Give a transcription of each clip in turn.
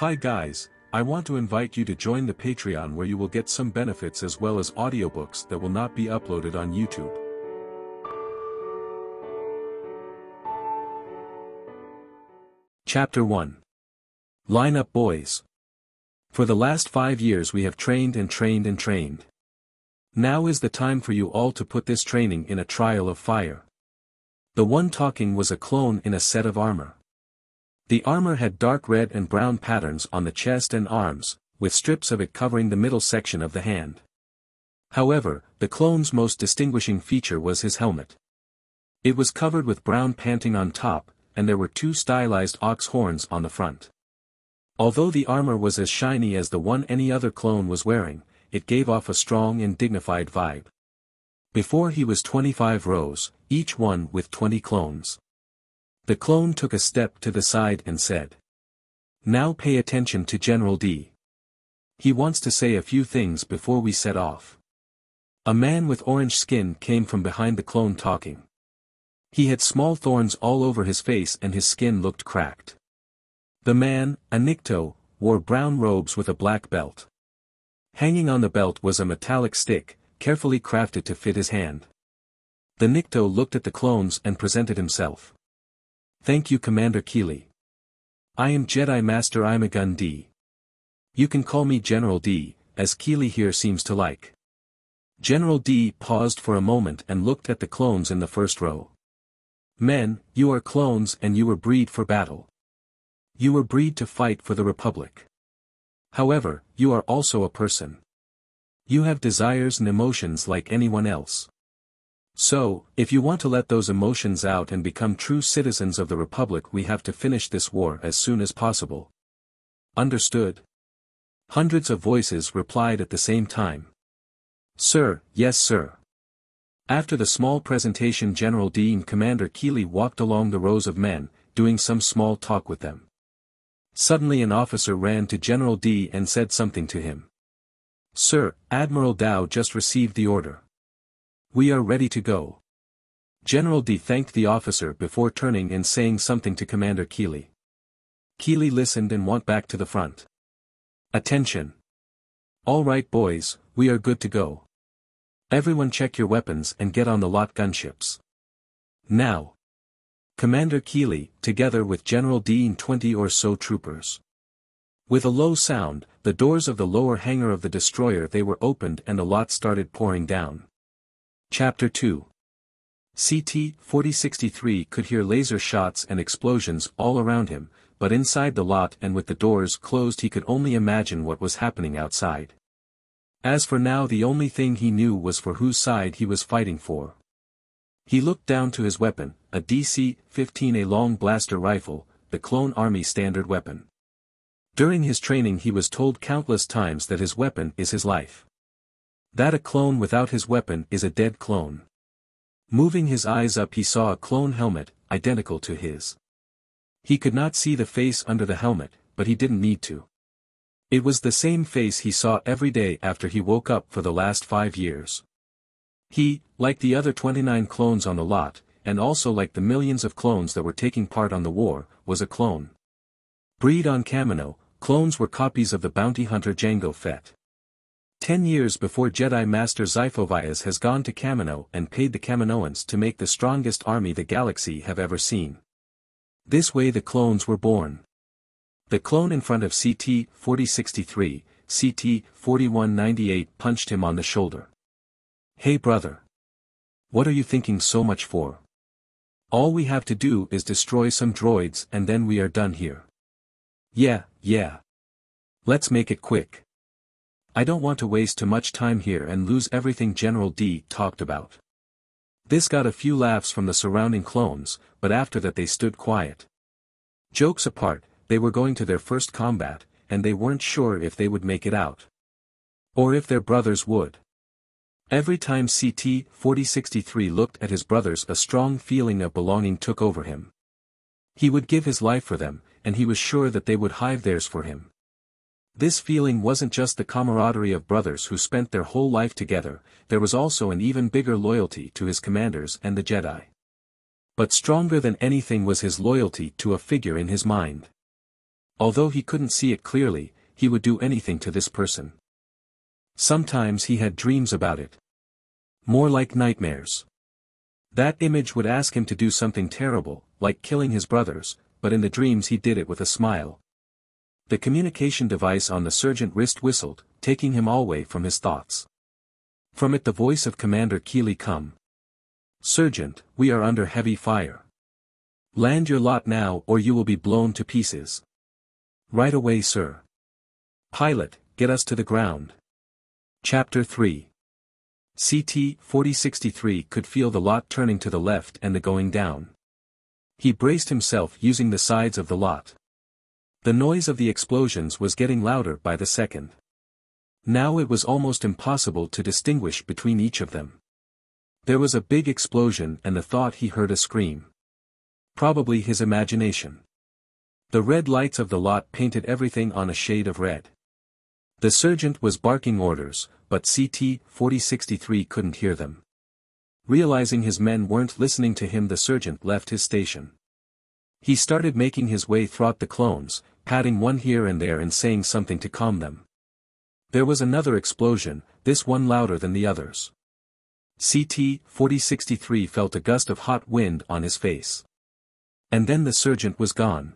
Hi guys, I want to invite you to join the Patreon where you will get some benefits as well as audiobooks that will not be uploaded on YouTube. Chapter 1 Line up boys. For the last five years we have trained and trained and trained. Now is the time for you all to put this training in a trial of fire. The one talking was a clone in a set of armor. The armor had dark red and brown patterns on the chest and arms, with strips of it covering the middle section of the hand. However, the clone's most distinguishing feature was his helmet. It was covered with brown panting on top, and there were two stylized ox horns on the front. Although the armor was as shiny as the one any other clone was wearing, it gave off a strong and dignified vibe. Before he was 25 rows, each one with 20 clones. The clone took a step to the side and said. Now pay attention to General Di. He wants to say a few things before we set off. A man with orange skin came from behind the clone talking. He had small thorns all over his face and his skin looked cracked. The man, a Nikto, wore brown robes with a black belt. Hanging on the belt was a metallic stick, carefully crafted to fit his hand. The Nikto looked at the clones and presented himself. Thank you Commander Keeli. I am Jedi Master Ima-Gun Di. You can call me General Di, as Keeli here seems to like. General Di paused for a moment and looked at the clones in the first row. Men, you are clones and you were breed for battle. You were breed to fight for the Republic. However, you are also a person. You have desires and emotions like anyone else. So, if you want to let those emotions out and become true citizens of the Republic we have to finish this war as soon as possible. Understood? Hundreds of voices replied at the same time. Sir, yes sir. After the small presentation General Dean and Commander Keeli walked along the rows of men, doing some small talk with them. Suddenly an officer ran to General Di and said something to him. Sir, Admiral Dow just received the order. We are ready to go. General Di thanked the officer before turning and saying something to Commander Keeli. Keeli listened and went back to the front. Attention! All right boys, we are good to go. Everyone check your weapons and get on the LAAT gunships. Now. Commander Keeli, together with General Dean 20 or so troopers. With a low sound, the doors of the lower hangar of the destroyer they were opened and the LAAT started pouring down. Chapter 2 CT-4063 could hear laser shots and explosions all around him, but inside the LAAT and with the doors closed he could only imagine what was happening outside. As for now the only thing he knew was for whose side he was fighting for. He looked down to his weapon, a DC-15 a long blaster rifle, the clone army standard weapon. During his training he was told countless times that his weapon is his life. That a clone without his weapon is a dead clone. Moving his eyes up he saw a clone helmet, identical to his. He could not see the face under the helmet, but he didn't need to. It was the same face he saw every day after he woke up for the last five years. He, like the other 29 clones on the LAAT, and also like the millions of clones that were taking part on the war, was a clone. Breed on Kamino, clones were copies of the bounty hunter Jango Fett. Ten years before Jedi Master Sifo-Dyas has gone to Kamino and paid the Kaminoans to make the strongest army the galaxy have ever seen. This way the clones were born. The clone in front of CT-4063, CT-4198 punched him on the shoulder. Hey brother. What are you thinking so much for? All we have to do is destroy some droids and then we are done here. Yeah, yeah. Let's make it quick. I don't want to waste too much time here and lose everything General Di talked about. This got a few laughs from the surrounding clones, but after that they stood quiet. Jokes apart, they were going to their first combat, and they weren't sure if they would make it out. Or if their brothers would. Every time CT-4063 looked at his brothers a strong feeling of belonging took over him. He would give his life for them, and he was sure that they would hive theirs for him. This feeling wasn't just the camaraderie of brothers who spent their whole life together, there was also an even bigger loyalty to his commanders and the Jedi. But stronger than anything was his loyalty to a figure in his mind. Although he couldn't see it clearly, he would do anything to this person. Sometimes he had dreams about it. More like nightmares. That image would ask him to do something terrible, like killing his brothers, but in the dreams he did it with a smile. The communication device on the sergeant wrist whistled, taking him away from his thoughts. From it the voice of Commander Keeli come. Sergeant, we are under heavy fire. Land your LAAT now or you will be blown to pieces. Right away sir. Pilot, get us to the ground. Chapter 3 CT-4063 could feel the LAAT turning to the left and the going down. He braced himself using the sides of the LAAT. The noise of the explosions was getting louder by the second. Now it was almost impossible to distinguish between each of them. There was a big explosion and the thought he heard a scream. Probably his imagination. The red lights of the LAAT painted everything on a shade of red. The sergeant was barking orders, but CT-4063 couldn't hear them. Realizing his men weren't listening to him the sergeant left his station. He started making his way throughout the clones, patting one here and there and saying something to calm them. There was another explosion, this one louder than the others. CT-4063 felt a gust of hot wind on his face. And then the sergeant was gone.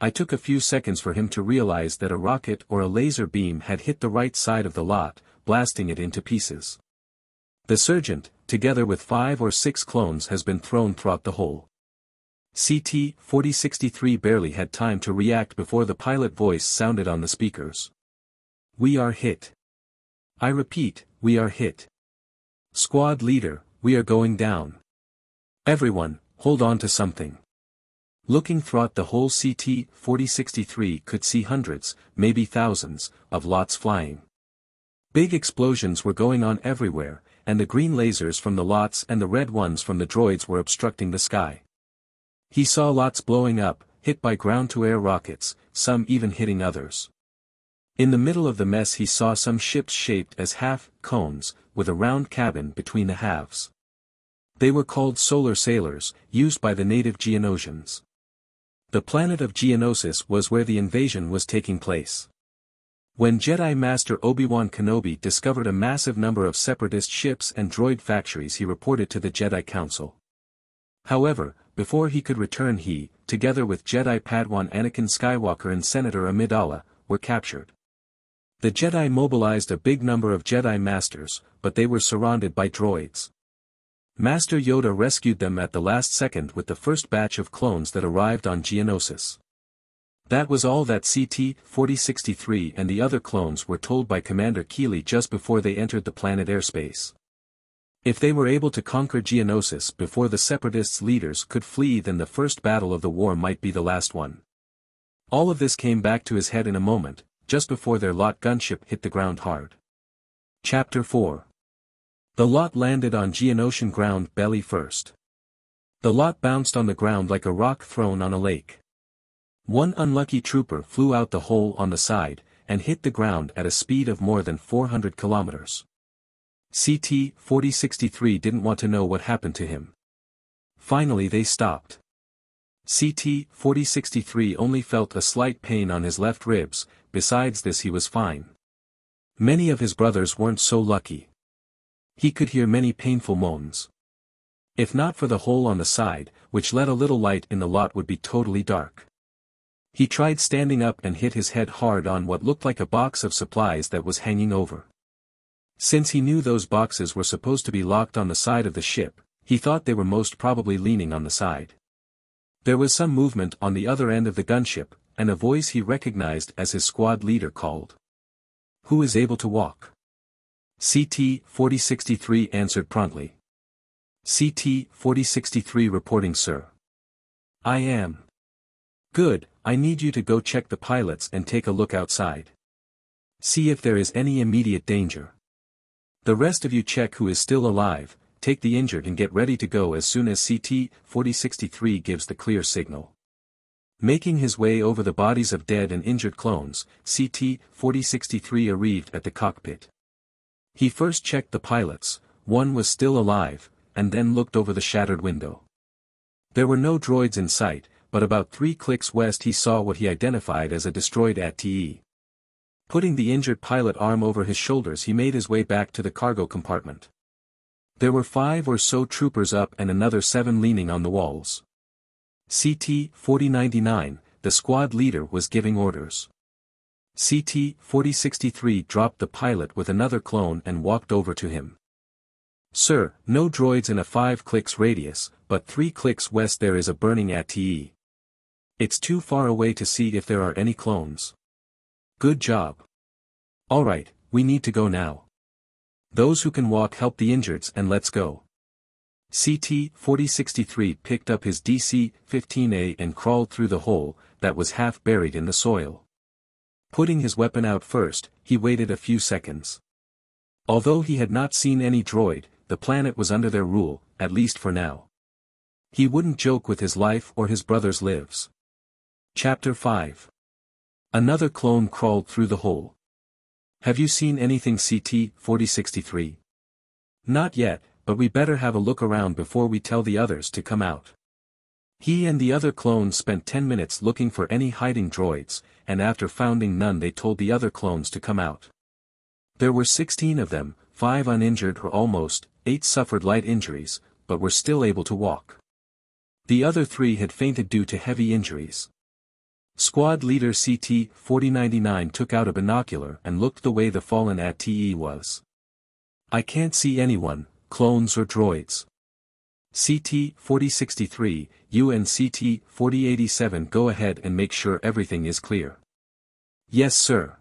I took a few seconds for him to realize that a rocket or a laser beam had hit the right side of the LAAT, blasting it into pieces. The sergeant, together with five or six clones has been thrown throughout the hole. CT-4063 barely had time to react before the pilot voice sounded on the speakers. We are hit. I repeat, we are hit. Squad leader, we are going down. Everyone, hold on to something. Looking throughout the whole CT-4063 could see hundreds, maybe thousands, of LAATs flying. Big explosions were going on everywhere, and the green lasers from the LAATs and the red ones from the droids were obstructing the sky. He saw LAATs blowing up, hit by ground-to-air rockets, some even hitting others. In the middle of the mess he saw some ships shaped as half-cones, with a round cabin between the halves. They were called solar sailors, used by the native Geonosians. The planet of Geonosis was where the invasion was taking place. When Jedi Master Obi-Wan Kenobi discovered a massive number of separatist ships and droid factories he reported to the Jedi Council. However, before he could return he, together with Jedi Padawan Anakin Skywalker and Senator Amidala, were captured. The Jedi mobilized a big number of Jedi Masters, but they were surrounded by droids. Master Yoda rescued them at the last second with the first batch of clones that arrived on Geonosis. That was all that CT-4063 and the other clones were told by Commander Keeli just before they entered the planet airspace. If they were able to conquer Geonosis before the Separatists' leaders could flee then the first battle of the war might be the last one. All of this came back to his head in a moment, just before their LAAT gunship hit the ground hard. Chapter 4 The LAAT landed on Geonosian ground belly first. The LAAT bounced on the ground like a rock thrown on a lake. One unlucky trooper flew out the hole on the side, and hit the ground at a speed of more than 400 kilometers. CT-4063 didn't want to know what happened to him. Finally they stopped. CT-4063 only felt a slight pain on his left ribs, besides this he was fine. Many of his brothers weren't so lucky. He could hear many painful moans. If not for the hole on the side, which let a little light in the LAAT would be totally dark. He tried standing up and hit his head hard on what looked like a box of supplies that was hanging over. Since he knew those boxes were supposed to be locked on the side of the ship, he thought they were most probably leaning on the side. There was some movement on the other end of the gunship, and a voice he recognized as his squad leader called. Who is able to walk? CT-4063 answered promptly. CT-4063 reporting sir. I am. Good, I need you to go check the pilots and take a look outside. See if there is any immediate danger. The rest of you check who is still alive, take the injured and get ready to go as soon as CT-4063 gives the clear signal. Making his way over the bodies of dead and injured clones, CT-4063 arrived at the cockpit. He first checked the pilots, one was still alive, and then looked over the shattered window. There were no droids in sight, but about three clicks west he saw what he identified as a destroyed AT-TE. Putting the injured pilot arm over his shoulders he made his way back to the cargo compartment. There were five or so troopers up and another seven leaning on the walls. CT-4099, the squad leader was giving orders. CT-4063 dropped the pilot with another clone and walked over to him. Sir, no droids in a 5 clicks radius, but 3 clicks west there is a burning AT-TE. It's too far away to see if there are any clones. Good job. Alright, we need to go now. Those who can walk help the injureds and let's go. CT-4063 picked up his DC-15A and crawled through the hole, that was half buried in the soil. Putting his weapon out first, he waited a few seconds. Although he had not seen any droid, the planet was under their rule, at least for now. He wouldn't joke with his life or his brother's lives. Chapter 5 Another clone crawled through the hole. Have you seen anything CT-4063? Not yet, but we better have a look around before we tell the others to come out. He and the other clones spent 10 minutes looking for any hiding droids, and after finding none they told the other clones to come out. There were 16 of them, 5 uninjured or almost, 8 suffered light injuries, but were still able to walk. The other three had fainted due to heavy injuries. Squad leader CT-4099 took out a binocular and looked the way the fallen AT-TE was. I can't see anyone, clones or droids. CT-4063, you and CT-4087 go ahead and make sure everything is clear. Yes sir.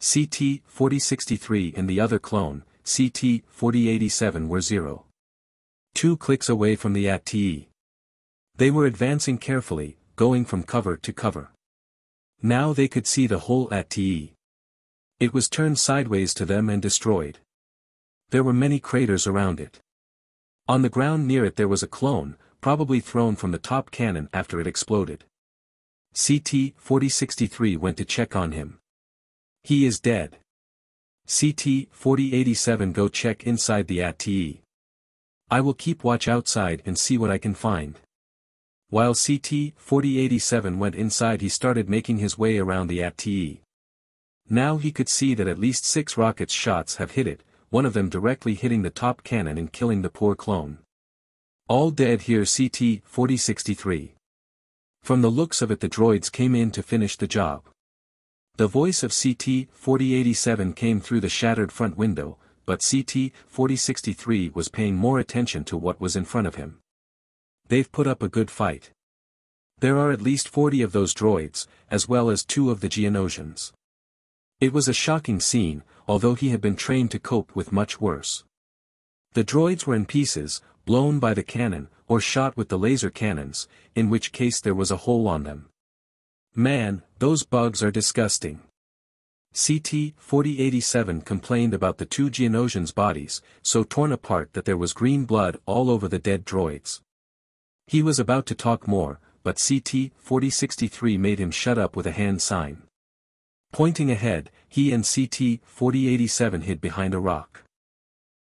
CT-4063 and the other clone, CT-4087 were zero. Two clicks away from the AT-TE. They were advancing carefully, going from cover to cover. Now they could see the whole AT-TE. It was turned sideways to them and destroyed. There were many craters around it. On the ground near it there was a clone, probably thrown from the top cannon after it exploded. CT-4063 went to check on him. He is dead. CT-4087 go check inside the AT-TE. I will keep watch outside and see what I can find. While CT-4087 went inside he started making his way around the AT-TE. Now he could see that at least six rockets shots have hit it, one of them directly hitting the top cannon and killing the poor clone. All dead here CT-4063. From the looks of it the droids came in to finish the job. The voice of CT-4087 came through the shattered front window, but CT-4063 was paying more attention to what was in front of him. They've put up a good fight. There are at least 40 of those droids, as well as two of the Geonosians. It was a shocking scene, although he had been trained to cope with much worse. The droids were in pieces, blown by the cannon, or shot with the laser cannons, in which case there was a hole on them. Man, those bugs are disgusting. CT-4087 complained about the two Geonosians' bodies, so torn apart that there was green blood all over the dead droids. He was about to talk more, but CT-4063 made him shut up with a hand sign. Pointing ahead, he and CT-4087 hid behind a rock.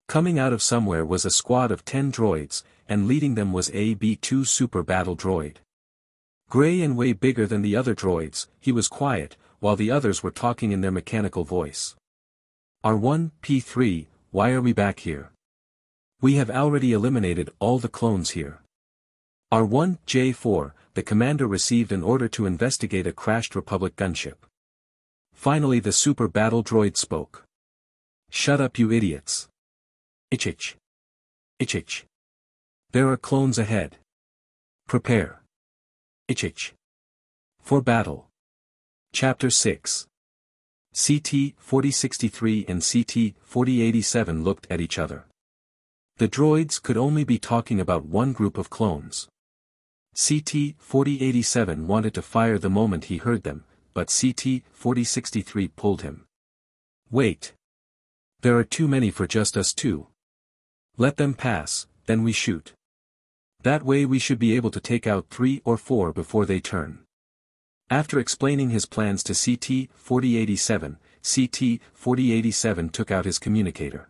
Coming out of somewhere was a squad of 10 droids, and leading them was a B-2 super battle droid. Gray and way bigger than the other droids, he was quiet, while the others were talking in their mechanical voice. R1, P3, why are we back here? We have already eliminated all the clones here. R1J4, the commander received an order to investigate a crashed Republic gunship. Finally the super battle droid spoke. Shut up you idiots. Ich ich. There are clones ahead. Prepare. Ich For battle. Chapter 6 CT-4063 and CT-4087 looked at each other. The droids could only be talking about one group of clones. CT-4087 wanted to fire the moment he heard them, but CT-4063 pulled him. Wait. There are too many for just us two. Let them pass, then we shoot. That way we should be able to take out three or four before they turn. After explaining his plans to CT-4087, CT-4087 took out his communicator.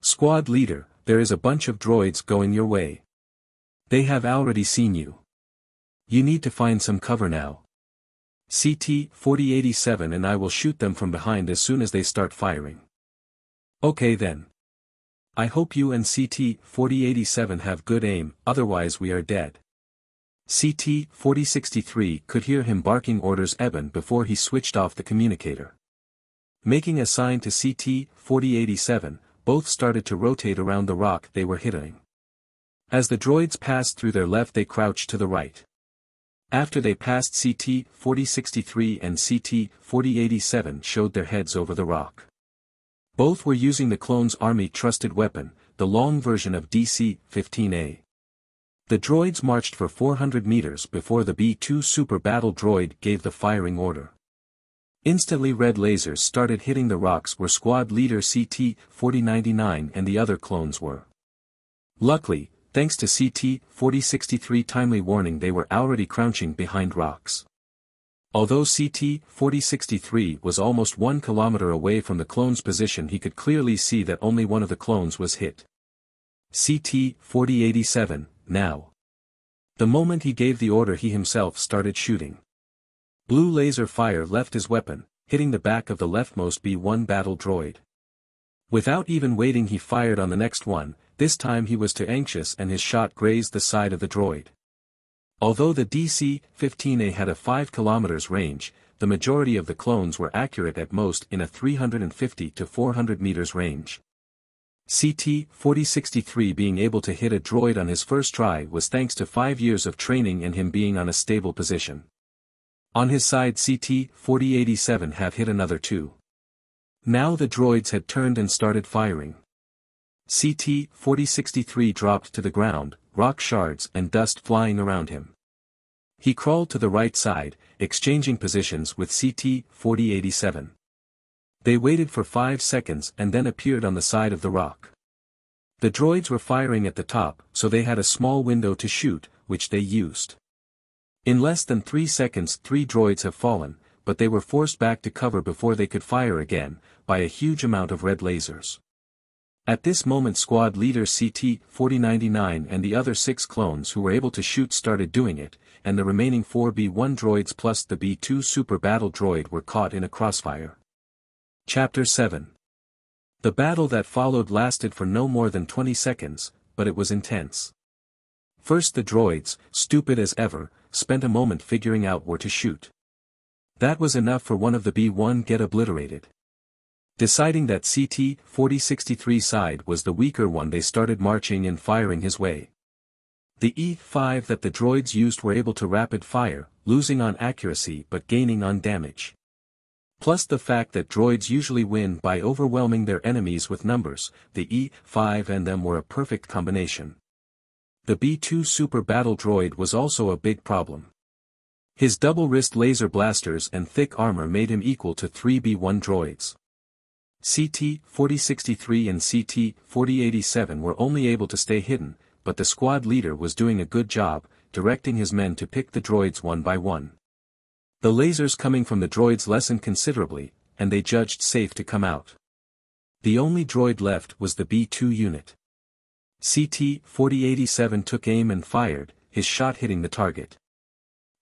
Squad leader, there is a bunch of droids going your way. They have already seen you. You need to find some cover now. CT-4087 and I will shoot them from behind as soon as they start firing. Okay then. I hope you and CT-4087 have good aim, otherwise we are dead. CT-4063 could hear him barking orders Eben before he switched off the communicator. Making a sign to CT-4087, both started to rotate around the rock they were hitting. As the droids passed through their left they crouched to the right. After they passed CT-4063 and CT-4087 showed their heads over the rock. Both were using the clone's army trusted weapon, the long version of DC-15A. The droids marched for 400 meters before the B-2 Super Battle Droid gave the firing order. Instantly red lasers started hitting the rocks where squad leader CT-4099 and the other clones were. Luckily, thanks to CT-4063 timely warning they were already crouching behind rocks. Although CT-4063 was almost one kilometer away from the clone's position he could clearly see that only one of the clones was hit. CT-4087, now. The moment he gave the order he himself started shooting. Blue laser fire left his weapon, hitting the back of the leftmost B-1 battle droid. Without even waiting he fired on the next one, this time he was too anxious and his shot grazed the side of the droid. Although the DC-15A had a 5 km range, the majority of the clones were accurate at most in a 350 to 400 meters range. CT-4063 being able to hit a droid on his first try was thanks to 5 years of training and him being on a stable position. On his side CT-4087 have hit another two. Now the droids had turned and started firing. CT-4063 dropped to the ground, rock shards and dust flying around him. He crawled to the right side, exchanging positions with CT-4087. They waited for five seconds and then appeared on the side of the rock. The droids were firing at the top, so they had a small window to shoot, which they used. In less than three seconds three droids have fallen, but they were forced back to cover before they could fire again, by a huge amount of red lasers. At this moment squad leader CT-4099 and the other six clones who were able to shoot started doing it, and the remaining four B-1 droids plus the B-2 super battle droid were caught in a crossfire. Chapter 7 The battle that followed lasted for no more than 20 seconds, but it was intense. First the droids, stupid as ever, spent a moment figuring out where to shoot. That was enough for one of the B-1 get obliterated. Deciding that CT-4063 side was the weaker one they started marching and firing his way. The E-5 that the droids used were able to rapid fire, losing on accuracy but gaining on damage. Plus the fact that droids usually win by overwhelming their enemies with numbers, the E-5 and them were a perfect combination. The B-2 Super Battle Droid was also a big problem. His double-wrist laser blasters and thick armor made him equal to three B-1 droids. CT-4063 and CT-4087 were only able to stay hidden, but the squad leader was doing a good job, directing his men to pick the droids one by one. The lasers coming from the droids lessened considerably, and they judged safe to come out. The only droid left was the B-2 unit. CT-4087 took aim and fired, his shot hitting the target.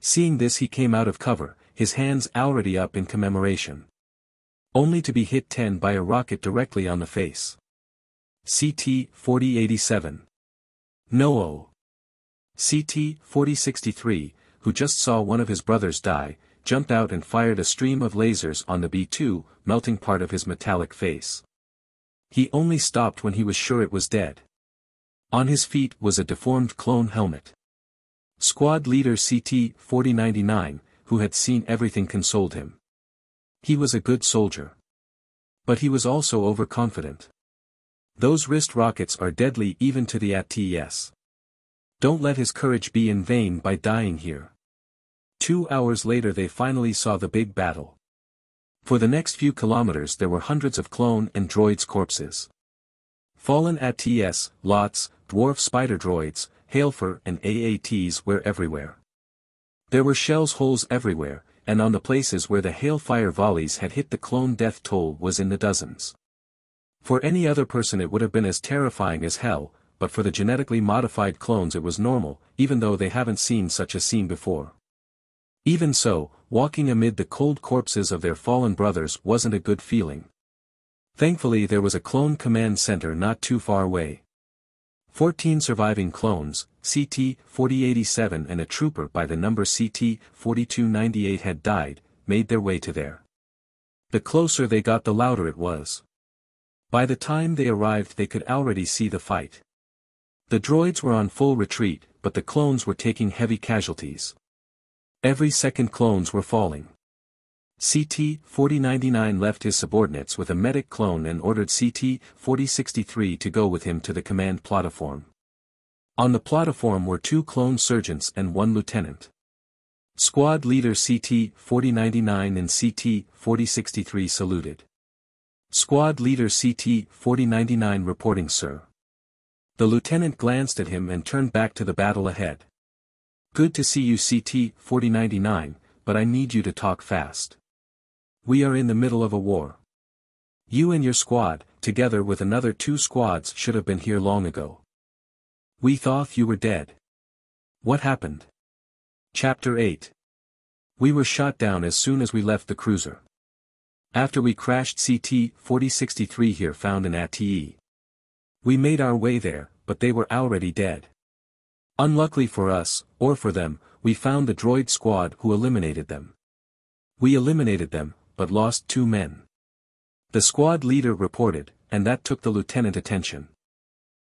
Seeing this he came out of cover, his hands already up in commemoration. Only to be hit 10 by a rocket directly on the face. CT-4087. No. CT-4063, who just saw one of his brothers die, jumped out and fired a stream of lasers on the B-2, melting part of his metallic face. He only stopped when he was sure it was dead. On his feet was a deformed clone helmet. Squad leader CT-4099, who had seen everything consoled him. He was a good soldier. But he was also overconfident. Those wrist rockets are deadly even to the AT-TEs. Don't let his courage be in vain by dying here. Two hours later they finally saw the big battle. For the next few kilometers there were hundreds of clone and droids corpses. Fallen AT-TEs, LAATs, dwarf spider droids, Hailfire and AATs were everywhere. There were shells holes everywhere, and on the places where the hailfire volleys had hit the clone death toll was in the dozens. For any other person it would have been as terrifying as hell, but for the genetically modified clones it was normal, even though they haven't seen such a scene before. Even so, walking amid the cold corpses of their fallen brothers wasn't a good feeling. Thankfully there was a clone command center not too far away. Fourteen surviving clones, CT-4087 and a trooper by the number CT-4298 had died, made their way to there. The closer they got the louder it was. By the time they arrived they could already see the fight. The droids were on full retreat, but the clones were taking heavy casualties. Every second clones were falling. CT-4099 left his subordinates with a medic clone and ordered CT-4063 to go with him to the command platform. On the platform were two clone sergeants and one lieutenant. Squad leader CT-4099 and CT-4063 saluted. Squad leader CT-4099 reporting sir. The lieutenant glanced at him and turned back to the battle ahead. Good to see you CT-4099, but I need you to talk fast. We are in the middle of a war. You and your squad, together with another two squads should have been here long ago. We thought you were dead. What happened? Chapter 8 We were shot down as soon as we left the cruiser. After we crashed CT-4063 here found in AT-TE. We made our way there, but they were already dead. Unluckily for us, or for them, we found the droid squad who eliminated them. We eliminated them, but lost two men. The squad leader reported, and that took the lieutenant attention.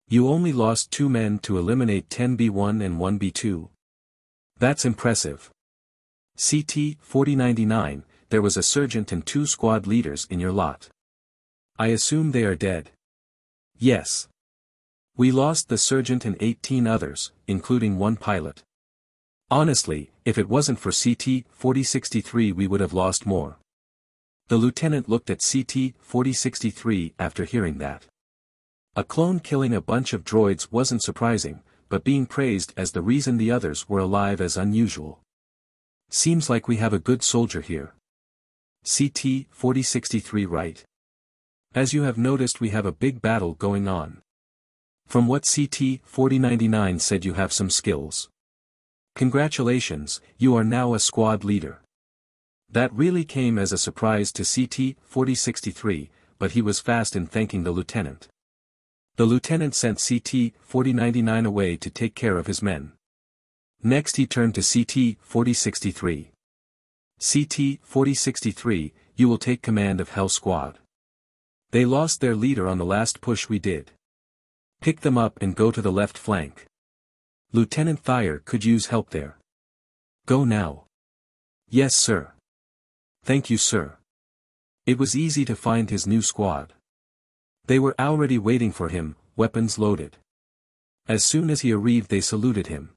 You only lost two men to eliminate 10B1 and 1B2. That's impressive. CT 4099, there was a sergeant and two squad leaders in your LAAT. I assume they are dead. Yes. We lost the sergeant and 18 others, including one pilot. Honestly, if it wasn't for CT 4063 we would have lost more. The lieutenant looked at CT-4063 after hearing that. A clone killing a bunch of droids wasn't surprising, but being praised as the reason the others were alive as unusual. Seems like we have a good soldier here. CT-4063 right. As you have noticed we have a big battle going on. From what CT-4099 said you have some skills. Congratulations, you are now a squad leader. That really came as a surprise to CT-4063, but he was fast in thanking the lieutenant. The lieutenant sent CT-4099 away to take care of his men. Next he turned to CT-4063. CT-4063, you will take command of Hell Squad. They lost their leader on the last push we did. Pick them up and go to the left flank. Lieutenant Thayer could use help there. Go now. Yes sir. Thank you sir. It was easy to find his new squad. They were already waiting for him, weapons loaded. As soon as he arrived they saluted him.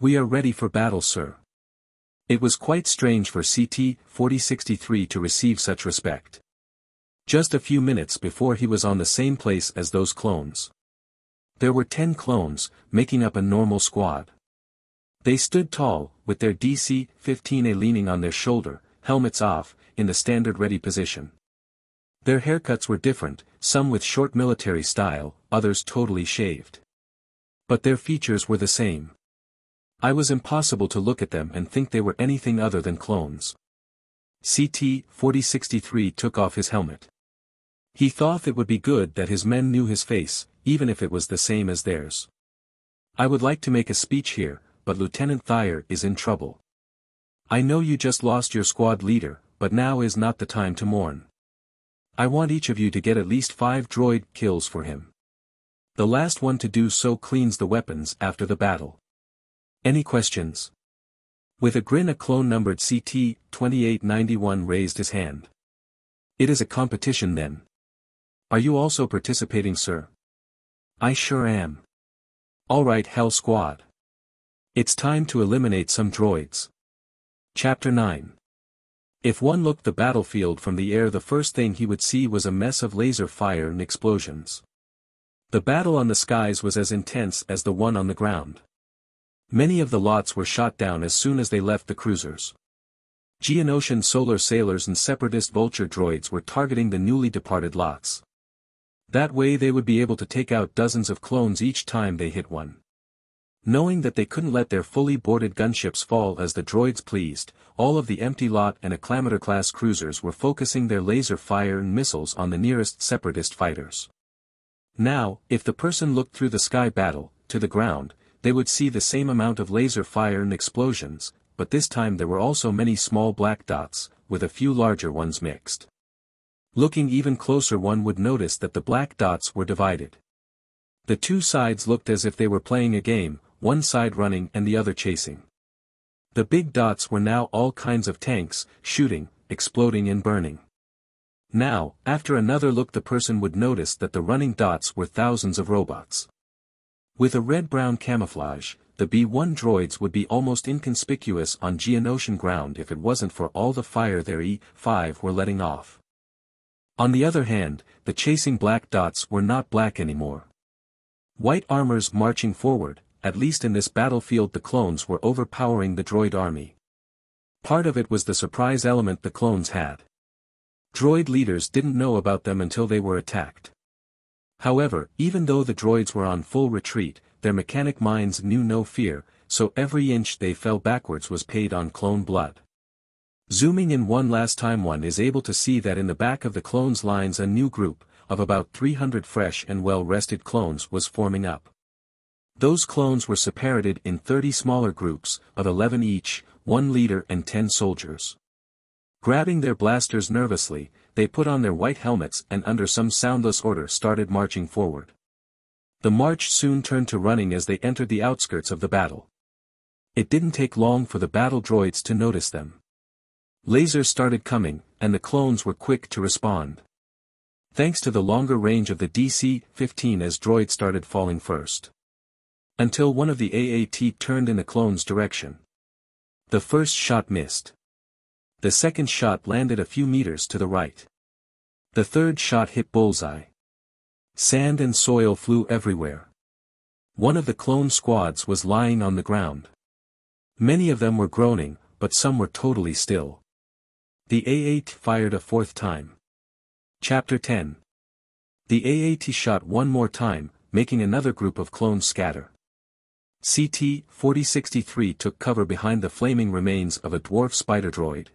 We are ready for battle sir. It was quite strange for CT-4063 to receive such respect. Just a few minutes before he was on the same place as those clones. There were ten clones, making up a normal squad. They stood tall, with their DC-15A leaning on their shoulder, helmets off, in the standard ready position. Their haircuts were different, some with short military style, others totally shaved. But their features were the same. I was impossible to look at them and think they were anything other than clones. CT-4063 took off his helmet. He thought it would be good that his men knew his face, even if it was the same as theirs. I would like to make a speech here, but Lieutenant Thayer is in trouble. I know you just lost your squad leader, but now is not the time to mourn. I want each of you to get at least five droid kills for him. The last one to do so cleans the weapons after the battle. Any questions? With a grin a clone numbered CT-2891 raised his hand. It is a competition then. Are you also participating sir? I sure am. Alright Hell Squad. It's time to eliminate some droids. Chapter 9 If one looked the battlefield from the air the first thing he would see was a mess of laser fire and explosions. The battle on the skies was as intense as the one on the ground. Many of the LAATs were shot down as soon as they left the cruisers. Geonosian solar sailors and separatist vulture droids were targeting the newly departed LAATs. That way they would be able to take out dozens of clones each time they hit one. Knowing that they couldn't let their fully boarded gunships fall as the droids pleased, all of the empty LAAT and Acclamator-class cruisers were focusing their laser fire and missiles on the nearest separatist fighters. Now, if the person looked through the sky battle, to the ground, they would see the same amount of laser fire and explosions, but this time there were also many small black dots, with a few larger ones mixed. Looking even closer one would notice that the black dots were divided. The two sides looked as if they were playing a game, one side running and the other chasing. The big dots were now all kinds of tanks, shooting, exploding and burning. Now, after another look the person would notice that the running dots were thousands of robots. With a red-brown camouflage, the B-1 droids would be almost inconspicuous on Geonosian ground if it wasn't for all the fire their E-5 were letting off. On the other hand, the chasing black dots were not black anymore. White armors marching forward, at least in this battlefield the clones were overpowering the droid army. Part of it was the surprise element the clones had. Droid leaders didn't know about them until they were attacked. However, even though the droids were on full retreat, their mechanic minds knew no fear, so every inch they fell backwards was paid on clone blood. Zooming in one last time one is able to see that in the back of the clones lines a new group, of about 300 fresh and well-rested clones was forming up. Those clones were separated in 30 smaller groups, of 11 each, one leader and 10 soldiers. Grabbing their blasters nervously, they put on their white helmets and under some soundless order started marching forward. The march soon turned to running as they entered the outskirts of the battle. It didn't take long for the battle droids to notice them. Lasers started coming, and the clones were quick to respond. Thanks to the longer range of the DC-15 as droids started falling first. Until one of the AAT turned in the clone's direction. The first shot missed. The second shot landed a few meters to the right. The third shot hit bullseye. Sand and soil flew everywhere. One of the clone squads was lying on the ground. Many of them were groaning, but some were totally still. The AAT fired a fourth time. Chapter 10 The AAT shot one more time, making another group of clones scatter. CT-4063 took cover behind the flaming remains of a dwarf spider droid.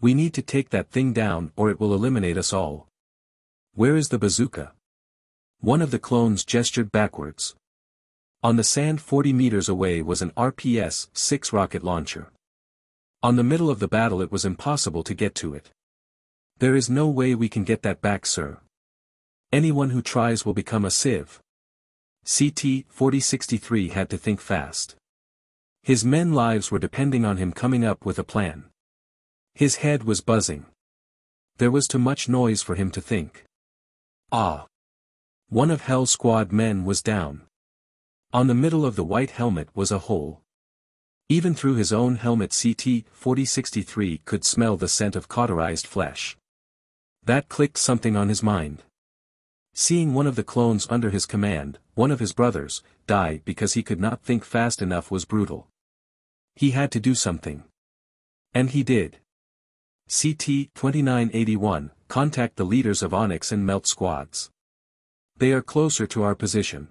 We need to take that thing down or it will eliminate us all. Where is the bazooka? One of the clones gestured backwards. On the sand 40 meters away was an RPS-6 rocket launcher. On the middle of the battle it was impossible to get to it. There is no way we can get that back sir. Anyone who tries will become a sieve. CT-4063 had to think fast. His men lives were depending on him coming up with a plan. His head was buzzing. There was too much noise for him to think. Ah! One of Hell Squad men was down. On the middle of the white helmet was a hole. Even through his own helmet CT-4063 could smell the scent of cauterized flesh. That clicked something on his mind. Seeing one of the clones under his command, one of his brothers, die because he could not think fast enough was brutal. He had to do something. And he did. CT-2981, contact the leaders of Onyx and Melt squads. They are closer to our position.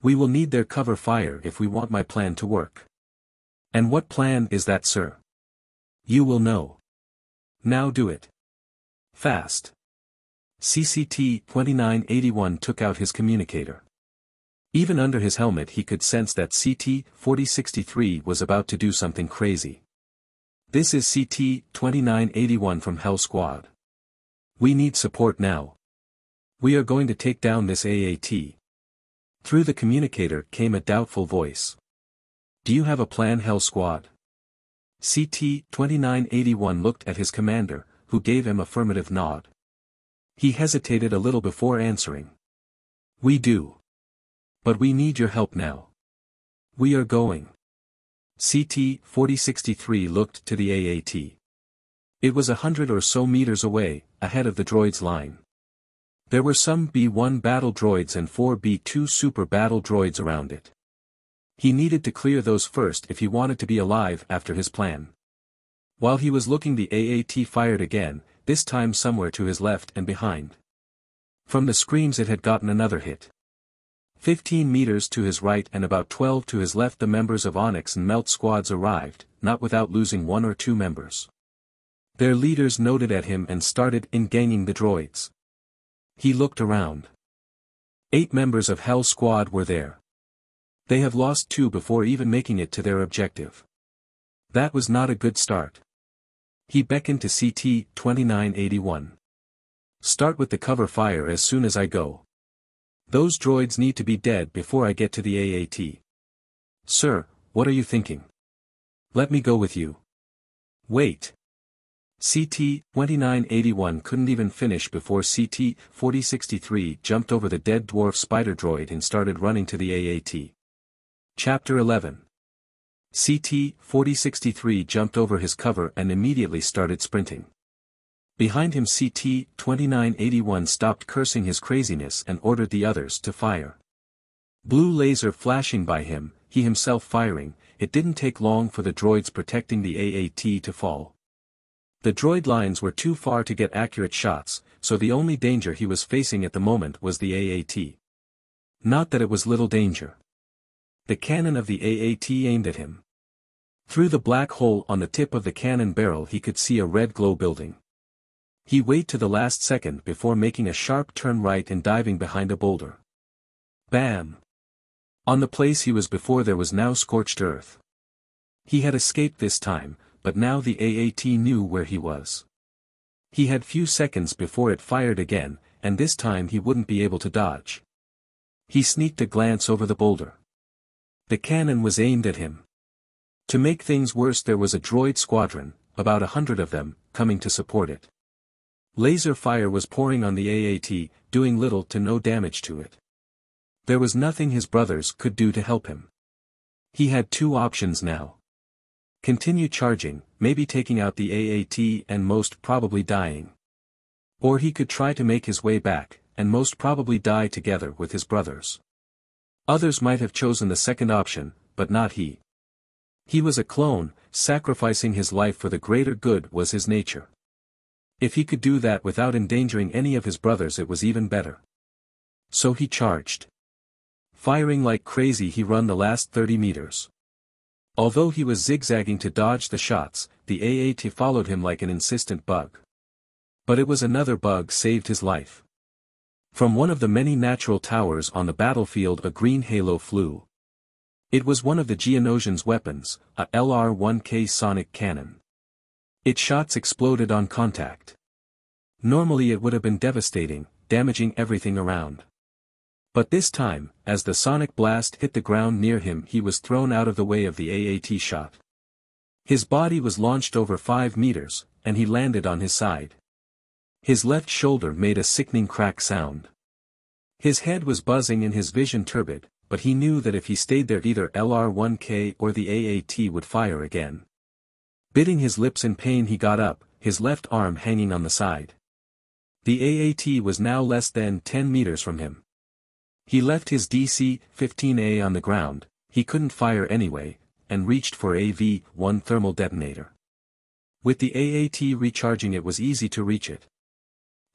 We will need their cover fire if we want my plan to work. And what plan is that sir? You will know. Now do it. Fast. CCT-2981 took out his communicator. Even under his helmet he could sense that CT-4063 was about to do something crazy. This is CT-2981 from Hell Squad. We need support now. We are going to take down this AAT. Through the communicator came a doubtful voice. Do you have a plan Hell Squad? CT-2981 looked at his commander, who gave him affirmative nod. He hesitated a little before answering. We do. But we need your help now. We are going. CT-4063 looked to the AAT. It was a hundred or so meters away, ahead of the droid's line. There were some B-1 battle droids and four B-2 super battle droids around it. He needed to clear those first if he wanted to be alive after his plan. While he was looking the AAT fired again, this time somewhere to his left and behind. From the screams it had gotten another hit. 15 meters to his right and about 12 to his left the members of Onyx and Melt squads arrived, not without losing one or two members. Their leaders noted at him and started in-ganging the droids. He looked around. Eight members of Hell Squad were there. They have lost two before even making it to their objective. That was not a good start. He beckoned to CT-2981. Start with the cover fire as soon as I go. Those droids need to be dead before I get to the AAT. Sir, what are you thinking? Let me go with you. Wait. CT-2981 couldn't even finish before CT-4063 jumped over the dead dwarf spider droid and started running to the AAT. Chapter 11 CT-4063 jumped over his cover and immediately started sprinting. Behind him CT-2981 stopped cursing his craziness and ordered the others to fire. Blue laser flashing by him, he himself firing, it didn't take long for the droids protecting the AAT to fall. The droid lines were too far to get accurate shots, so the only danger he was facing at the moment was the AAT. Not that it was little danger. The cannon of the AAT aimed at him. Through the black hole on the tip of the cannon barrel he could see a red glow building. He waited to the last second before making a sharp turn right and diving behind a boulder. Bam! On the place he was before there was now scorched earth. He had escaped this time, but now the AAT knew where he was. He had few seconds before it fired again, and this time he wouldn't be able to dodge. He sneaked a glance over the boulder. The cannon was aimed at him. To make things worse there was a droid squadron, about a hundred of them, coming to support it. Laser fire was pouring on the AAT, doing little to no damage to it. There was nothing his brothers could do to help him. He had two options now. Continue charging, maybe taking out the AAT and most probably dying. Or he could try to make his way back, and most probably die together with his brothers. Others might have chosen the second option, but not he. He was a clone, sacrificing his life for the greater good was his nature. If he could do that without endangering any of his brothers it was even better. So he charged. Firing like crazy he run the last 30 meters. Although he was zigzagging to dodge the shots, the AAT followed him like an insistent bug. But it was another bug saved his life. From one of the many natural towers on the battlefield a green halo flew. It was one of the Geonosian's weapons, a LR-1K sonic cannon. Its shots exploded on contact. Normally it would have been devastating, damaging everything around. But this time, as the sonic blast hit the ground near him he was thrown out of the way of the AAT shot. His body was launched over 5 meters, and he landed on his side. His left shoulder made a sickening crack sound. His head was buzzing and his vision turbid, but he knew that if he stayed there either LR-1K or the AAT would fire again. Biting his lips in pain he got up, his left arm hanging on the side. The AAT was now less than 10 meters from him. He left his DC-15A on the ground, he couldn't fire anyway, and reached for a V-1 thermal detonator. With the AAT recharging it was easy to reach it.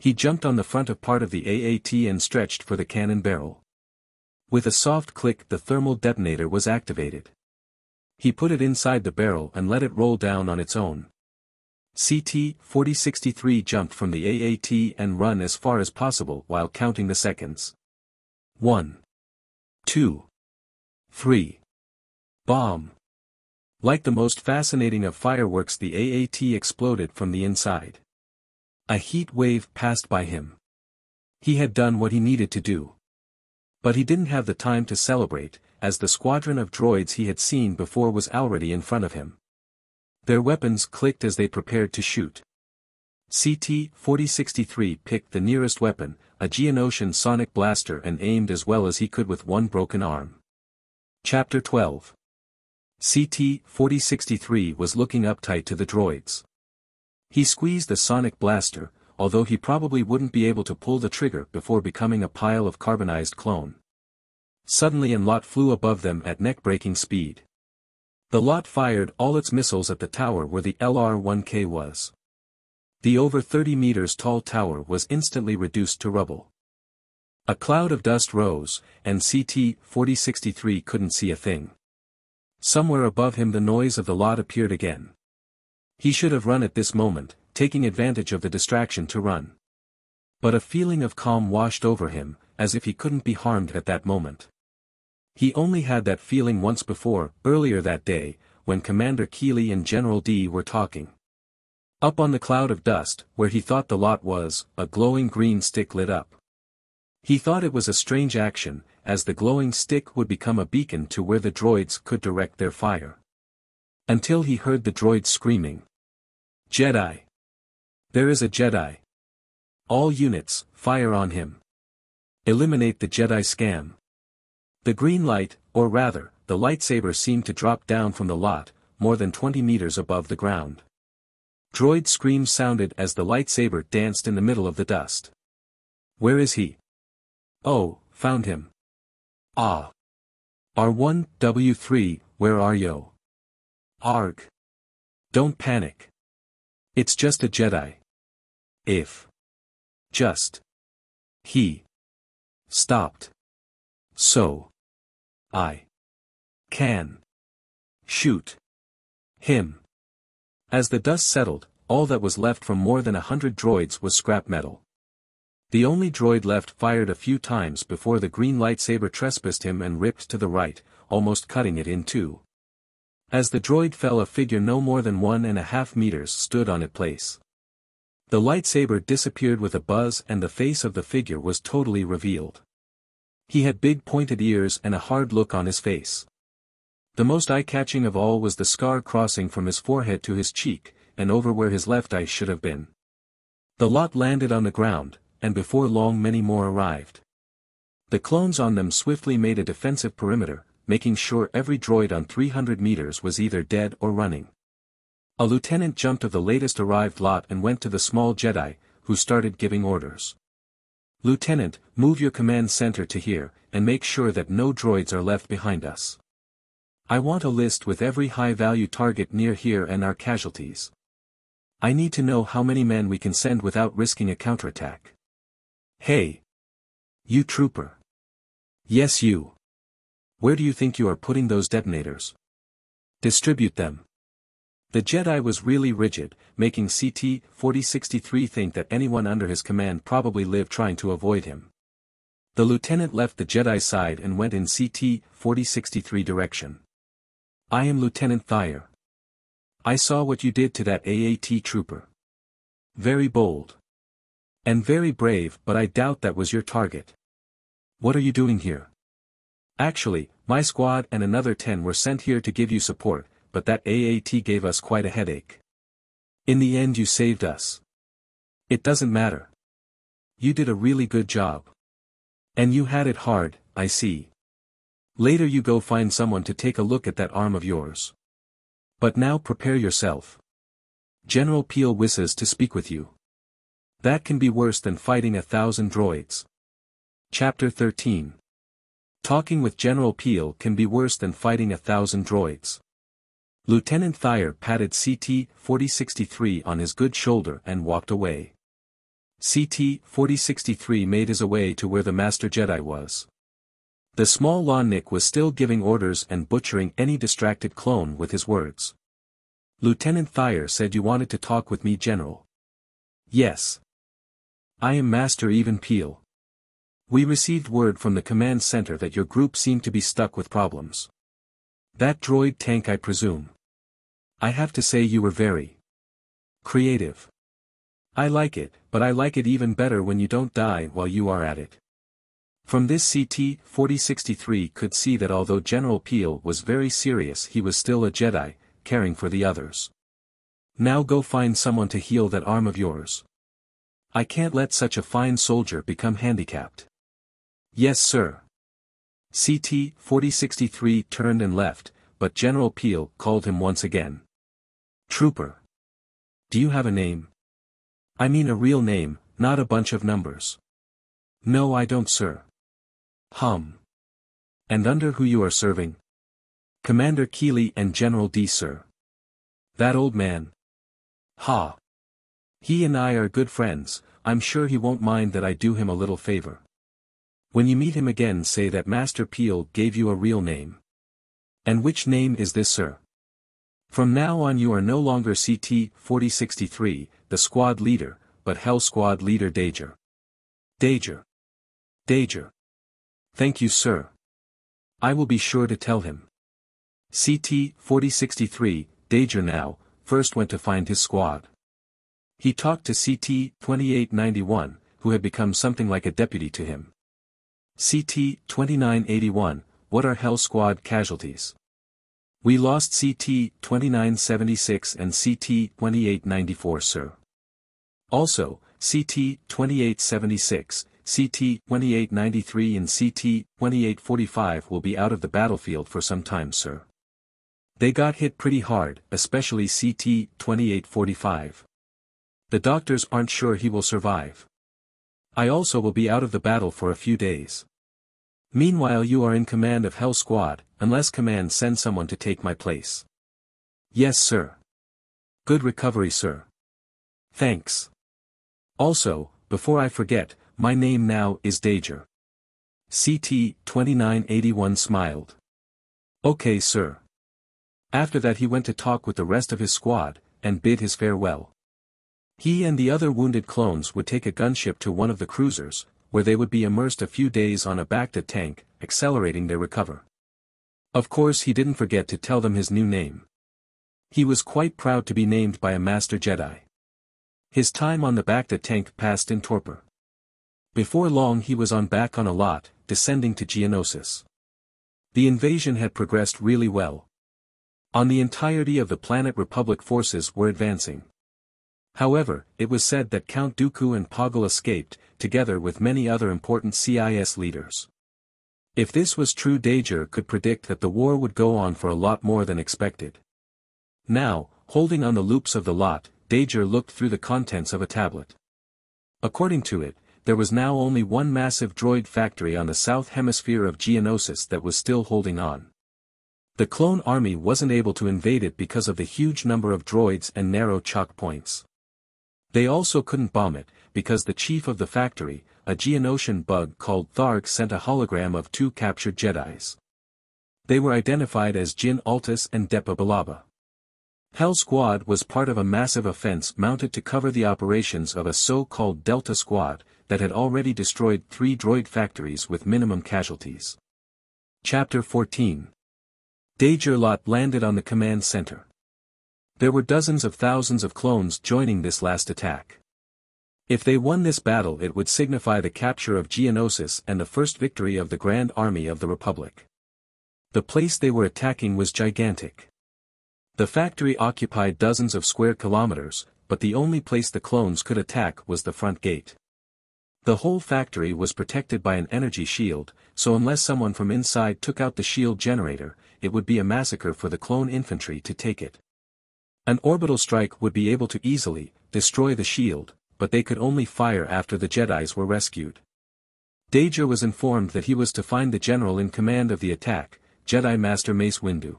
He jumped on the front of part of the AAT and stretched for the cannon barrel. With a soft click the thermal detonator was activated. He put it inside the barrel and let it roll down on its own. CT-4063 jumped from the AAT and run as far as possible while counting the seconds. 1. 2. 3. Bomb. Like the most fascinating of fireworks the AAT exploded from the inside. A heat wave passed by him. He had done what he needed to do. But he didn't have the time to celebrate, as the squadron of droids he had seen before was already in front of him. Their weapons clicked as they prepared to shoot. CT-4063 picked the nearest weapon, a Geonosian sonic blaster and aimed as well as he could with one broken arm. Chapter 12 CT-4063 was looking uptight to the droids. He squeezed the sonic blaster, although he probably wouldn't be able to pull the trigger before becoming a pile of carbonized clone. Suddenly an LAAT flew above them at neck-breaking speed. The LAAT fired all its missiles at the tower where the LR-1K was. The over 30 meters tall tower was instantly reduced to rubble. A cloud of dust rose, and CT-4063 couldn't see a thing. Somewhere above him the noise of the LAAT appeared again. He should have run at this moment, taking advantage of the distraction to run. But a feeling of calm washed over him, as if he couldn't be harmed at that moment. He only had that feeling once before, earlier that day, when Commander Keeli and General Di were talking. Up on the cloud of dust, where he thought the LAAT was, a glowing green stick lit up. He thought it was a strange action, as the glowing stick would become a beacon to where the droids could direct their fire. Until he heard the droid screaming. Jedi! There is a Jedi! All units, fire on him. Eliminate the Jedi scam. The green light, or rather, the lightsaber seemed to drop down from the LAAT, more than 20 meters above the ground. Droid screams sounded as the lightsaber danced in the middle of the dust. Where is he? Oh, found him. Ah. R1, W3, where are you? Arg. Don't panic. It's just a Jedi. If. Just. He. Stopped. So. I. Can. Shoot. Him. As the dust settled, all that was left from more than a hundred droids was scrap metal. The only droid left fired a few times before the green lightsaber trespassed him and ripped to the right, almost cutting it in two. As the droid fell a figure no more than one and a half meters stood on its place. The lightsaber disappeared with a buzz and the face of the figure was totally revealed. He had big pointed ears and a hard look on his face. The most eye-catching of all was the scar crossing from his forehead to his cheek, and over where his left eye should have been. The LAAT landed on the ground, and before long many more arrived. The clones on them swiftly made a defensive perimeter, making sure every droid on 300 meters was either dead or running. A lieutenant jumped of the latest arrived LAAT and went to the small Jedi, who started giving orders. Lieutenant, move your command center to here, and make sure that no droids are left behind us. I want a list with every high-value target near here and our casualties. I need to know how many men we can send without risking a counterattack. Hey! You trooper. Yes you. Where do you think you are putting those detonators? Distribute them. The Jedi was really rigid, making CT-4063 think that anyone under his command probably lived trying to avoid him. The lieutenant left the Jedi side and went in CT-4063 direction. I am Lieutenant Thayer. I saw what you did to that AAT trooper. Very bold. And very brave but I doubt that was your target. What are you doing here? Actually, my squad and another ten were sent here to give you support, but that AAT gave us quite a headache. In the end you saved us. It doesn't matter. You did a really good job. And you had it hard, I see. Later you go find someone to take a look at that arm of yours. But now prepare yourself. General Piell wishes to speak with you. That can be worse than fighting a thousand droids. Chapter 13 Talking with General Piell can be worse than fighting a thousand droids. Lieutenant Thayer patted CT-4063 on his good shoulder and walked away. CT-4063 made his way to where the Master Jedi was. The small Nick was still giving orders and butchering any distracted clone with his words. Lieutenant Thayer said you wanted to talk with me General. Yes. I am Master Even Piell. We received word from the command center that your group seemed to be stuck with problems. That droid tank I presume. I have to say you were very creative. I like it, but I like it even better when you don't die while you are at it. From this CT, 4063 could see that although General Piell was very serious he was still a Jedi, caring for the others. Now go find someone to heal that arm of yours. I can't let such a fine soldier become handicapped. Yes sir. CT, 4063 turned and left, but General Piell called him once again. Trooper. Do you have a name? I mean a real name, not a bunch of numbers. No I don't sir. Hum. And under who you are serving? Commander Keeli and General Di sir. That old man. Ha. He and I are good friends, I'm sure he won't mind that I do him a little favor. When you meet him again say that Master Piell gave you a real name. And which name is this sir? From now on you are no longer CT 4063, the squad leader, but Hell Squad leader Dager. Dager. Dager. Thank you sir. I will be sure to tell him. CT 4063, Dager now, first went to find his squad. He talked to CT 2891, who had become something like a deputy to him. CT 2981, what are Hell Squad casualties? We lost CT 2976 and CT 2894 sir. Also, CT 2876, CT 2893 and CT 2845 will be out of the battlefield for some time sir. They got hit pretty hard, especially CT 2845. The doctors aren't sure he will survive. I also will be out of the battle for a few days. Meanwhile you are in command of Hell Squad, unless command sends someone to take my place. Yes sir. Good recovery sir. Thanks. Also, before I forget, my name now is Dager. CT 2981 smiled. Okay sir. After that he went to talk with the rest of his squad, and bid his farewell. He and the other wounded clones would take a gunship to one of the cruisers, where they would be immersed a few days on a Bacta tank, accelerating their recover. Of course he didn't forget to tell them his new name. He was quite proud to be named by a Master Jedi. His time on the Bacta tank passed in torpor. Before long he was on back on a LAAT, descending to Geonosis. The invasion had progressed really well. On the entirety of the planet Republic forces were advancing. However, it was said that Count Dooku and Poggle escaped, together with many other important CIS leaders. If this was true Dager could predict that the war would go on for a lot more than expected. Now, holding on the loops of the LAAT, Dager looked through the contents of a tablet. According to it, there was now only one massive droid factory on the south hemisphere of Geonosis that was still holding on. The clone army wasn't able to invade it because of the huge number of droids and narrow choke points. They also couldn't bomb it, because the chief of the factory, a Geonosian bug called Tharg sent a hologram of two captured Jedis. They were identified as Jin Altus and Depa Billaba. Hell Squad was part of a massive offense mounted to cover the operations of a so-called Delta Squad, that had already destroyed three droid factories with minimum casualties. Chapter 14 Dangerlot landed on the command center. There were dozens of thousands of clones joining this last attack. If they won this battle it would signify the capture of Geonosis and the first victory of the Grand Army of the Republic. The place they were attacking was gigantic. The factory occupied dozens of square kilometers, but the only place the clones could attack was the front gate. The whole factory was protected by an energy shield, so unless someone from inside took out the shield generator, it would be a massacre for the clone infantry to take it. An orbital strike would be able to easily, destroy the shield, but they could only fire after the Jedis were rescued. Dager was informed that he was to find the general in command of the attack, Jedi Master Mace Windu.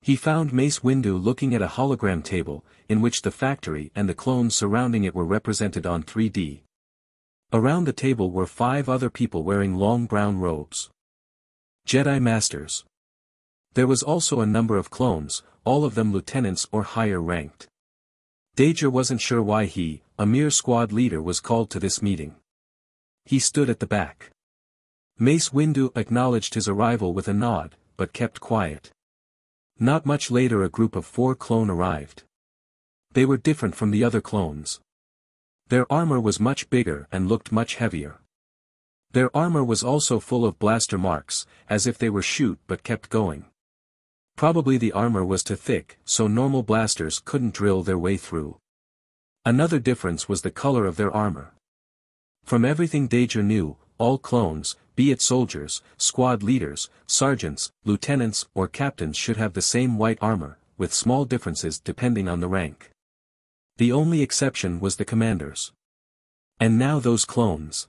He found Mace Windu looking at a hologram table, in which the factory and the clones surrounding it were represented on 3D. Around the table were five other people wearing long brown robes. Jedi Masters. There was also a number of clones, all of them lieutenants or higher ranked. Dager wasn't sure why he, a mere squad leader was called to this meeting. He stood at the back. Mace Windu acknowledged his arrival with a nod, but kept quiet. Not much later a group of four clone arrived. They were different from the other clones. Their armor was much bigger and looked much heavier. Their armor was also full of blaster marks, as if they were shoot but kept going. Probably the armor was too thick, so normal blasters couldn't drill their way through. Another difference was the color of their armor. From everything Dager knew, all clones, be it soldiers, squad leaders, sergeants, lieutenants or captains should have the same white armor, with small differences depending on the rank. The only exception was the commanders. And now those clones.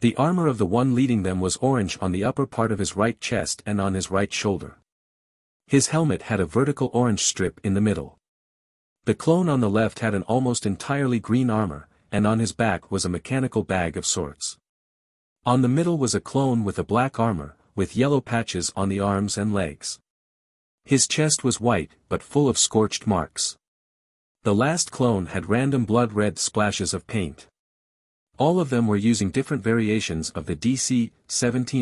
The armor of the one leading them was orange on the upper part of his right chest and on his right shoulder. His helmet had a vertical orange strip in the middle. The clone on the left had an almost entirely green armor, and on his back was a mechanical bag of sorts. On the middle was a clone with a black armor, with yellow patches on the arms and legs. His chest was white, but full of scorched marks. The last clone had random blood-red splashes of paint. All of them were using different variations of the DC-17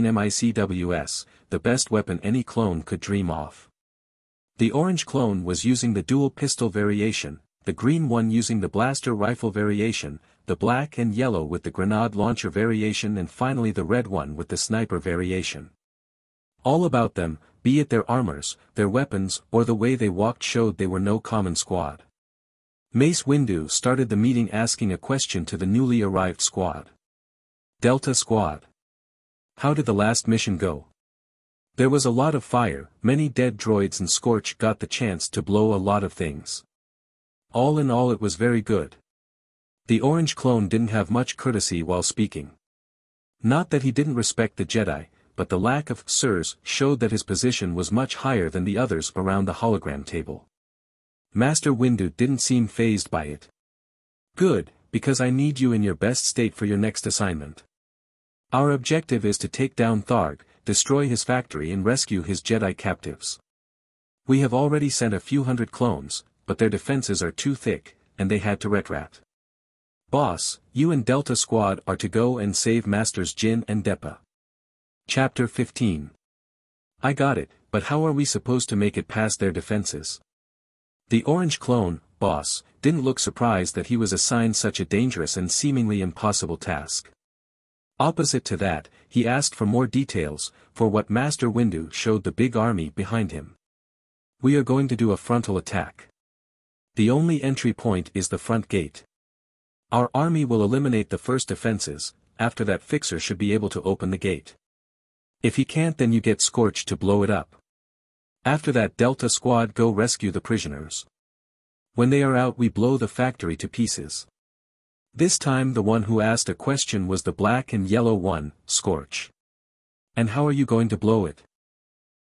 MICWS, the best weapon any clone could dream of. The orange clone was using the dual pistol variation, the green one using the blaster rifle variation, the black and yellow with the grenade launcher variation and finally the red one with the sniper variation. All about them, be it their armors, their weapons, or the way they walked showed they were no common squad. Mace Windu started the meeting asking a question to the newly arrived squad. Delta Squad. How did the last mission go? There was a lot of fire, many dead droids and Scorch got the chance to blow a lot of things. All in all it was very good. The orange clone didn't have much courtesy while speaking. Not that he didn't respect the Jedi, but the lack of sirs showed that his position was much higher than the others around the hologram table. Master Windu didn't seem phased by it. Good, because I need you in your best state for your next assignment. Our objective is to take down Tharg, destroy his factory and rescue his Jedi captives. We have already sent a few hundred clones, but their defenses are too thick, and they had to retrat. Boss, you and Delta Squad are to go and save Masters Jin and Depa. Chapter 15 I got it, but how are we supposed to make it past their defenses? The orange clone, boss, didn't look surprised that he was assigned such a dangerous and seemingly impossible task. Opposite to that, he asked for more details, for what Master Windu showed the big army behind him. We are going to do a frontal attack. The only entry point is the front gate. Our army will eliminate the first defenses, after that Fixer should be able to open the gate. If he can't then you get Scorch to blow it up. After that Delta Squad go rescue the prisoners. When they are out we blow the factory to pieces. This time the one who asked a question was the black and yellow one, Scorch. And how are you going to blow it?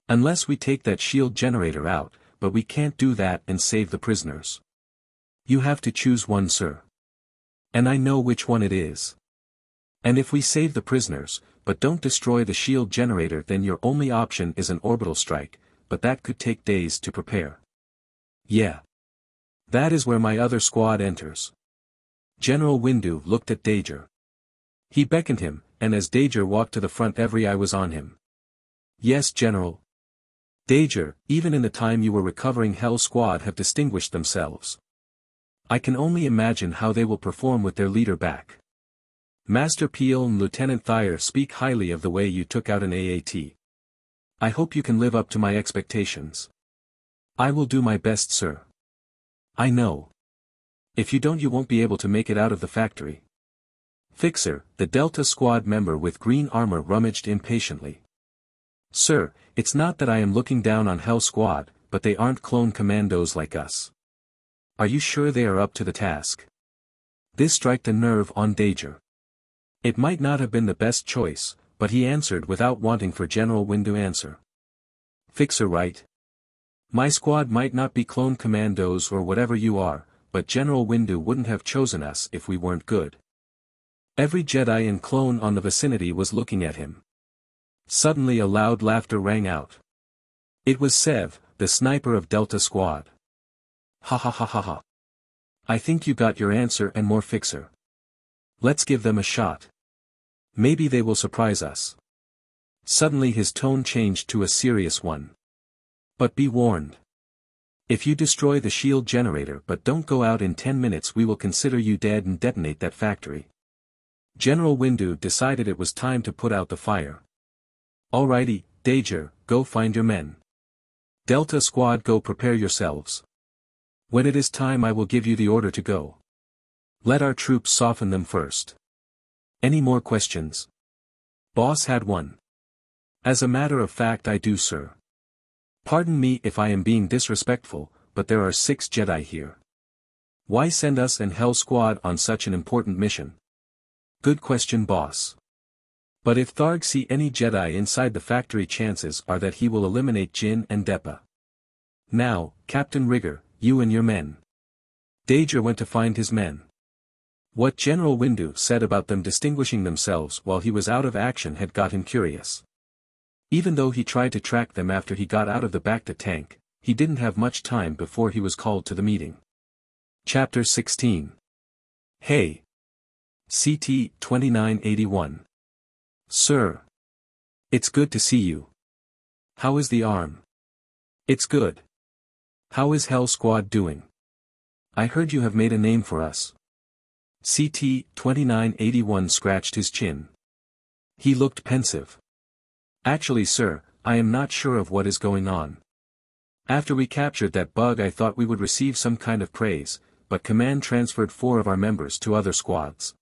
Unless we take that shield generator out, but we can't do that and save the prisoners. You have to choose one sir. And I know which one it is. And if we save the prisoners, but don't destroy the shield generator then your only option is an orbital strike, but that could take days to prepare. Yeah. That is where my other squad enters. General Windu looked at Dager. He beckoned him, and as Dager walked to the front every eye was on him. Yes General. Dager, even in the time you were recovering Hell Squad have distinguished themselves. I can only imagine how they will perform with their leader back. Master Piell and Lieutenant Thayer speak highly of the way you took out an AAT. I hope you can live up to my expectations. I will do my best sir. I know. If you don't you won't be able to make it out of the factory. Fixer, the Delta Squad member with green armor rummaged impatiently. Sir, it's not that I am looking down on Hell Squad, but they aren't clone commandos like us. Are you sure they are up to the task? This struck a nerve on Dager. It might not have been the best choice, but he answered without wanting for General Windu answer. Fixer right. My squad might not be clone commandos or whatever you are, but General Windu wouldn't have chosen us if we weren't good. Every Jedi and clone on the vicinity was looking at him. Suddenly a loud laughter rang out. It was Sev, the sniper of Delta Squad. Ha ha ha ha ha. I think you got your answer and more fixer. Let's give them a shot. Maybe they will surprise us. Suddenly his tone changed to a serious one. But be warned. If you destroy the shield generator but don't go out in 10 minutes we will consider you dead and detonate that factory. General Windu decided it was time to put out the fire. Alrighty, Dager, go find your men. Delta Squad go prepare yourselves. When it is time I will give you the order to go. Let our troops soften them first. Any more questions? Boss had one. As a matter of fact I do sir. Pardon me if I am being disrespectful, but there are six Jedi here. Why send us and Hell Squad on such an important mission? Good question boss. But if Tharg see any Jedi inside the factory chances are that he will eliminate Jin and Depa. Now, Captain Rigger, you and your men. Dager went to find his men. What General Windu said about them distinguishing themselves while he was out of action had got him curious. Even though he tried to track them after he got out of the Bacta tank, he didn't have much time before he was called to the meeting. Chapter 16 Hey! CT 2981 Sir! It's good to see you. How is the arm? It's good. How is Hell Squad doing? I heard you have made a name for us. CT 2981 scratched his chin. He looked pensive. Actually sir, I am not sure of what is going on. After we captured that bug I thought we would receive some kind of praise, but command transferred four of our members to other squads.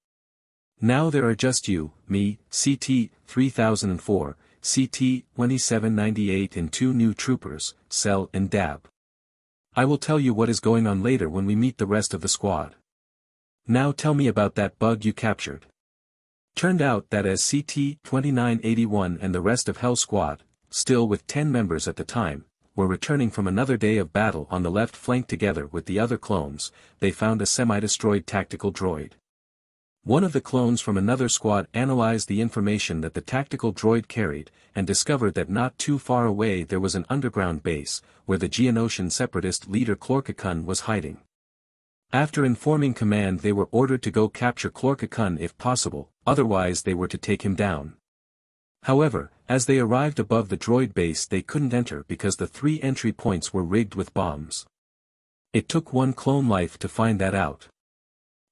Now there are just you, me, CT 3004, CT 2798 and two new troopers, Cell and Dab. I will tell you what is going on later when we meet the rest of the squad. Now tell me about that bug you captured. Turned out that as CT-2981 and the rest of Hell Squad, still with 10 members at the time, were returning from another day of battle on the left flank together with the other clones, they found a semi-destroyed tactical droid. One of the clones from another squad analyzed the information that the tactical droid carried, and discovered that not too far away there was an underground base, where the Geonosian separatist leader Chlorkakun was hiding. After informing command they were ordered to go capture Chlorkakun if possible, otherwise they were to take him down. However, as they arrived above the droid base they couldn't enter because the three entry points were rigged with bombs. It took one clone life to find that out.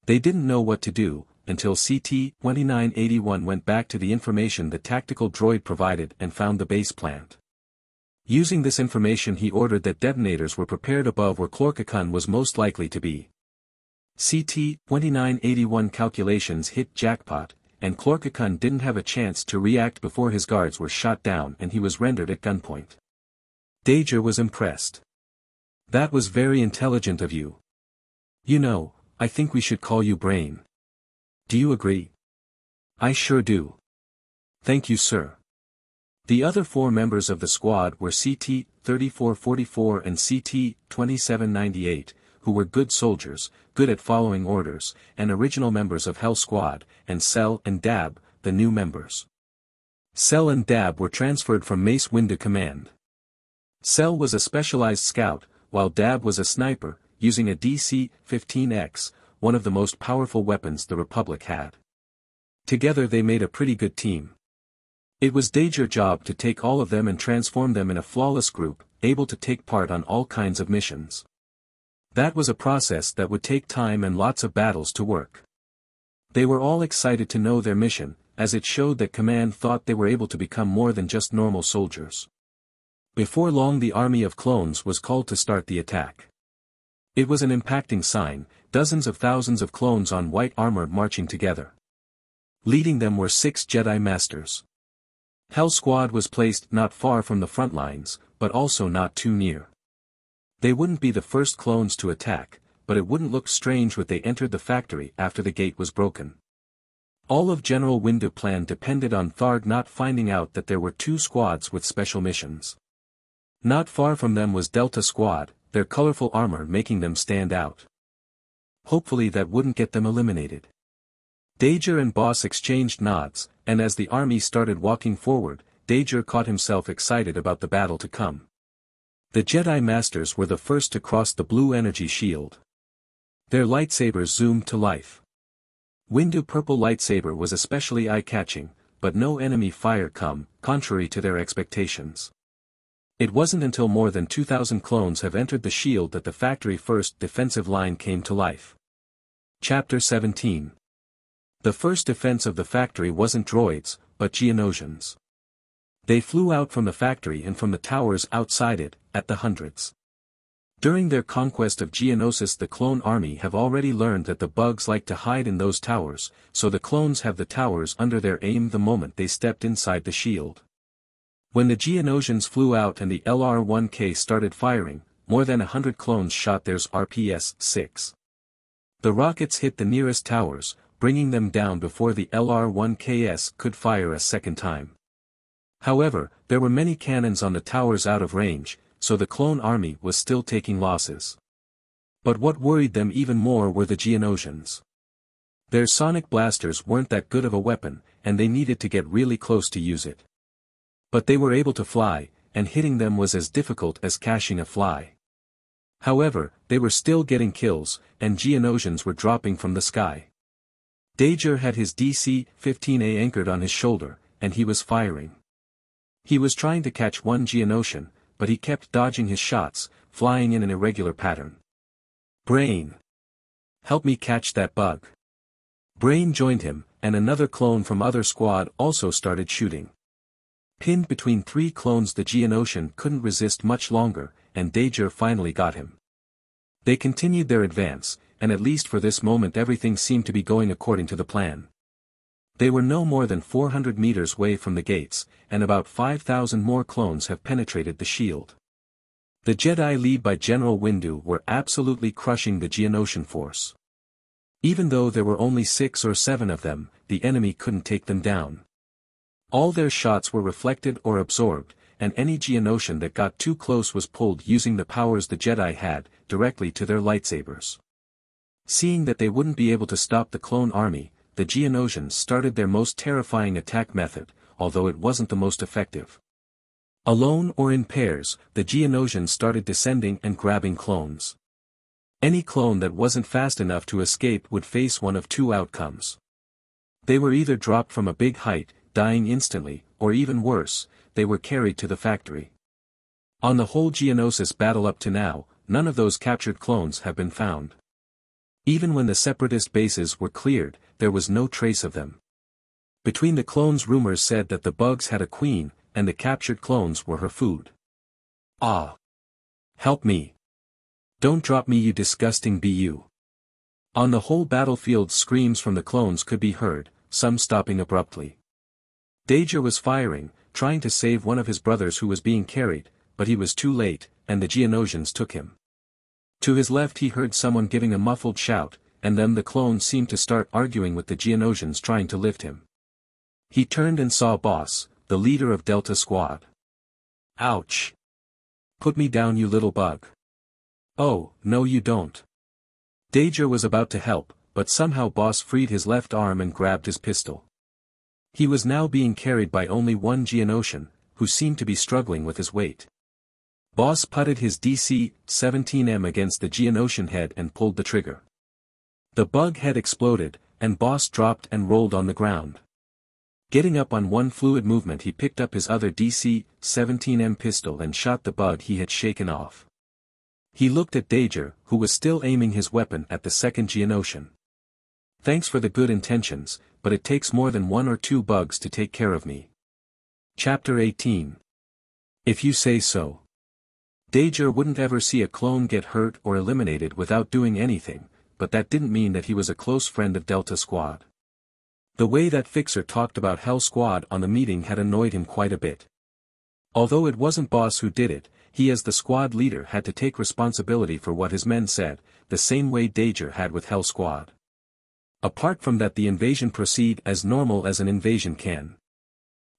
They didn't know what to do, until CT-2981 went back to the information the tactical droid provided and found the base plant. Using this information he ordered that detonators were prepared above where Chlorkakun was most likely to be. CT 2981 calculations hit jackpot, and Chlorkakun didn't have a chance to react before his guards were shot down and he was rendered at gunpoint. Dager was impressed. That was very intelligent of you. You know, I think we should call you Brain. Do you agree? I sure do. Thank you sir. The other four members of the squad were CT 3444 and CT 2798, who were good soldiers, good at following orders, and original members of Hell Squad, and Cell and Dab, the new members. Cell and Dab were transferred from Mace Windu Command. Cell was a specialized scout, while Dab was a sniper, using a DC-15X, one of the most powerful weapons the Republic had. Together they made a pretty good team. It was Dager's job to take all of them and transform them in a flawless group, able to take part on all kinds of missions. That was a process that would take time and lots of battles to work. They were all excited to know their mission, as it showed that command thought they were able to become more than just normal soldiers. Before long the army of clones was called to start the attack. It was an impacting sign, dozens of thousands of clones on white armor marching together. Leading them were six Jedi Masters. Hell Squad was placed not far from the front lines, but also not too near. They wouldn't be the first clones to attack, but it wouldn't look strange if they entered the factory after the gate was broken. All of General Windu plan depended on Tharg not finding out that there were two squads with special missions. Not far from them was Delta Squad, their colorful armor making them stand out. Hopefully that wouldn't get them eliminated. Dager and Boss exchanged nods, and as the army started walking forward, Dager caught himself excited about the battle to come. The Jedi Masters were the first to cross the blue energy shield. Their lightsabers zoomed to life. Windu purple lightsaber was especially eye-catching, but no enemy fire come, contrary to their expectations. It wasn't until more than 2,000 clones have entered the shield that the factory first defensive line came to life. Chapter 17 The first defense of the factory wasn't droids, but Geonosians. They flew out from the factory and from the towers outside it, at the hundreds. During their conquest of Geonosis the clone army have already learned that the bugs like to hide in those towers, so the clones have the towers under their aim the moment they stepped inside the shield. When the Geonosians flew out and the LR-1K started firing, more than a hundred clones shot theirs RPS-6. The rockets hit the nearest towers, bringing them down before the LR-1KS could fire a second time. However, there were many cannons on the towers out of range, so the clone army was still taking losses. But what worried them even more were the Geonosians. Their sonic blasters weren't that good of a weapon, and they needed to get really close to use it. But they were able to fly, and hitting them was as difficult as catching a fly. However, they were still getting kills, and Geonosians were dropping from the sky. Dager had his DC-15A anchored on his shoulder, and he was firing. He was trying to catch one Geonosian, but he kept dodging his shots, flying in an irregular pattern. Brain! Help me catch that bug. Brain joined him, and another clone from other squad also started shooting. Pinned between three clones the Geonosian couldn't resist much longer, and Dager finally got him. They continued their advance, and at least for this moment everything seemed to be going according to the plan. They were no more than 400 meters away from the gates, and about 5,000 more clones have penetrated the shield. The Jedi led by General Windu were absolutely crushing the Geonosian force. Even though there were only six or seven of them, the enemy couldn't take them down. All their shots were reflected or absorbed, and any Geonosian that got too close was pulled using the powers the Jedi had, directly to their lightsabers. Seeing that they wouldn't be able to stop the clone army, the Geonosians started their most terrifying attack method, although it wasn't the most effective. Alone or in pairs, the Geonosians started descending and grabbing clones. Any clone that wasn't fast enough to escape would face one of two outcomes. They were either dropped from a big height, dying instantly, or even worse, they were carried to the factory. On the whole Geonosis battle up to now, none of those captured clones have been found. Even when the separatist bases were cleared, there was no trace of them. Between the clones rumors said that the bugs had a queen, and the captured clones were her food. Ah! Help me! Don't drop me you disgusting BU. On the whole battlefield screams from the clones could be heard, some stopping abruptly. Dager was firing, trying to save one of his brothers who was being carried, but he was too late, and the Geonosians took him. To his left he heard someone giving a muffled shout, and then the clone seemed to start arguing with the Geonosians trying to lift him. He turned and saw Boss, the leader of Delta Squad. Ouch! Put me down you little bug. Oh, no you don't. Dager was about to help, but somehow Boss freed his left arm and grabbed his pistol. He was now being carried by only one Geonosian, who seemed to be struggling with his weight. Boss putted his DC-17M against the Geonosian head and pulled the trigger. The bug head exploded, and Boss dropped and rolled on the ground. Getting up on one fluid movement he picked up his other DC-17M pistol and shot the bug he had shaken off. He looked at Dager, who was still aiming his weapon at the second Geonosian. Thanks for the good intentions, but it takes more than one or two bugs to take care of me. Chapter 18 If you say so. Dager wouldn't ever see a clone get hurt or eliminated without doing anything, but that didn't mean that he was a close friend of Delta Squad. The way that Fixer talked about Hell Squad on the meeting had annoyed him quite a bit. Although it wasn't Boss who did it, he as the squad leader had to take responsibility for what his men said, the same way Dager had with Hell Squad. Apart from that the invasion proceed as normal as an invasion can.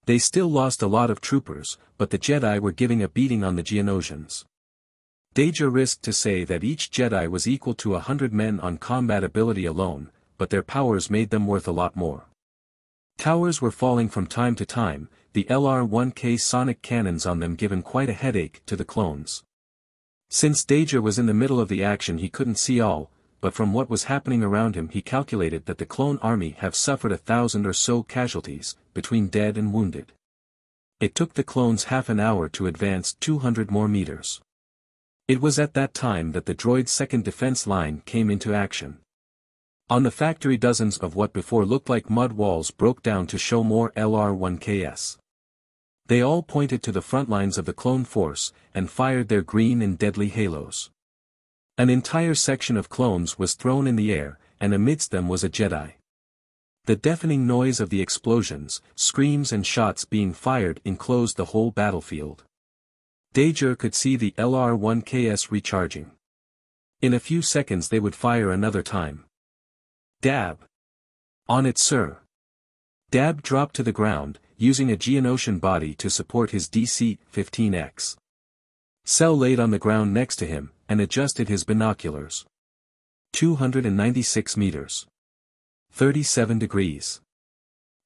They still lost a lot of troopers, but the Jedi were giving a beating on the Geonosians. Dager risked to say that each Jedi was equal to a hundred men on combat ability alone, but their powers made them worth a lot more. Towers were falling from time to time, the LR-1K sonic cannons on them given quite a headache to the clones. Since Dager was in the middle of the action he couldn't see all, but from what was happening around him he calculated that the clone army have suffered a thousand or so casualties, between dead and wounded. It took the clones half an hour to advance 200 more meters. It was at that time that the droid's second defense line came into action. On the factory dozens of what before looked like mud walls broke down to show more LR-1KS. They all pointed to the front lines of the clone force, and fired their green and deadly halos. An entire section of clones was thrown in the air, and amidst them was a Jedi. The deafening noise of the explosions, screams and shots being fired enclosed the whole battlefield. Dager could see the LR-1KS recharging. In a few seconds they would fire another time. Dab. On it sir. Dab dropped to the ground, using a Geonosian body to support his DC-15X. Cell laid on the ground next to him, and adjusted his binoculars. 296 meters. 37 degrees.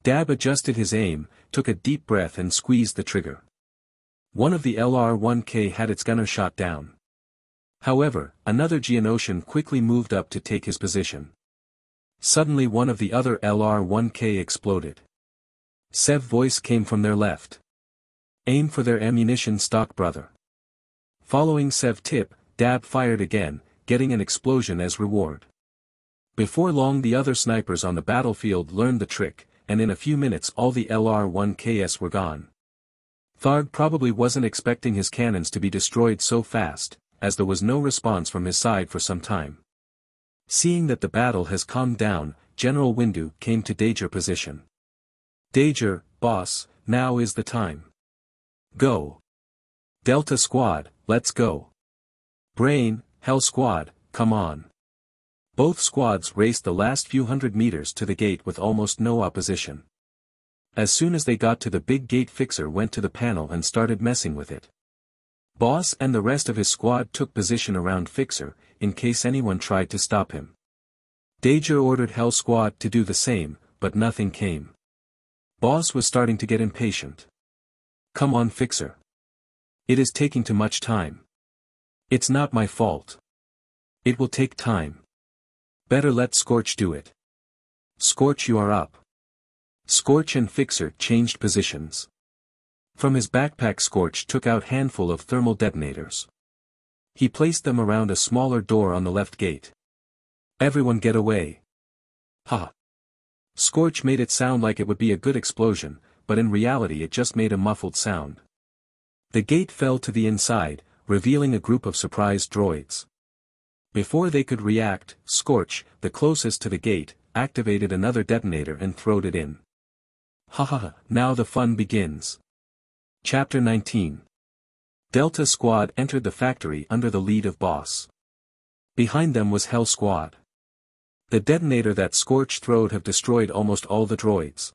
Dab adjusted his aim, took a deep breath and squeezed the trigger. One of the LR-1K had its gunner shot down. However, another Geonosian quickly moved up to take his position. Suddenly one of the other LR-1K exploded. Sev voice came from their left. Aim for their ammunition stock brother. Following Sev tip, Dab fired again, getting an explosion as reward. Before long the other snipers on the battlefield learned the trick, and in a few minutes all the LR-1KS were gone. Tharg probably wasn't expecting his cannons to be destroyed so fast, as there was no response from his side for some time. Seeing that the battle has calmed down, General Windu came to Dager position. Dager, boss, now is the time. Go. Delta Squad, let's go. Brain, Hell Squad, come on. Both squads raced the last few hundred meters to the gate with almost no opposition. As soon as they got to the big gate Fixer went to the panel and started messing with it. Boss and the rest of his squad took position around Fixer, in case anyone tried to stop him. Dager ordered Hell Squad to do the same, but nothing came. Boss was starting to get impatient. Come on Fixer. It is taking too much time. It's not my fault. It will take time. Better let Scorch do it. Scorch you are up. Scorch and Fixer changed positions. From his backpack Scorch took out handful of thermal detonators. He placed them around a smaller door on the left gate. Everyone get away. Ha. Scorch made it sound like it would be a good explosion, but in reality it just made a muffled sound. The gate fell to the inside, revealing a group of surprised droids. Before they could react, Scorch, the closest to the gate, activated another detonator and throwed it in. Ha ha ha, now the fun begins. Chapter 19 Delta Squad entered the factory under the lead of Boss. Behind them was Hell Squad. The detonator that Scorch throwed have destroyed almost all the droids.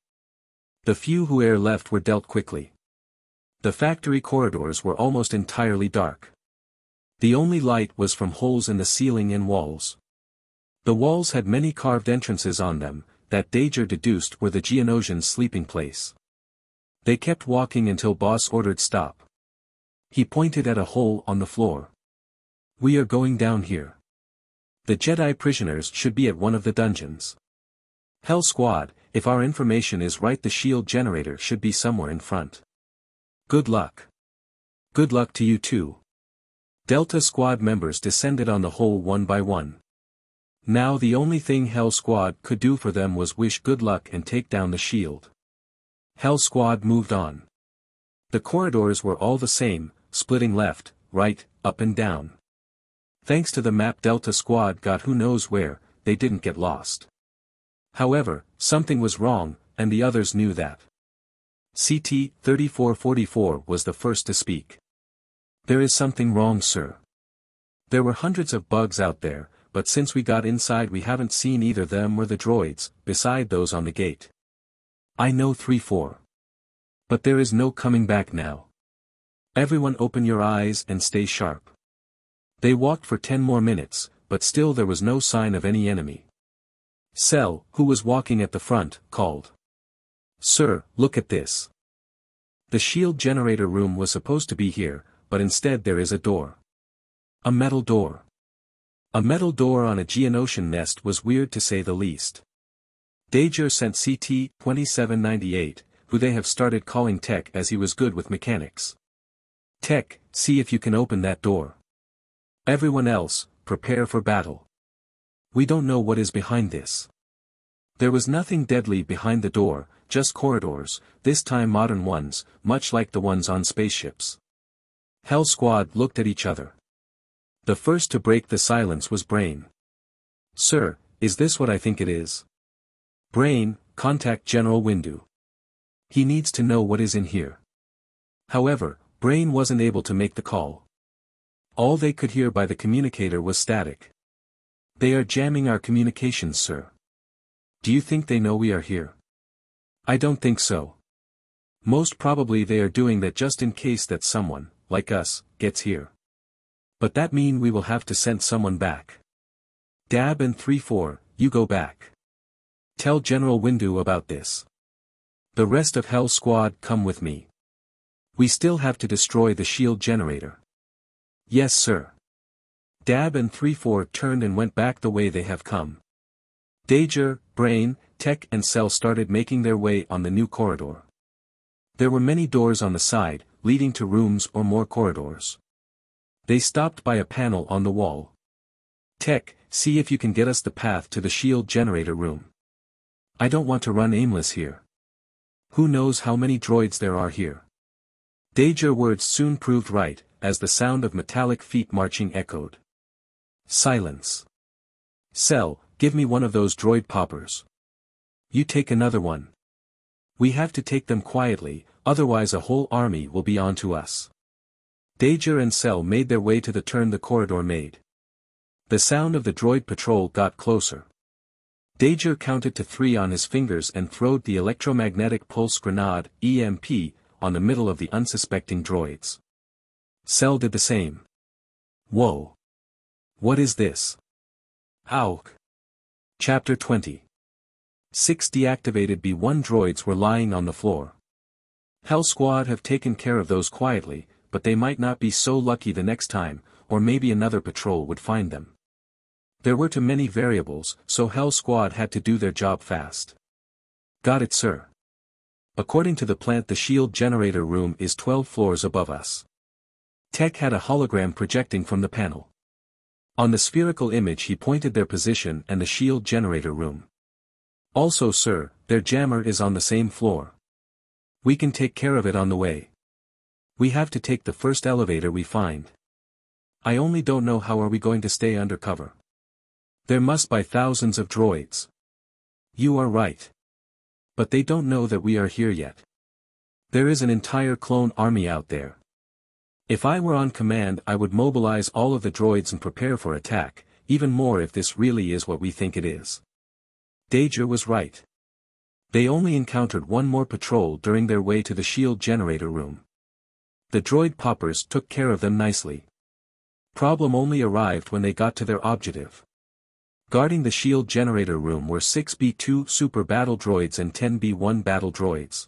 The few who air left were dealt quickly. The factory corridors were almost entirely dark. The only light was from holes in the ceiling and walls. The walls had many carved entrances on them, that Dager deduced were the Geonosians' sleeping place. They kept walking until Boss ordered stop. He pointed at a hole on the floor. We are going down here. The Jedi prisoners should be at one of the dungeons. Hell Squad, if our information is right the shield generator should be somewhere in front. Good luck. Good luck to you too. Delta Squad members descended on the hole one by one. Now the only thing Hell Squad could do for them was wish good luck and take down the shield. Hell Squad moved on. The corridors were all the same, splitting left, right, up and down. Thanks to the map Delta Squad got who knows where, they didn't get lost. However, something was wrong, and the others knew that. CT-3444 was the first to speak. There is something wrong sir. There were hundreds of bugs out there, but since we got inside we haven't seen either them or the droids, beside those on the gate. I know 3-4. But there is no coming back now. Everyone open your eyes and stay sharp. They walked for ten more minutes, but still there was no sign of any enemy. Cell, who was walking at the front, called. Sir, look at this. The shield generator room was supposed to be here, but instead there is a door. A metal door. A metal door on a Geonosian nest was weird to say the least. Dager sent CT-2798, who they have started calling Tech as he was good with mechanics. Tech, see if you can open that door. Everyone else, prepare for battle. We don't know what is behind this. There was nothing deadly behind the door, just corridors, this time modern ones, much like the ones on spaceships. Hell Squad looked at each other. The first to break the silence was Brain. Sir, is this what I think it is? Brain, contact General Windu. He needs to know what is in here. However, Brain wasn't able to make the call. All they could hear by the communicator was static. They are jamming our communications sir. Do you think they know we are here? I don't think so. Most probably they are doing that just in case that someone, like us, gets here. But that mean we will have to send someone back. Dab and 3-4, you go back. Tell General Windu about this. The rest of Hell Squad come with me. We still have to destroy the shield generator. Yes sir. Dab and 3-4 turned and went back the way they have come. Dager, Brain, Tech and Cell started making their way on the new corridor. There were many doors on the side, leading to rooms or more corridors. They stopped by a panel on the wall. Tech, see if you can get us the path to the shield generator room. I don't want to run aimless here. Who knows how many droids there are here. Dager words soon proved right, as the sound of metallic feet marching echoed. Silence. Cell, give me one of those droid poppers. You take another one. We have to take them quietly, otherwise a whole army will be on to us. Dager and Cell made their way to the turn the corridor made. The sound of the droid patrol got closer. Dager counted to three on his fingers and throwed the electromagnetic pulse grenade, EMP, on the middle of the unsuspecting droids. Cell did the same. Whoa. What is this? Auk. Chapter 20 Six deactivated B-1 droids were lying on the floor. Hell Squad have taken care of those quietly, but they might not be so lucky the next time, or maybe another patrol would find them. There were too many variables, so Hell Squad had to do their job fast. Got it sir. According to the plant the shield generator room is 12 floors above us. Tech had a hologram projecting from the panel. On the spherical image he pointed their position and the shield generator room. Also sir, their jammer is on the same floor. We can take care of it on the way. We have to take the first elevator we find. I only don't know how are we going to stay under cover. There must be thousands of droids. You are right. But they don't know that we are here yet. There is an entire clone army out there. If I were on command I would mobilize all of the droids and prepare for attack, even more if this really is what we think it is. Dager was right. They only encountered one more patrol during their way to the shield generator room. The droid poppers took care of them nicely. Problem only arrived when they got to their objective. Guarding the shield generator room were 6 B-2 super battle droids and 10 B-1 battle droids.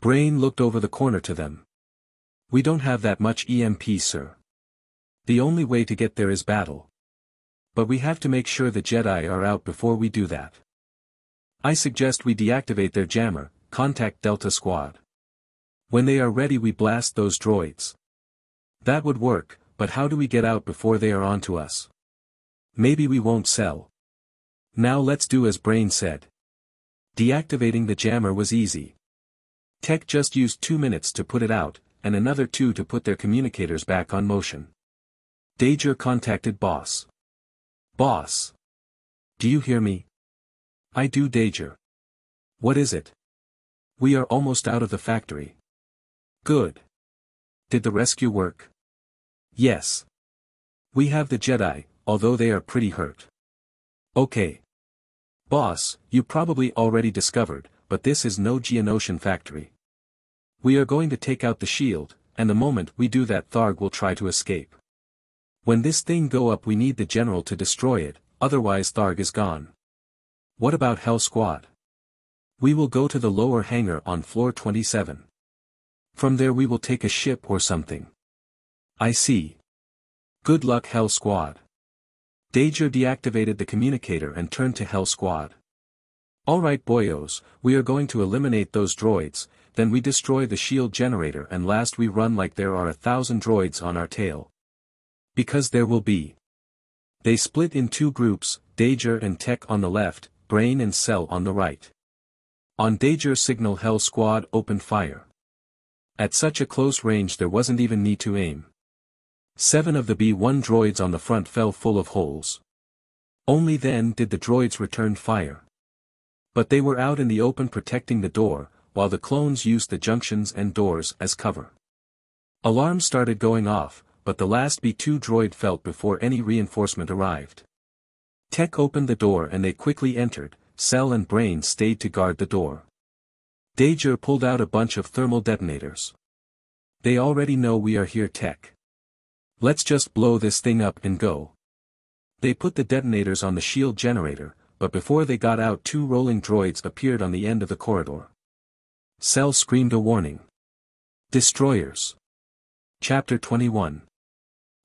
Brain looked over the corner to them. We don't have that much EMP sir. The only way to get there is battle. But we have to make sure the Jedi are out before we do that. I suggest we deactivate their jammer, contact Delta Squad. When they are ready we blast those droids. That would work, but how do we get out before they are onto us? Maybe we won't sell. Now let's do as Brain said. Deactivating the jammer was easy. Tech just used two minutes to put it out, and another two to put their communicators back on motion. Dager contacted Boss. Boss. Do you hear me? I do Dager. What is it? We are almost out of the factory. Good. Did the rescue work? Yes. We have the Jedi, although they are pretty hurt. Okay. Boss, you probably already discovered, but this is no Geonosian factory. We are going to take out the shield, and the moment we do that Tharg will try to escape. When this thing go up we need the general to destroy it, otherwise Tharg is gone. What about Hell Squad? We will go to the lower hangar on floor 27. From there we will take a ship or something. I see. Good luck Hell Squad. Dager deactivated the communicator and turned to Hell Squad. Alright boyos, we are going to eliminate those droids, then we destroy the shield generator and last we run like there are a thousand droids on our tail. Because there will be. They split in two groups, Dager and Tech on the left, Brain and Cell on the right. On Dager signal Hell Squad opened fire. At such a close range there wasn't even need to aim. Seven of the B-1 droids on the front fell full of holes. Only then did the droids return fire. But they were out in the open protecting the door, while the clones used the junctions and doors as cover. Alarms started going off, but the last B-2 droid felt before any reinforcement arrived. Tech opened the door and they quickly entered, Cell and Brain stayed to guard the door. Dager pulled out a bunch of thermal detonators. They already know we are here Tech. Let's just blow this thing up and go. They put the detonators on the shield generator, but before they got out two rolling droids appeared on the end of the corridor. Cell screamed a warning. Destroyers. Chapter 21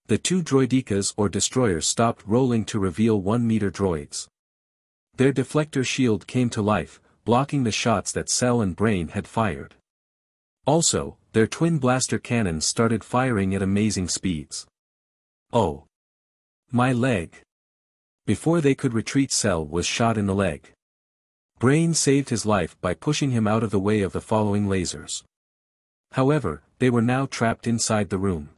The two droidekas or destroyers stopped rolling to reveal 1-meter droids. Their deflector shield came to life, blocking the shots that Cell and Brain had fired. Also, their twin blaster cannons started firing at amazing speeds. Oh! My leg! Before they could retreat Cell was shot in the leg. Brain saved his life by pushing him out of the way of the following lasers. However, they were now trapped inside the room.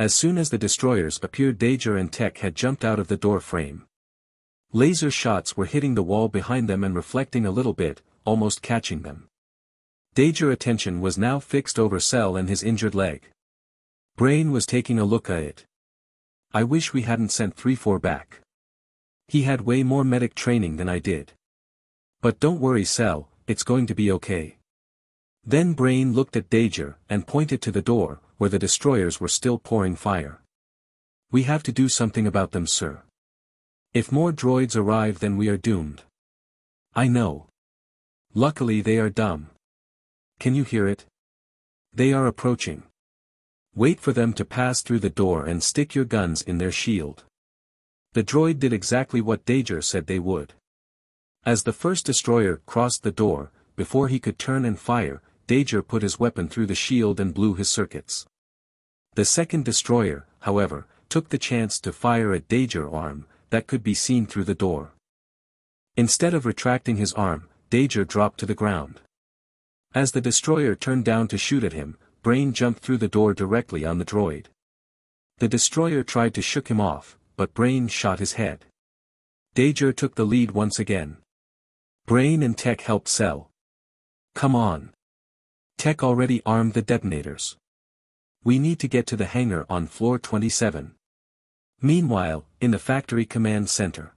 As soon as the destroyers appeared Dager and Tech had jumped out of the door frame. Laser shots were hitting the wall behind them and reflecting a little bit, almost catching them. Dager attention was now fixed over Cell and his injured leg. Brain was taking a look at it. I wish we hadn't sent 3-4 back. He had way more medic training than I did. But don't worry Cell, it's going to be okay. Then Brain looked at Dager and pointed to the door, where the destroyers were still pouring fire. We have to do something about them sir. If more droids arrive then we are doomed. I know. Luckily they are dumb. Can you hear it? They are approaching. Wait for them to pass through the door and stick your guns in their shield. The droid did exactly what Dager said they would. As the first destroyer crossed the door, before he could turn and fire, Dager put his weapon through the shield and blew his circuits. The second destroyer, however, took the chance to fire a Dager arm, that could be seen through the door. Instead of retracting his arm, Dager dropped to the ground. As the destroyer turned down to shoot at him, Brain jumped through the door directly on the droid. The destroyer tried to shook him off, but Brain shot his head. Dager took the lead once again. Brain and Tech helped Cell. Come on. Tech already armed the detonators. We need to get to the hangar on floor 27. Meanwhile, in the factory command center.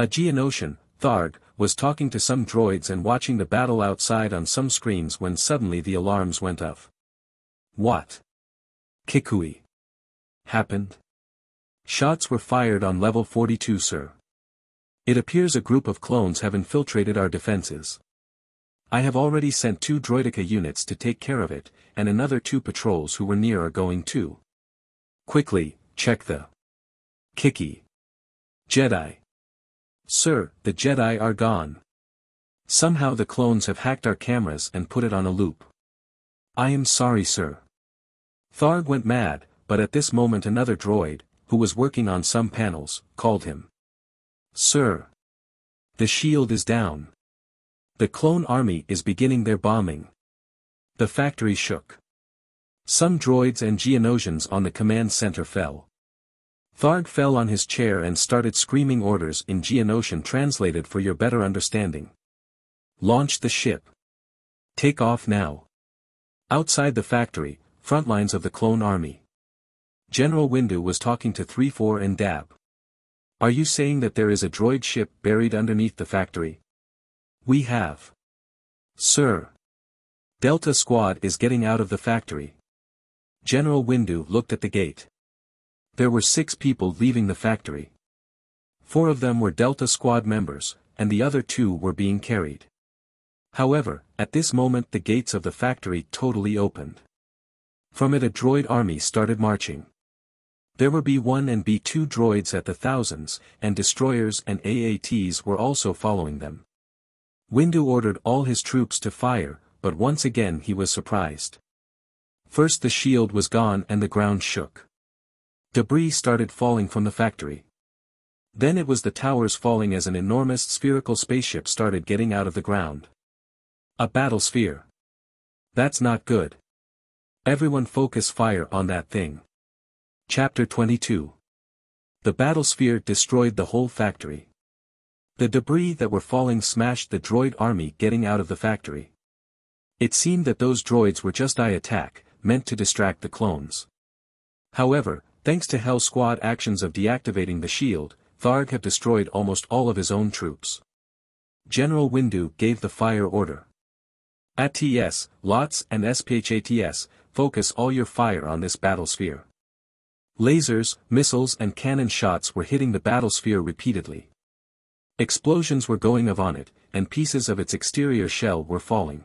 A Geonosian, Tharg, was talking to some droids and watching the battle outside on some screens when suddenly the alarms went off. What? Kikui. Happened? Shots were fired on level 42 sir. It appears a group of clones have infiltrated our defenses. I have already sent two droideka units to take care of it, and another two patrols who were near are going too. Quickly, check the Kiki. Jedi. Sir, the Jedi are gone. Somehow the clones have hacked our cameras and put it on a loop. I am sorry sir. Tharg went mad, but at this moment another droid, who was working on some panels, called him. Sir. The shield is down. The clone army is beginning their bombing. The factory shook. Some droids and Geonosians on the command center fell. Tharg fell on his chair and started screaming orders in Geonosian translated for your better understanding. Launch the ship. Take off now. Outside the factory, front lines of the clone army. General Windu was talking to 3-4 and Dab. Are you saying that there is a droid ship buried underneath the factory? We have. Sir. Delta Squad is getting out of the factory. General Windu looked at the gate. There were six people leaving the factory. Four of them were Delta Squad members, and the other two were being carried. However, at this moment the gates of the factory totally opened. From it a droid army started marching. There were B-1 and B-2 droids at the thousands, and destroyers and AATs were also following them. Windu ordered all his troops to fire, but once again he was surprised. First the shield was gone and the ground shook. Debris started falling from the factory. Then it was the towers falling as an enormous spherical spaceship started getting out of the ground. A battle sphere. That's not good. Everyone focus fire on that thing. Chapter 22 The battle sphere destroyed the whole factory. The debris that were falling smashed the droid army getting out of the factory. It seemed that those droids were just eye attack, meant to distract the clones. However, Thanks to Hell Squad actions of deactivating the shield, Tharg have destroyed almost all of his own troops. General Windu gave the fire order. AT-TEs, LAATs and SPHA-Ts, focus all your fire on this battlesphere. Lasers, missiles and cannon shots were hitting the battlesphere repeatedly. Explosions were going of on it, and pieces of its exterior shell were falling.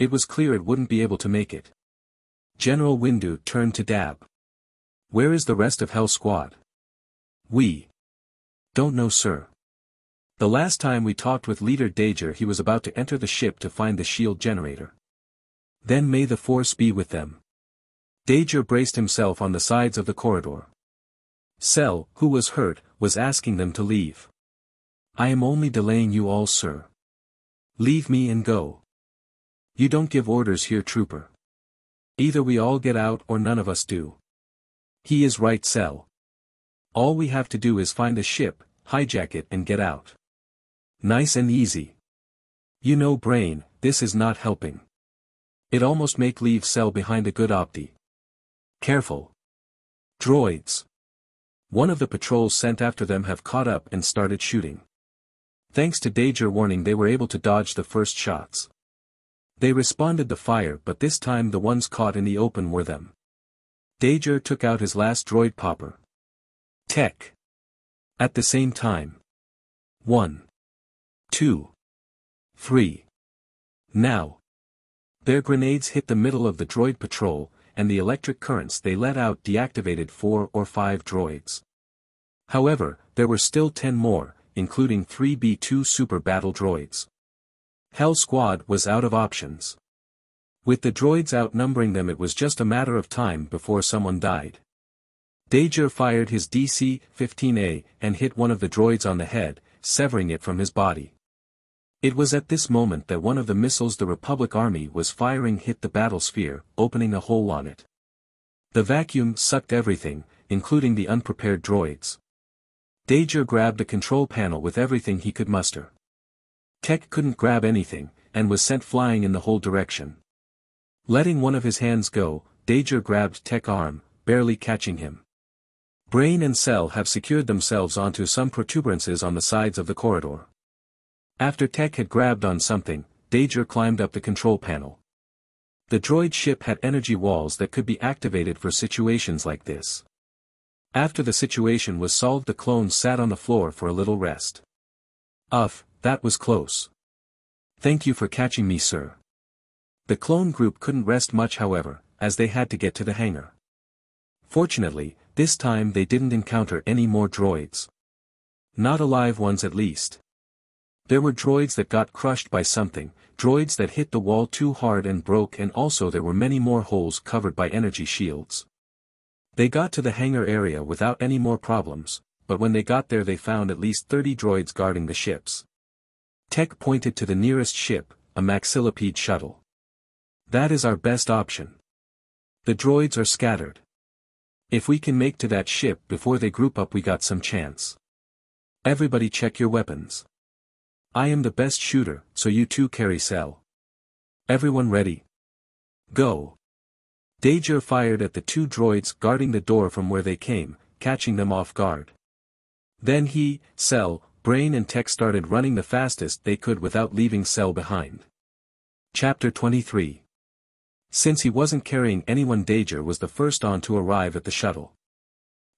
It was clear it wouldn't be able to make it. General Windu turned to Dab. Where is the rest of Hell Squad? We. Don't know sir. The last time we talked with Leader Dager he was about to enter the ship to find the shield generator. Then may the force be with them. Dager braced himself on the sides of the corridor. Cell, who was hurt, was asking them to leave. I am only delaying you all sir. Leave me and go. You don't give orders here trooper. Either we all get out or none of us do. He is right Cell. All we have to do is find a ship, hijack it and get out. Nice and easy. You know brain, this is not helping. It almost make leave Cell behind a good opti. Careful. Droids. One of the patrols sent after them have caught up and started shooting. Thanks to Dager warning they were able to dodge the first shots. They responded to fire but this time the ones caught in the open were them. Dager took out his last droid popper. Tech. At the same time. 1. 2. 3. Now. Their grenades hit the middle of the droid patrol, and the electric currents they let out deactivated four or five droids. However, there were still ten more, including three B-2 super battle droids. Hell Squad was out of options. With the droids outnumbering them it was just a matter of time before someone died. Dager fired his DC-15A and hit one of the droids on the head, severing it from his body. It was at this moment that one of the missiles the Republic Army was firing hit the battlesphere, opening a hole on it. The vacuum sucked everything, including the unprepared droids. Dager grabbed the control panel with everything he could muster. Tech couldn't grab anything, and was sent flying in the whole direction. Letting one of his hands go, Dager grabbed Tech arm, barely catching him. Brain and Cell have secured themselves onto some protuberances on the sides of the corridor. After Tech had grabbed on something, Dager climbed up the control panel. The droid ship had energy walls that could be activated for situations like this. After the situation was solved the clones sat on the floor for a little rest. Uff, that was close. Thank you for catching me sir. The clone group couldn't rest much however, as they had to get to the hangar. Fortunately, this time they didn't encounter any more droids. Not alive ones at least. There were droids that got crushed by something, droids that hit the wall too hard and broke and also there were many more holes covered by energy shields. They got to the hangar area without any more problems, but when they got there they found at least 30 droids guarding the ships. Tech pointed to the nearest ship, a maxillipede shuttle. That is our best option. The droids are scattered. If we can make to that ship before they group up we got some chance. Everybody check your weapons. I am the best shooter, so you too carry cell. Everyone ready? Go. Dager fired at the two droids guarding the door from where they came, catching them off guard. Then he, Cell, Brain and Tech started running the fastest they could without leaving Cell behind. Chapter 23 Since he wasn't carrying anyone Dager was the first on to arrive at the shuttle.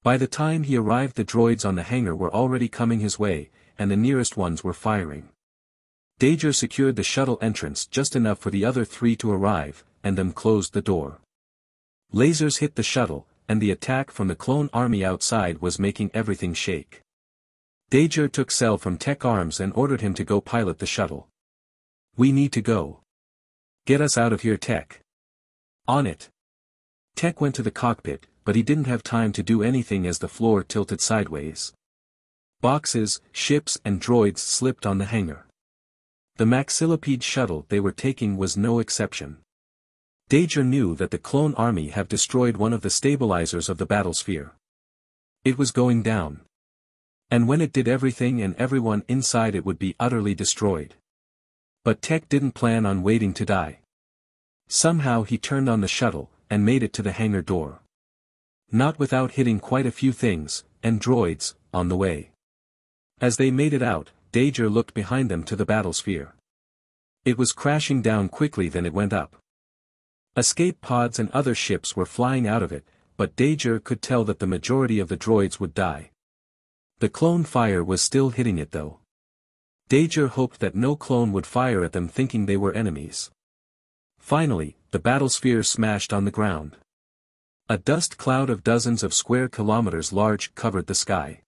By the time he arrived the droids on the hangar were already coming his way, and the nearest ones were firing. Dager secured the shuttle entrance just enough for the other three to arrive, and then closed the door. Lasers hit the shuttle, and the attack from the clone army outside was making everything shake. Dager took Cell from Tech Arms and ordered him to go pilot the shuttle. We need to go. Get us out of here Tech. On it. Tech went to the cockpit, but he didn't have time to do anything as the floor tilted sideways. Boxes, ships and droids slipped on the hangar. The Maxillipede shuttle they were taking was no exception. Dager knew that the clone army have destroyed one of the stabilizers of the battlesphere. It was going down. And when it did everything and everyone inside it would be utterly destroyed. But Tech didn't plan on waiting to die. Somehow he turned on the shuttle, and made it to the hangar door. Not without hitting quite a few things, and droids, on the way. As they made it out, Dager looked behind them to the battlesphere. It was crashing down quickly then it went up. Escape pods and other ships were flying out of it, but Dager could tell that the majority of the droids would die. The clone fire was still hitting it though. Dager hoped that no clone would fire at them thinking they were enemies. Finally, the battlesphere smashed on the ground. A dust cloud of dozens of square kilometers large covered the sky.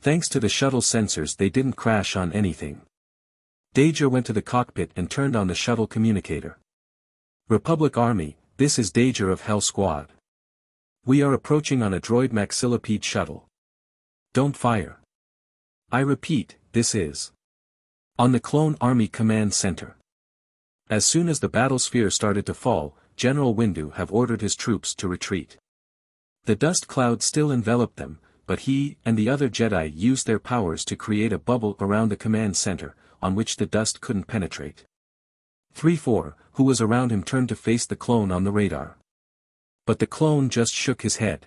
Thanks to the shuttle sensors they didn't crash on anything. Dager went to the cockpit and turned on the shuttle communicator. Republic Army, this is Dager of Hell Squad. We are approaching on a droid maxillipede shuttle. Don't fire. I repeat, this is. On the Clone Army Command Center. As soon as the battlesphere started to fall, General Windu have ordered his troops to retreat. The dust cloud still enveloped them, but he and the other Jedi used their powers to create a bubble around the command center, on which the dust couldn't penetrate. 3-4, who was around him turned to face the clone on the radar. But the clone just shook his head.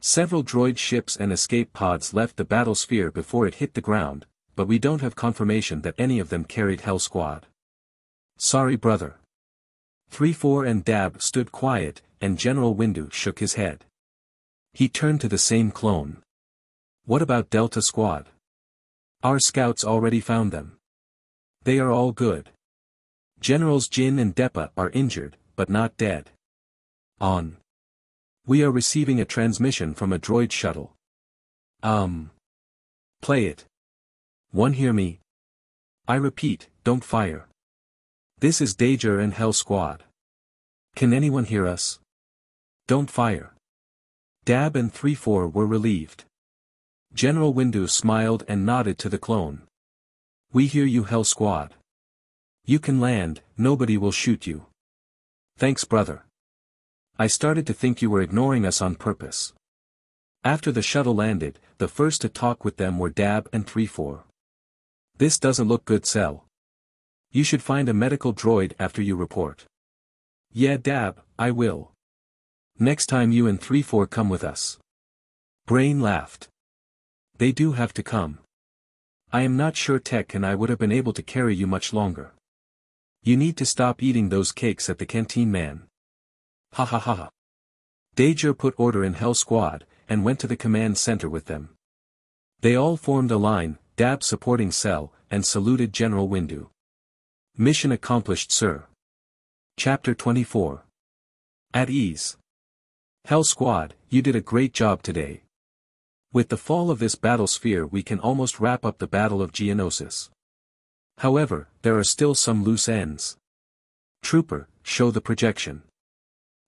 Several droid ships and escape pods left the battle sphere before it hit the ground, but we don't have confirmation that any of them carried Hell Squad. Sorry brother. 3-4 and Dab stood quiet, and General Windu shook his head. He turned to the same clone. What about Delta Squad? Our scouts already found them. They are all good. Generals Jin and Depa are injured, but not dead. On. We are receiving a transmission from a droid shuttle. Um. Play it. One hear me. I repeat, don't fire. This is Dager and Hell Squad. Can anyone hear us? Don't fire. Dab and 3-4 were relieved. General Windu smiled and nodded to the clone. We hear you Hell Squad. You can land, nobody will shoot you. Thanks brother. I started to think you were ignoring us on purpose. After the shuttle landed, the first to talk with them were Dab and 3-4. This doesn't look good Cell. You should find a medical droid after you report. Yeah Dab, I will. Next time you and 3-4 come with us. Brain laughed. They do have to come. I am not sure Tech and I would have been able to carry you much longer. You need to stop eating those cakes at the canteen man. Ha ha ha ha. Dager put order in Hell Squad, and went to the command center with them. They all formed a line, Dab supporting Cell, and saluted General Windu. Mission accomplished sir. Chapter 24. At ease. Hell Squad, you did a great job today. With the fall of this battle sphere we can almost wrap up the Battle of Geonosis. However, there are still some loose ends. Trooper, show the projection.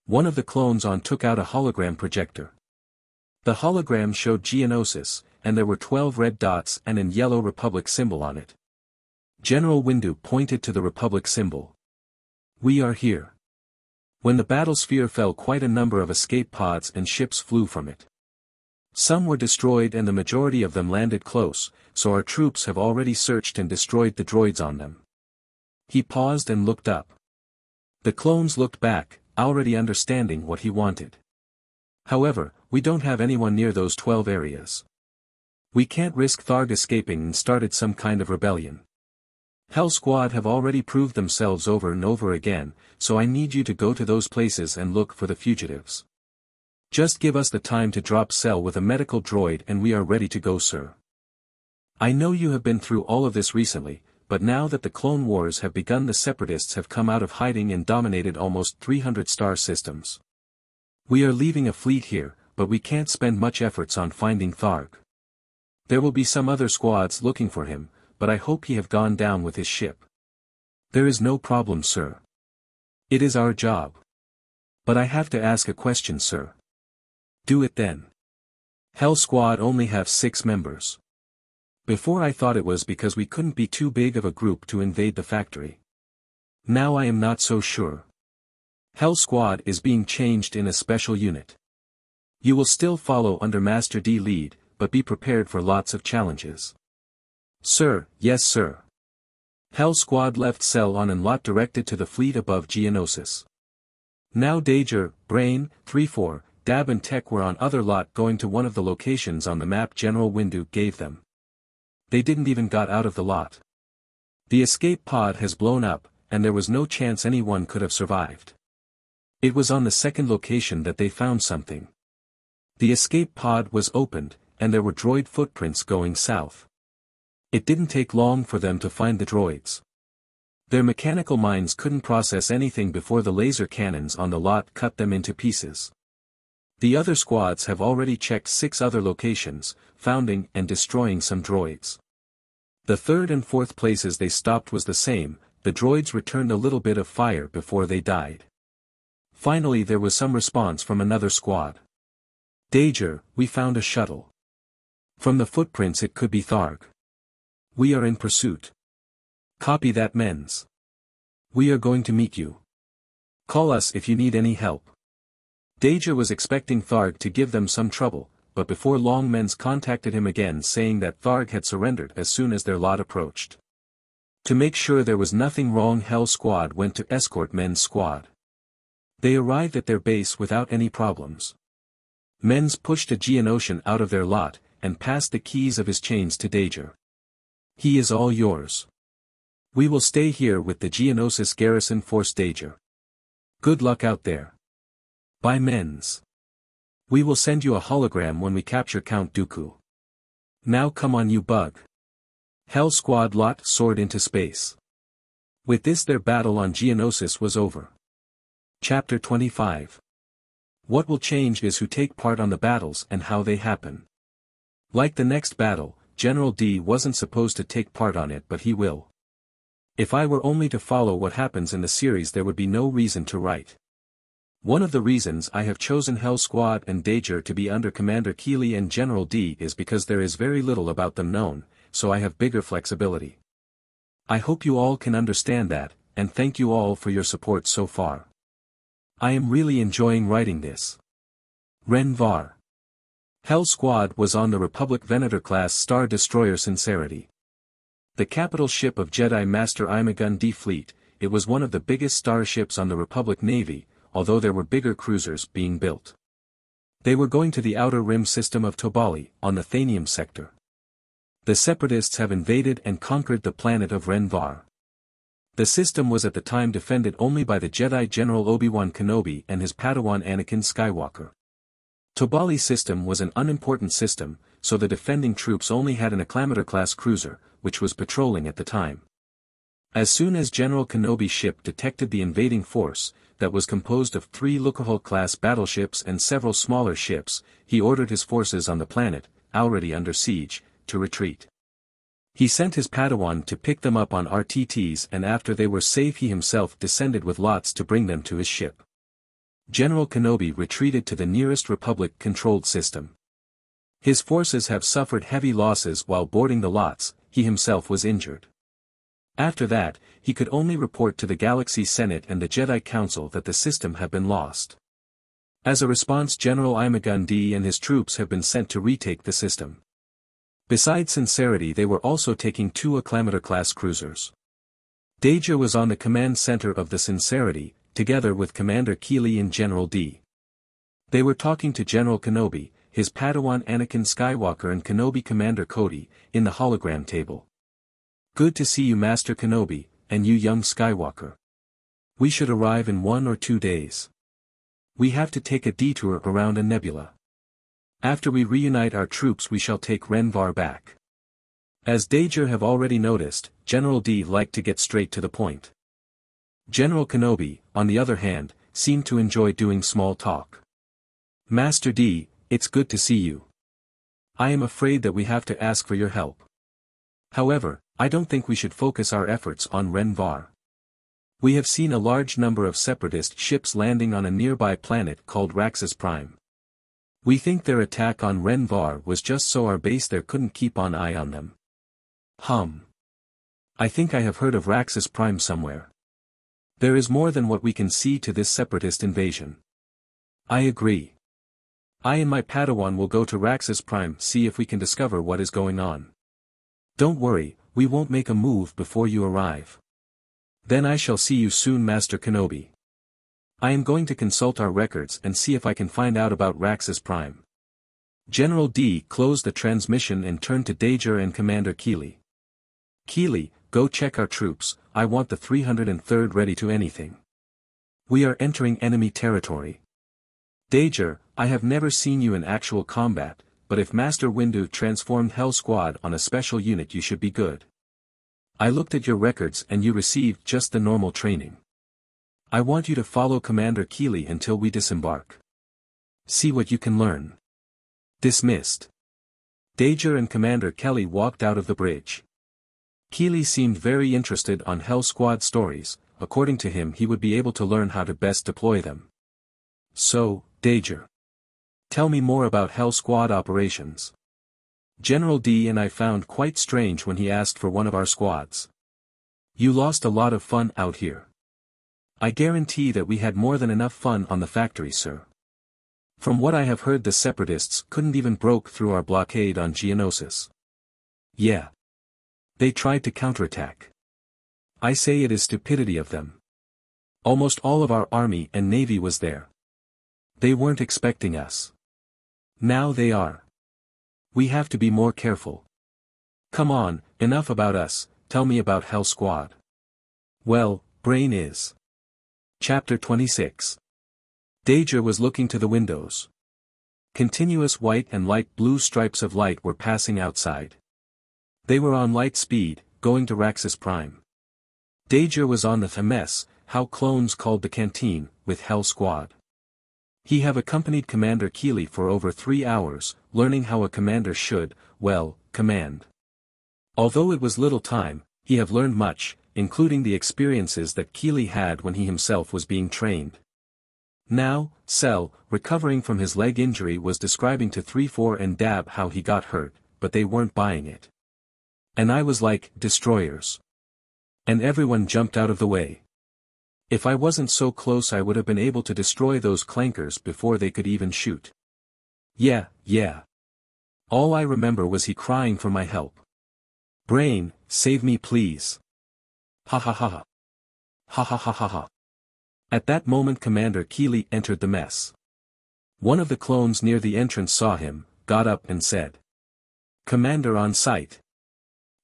One of the clones on took out a hologram projector. The hologram showed Geonosis, and there were 12 red dots and an yellow Republic symbol on it. General Windu pointed to the Republic symbol. We are here. When the battle sphere fell quite a number of escape pods and ships flew from it. Some were destroyed and the majority of them landed close, so our troops have already searched and destroyed the droids on them. He paused and looked up. The clones looked back, already understanding what he wanted. However, we don't have anyone near those 12 areas. We can't risk Tharg escaping and started some kind of rebellion. Hell Squad have already proved themselves over and over again, so I need you to go to those places and look for the fugitives. Just give us the time to drop Cell with a medical droid and we are ready to go sir. I know you have been through all of this recently, but now that the Clone Wars have begun the Separatists have come out of hiding and dominated almost 300 star systems. We are leaving a fleet here, but we can't spend much efforts on finding Tharg. There will be some other squads looking for him, but I hope he have gone down with his ship. There is no problem sir. It is our job. But I have to ask a question sir. Do it then. Hell Squad only have six members. Before I thought it was because we couldn't be too big of a group to invade the factory. Now I am not so sure. Hell Squad is being changed in a special unit. You will still follow under Master Di lead, but be prepared for lots of challenges. Sir, yes sir. Hell Squad left cell on and LAAT directed to the fleet above Geonosis. Now Dager, Brain, 3-4, Dab and Tech were on other LAAT going to one of the locations on the map General Windu gave them. They didn't even got out of the LAAT. The escape pod has blown up, and there was no chance anyone could have survived. It was on the second location that they found something. The escape pod was opened, and there were droid footprints going south. It didn't take long for them to find the droids. Their mechanical minds couldn't process anything before the laser cannons on the LAAT cut them into pieces. The other squads have already checked six other locations, founding and destroying some droids. The third and fourth places they stopped was the same, the droids returned a little bit of fire before they died. Finally there was some response from another squad. Dager, we found a shuttle. From the footprints it could be Tharg. We are in pursuit. Copy that mens. We are going to meet you. Call us if you need any help. Dager was expecting Tharg to give them some trouble, but before long Mens contacted him again saying that Tharg had surrendered as soon as their LAAT approached. To make sure there was nothing wrong Hell Squad went to escort Men's squad. They arrived at their base without any problems. Men's pushed a Geonosian out of their LAAT, and passed the keys of his chains to Dager. He is all yours. We will stay here with the Geonosis garrison force Dager. Good luck out there. By Mens. We will send you a hologram when we capture Count Dooku. Now come on you bug. Hell Squad LAAT soared into space. With this their battle on Geonosis was over. Chapter 25 What will change is who take part on the battles and how they happen. Like the next battle, General Di wasn't supposed to take part on it but he will. If I were only to follow what happens in the series there would be no reason to write. One of the reasons I have chosen Hell Squad and Dager to be under Commander Keeli and General Di is because there is very little about them known, so I have bigger flexibility. I hope you all can understand that, and thank you all for your support so far. I am really enjoying writing this. Ren Var. Hell Squad was on the Republic Venator-class Star Destroyer Sincerity. The capital ship of Jedi Master Ima-Gun Di fleet, it was one of the biggest starships on the Republic Navy, although there were bigger cruisers being built. They were going to the outer rim system of Tobali, on the Thanium sector. The Separatists have invaded and conquered the planet of Renvar. The system was at the time defended only by the Jedi General Obi-Wan Kenobi and his Padawan Anakin Skywalker. Tobali system was an unimportant system, so the defending troops only had an Acclamator-class cruiser, which was patrolling at the time. As soon as General Kenobi's ship detected the invading force, that was composed of three Lucrehulk-class battleships and several smaller ships, he ordered his forces on the planet, already under siege, to retreat. He sent his Padawan to pick them up on RTTs and after they were safe he himself descended with LAATs to bring them to his ship. General Kenobi retreated to the nearest Republic-controlled system. His forces have suffered heavy losses while boarding the LAATs, he himself was injured. After that, he could only report to the Galaxy Senate and the Jedi Council that the system had been lost. As a response General Ima-Gun and his troops have been sent to retake the system. Besides Sincerity they were also taking two Acclamator-class cruisers. Dager was on the command center of the Sincerity, together with Commander Keeli and General Di. They were talking to General Kenobi, his Padawan Anakin Skywalker and Kenobi Commander Cody, in the hologram table. Good to see you Master Kenobi, and you young Skywalker. We should arrive in one or two days. We have to take a detour around a nebula. After we reunite our troops we shall take Renvar back. As Dager have already noticed, General Di liked to get straight to the point. General Kenobi, on the other hand, seemed to enjoy doing small talk. Master Di, it's good to see you. I am afraid that we have to ask for your help. However, I don't think we should focus our efforts on Renvar. We have seen a large number of separatist ships landing on a nearby planet called Raxus Prime. We think their attack on Renvar was just so our base there couldn't keep an eye on them. Hum. I think I have heard of Raxus Prime somewhere. There is more than what we can see to this separatist invasion. I agree. I and my Padawan will go to Raxus Prime see if we can discover what is going on. Don't worry, we won't make a move before you arrive. Then I shall see you soon Master Kenobi. I am going to consult our records and see if I can find out about Raxus Prime. General Di closed the transmission and turned to Dager and Commander Keeli. Keeli, go check our troops, I want the 303rd ready to anything. We are entering enemy territory. Dager, I have never seen you in actual combat, but if Master Windu transformed Hell Squad on a special unit you should be good. I looked at your records and you received just the normal training. I want you to follow Commander Keeli until we disembark. See what you can learn. Dismissed. Dager and Commander Keeli walked out of the bridge. Keeli seemed very interested on Hell Squad stories, according to him he would be able to learn how to best deploy them. So, Dager. Tell me more about Hell Squad operations. General Di and I found quite strange when he asked for one of our squads. You lost a lot of fun out here. I guarantee that we had more than enough fun on the factory sir. From what I have heard the separatists couldn't even broke through our blockade on Geonosis. Yeah. They tried to counterattack. I say it is stupidity of them. Almost all of our army and navy was there. They weren't expecting us. Now they are. We have to be more careful. Come on, enough about us, tell me about Hell Squad. Well, Brain is. Chapter 26 Dager was looking to the windows. Continuous white and light blue stripes of light were passing outside. They were on light speed, going to Raxus Prime. Dager was on the Thames, how clones called the canteen, with Hell Squad. He have accompanied Commander Keeli for over three hours, learning how a commander should, well, command. Although it was little time, he have learned much, including the experiences that Keeli had when he himself was being trained. Now, Cell, recovering from his leg injury was describing to 3-4 and Dab how he got hurt, but they weren't buying it. And I was like, destroyers. And everyone jumped out of the way. If I wasn't so close I would have been able to destroy those clankers before they could even shoot. Yeah, yeah. All I remember was he crying for my help. Brain, save me please. Ha ha ha ha. Ha ha ha ha ha. At that moment Commander Keeli entered the mess. One of the clones near the entrance saw him, got up and said. Commander on sight.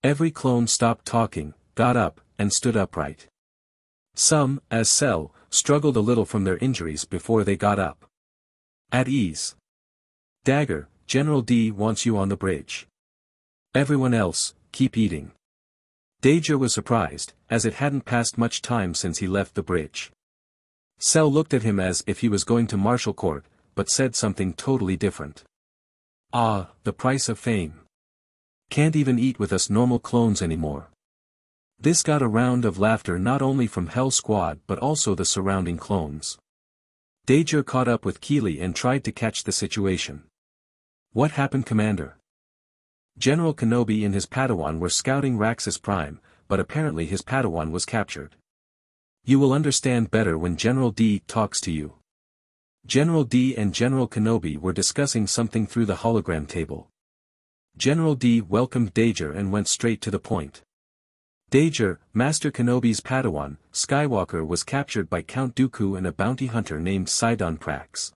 Every clone stopped talking, got up, and stood upright. Some, as Cell, struggled a little from their injuries before they got up. At ease. Dager, General Di wants you on the bridge. Everyone else, keep eating. Dager was surprised, as it hadn't passed much time since he left the bridge. Cell looked at him as if he was going to martial court, but said something totally different. Ah, the price of fame. Can't even eat with us normal clones anymore. This got a round of laughter not only from Hell Squad but also the surrounding clones. Dager caught up with Keeli and tried to catch the situation. What happened Commander? General Kenobi and his Padawan were scouting Raxus Prime, but apparently his Padawan was captured. You will understand better when General Di talks to you. General Di and General Kenobi were discussing something through the hologram table. General Di welcomed Dager and went straight to the point. Dager, Master Kenobi's Padawan, Skywalker was captured by Count Dooku and a bounty hunter named Sidon Prax.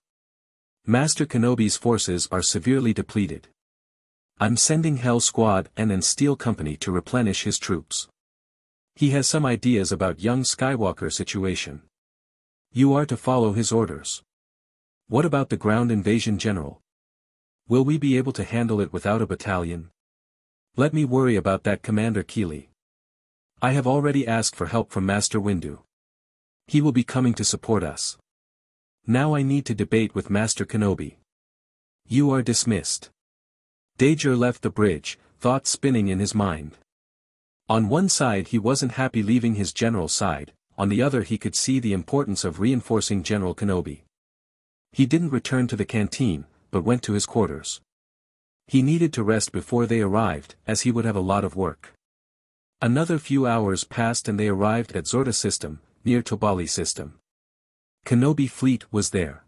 Master Kenobi's forces are severely depleted. I'm sending Hell Squad and an Steel Company to replenish his troops. He has some ideas about young Skywalker situation. You are to follow his orders. What about the ground invasion general? Will we be able to handle it without a battalion? Let me worry about that Commander Keeli. I have already asked for help from Master Windu. He will be coming to support us. Now I need to debate with Master Kenobi. You are dismissed. Dager left the bridge, thoughts spinning in his mind. On one side he wasn't happy leaving his general's side, on the other he could see the importance of reinforcing General Kenobi. He didn't return to the canteen, but went to his quarters. He needed to rest before they arrived, as he would have a lot of work. Another few hours passed and they arrived at Zorda System, near Tobali System. Kenobi fleet was there.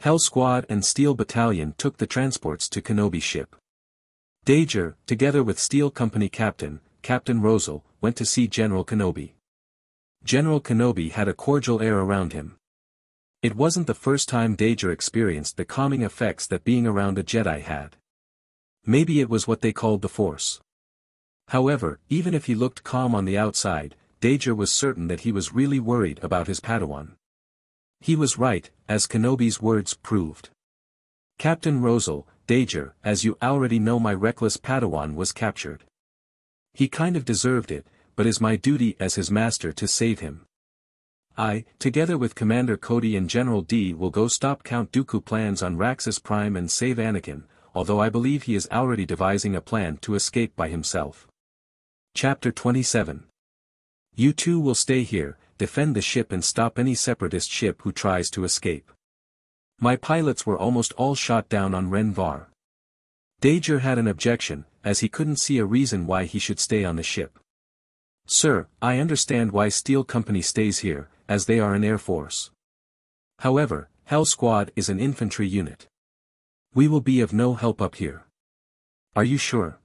Hell Squad and Steel Battalion took the transports to Kenobi ship. Dager, together with Steel Company Captain, Captain Rosal, went to see General Kenobi. General Kenobi had a cordial air around him. It wasn't the first time Dager experienced the calming effects that being around a Jedi had. Maybe it was what they called the Force. However, even if he looked calm on the outside, Dager was certain that he was really worried about his Padawan. He was right, as Kenobi's words proved. Captain Rosal, Dager, as you already know my reckless Padawan was captured. He kind of deserved it, but is my duty as his master to save him. I, together with Commander Cody and General Di will go stop Count Dooku plans on Raxus Prime and save Anakin, although I believe he is already devising a plan to escape by himself. Chapter 27 You two will stay here, defend the ship and stop any separatist ship who tries to escape. My pilots were almost all shot down on Renvar. Dager had an objection, as he couldn't see a reason why he should stay on the ship. Sir, I understand why Steel Company stays here, as they are an air force. However, Hell Squad is an infantry unit. We will be of no help up here. Are you sure?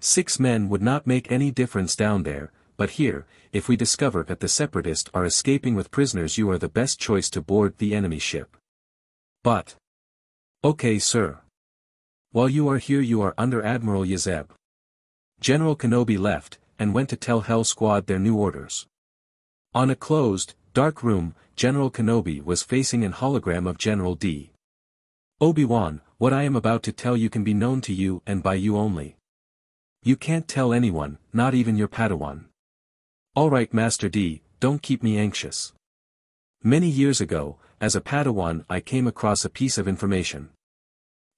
Six men would not make any difference down there, but here, if we discover that the Separatists are escaping with prisoners you are the best choice to board the enemy ship. But. Okay sir. While you are here you are under Admiral Yazeb. General Kenobi left, and went to tell Hell Squad their new orders. On a closed, dark room, General Kenobi was facing an hologram of General Di. Obi-Wan, what I am about to tell you can be known to you and by you only. You can't tell anyone, not even your Padawan. Alright Master Di, don't keep me anxious. Many years ago, as a Padawan I came across a piece of information.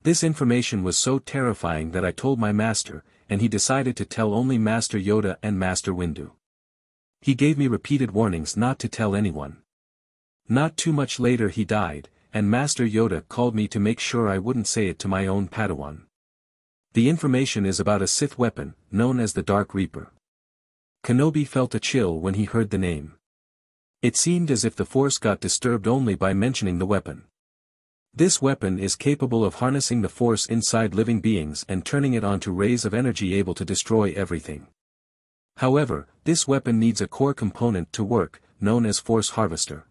This information was so terrifying that I told my master, and he decided to tell only Master Yoda and Master Windu. He gave me repeated warnings not to tell anyone. Not too much later he died, and Master Yoda called me to make sure I wouldn't say it to my own Padawan. The information is about a Sith weapon, known as the Dark Reaper. Kenobi felt a chill when he heard the name. It seemed as if the Force got disturbed only by mentioning the weapon. This weapon is capable of harnessing the Force inside living beings and turning it onto rays of energy able to destroy everything. However, this weapon needs a core component to work, known as Force Harvester.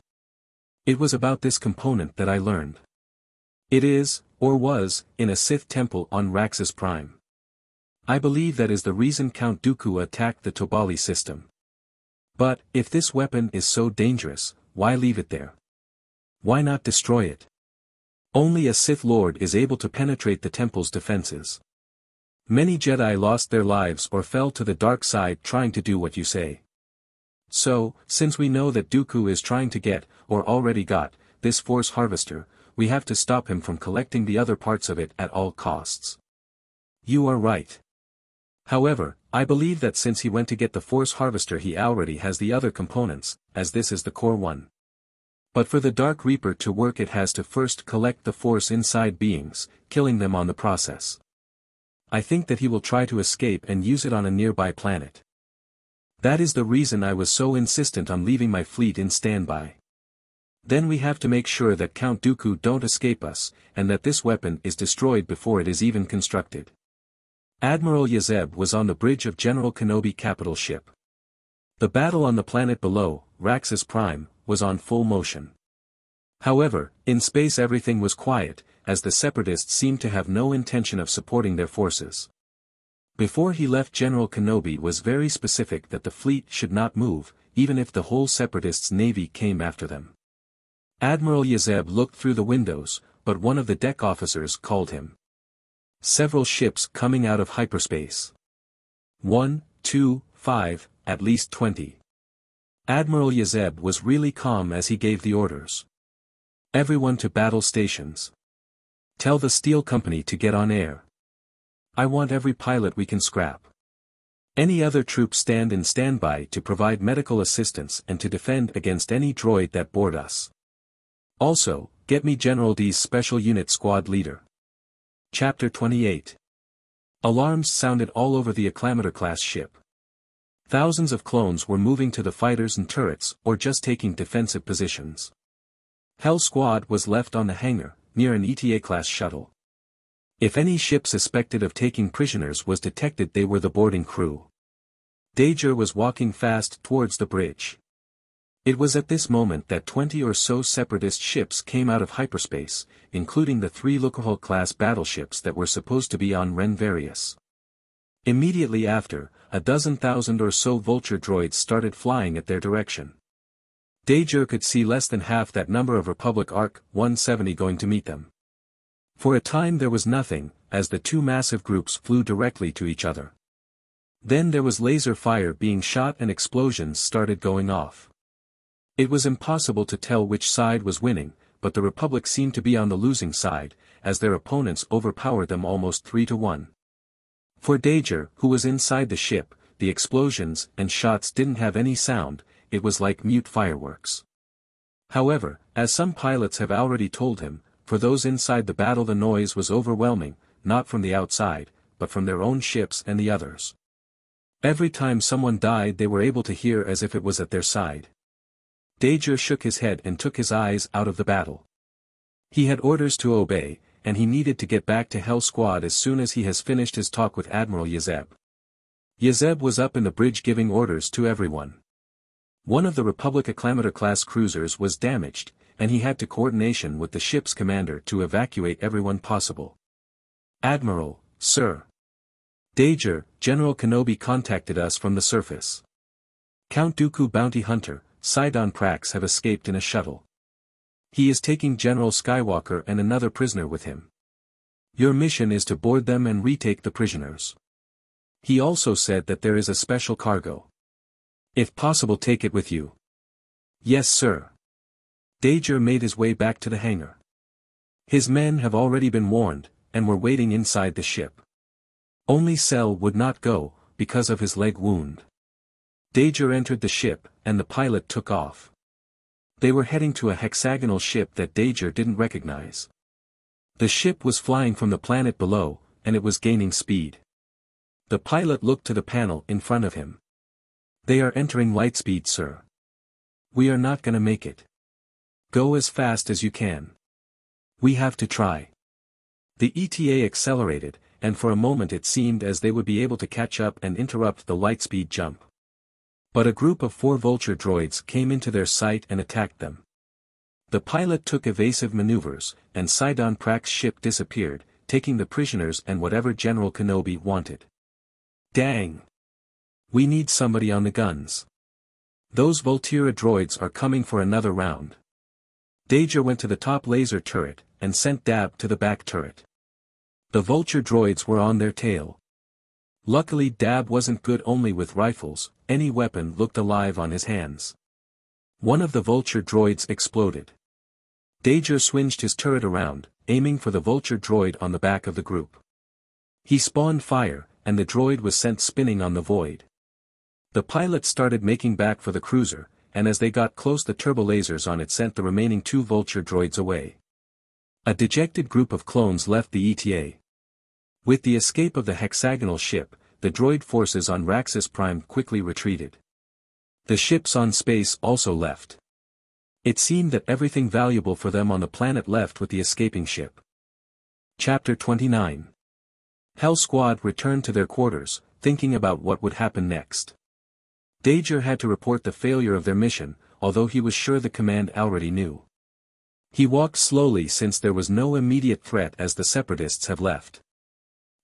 It was about this component that I learned. It is, or was, in a Sith temple on Raxus Prime. I believe that is the reason Count Dooku attacked the Tobali system. But, if this weapon is so dangerous, why leave it there? Why not destroy it? Only a Sith Lord is able to penetrate the temple's defenses. Many Jedi lost their lives or fell to the dark side trying to do what you say. So, since we know that Dooku is trying to get, or already got, this Force Harvester, we have to stop him from collecting the other parts of it at all costs. You are right. However, I believe that since he went to get the Force Harvester he already has the other components, as this is the core one. But for the Dark Reaper to work it has to first collect the Force inside beings, killing them on the process. I think that he will try to escape and use it on a nearby planet. That is the reason I was so insistent on leaving my fleet in standby. Then we have to make sure that Count Dooku don't escape us, and that this weapon is destroyed before it is even constructed. Admiral Yazeb was on the bridge of General Kenobi capital ship. The battle on the planet below, Raxus Prime, was on full motion. However, in space everything was quiet, as the separatists seemed to have no intention of supporting their forces. Before he left General Kenobi was very specific that the fleet should not move, even if the whole separatists' navy came after them. Admiral Yazeb looked through the windows, but one of the deck officers called him. Several ships coming out of hyperspace. One, two, five, at least twenty. Admiral Yazeb was really calm as he gave the orders. Everyone to battle stations. Tell the steel company to get on air. I want every pilot we can scrap. Any other troops stand in standby to provide medical assistance and to defend against any droid that board us. Also, get me General Di's Special Unit Squad Leader. Chapter 28 Alarms sounded all over the Acclamator-class ship. Thousands of clones were moving to the fighters and turrets or just taking defensive positions. Hell Squad was left on the hangar, near an ETA-class shuttle. If any ship suspected of taking prisoners was detected they were the boarding crew. Dager was walking fast towards the bridge. It was at this moment that 20 or so separatist ships came out of hyperspace, including the three Lucrehulk-class battleships that were supposed to be on Renvarius. Immediately after, a dozen thousand or so vulture droids started flying at their direction. Dager could see less than half that number of Republic ARC 170 going to meet them. For a time there was nothing, as the two massive groups flew directly to each other. Then there was laser fire being shot and explosions started going off. It was impossible to tell which side was winning, but the Republic seemed to be on the losing side, as their opponents overpowered them almost three to one. For Dager, who was inside the ship, the explosions and shots didn't have any sound, it was like mute fireworks. However, as some pilots have already told him, for those inside the battle the noise was overwhelming, not from the outside, but from their own ships and the others. Every time someone died they were able to hear as if it was at their side. Dager shook his head and took his eyes out of the battle. He had orders to obey, and he needed to get back to Hell Squad as soon as he has finished his talk with Admiral Yazeb. Yazeb was up in the bridge giving orders to everyone. One of the Republic Acclamator-class cruisers was damaged, and he had to coordination with the ship's commander to evacuate everyone possible. Admiral, sir. Dager, General Kenobi contacted us from the surface. Count Dooku Bounty Hunter, Sidon Prax have escaped in a shuttle. He is taking General Skywalker and another prisoner with him. Your mission is to board them and retake the prisoners. He also said that there is a special cargo. If possible take it with you. Yes sir. Dager made his way back to the hangar. His men have already been warned, and were waiting inside the ship. Only Cell would not go, because of his leg wound. Dager entered the ship, and the pilot took off. They were heading to a hexagonal ship that Dager didn't recognize. The ship was flying from the planet below, and it was gaining speed. The pilot looked to the panel in front of him. They are entering lightspeed sir. We are not gonna make it. Go as fast as you can. We have to try. The ETA accelerated, and for a moment it seemed as they would be able to catch up and interrupt the lightspeed jump. But a group of four vulture droids came into their sight and attacked them. The pilot took evasive maneuvers, and Sidon Prax's ship disappeared, taking the prisoners and whatever General Kenobi wanted. Dang! We need somebody on the guns. Those vulture droids are coming for another round. Dager went to the top laser turret, and sent Dab to the back turret. The vulture droids were on their tail. Luckily Dab wasn't good only with rifles, any weapon looked alive on his hands. One of the vulture droids exploded. Dager swinged his turret around, aiming for the vulture droid on the back of the group. He spawned fire, and the droid was sent spinning on the void. The pilot started making back for the cruiser, and as they got close the turbo lasers on it sent the remaining two vulture droids away. A dejected group of clones left the ETA. With the escape of the hexagonal ship, the droid forces on Raxus Prime quickly retreated. The ships on space also left. It seemed that everything valuable for them on the planet left with the escaping ship. Chapter 29 Hell Squad returned to their quarters, thinking about what would happen next. Dager had to report the failure of their mission, although he was sure the command already knew. He walked slowly since there was no immediate threat as the separatists have left.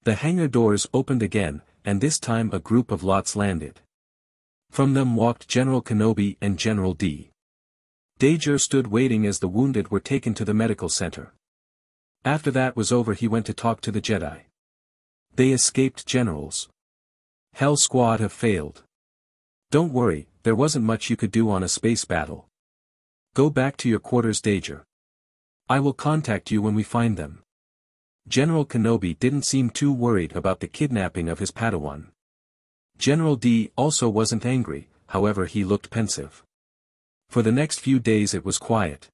The hangar doors opened again, and this time a group of LAATs landed. From them walked General Kenobi and General Di. Dager stood waiting as the wounded were taken to the medical center. After that was over he went to talk to the Jedi. They escaped generals. Hell Squad have failed. Don't worry, there wasn't much you could do on a space battle. Go back to your quarters Dager. I will contact you when we find them. General Kenobi didn't seem too worried about the kidnapping of his Padawan. General Di also wasn't angry, however he looked pensive. For the next few days it was quiet.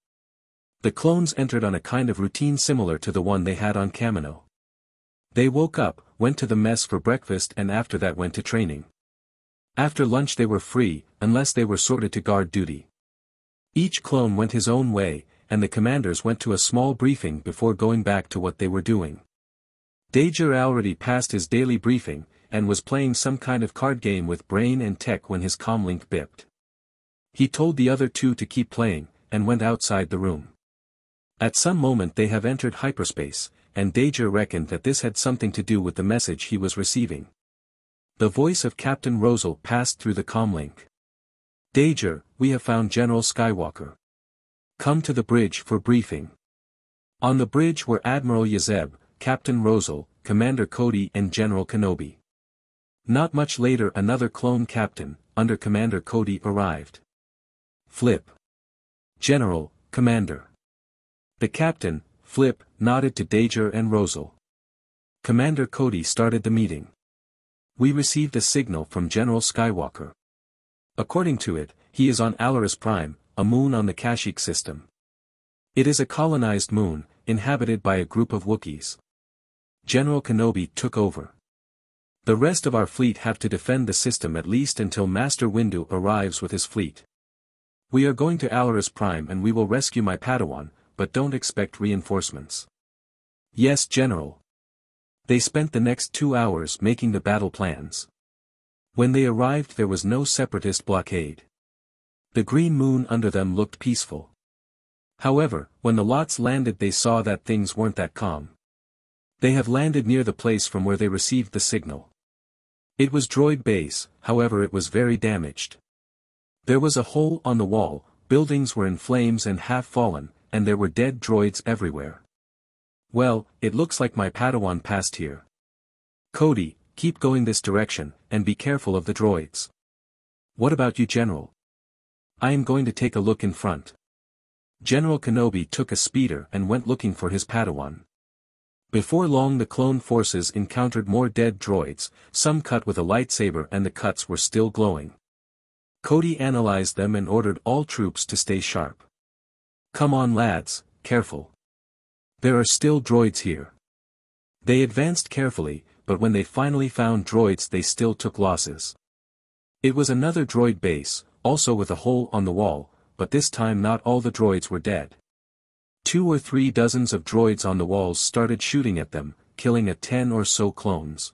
The clones entered on a kind of routine similar to the one they had on Kamino. They woke up, went to the mess for breakfast and after that went to training. After lunch they were free, unless they were sorted to guard duty. Each clone went his own way, and the commanders went to a small briefing before going back to what they were doing. Dager already passed his daily briefing, and was playing some kind of card game with Brain and Tech when his comlink bipped. He told the other two to keep playing, and went outside the room. At some moment they have entered hyperspace, and Dager reckoned that this had something to do with the message he was receiving. The voice of Captain Rosal passed through the comlink. Dager, we have found General Skywalker. Come to the bridge for briefing. On the bridge were Admiral Yazeb, Captain Rosal, Commander Cody and General Kenobi. Not much later another clone captain, under Commander Cody arrived. Flip. General, Commander. The captain, Flip, nodded to Dager and Rosal. Commander Cody started the meeting. We received a signal from General Skywalker. According to it, he is on Alaris Prime, a moon on the Kashyyyk system. It is a colonized moon, inhabited by a group of Wookiees. General Kenobi took over. The rest of our fleet have to defend the system at least until Master Windu arrives with his fleet. We are going to Alaris Prime and we will rescue my Padawan, but don't expect reinforcements. Yes General. They spent the next two hours making the battle plans. When they arrived there was no separatist blockade. The green moon under them looked peaceful. However, when the LAATs landed they saw that things weren't that calm. They have landed near the place from where they received the signal. It was droid base, however it was very damaged. There was a hole on the wall, buildings were in flames and half fallen, and there were dead droids everywhere. Well, it looks like my Padawan passed here. Cody, keep going this direction, and be careful of the droids. What about you General? I am going to take a look in front. General Kenobi took a speeder and went looking for his Padawan. Before long the clone forces encountered more dead droids, some cut with a lightsaber and the cuts were still glowing. Cody analyzed them and ordered all troops to stay sharp. Come on lads, careful. There are still droids here. They advanced carefully, but when they finally found droids they still took losses. It was another droid base, also with a hole on the wall, but this time not all the droids were dead. Two or three dozens of droids on the walls started shooting at them, killing a ten or so clones.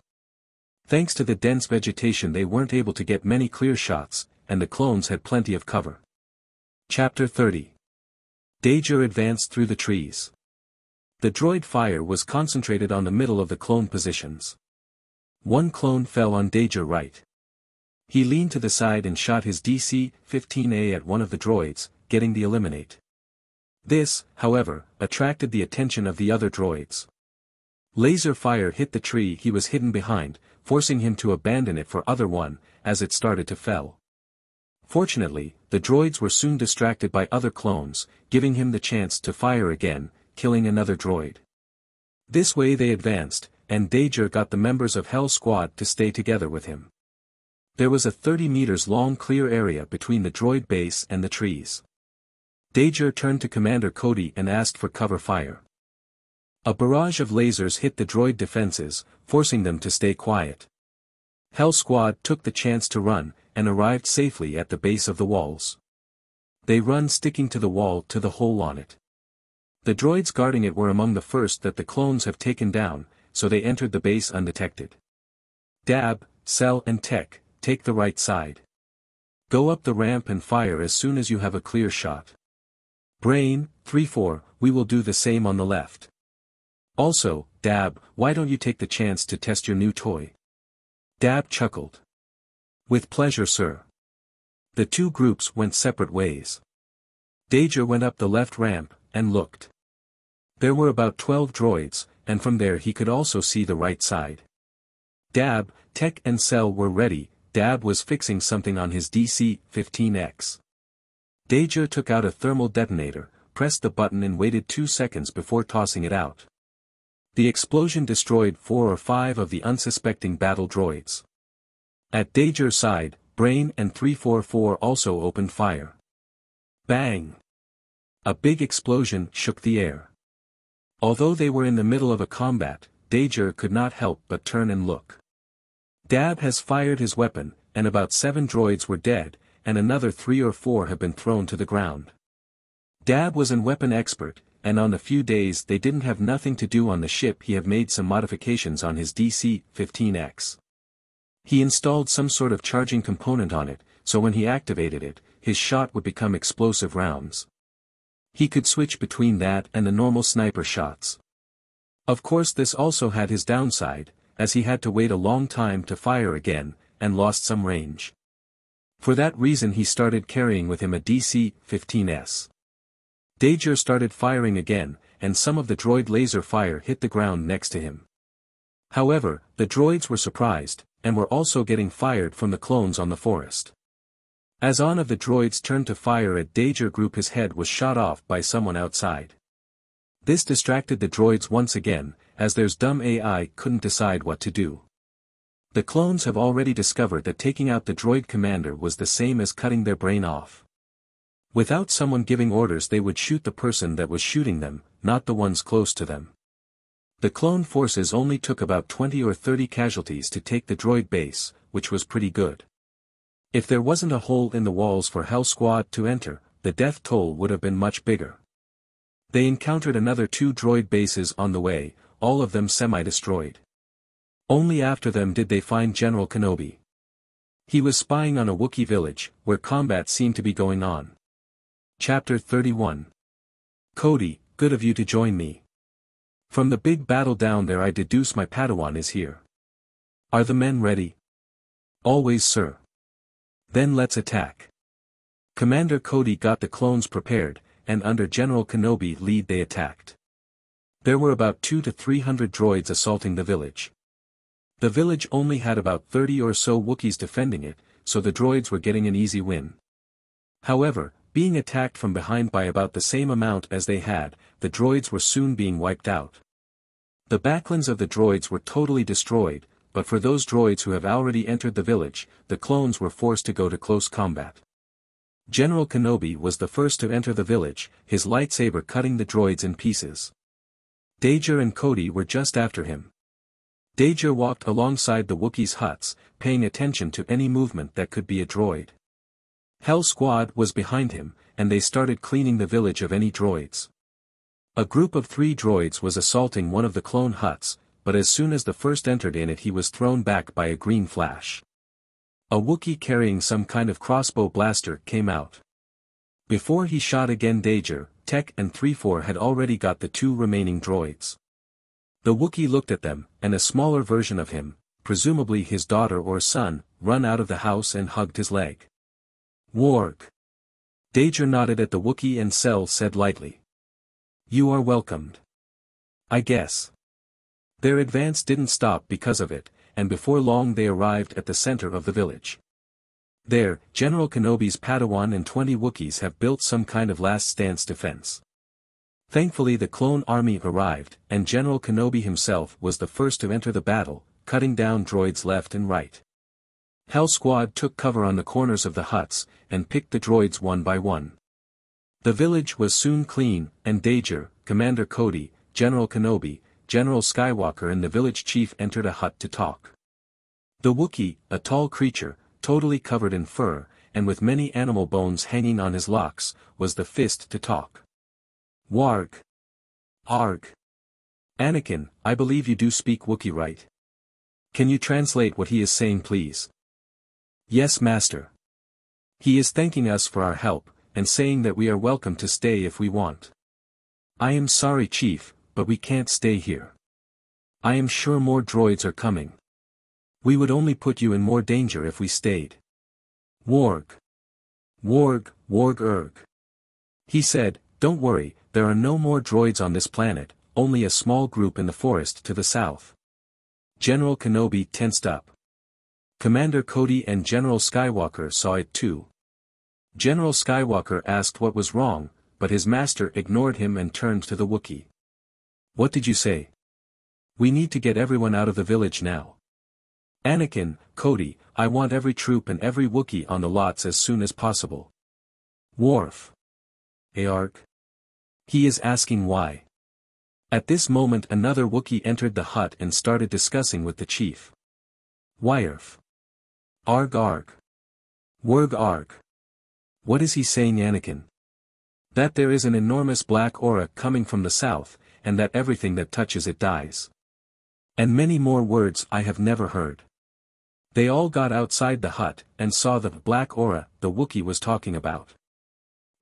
Thanks to the dense vegetation they weren't able to get many clear shots, and the clones had plenty of cover. Chapter 30 Dager advanced through the trees. The droid fire was concentrated on the middle of the clone positions. One clone fell on Dager right. He leaned to the side and shot his DC-15A at one of the droids, getting the eliminate. This, however, attracted the attention of the other droids. Laser fire hit the tree he was hidden behind, forcing him to abandon it for other one, as it started to fell. Fortunately, the droids were soon distracted by other clones, giving him the chance to fire again, killing another droid. This way they advanced, and Dager got the members of Hell Squad to stay together with him. There was a 30 meters long clear area between the droid base and the trees. Dager turned to Commander Cody and asked for cover fire. A barrage of lasers hit the droid defenses, forcing them to stay quiet. Hell Squad took the chance to run, and arrived safely at the base of the walls. They run sticking to the wall to the hole on it. The droids guarding it were among the first that the clones have taken down, so they entered the base undetected. Dab, Cell and Tech, take the right side. Go up the ramp and fire as soon as you have a clear shot. Brain, 3-4, we will do the same on the left. Also, Dab, why don't you take the chance to test your new toy? Dab chuckled. With pleasure sir. The two groups went separate ways. Dager went up the left ramp, and looked. There were about 12 droids, and from there he could also see the right side. Dab, Tech and Cell were ready, Dab was fixing something on his DC-15X. Dager took out a thermal detonator, pressed the button and waited two seconds before tossing it out. The explosion destroyed four or five of the unsuspecting battle droids. At Dager's side, Brain and 344 also opened fire. Bang! A big explosion shook the air. Although they were in the middle of a combat, Dager could not help but turn and look. Dab has fired his weapon, and about seven droids were dead, and another three or four have been thrown to the ground. Dab was an weapon expert, and on the few days they didn't have nothing to do on the ship he have made some modifications on his DC-15X. He installed some sort of charging component on it, so when he activated it, his shot would become explosive rounds. He could switch between that and the normal sniper shots. Of course this also had his downside, as he had to wait a long time to fire again, and lost some range. For that reason he started carrying with him a DC-15S. Dager started firing again, and some of the droid laser fire hit the ground next to him. However, the droids were surprised, and were also getting fired from the clones on the forest. As one of the droids turned to fire at Dager Group his head was shot off by someone outside. This distracted the droids once again, as their dumb AI couldn't decide what to do. The clones have already discovered that taking out the droid commander was the same as cutting their brain off. Without someone giving orders they would shoot the person that was shooting them, not the ones close to them. The clone forces only took about 20 or 30 casualties to take the droid base, which was pretty good. If there wasn't a hole in the walls for Hell Squad to enter, the death toll would have been much bigger. They encountered another two droid bases on the way, all of them semi-destroyed. Only after them did they find General Kenobi. He was spying on a Wookiee village, where combat seemed to be going on. Chapter 31 Cody, good of you to join me. From the big battle down there I deduce my Padawan is here. Are the men ready? Always sir. Then let's attack. Commander Cody got the clones prepared, and under General Kenobi lead they attacked. There were about two to three hundred droids assaulting the village. The village only had about 30 or so Wookiees defending it, so the droids were getting an easy win. However, being attacked from behind by about the same amount as they had, the droids were soon being wiped out. The backlands of the droids were totally destroyed, but for those droids who have already entered the village, the clones were forced to go to close combat. General Kenobi was the first to enter the village, his lightsaber cutting the droids in pieces. Dager and Cody were just after him. Dager walked alongside the Wookiees' huts, paying attention to any movement that could be a droid. Hell Squad was behind him, and they started cleaning the village of any droids. A group of three droids was assaulting one of the clone huts, but as soon as the first entered in it he was thrown back by a green flash. A Wookiee carrying some kind of crossbow blaster came out. Before he shot again Dager, Tech and 3-4 had already got the two remaining droids. The Wookiee looked at them, and a smaller version of him, presumably his daughter or son, run out of the house and hugged his leg. Warg. Dager nodded at the Wookiee and Cell said lightly. You are welcomed. I guess. Their advance didn't stop because of it, and before long they arrived at the center of the village. There, General Kenobi's Padawan and 20 Wookiees have built some kind of last-stance defense. Thankfully the clone army arrived, and General Kenobi himself was the first to enter the battle, cutting down droids left and right. Hell Squad took cover on the corners of the huts, and picked the droids one by one. The village was soon clean, and Dager, Commander Cody, General Kenobi, General Skywalker and the village chief entered a hut to talk. The Wookiee, a tall creature, totally covered in fur, and with many animal bones hanging on his locks, was the fist to talk. Warg. Arg. Anakin, I believe you do speak Wookiee right. Can you translate what he is saying please? Yes master. He is thanking us for our help, and saying that we are welcome to stay if we want. I am sorry chief, but we can't stay here. I am sure more droids are coming. We would only put you in more danger if we stayed. Warg. Warg, Warg Erg. He said, don't worry, there are no more droids on this planet, only a small group in the forest to the south. General Kenobi tensed up. Commander Cody and General Skywalker saw it too. General Skywalker asked what was wrong, but his master ignored him and turned to the Wookiee. What did you say? We need to get everyone out of the village now. Anakin, Cody, I want every troop and every Wookiee on the LAATs as soon as possible. Worf. Aarg. He is asking why. At this moment another Wookiee entered the hut and started discussing with the chief. Wyerf. Arg arg. Werg arg. What is he saying Anakin? That there is an enormous black aura coming from the south, and that everything that touches it dies. And many more words I have never heard. They all got outside the hut, and saw the black aura the Wookiee was talking about.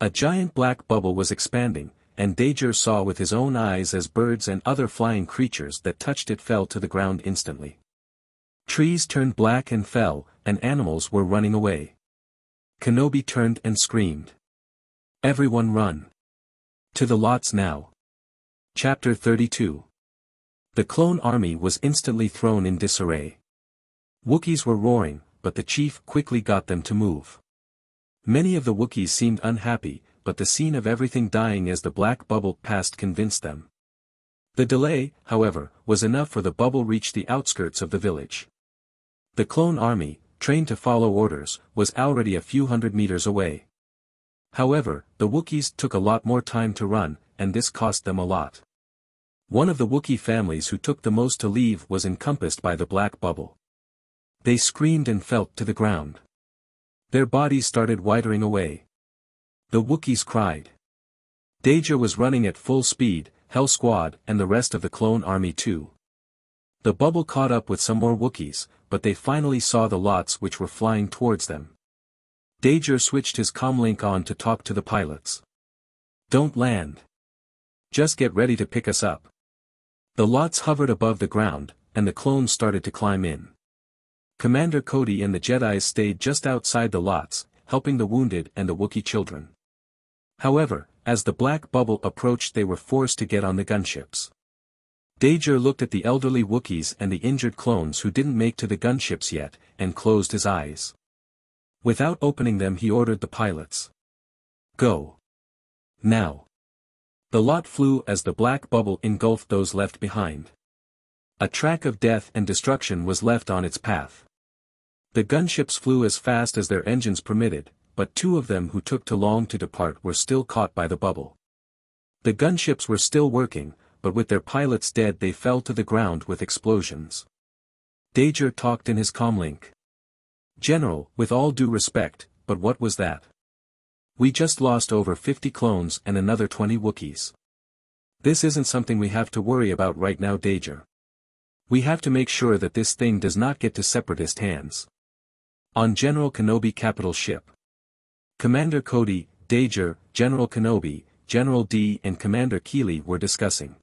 A giant black bubble was expanding, and Dager saw with his own eyes as birds and other flying creatures that touched it fell to the ground instantly. Trees turned black and fell, and animals were running away. Kenobi turned and screamed. Everyone run. To the LAATs now. Chapter 32 The clone army was instantly thrown in disarray. Wookiees were roaring, but the chief quickly got them to move. Many of the Wookiees seemed unhappy, but the scene of everything dying as the black bubble passed convinced them. The delay, however, was enough for the bubble reach the outskirts of the village. The clone army, trained to follow orders, was already a few hundred meters away. However, the Wookiees took a lot more time to run, and this cost them a lot. One of the Wookiee families who took the most to leave was encompassed by the black bubble. They screamed and fell to the ground. Their bodies started withering away. The Wookiees cried. Dager was running at full speed, Hell Squad and the rest of the clone army too. The bubble caught up with some more Wookiees, but they finally saw the LAATs which were flying towards them. Dager switched his comlink on to talk to the pilots. Don't land. Just get ready to pick us up. The LAATs hovered above the ground, and the clones started to climb in. Commander Cody and the Jedis stayed just outside the LAATs, helping the wounded and the Wookiee children. However, as the black bubble approached they were forced to get on the gunships. Dager looked at the elderly Wookiees and the injured clones who didn't make to the gunships yet, and closed his eyes. Without opening them he ordered the pilots. Go. Now. The LAAT flew as the black bubble engulfed those left behind. A track of death and destruction was left on its path. The gunships flew as fast as their engines permitted, but two of them who took too long to depart were still caught by the bubble. The gunships were still working, but with their pilots dead they fell to the ground with explosions. Dager talked in his comlink. General, with all due respect, but what was that? We just lost over 50 clones and another 20 Wookiees. This isn't something we have to worry about right now Dager. We have to make sure that this thing does not get to separatist hands. On General Kenobi capital ship. Commander Cody, Dager, General Kenobi, General Di and Commander Keeli were discussing.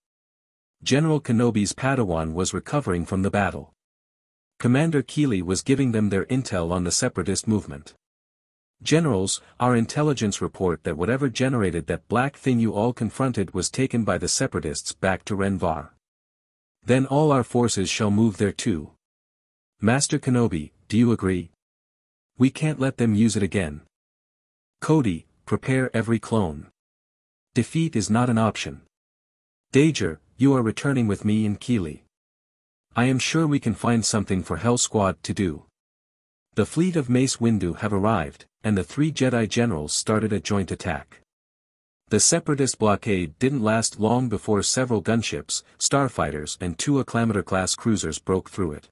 General Kenobi's Padawan was recovering from the battle. Commander Keeli was giving them their intel on the separatist movement. Generals, our intelligence report that whatever generated that black thing you all confronted was taken by the separatists back to Renvar. Then all our forces shall move there too. Master Kenobi, do you agree? We can't let them use it again. Cody, prepare every clone. Defeat is not an option. Dager, you are returning with me and Keeli. I am sure we can find something for Hell Squad to do. The fleet of Mace Windu have arrived, and the three Jedi generals started a joint attack. The separatist blockade didn't last long before several gunships, starfighters and two Acclamator-class cruisers broke through it.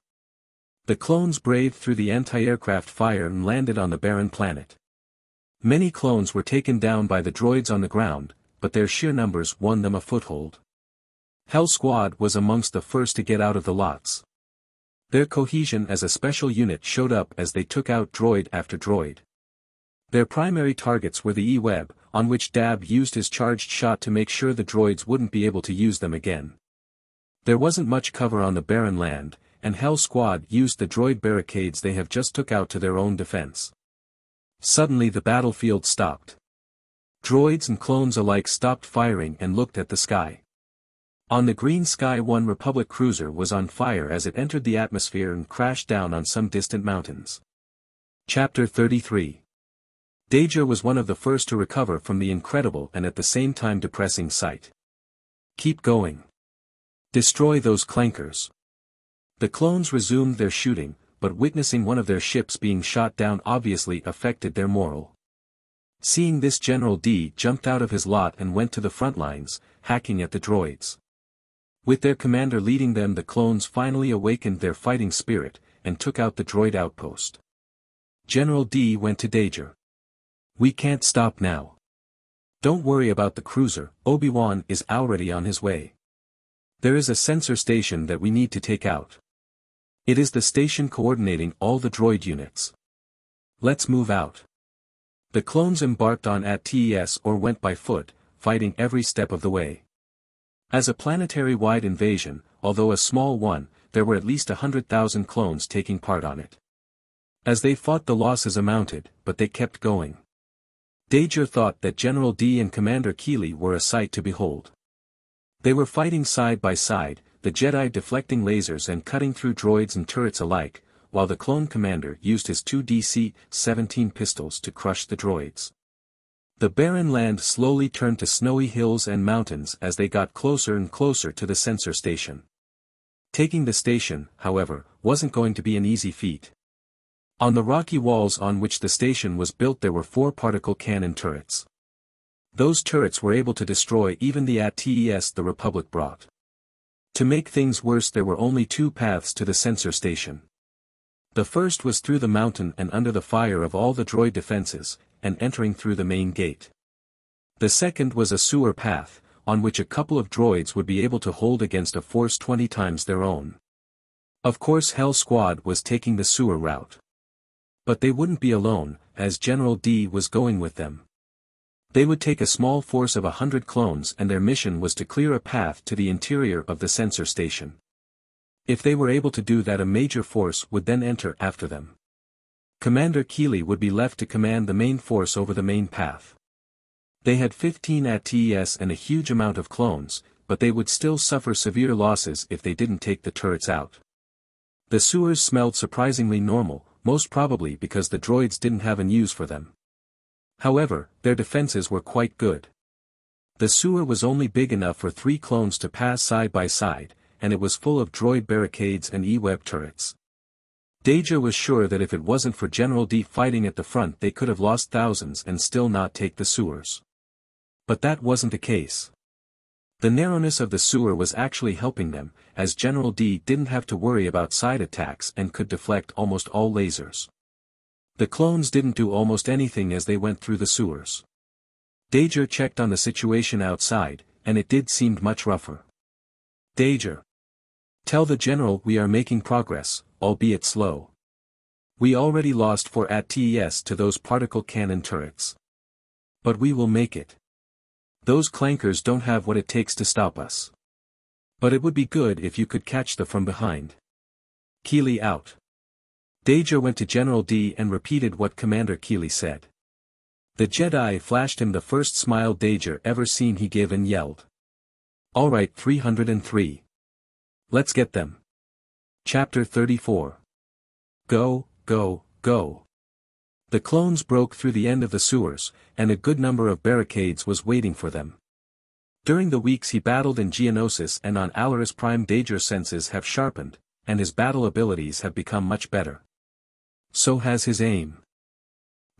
The clones braved through the anti-aircraft fire and landed on the barren planet. Many clones were taken down by the droids on the ground, but their sheer numbers won them a foothold. Hell Squad was amongst the first to get out of the LAATs. Their cohesion as a special unit showed up as they took out droid after droid. Their primary targets were the E-Web, on which Dab used his charged shot to make sure the droids wouldn't be able to use them again. There wasn't much cover on the barren land, and Hell Squad used the droid barricades they have just took out to their own defense. Suddenly the battlefield stopped. Droids and clones alike stopped firing and looked at the sky. On the green sky one Republic cruiser was on fire as it entered the atmosphere and crashed down on some distant mountains. Chapter 33 Dager was one of the first to recover from the incredible and at the same time depressing sight. Keep going. Destroy those clankers. The clones resumed their shooting, but witnessing one of their ships being shot down obviously affected their morale. Seeing this General Di jumped out of his LAAT and went to the front lines, hacking at the droids. With their commander leading them the clones finally awakened their fighting spirit, and took out the droid outpost. General Di went to Dager. We can't stop now. Don't worry about the cruiser, Obi-Wan is already on his way. There is a sensor station that we need to take out. It is the station coordinating all the droid units. Let's move out. The clones embarked on AT-TEs or went by foot, fighting every step of the way. As a planetary-wide invasion, although a small one, there were at least a hundred thousand clones taking part on it. As they fought the losses amounted, but they kept going. Dager thought that General Di and Commander Keeli were a sight to behold. They were fighting side by side, the Jedi deflecting lasers and cutting through droids and turrets alike, while the clone commander used his two DC-17 pistols to crush the droids. The barren land slowly turned to snowy hills and mountains as they got closer and closer to the sensor station. Taking the station, however, wasn't going to be an easy feat. On the rocky walls on which the station was built there were four particle cannon turrets. Those turrets were able to destroy even the AT-TEs the Republic brought. To make things worse there were only two paths to the sensor station. The first was through the mountain and under the fire of all the droid defenses, and entering through the main gate. The second was a sewer path, on which a couple of droids would be able to hold against a force 20 times their own. Of course Hell Squad was taking the sewer route. But they wouldn't be alone, as General Di was going with them. They would take a small force of a hundred clones and their mission was to clear a path to the interior of the sensor station. If they were able to do that a major force would then enter after them. Commander Keeli would be left to command the main force over the main path. They had 15 AT-TEs and a huge amount of clones, but they would still suffer severe losses if they didn't take the turrets out. The sewers smelled surprisingly normal, most probably because the droids didn't have an use for them. However, their defenses were quite good. The sewer was only big enough for three clones to pass side by side, and it was full of droid barricades and E-web turrets. Dager was sure that if it wasn't for General Di fighting at the front they could have lost thousands and still not take the sewers. But that wasn't the case. The narrowness of the sewer was actually helping them, as General Di didn't have to worry about side attacks and could deflect almost all lasers. The clones didn't do almost anything as they went through the sewers. Dager checked on the situation outside, and it did seem much rougher. Dager. Tell the general we are making progress, albeit slow. We already lost 4 AT-TEs to those particle cannon turrets. But we will make it. Those clankers don't have what it takes to stop us. But it would be good if you could catch the from behind. Keeli out. Dager went to General Di and repeated what Commander Keeli said. The Jedi flashed him the first smile Dager ever seen he gave and yelled. Alright 303. Let's get them. Chapter 34. Go, go, go. The clones broke through the end of the sewers, and a good number of barricades was waiting for them. During the weeks he battled in Geonosis and on Alaris Prime Dager's senses have sharpened, and his battle abilities have become much better. So has his aim.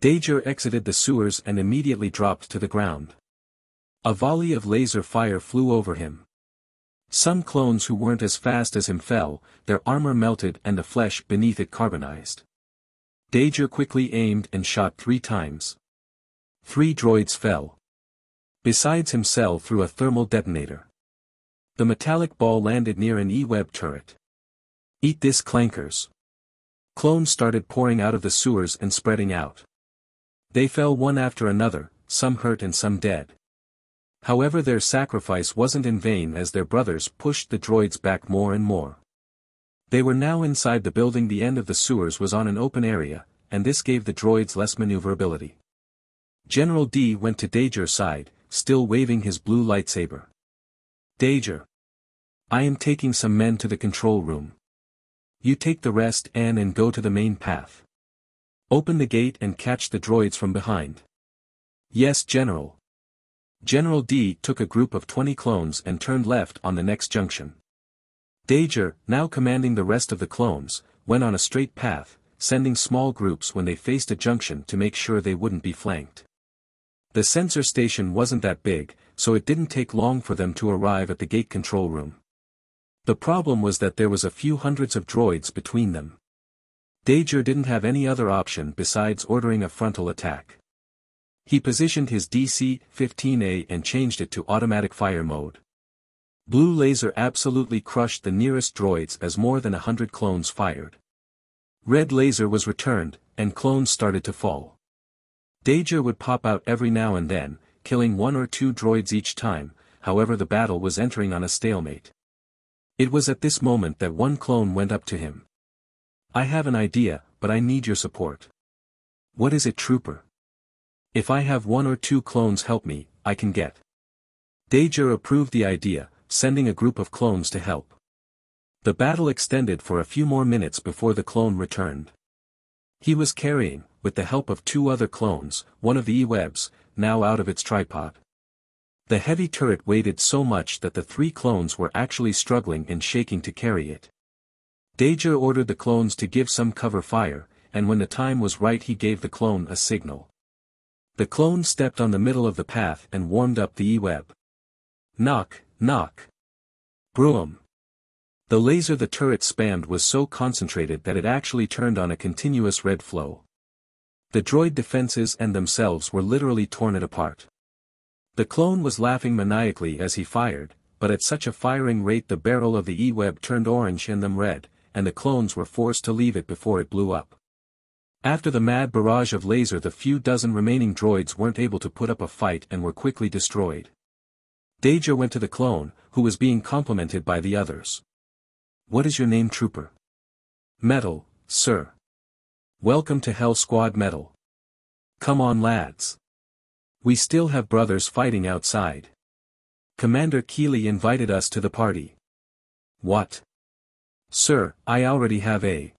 Dager exited the sewers and immediately dropped to the ground. A volley of laser fire flew over him. Some clones who weren't as fast as him fell, their armor melted and the flesh beneath it carbonized. Dager quickly aimed and shot three times. Three droids fell. Besides himself through a thermal detonator. The metallic ball landed near an E-web turret. Eat this clankers. Clones started pouring out of the sewers and spreading out. They fell one after another, some hurt and some dead. However their sacrifice wasn't in vain as their brothers pushed the droids back more and more. They were now inside the building the end of the sewers was on an open area, and this gave the droids less maneuverability. General Di went to Dager's side, still waving his blue lightsaber. Dager. I am taking some men to the control room. You take the rest Anne and go to the main path. Open the gate and catch the droids from behind. Yes General. General Di took a group of 20 clones and turned left on the next junction. Dager, now commanding the rest of the clones, went on a straight path, sending small groups when they faced a junction to make sure they wouldn't be flanked. The sensor station wasn't that big, so it didn't take long for them to arrive at the gate control room. The problem was that there was a few hundreds of droids between them. Dager didn't have any other option besides ordering a frontal attack. He positioned his DC-15A and changed it to automatic fire mode. Blue laser absolutely crushed the nearest droids as more than a hundred clones fired. Red laser was returned, and clones started to fall. Dager would pop out every now and then, killing one or two droids each time, however the battle was entering on a stalemate. It was at this moment that one clone went up to him. I have an idea, but I need your support. What is it trooper? If I have one or two clones help me, I can get. Dager approved the idea, sending a group of clones to help. The battle extended for a few more minutes before the clone returned. He was carrying, with the help of two other clones, one of the E-webs, now out of its tripod. The heavy turret weighted so much that the three clones were actually struggling and shaking to carry it. Dager ordered the clones to give some cover fire, and when the time was right he gave the clone a signal. The clone stepped on the middle of the path and warmed up the E-web. Knock, knock. Bruum. The laser the turret spammed was so concentrated that it actually turned on a continuous red flow. The droid defenses and themselves were literally torn it apart. The clone was laughing maniacally as he fired, but at such a firing rate the barrel of the E-web turned orange and them red, and the clones were forced to leave it before it blew up. After the mad barrage of laser the few dozen remaining droids weren't able to put up a fight and were quickly destroyed. Dager went to the clone, who was being complimented by the others. What is your name trooper? Metal, sir. Welcome to Hell Squad Metal. Come on lads. We still have brothers fighting outside. Commander Keeli invited us to the party. What? Sir, I already have a.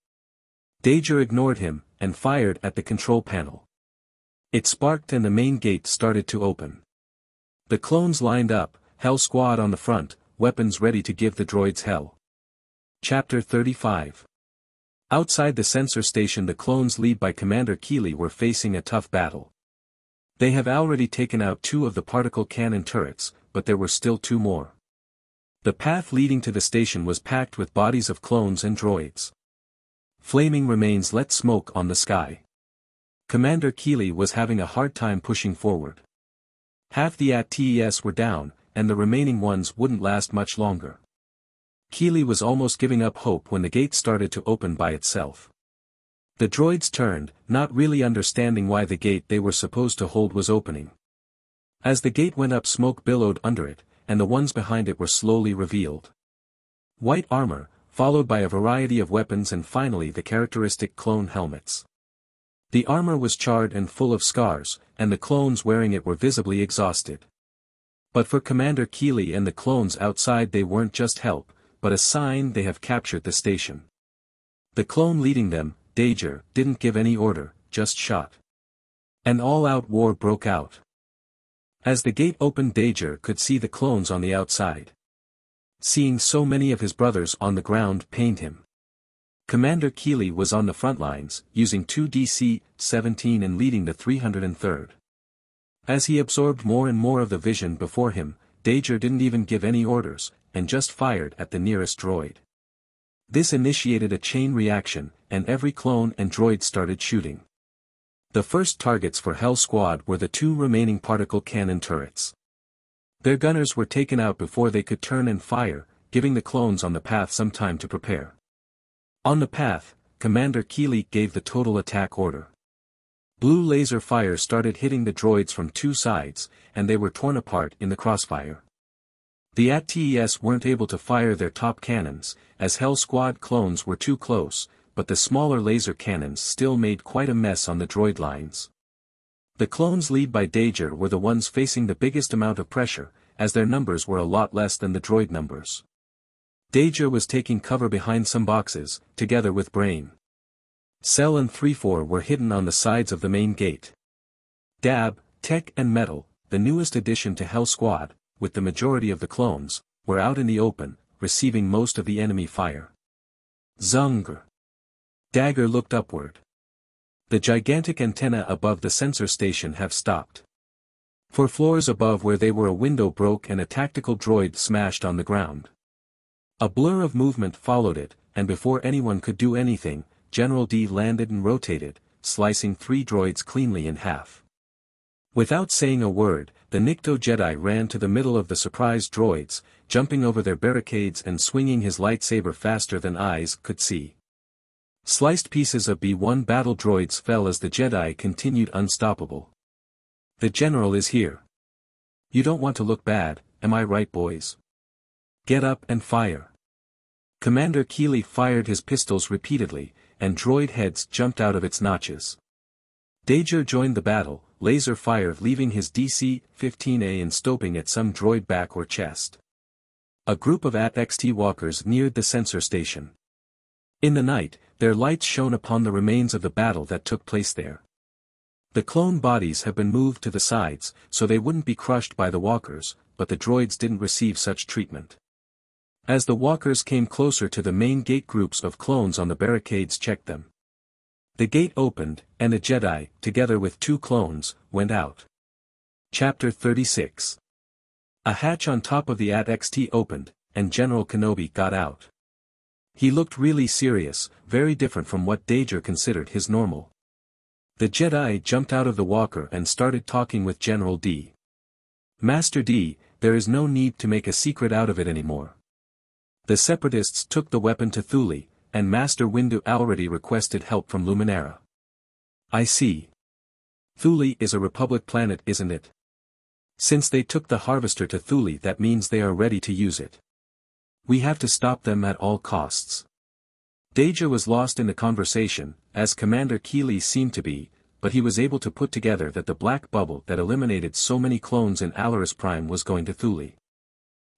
Dager ignored him, and fired at the control panel. It sparked and the main gate started to open. The clones lined up, Hell Squad on the front, weapons ready to give the droids hell. Chapter 35 Outside the sensor station the clones lead by Commander Keeli were facing a tough battle. They have already taken out two of the particle cannon turrets, but there were still two more. The path leading to the station was packed with bodies of clones and droids. Flaming remains let smoke on the sky. Commander Keeli was having a hard time pushing forward. Half the AT-TEs were down, and the remaining ones wouldn't last much longer. Keeli was almost giving up hope when the gate started to open by itself. The droids turned, not really understanding why the gate they were supposed to hold was opening. As the gate went up smoke billowed under it, and the ones behind it were slowly revealed. White armor, followed by a variety of weapons and finally the characteristic clone helmets. The armor was charred and full of scars, and the clones wearing it were visibly exhausted. But for Commander Keeli and the clones outside they weren't just help, but a sign they have captured the station. The clone leading them, Dager, didn't give any order, just shot. An all-out war broke out. As the gate opened Dager could see the clones on the outside. Seeing so many of his brothers on the ground pained him. Commander Keeli was on the front lines, using 2 DC-17 and leading the 303rd. As he absorbed more and more of the vision before him, Dager didn't even give any orders, and just fired at the nearest droid. This initiated a chain reaction, and every clone and droid started shooting. The first targets for Hell Squad were the two remaining particle cannon turrets. Their gunners were taken out before they could turn and fire, giving the clones on the path some time to prepare. On the path, Commander Keeli gave the total attack order. Blue laser fire started hitting the droids from two sides, and they were torn apart in the crossfire. The AT-TEs weren't able to fire their top cannons, as Hell Squad clones were too close, but the smaller laser cannons still made quite a mess on the droid lines. The clones lead by Dager were the ones facing the biggest amount of pressure, as their numbers were a lot less than the droid numbers. Dager was taking cover behind some boxes, together with Brain. Cell and 3-4 were hidden on the sides of the main gate. Dab, Tech and Metal, the newest addition to Hell Squad, with the majority of the clones, were out in the open, receiving most of the enemy fire. Zung. Dager looked upward. The gigantic antenna above the sensor station have stopped. Four floors above where they were a window broke and a tactical droid smashed on the ground. A blur of movement followed it, and before anyone could do anything, General Di landed and rotated, slicing three droids cleanly in half. Without saying a word, the Nikto Jedi ran to the middle of the surprised droids, jumping over their barricades and swinging his lightsaber faster than eyes could see. Sliced pieces of B-1 battle droids fell as the Jedi continued unstoppable. The General is here. You don't want to look bad, am I right boys? Get up and fire. Commander Keeli fired his pistols repeatedly, and droid heads jumped out of its notches. Dager joined the battle, laser fire leaving his DC-15A and stoping at some droid back or chest. A group of AT-XT walkers neared the sensor station. In the night, their lights shone upon the remains of the battle that took place there. The clone bodies have been moved to the sides, so they wouldn't be crushed by the walkers, but the droids didn't receive such treatment. As the walkers came closer to the main gate groups of clones on the barricades checked them. The gate opened, and a Jedi, together with two clones, went out. Chapter 36 A hatch on top of the AT-XT opened, and General Kenobi got out. He looked really serious, very different from what Dager considered his normal. The Jedi jumped out of the walker and started talking with General Di. Master Di, there is no need to make a secret out of it anymore. The separatists took the weapon to Thule, and Master Windu already requested help from Luminara. I see. Thule is a Republic planet isn't it? Since they took the harvester to Thule that means they are ready to use it. We have to stop them at all costs. Dager was lost in the conversation, as Commander Keeli seemed to be, but he was able to put together that the black bubble that eliminated so many clones in Alaris Prime was going to Thule.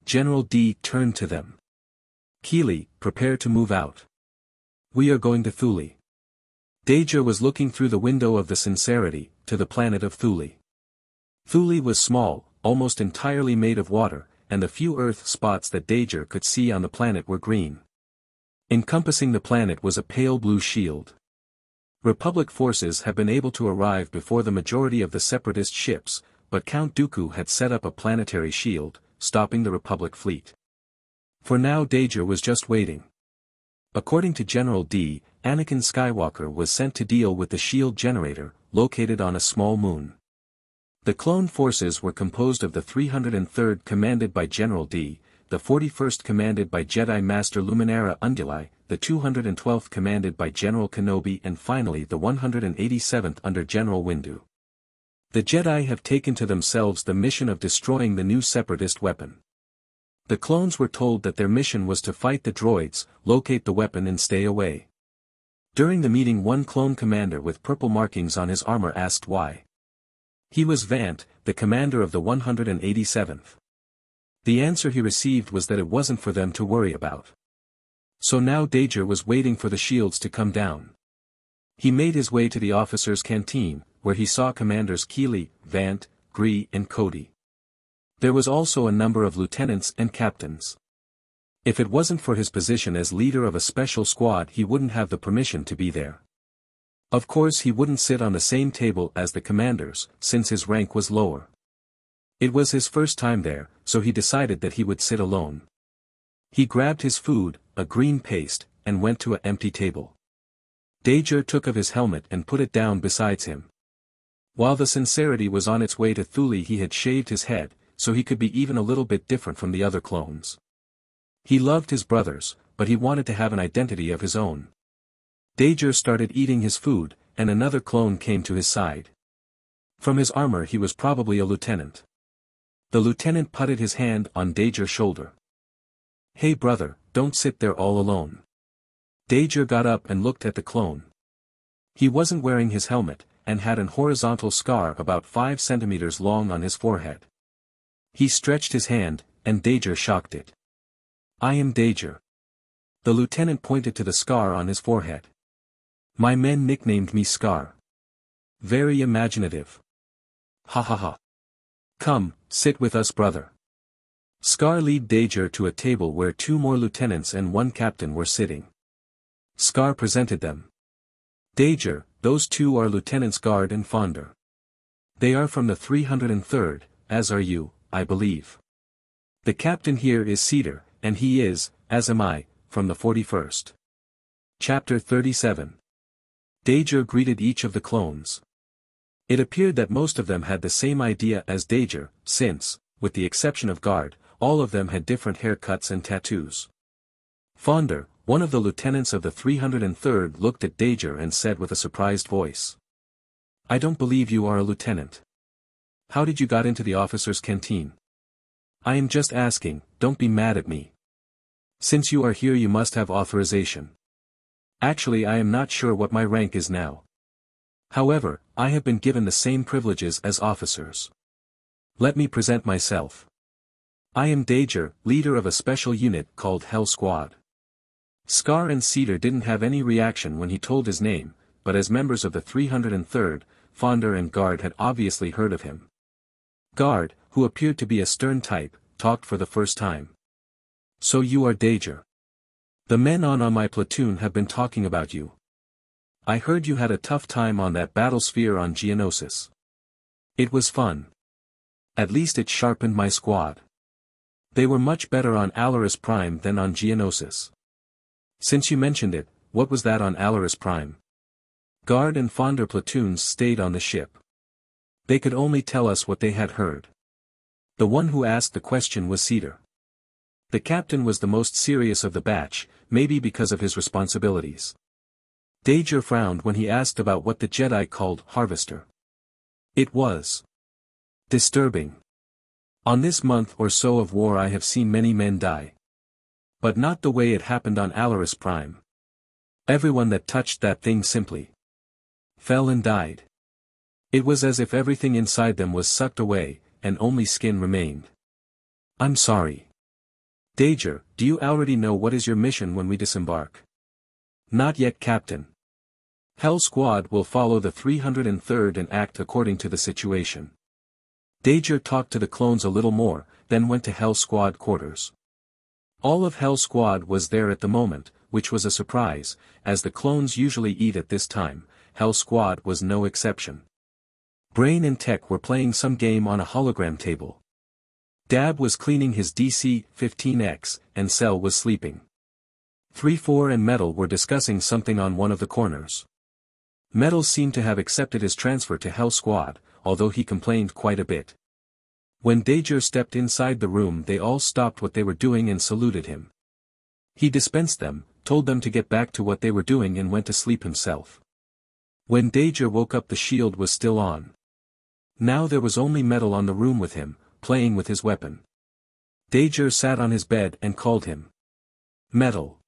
General Di turned to them. Keeli, prepare to move out. We are going to Thule. Dager was looking through the window of the Sincerity, to the planet of Thule. Thule was small, almost entirely made of water, and the few Earth spots that Dager could see on the planet were green. Encompassing the planet was a pale blue shield. Republic forces have been able to arrive before the majority of the separatist ships, but Count Dooku had set up a planetary shield, stopping the Republic fleet. For now Dager was just waiting. According to General Di, Anakin Skywalker was sent to deal with the shield generator, located on a small moon. The clone forces were composed of the 303rd commanded by General Di, the 41st commanded by Jedi Master Luminara Unduli, the 212th commanded by General Kenobi and finally the 187th under General Windu. The Jedi have taken to themselves the mission of destroying the new separatist weapon. The clones were told that their mission was to fight the droids, locate the weapon and stay away. During the meeting one clone commander with purple markings on his armor asked why. He was Vant, the commander of the 187th. The answer he received was that it wasn't for them to worry about. So now Dager was waiting for the shields to come down. He made his way to the officer's canteen, where he saw commanders Keeli, Vant, Gree and Cody. There was also a number of lieutenants and captains. If it wasn't for his position as leader of a special squad he wouldn't have the permission to be there. Of course he wouldn't sit on the same table as the commanders, since his rank was lower. It was his first time there, so he decided that he would sit alone. He grabbed his food, a green paste, and went to an empty table. Dager took of his helmet and put it down besides him. While the sincerity was on its way to Thule he had shaved his head, so he could be even a little bit different from the other clones. He loved his brothers, but he wanted to have an identity of his own. Dager started eating his food, and another clone came to his side. From his armor he was probably a lieutenant. The lieutenant putted his hand on Dager's shoulder. Hey brother, don't sit there all alone. Dager got up and looked at the clone. He wasn't wearing his helmet, and had an horizontal scar about 5 centimeters long on his forehead. He stretched his hand, and Dager shocked it. I am Dager. The lieutenant pointed to the scar on his forehead. My men nicknamed me Scar. Very imaginative. Ha ha ha. Come, sit with us brother. Scar lead Dager to a table where two more lieutenants and one captain were sitting. Scar presented them. Dager, those two are Lieutenants Guard and Fonder. They are from the 303rd, as are you, I believe. The captain here is Cedar, and he is, as am I, from the 41st. Chapter 37 Dager greeted each of the clones. It appeared that most of them had the same idea as Dager, since, with the exception of Guard, all of them had different haircuts and tattoos. Fonder, one of the lieutenants of the 303rd looked at Dager and said with a surprised voice. I don't believe you are a lieutenant. How did you got into the officer's canteen? I am just asking, don't be mad at me. Since you are here you must have authorization. Actually I am not sure what my rank is now. However, I have been given the same privileges as officers. Let me present myself. I am Dager, leader of a special unit called Hell Squad. Scar and Cedar didn't have any reaction when he told his name, but as members of the 303rd, Fonder and Guard had obviously heard of him. Guard, who appeared to be a stern type, talked for the first time. So you are Dager. The men on on my platoon have been talking about you. I heard you had a tough time on that battlesphere on Geonosis. It was fun. At least it sharpened my squad. They were much better on Alaris Prime than on Geonosis. Since you mentioned it, what was that on Alaris Prime? Guard and Fonder platoons stayed on the ship. They could only tell us what they had heard. The one who asked the question was Cedar. The captain was the most serious of the batch, maybe because of his responsibilities. Dager frowned when he asked about what the Jedi called Harvester. It was disturbing. On this month or so of war I have seen many men die. But not the way it happened on Alaris Prime. Everyone that touched that thing simply fell and died. It was as if everything inside them was sucked away, and only skin remained. I'm sorry. Dager, do you already know what is your mission when we disembark? Not yet Captain. Hell Squad will follow the 303rd and act according to the situation. Dager talked to the clones a little more, then went to Hell Squad quarters. All of Hell Squad was there at the moment, which was a surprise, as the clones usually eat at this time, Hell Squad was no exception. Brain and Tech were playing some game on a hologram table. Dab was cleaning his DC-15X, and Cell was sleeping. 3-4 and Metal were discussing something on one of the corners. Metal seemed to have accepted his transfer to Hell Squad, although he complained quite a bit. When Dager stepped inside the room they all stopped what they were doing and saluted him. He dispensed them, told them to get back to what they were doing and went to sleep himself. When Dager woke up the shield was still on. Now there was only Metal on the room with him, playing with his weapon. Dager sat on his bed and called him. Metal.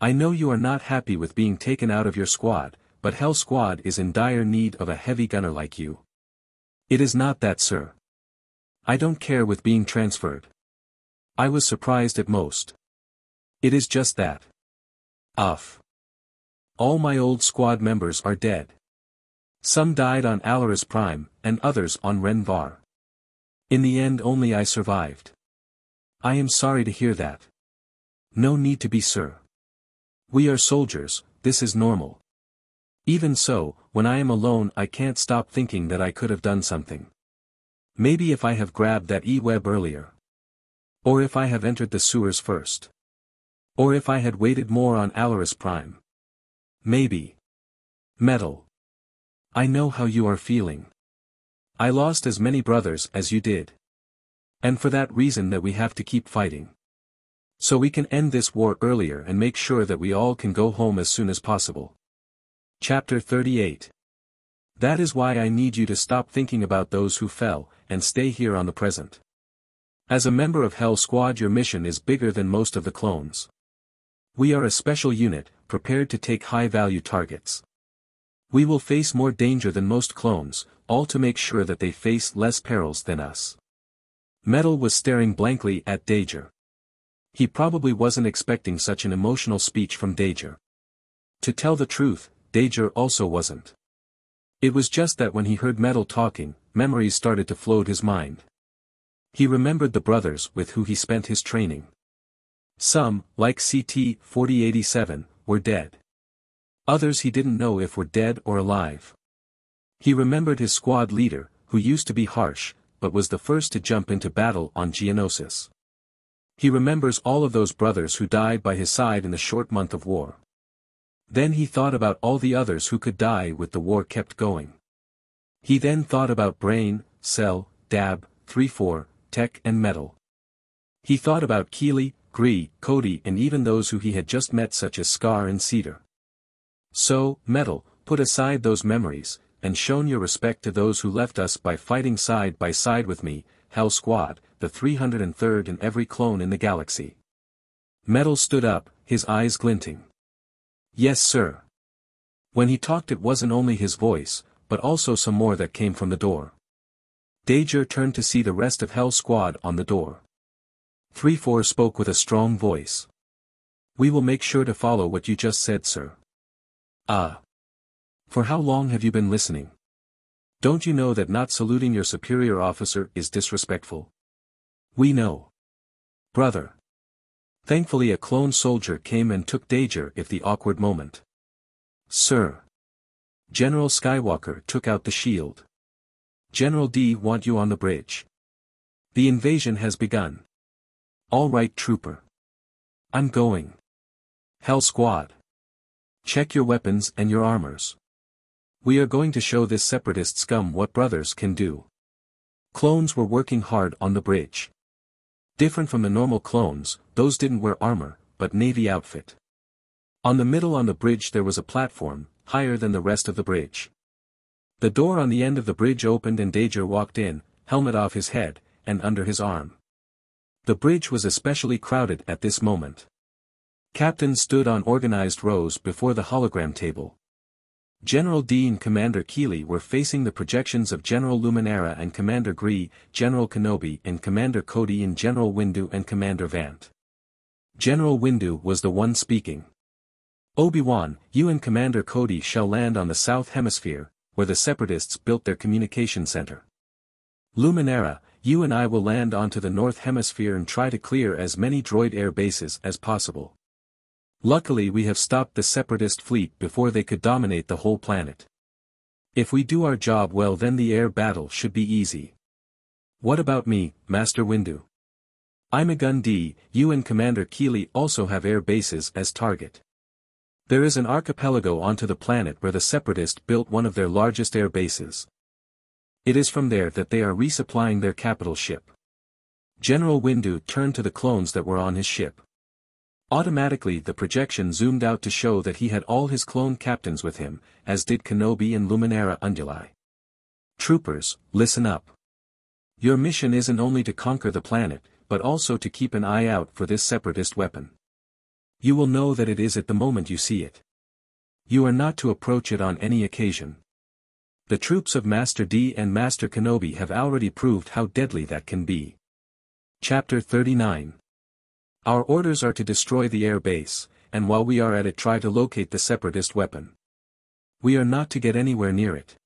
I know you are not happy with being taken out of your squad, but Hell Squad is in dire need of a heavy gunner like you. It is not that sir. I don't care with being transferred. I was surprised at most. It is just that. Uff. All my old squad members are dead. Some died on Alaris Prime, and others on Renvar. In the end only I survived. I am sorry to hear that. No need to be sir. We are soldiers, this is normal. Even so, when I am alone I can't stop thinking that I could have done something. Maybe if I have grabbed that E-web earlier. Or if I have entered the sewers first. Or if I had waited more on Alaris Prime. Maybe. Metal. I know how you are feeling. I lost as many brothers as you did. And for that reason that we have to keep fighting. So we can end this war earlier and make sure that we all can go home as soon as possible. Chapter 38 That is why I need you to stop thinking about those who fell, and stay here on the present. As a member of Hell Squad your mission is bigger than most of the clones. We are a special unit, prepared to take high-value targets. We will face more danger than most clones, all to make sure that they face less perils than us. Metal was staring blankly at Dager. He probably wasn't expecting such an emotional speech from Dager. To tell the truth, Dager also wasn't. It was just that when he heard Metal talking, memories started to float his mind. He remembered the brothers with who he spent his training. Some, like CT-4087, were dead. Others he didn't know if were dead or alive. He remembered his squad leader, who used to be harsh, but was the first to jump into battle on Geonosis. He remembers all of those brothers who died by his side in the short month of war. Then he thought about all the others who could die with the war kept going. He then thought about Brain, Cell, Dab, 3-4, Tech and Metal. He thought about Keeli, Gree, Cody and even those who he had just met such as Scar and Cedar. So, Metal, put aside those memories, and shown your respect to those who left us by fighting side by side with me, Hell Squad, the 303rd and every clone in the galaxy. Metal stood up, his eyes glinting. Yes sir. When he talked it wasn't only his voice, but also some more that came from the door. Dager turned to see the rest of Hell Squad on the door. 3-4 spoke with a strong voice. We will make sure to follow what you just said sir. Ah. For how long have you been listening? Don't you know that not saluting your superior officer is disrespectful? We know. Brother. Thankfully a clone soldier came and took Dager if the awkward moment. Sir. General Skywalker took out the shield. General Di want you on the bridge. The invasion has begun. All right trooper. I'm going. Hell squad. Check your weapons and your armors. We are going to show this separatist scum what brothers can do. Clones were working hard on the bridge. Different from the normal clones, those didn't wear armor, but navy outfit. On the middle on the bridge there was a platform, higher than the rest of the bridge. The door on the end of the bridge opened and Dager walked in, helmet off his head, and under his arm. The bridge was especially crowded at this moment. Captains stood on organized rows before the hologram table, General Di and Commander Keeli were facing the projections of General Luminara and Commander Gree, General Kenobi and Commander Cody and General Windu and Commander Vant. General Windu was the one speaking. Obi-Wan, you and Commander Cody shall land on the South Hemisphere, where the Separatists built their communication center. Luminara, you and I will land onto the North Hemisphere and try to clear as many droid air bases as possible. Luckily we have stopped the separatist fleet before they could dominate the whole planet. If we do our job well then the air battle should be easy. What about me, Master Windu? Ima-Gun Di, you and Commander Keeli also have air bases as target. There is an archipelago onto the planet where the Separatists built one of their largest air bases. It is from there that they are resupplying their capital ship. General Windu turned to the clones that were on his ship. Automatically the projection zoomed out to show that he had all his clone captains with him, as did Kenobi and Luminara Unduli. Troopers, listen up. Your mission isn't only to conquer the planet, but also to keep an eye out for this separatist weapon. You will know that it is at the moment you see it. You are not to approach it on any occasion. The troops of Master Di and Master Kenobi have already proved how deadly that can be. Chapter 39 our orders are to destroy the air base, and while we are at it try to locate the separatist weapon. We are not to get anywhere near it.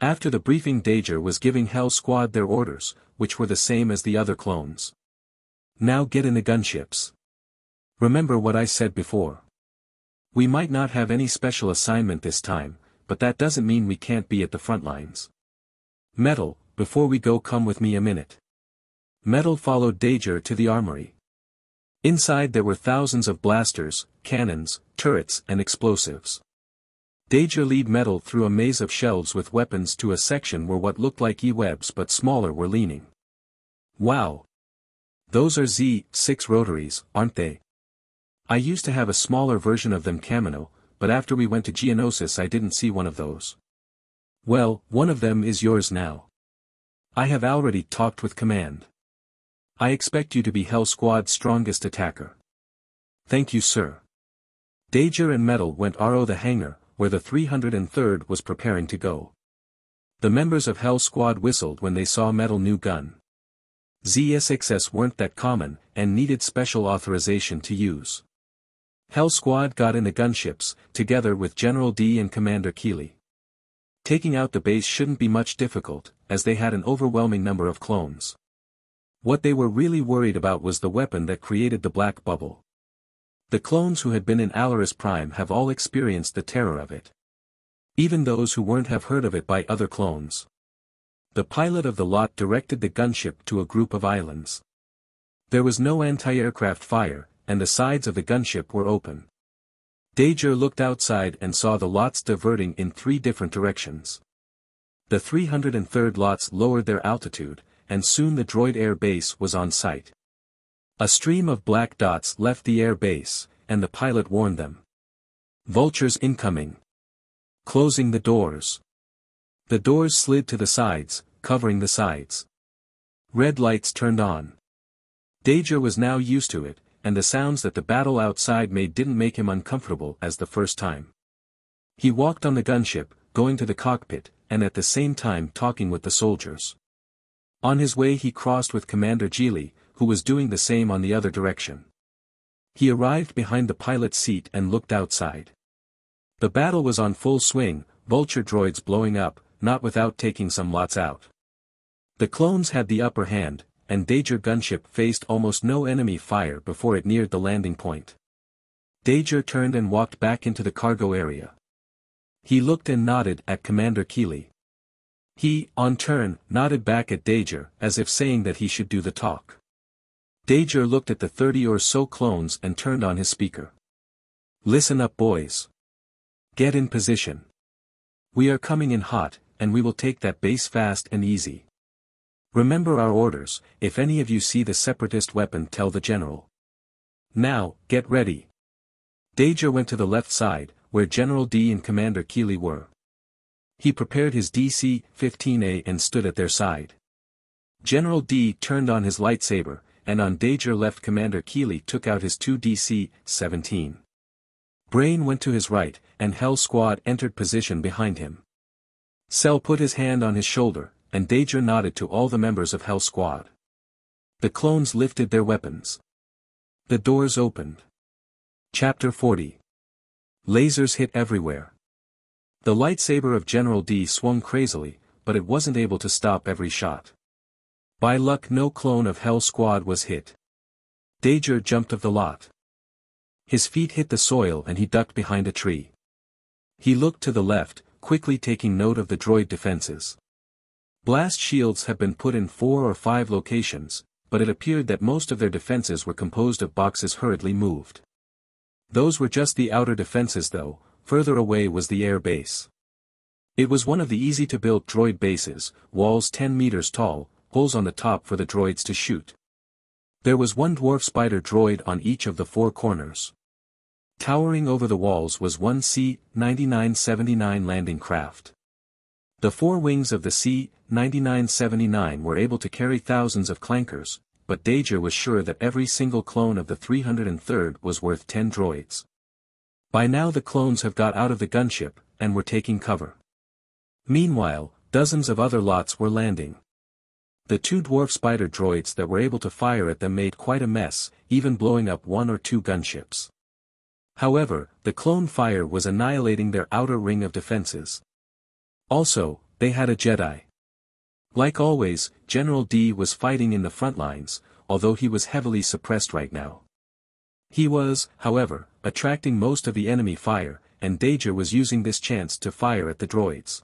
After the briefing Dager was giving Hell Squad their orders, which were the same as the other clones. Now get in the gunships. Remember what I said before. We might not have any special assignment this time, but that doesn't mean we can't be at the front lines. Metal, before we go come with me a minute. Metal followed Dager to the armory. Inside there were thousands of blasters, cannons, turrets and explosives. Dager lead metal through a maze of shelves with weapons to a section where what looked like E-webs but smaller were leaning. Wow! Those are Z6 rotaries, aren't they? I used to have a smaller version of them Kamino, but after we went to Geonosis I didn't see one of those. Well, one of them is yours now. I have already talked with command. I expect you to be Hell Squad's strongest attacker. Thank you sir. Dager and Metal went RO the hangar, where the 303rd was preparing to go. The members of Hell Squad whistled when they saw Metal new gun. ZSXS weren't that common, and needed special authorization to use. Hell Squad got in the gunships, together with General Di and Commander Keeli. Taking out the base shouldn't be much difficult, as they had an overwhelming number of clones. What they were really worried about was the weapon that created the black bubble. The clones who had been in Alaris Prime have all experienced the terror of it. Even those who weren't have heard of it by other clones. The pilot of the LAAT directed the gunship to a group of islands. There was no anti-aircraft fire, and the sides of the gunship were open. Dager looked outside and saw the LAATs diverting in three different directions. The 303rd LAATs lowered their altitude, and soon the droid air base was on site. A stream of black dots left the air base, and the pilot warned them. Vultures incoming. Closing the doors. The doors slid to the sides, covering the sides. Red lights turned on. Dager was now used to it, and the sounds that the battle outside made didn't make him uncomfortable as the first time. He walked on the gunship, going to the cockpit, and at the same time talking with the soldiers. On his way he crossed with Commander Keeli, who was doing the same on the other direction. He arrived behind the pilot's seat and looked outside. The battle was on full swing, vulture droids blowing up, not without taking some LAATs out. The clones had the upper hand, and Dager gunship faced almost no enemy fire before it neared the landing point. Dager turned and walked back into the cargo area. He looked and nodded at Commander Keeli. He, on turn, nodded back at Dager, as if saying that he should do the talk. Dager looked at the thirty or so clones and turned on his speaker. Listen up boys. Get in position. We are coming in hot, and we will take that base fast and easy. Remember our orders, if any of you see the separatist weapon tell the general. Now, get ready. Dager went to the left side, where General Di and Commander Keeli were. He prepared his DC-15A and stood at their side. General Di turned on his lightsaber, and on Dager left Commander Keeli took out his 2 DC-17. Brain went to his right, and Hell Squad entered position behind him. Cell put his hand on his shoulder, and Dager nodded to all the members of Hell Squad. The clones lifted their weapons. The doors opened. Chapter 40 Lasers hit everywhere. The lightsaber of General Di swung crazily, but it wasn't able to stop every shot. By luck no clone of Hell Squad was hit. Dager jumped of the LAAT. His feet hit the soil and he ducked behind a tree. He looked to the left, quickly taking note of the droid defenses. Blast shields have been put in four or five locations, but it appeared that most of their defenses were composed of boxes hurriedly moved. Those were just the outer defenses though, further away was the air base. It was one of the easy-to-build droid bases, walls 10 meters tall, holes on the top for the droids to shoot. There was one dwarf spider droid on each of the four corners. Towering over the walls was one C-9979 landing craft. The four wings of the C-9979 were able to carry thousands of clankers, but Dager was sure that every single clone of the 303rd was worth 10 droids. By now the clones have got out of the gunship, and were taking cover. Meanwhile, dozens of other LAATs were landing. The two dwarf spider droids that were able to fire at them made quite a mess, even blowing up one or two gunships. However, the clone fire was annihilating their outer ring of defenses. Also, they had a Jedi. Like always, General Di was fighting in the front lines, although he was heavily suppressed right now. He was, however, attracting most of the enemy fire, and Dager was using this chance to fire at the droids.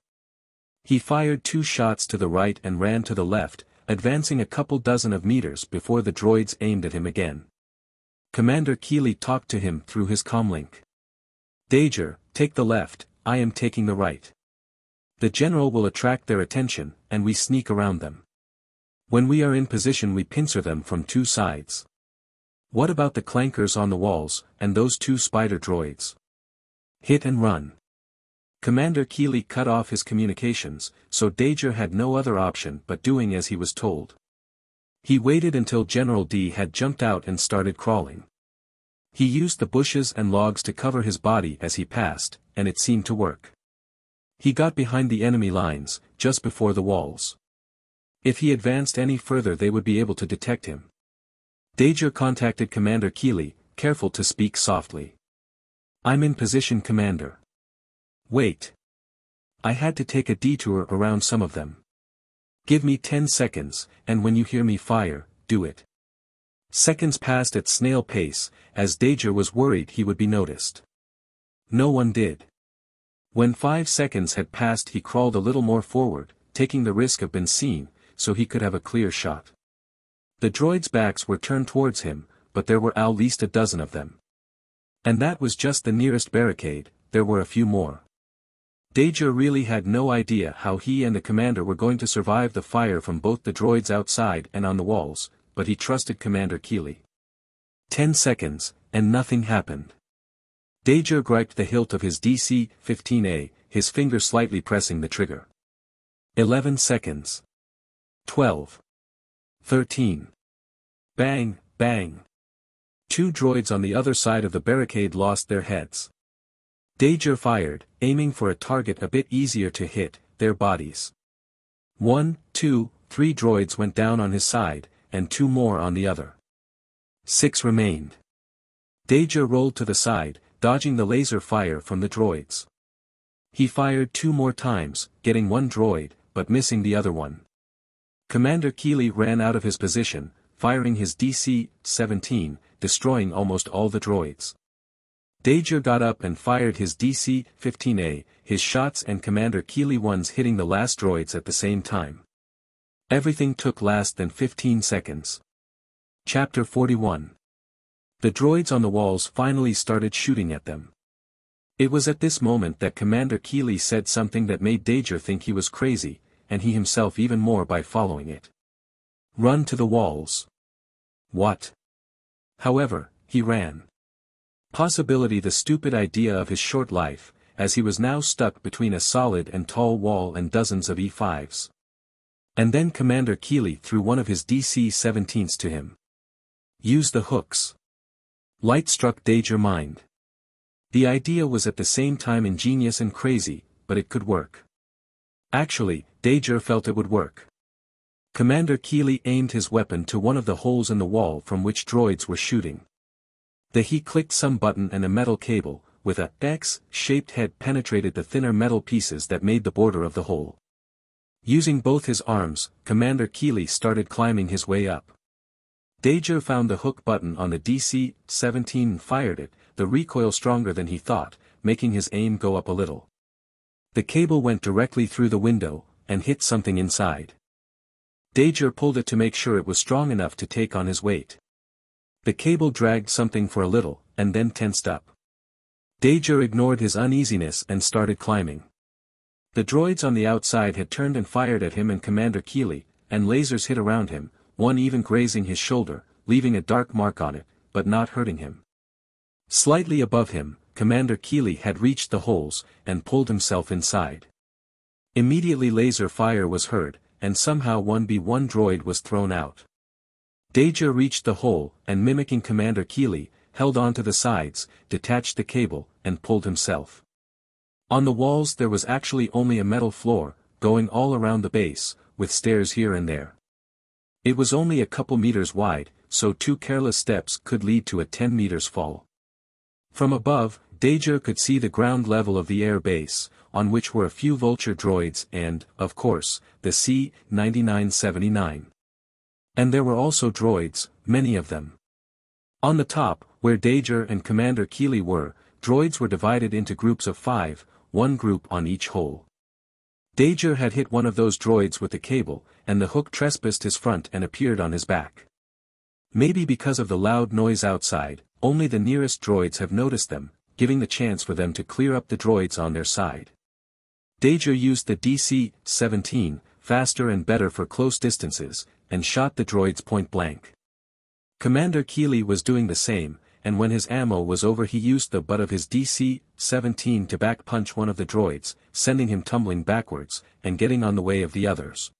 He fired two shots to the right and ran to the left, advancing a couple dozen of meters before the droids aimed at him again. Commander Keeli talked to him through his comlink. Dager, take the left, I am taking the right. The general will attract their attention, and we sneak around them. When we are in position we pincer them from two sides. What about the clankers on the walls, and those two spider droids? Hit and run. Commander Keeli cut off his communications, so Dager had no other option but doing as he was told. He waited until General Di had jumped out and started crawling. He used the bushes and logs to cover his body as he passed, and it seemed to work. He got behind the enemy lines, just before the walls. If he advanced any further they would be able to detect him. Dager contacted Commander Keeli, careful to speak softly. I'm in position Commander. Wait. I had to take a detour around some of them. Give me 10 seconds, and when you hear me fire, do it. Seconds passed at snail pace, as Dager was worried he would be noticed. No one did. When five seconds had passed he crawled a little more forward, taking the risk of being seen, so he could have a clear shot. The droids' backs were turned towards him, but there were at least a dozen of them. And that was just the nearest barricade, there were a few more. Dager really had no idea how he and the commander were going to survive the fire from both the droids outside and on the walls, but he trusted Commander Keeli. Ten seconds, and nothing happened. Dager griped the hilt of his DC-15A, his finger slightly pressing the trigger. Eleven seconds. Twelve. 13. Bang, bang. Two droids on the other side of the barricade lost their heads. Dager fired, aiming for a target a bit easier to hit, their bodies. One, two, three droids went down on his side, and two more on the other. Six remained. Dager rolled to the side, dodging the laser fire from the droids. He fired two more times, getting one droid, but missing the other one. Commander Keeli ran out of his position, firing his DC-17, destroying almost all the droids. Dager got up and fired his DC-15A, his shots and Commander Keeli ones hitting the last droids at the same time. Everything took less than 15 seconds. Chapter 41 The droids on the walls finally started shooting at them. It was at this moment that Commander Keeli said something that made Dager think he was crazy, and he himself even more by following it. Run to the walls. What? However, he ran. Possibility the stupid idea of his short life, as he was now stuck between a solid and tall wall and dozens of E5s. And then Commander Keeli threw one of his DC-17s to him. Use the hooks. Light struck Dager mind. The idea was at the same time ingenious and crazy, but it could work. Actually, Dager felt it would work. Commander Keeli aimed his weapon to one of the holes in the wall from which droids were shooting. The he clicked some button and a metal cable, with a X-shaped head penetrated the thinner metal pieces that made the border of the hole. Using both his arms, Commander Keeli started climbing his way up. Dager found the hook button on the DC-17 and fired it, the recoil stronger than he thought, making his aim go up a little. The cable went directly through the window, and hit something inside. Dager pulled it to make sure it was strong enough to take on his weight. The cable dragged something for a little, and then tensed up. Dager ignored his uneasiness and started climbing. The droids on the outside had turned and fired at him and Commander Keeli, and lasers hit around him, one even grazing his shoulder, leaving a dark mark on it, but not hurting him. Slightly above him, Commander Keeli had reached the holes, and pulled himself inside. Immediately laser fire was heard, and somehow 1B1 droid was thrown out. Dager reached the hole, and mimicking Commander Keeli, held onto the sides, detached the cable, and pulled himself. On the walls there was actually only a metal floor, going all around the base, with stairs here and there. It was only a couple meters wide, so two careless steps could lead to a 10 meters fall. From above, Dager could see the ground level of the air base, on which were a few vulture droids and, of course, the C-9979. And there were also droids, many of them. On the top, where Dager and Commander Keeli were, droids were divided into groups of five, one group on each hole. Dager had hit one of those droids with the cable, and the hook trespassed his front and appeared on his back. Maybe because of the loud noise outside, only the nearest droids have noticed them, giving the chance for them to clear up the droids on their side. Dager used the DC-17, faster and better for close distances, and shot the droids point blank. Commander Keeli was doing the same, and when his ammo was over he used the butt of his DC-17 to back punch one of the droids, sending him tumbling backwards, and getting on the way of the others.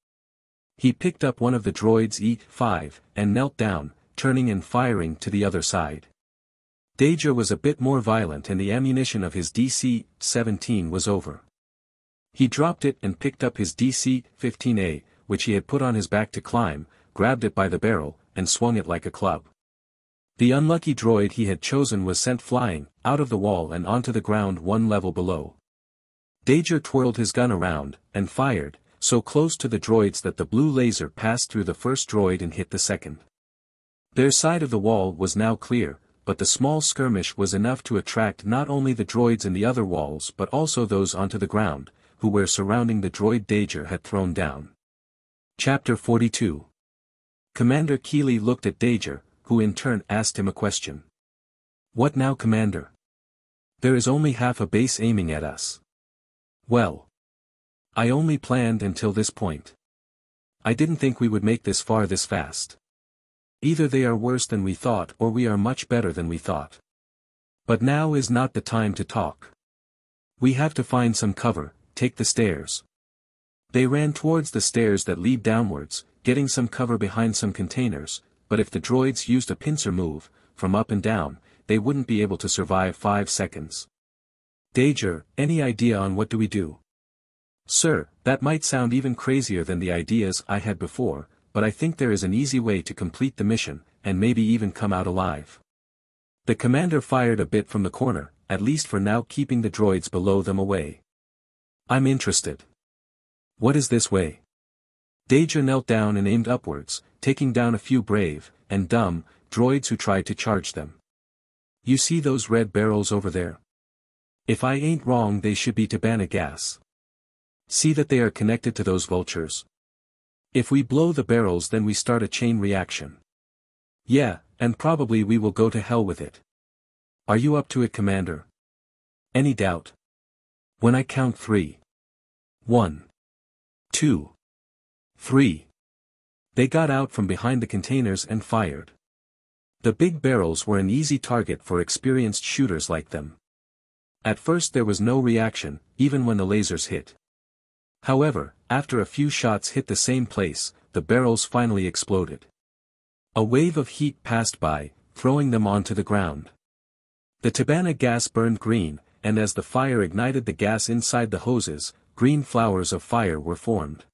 He picked up one of the droids E-5, and knelt down, turning and firing to the other side. Dager was a bit more violent and the ammunition of his DC-17 was over. He dropped it and picked up his DC-15A, which he had put on his back to climb, grabbed it by the barrel, and swung it like a club. The unlucky droid he had chosen was sent flying, out of the wall and onto the ground one level below. Dager twirled his gun around, and fired, so close to the droids that the blue laser passed through the first droid and hit the second. Their side of the wall was now clear, but the small skirmish was enough to attract not only the droids in the other walls but also those onto the ground, who were surrounding the droid Dager had thrown down. Chapter 42 Commander Keeli looked at Dager, who in turn asked him a question. What now Commander? There is only half a base aiming at us. Well. I only planned until this point. I didn't think we would make this far this fast. Either they are worse than we thought or we are much better than we thought. But now is not the time to talk. We have to find some cover, take the stairs. They ran towards the stairs that lead downwards, getting some cover behind some containers, but if the droids used a pincer move, from up and down, they wouldn't be able to survive five seconds. Dager, any idea on what do we do? Sir, that might sound even crazier than the ideas I had before, but I think there is an easy way to complete the mission, and maybe even come out alive. The commander fired a bit from the corner, at least for now keeping the droids below them away. I'm interested. What is this way? Dager knelt down and aimed upwards, taking down a few brave, and dumb, droids who tried to charge them. You see those red barrels over there? If I ain't wrong they should be Tibanna gas. See that they are connected to those vultures. If we blow the barrels then we start a chain reaction. Yeah, and probably we will go to hell with it. Are you up to it commander? Any doubt? When I count three. One. Two. Three. They got out from behind the containers and fired. The big barrels were an easy target for experienced shooters like them. At first there was no reaction, even when the lasers hit. However, after a few shots hit the same place, the barrels finally exploded. A wave of heat passed by, throwing them onto the ground. The Tibanna gas burned green, and as the fire ignited the gas inside the hoses, green flowers of fire were formed.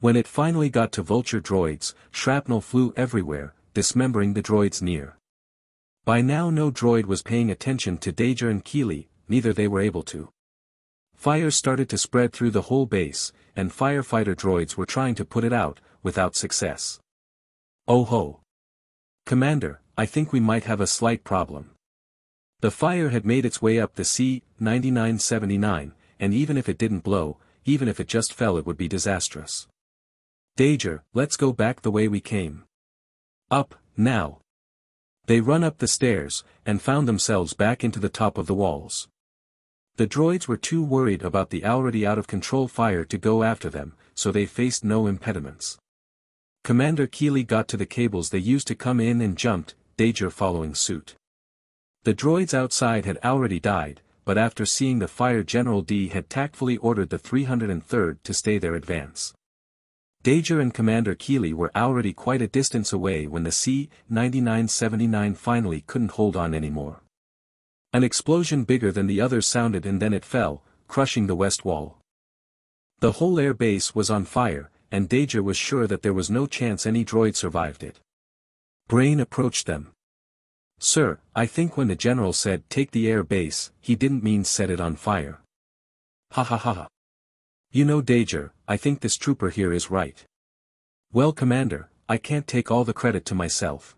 When it finally got to vulture droids, shrapnel flew everywhere, dismembering the droids near. By now no droid was paying attention to Dager and Keeli, neither they were able to. Fire started to spread through the whole base, and firefighter droids were trying to put it out, without success. Oh ho! Commander, I think we might have a slight problem. The fire had made its way up the C-9979, and even if it didn't blow, even if it just fell it would be disastrous. Dager, let's go back the way we came. Up, now. They run up the stairs, and found themselves back into the top of the walls. The droids were too worried about the already out-of-control fire to go after them, so they faced no impediments. Commander Keeli got to the cables they used to come in and jumped, Dager following suit. The droids outside had already died, but after seeing the fire General Di had tactfully ordered the 303rd to stay their advance. Dager and Commander Keeli were already quite a distance away when the C-9979 finally couldn't hold on anymore. An explosion bigger than the others sounded and then it fell, crushing the west wall. The whole air base was on fire, and Dager was sure that there was no chance any droid survived it. Brain approached them. Sir, I think when the general said take the air base, he didn't mean set it on fire. Ha ha ha ha. You know Dager, I think this trooper here is right. Well commander, I can't take all the credit to myself.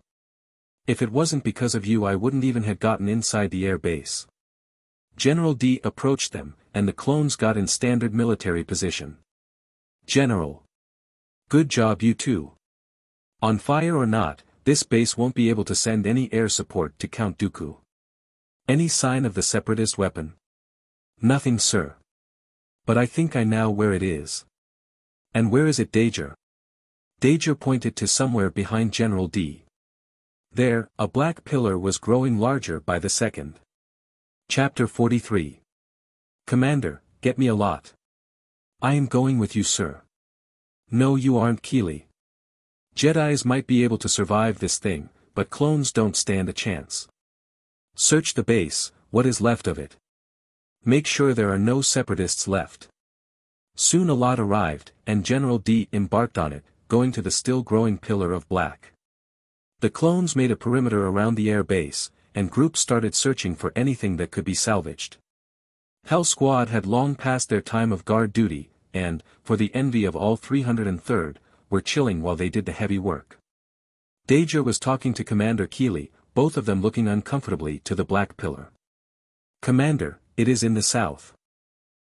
If it wasn't because of you I wouldn't even have gotten inside the air base. General Di approached them, and the clones got in standard military position. General. Good job you too. On fire or not, this base won't be able to send any air support to Count Dooku. Any sign of the separatist weapon? Nothing sir. But I think I know where it is. And where is it Dager? Dager pointed to somewhere behind General Di. There, a black pillar was growing larger by the second. Chapter 43 Commander, get me a LAAT. I am going with you sir. No you aren't Keeli. Jedis might be able to survive this thing, but clones don't stand a chance. Search the base, what is left of it. Make sure there are no separatists left. Soon a LAAT arrived, and General Di embarked on it, going to the still growing pillar of black. The clones made a perimeter around the air base, and groups started searching for anything that could be salvaged. Hell Squad had long passed their time of guard duty, and, for the envy of all 303rd, were chilling while they did the heavy work. Dager was talking to Commander Keeli, both of them looking uncomfortably to the black pillar. Commander, it is in the south.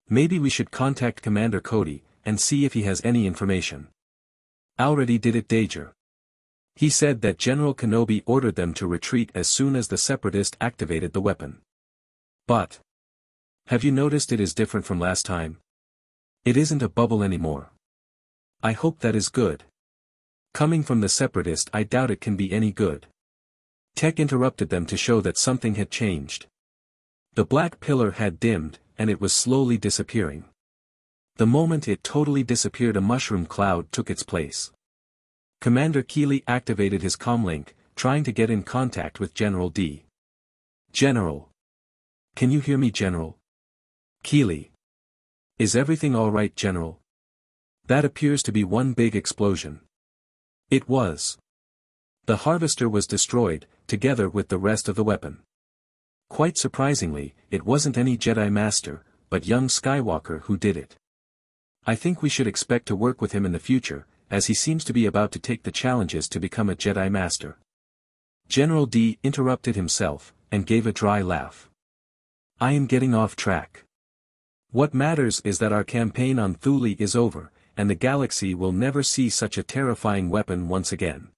Maybe we should contact Commander Cody, and see if he has any information. Already did it Dager. He said that General Kenobi ordered them to retreat as soon as the Separatist activated the weapon. But. Have you noticed it is different from last time? It isn't a bubble anymore. I hope that is good. Coming from the Separatist I doubt it can be any good. Tech interrupted them to show that something had changed. The black pillar had dimmed, and it was slowly disappearing. The moment it totally disappeared a mushroom cloud took its place. Commander Keeli activated his comlink, trying to get in contact with General Di. General. Can you hear me General? Keeli. Is everything alright General? That appears to be one big explosion. It was. The harvester was destroyed, together with the rest of the weapon. Quite surprisingly, it wasn't any Jedi Master, but young Skywalker who did it. I think we should expect to work with him in the future, as he seems to be about to take the challenges to become a Jedi Master. General Di interrupted himself, and gave a dry laugh. I am getting off track. What matters is that our campaign on Thule is over, and the galaxy will never see such a terrifying weapon once again.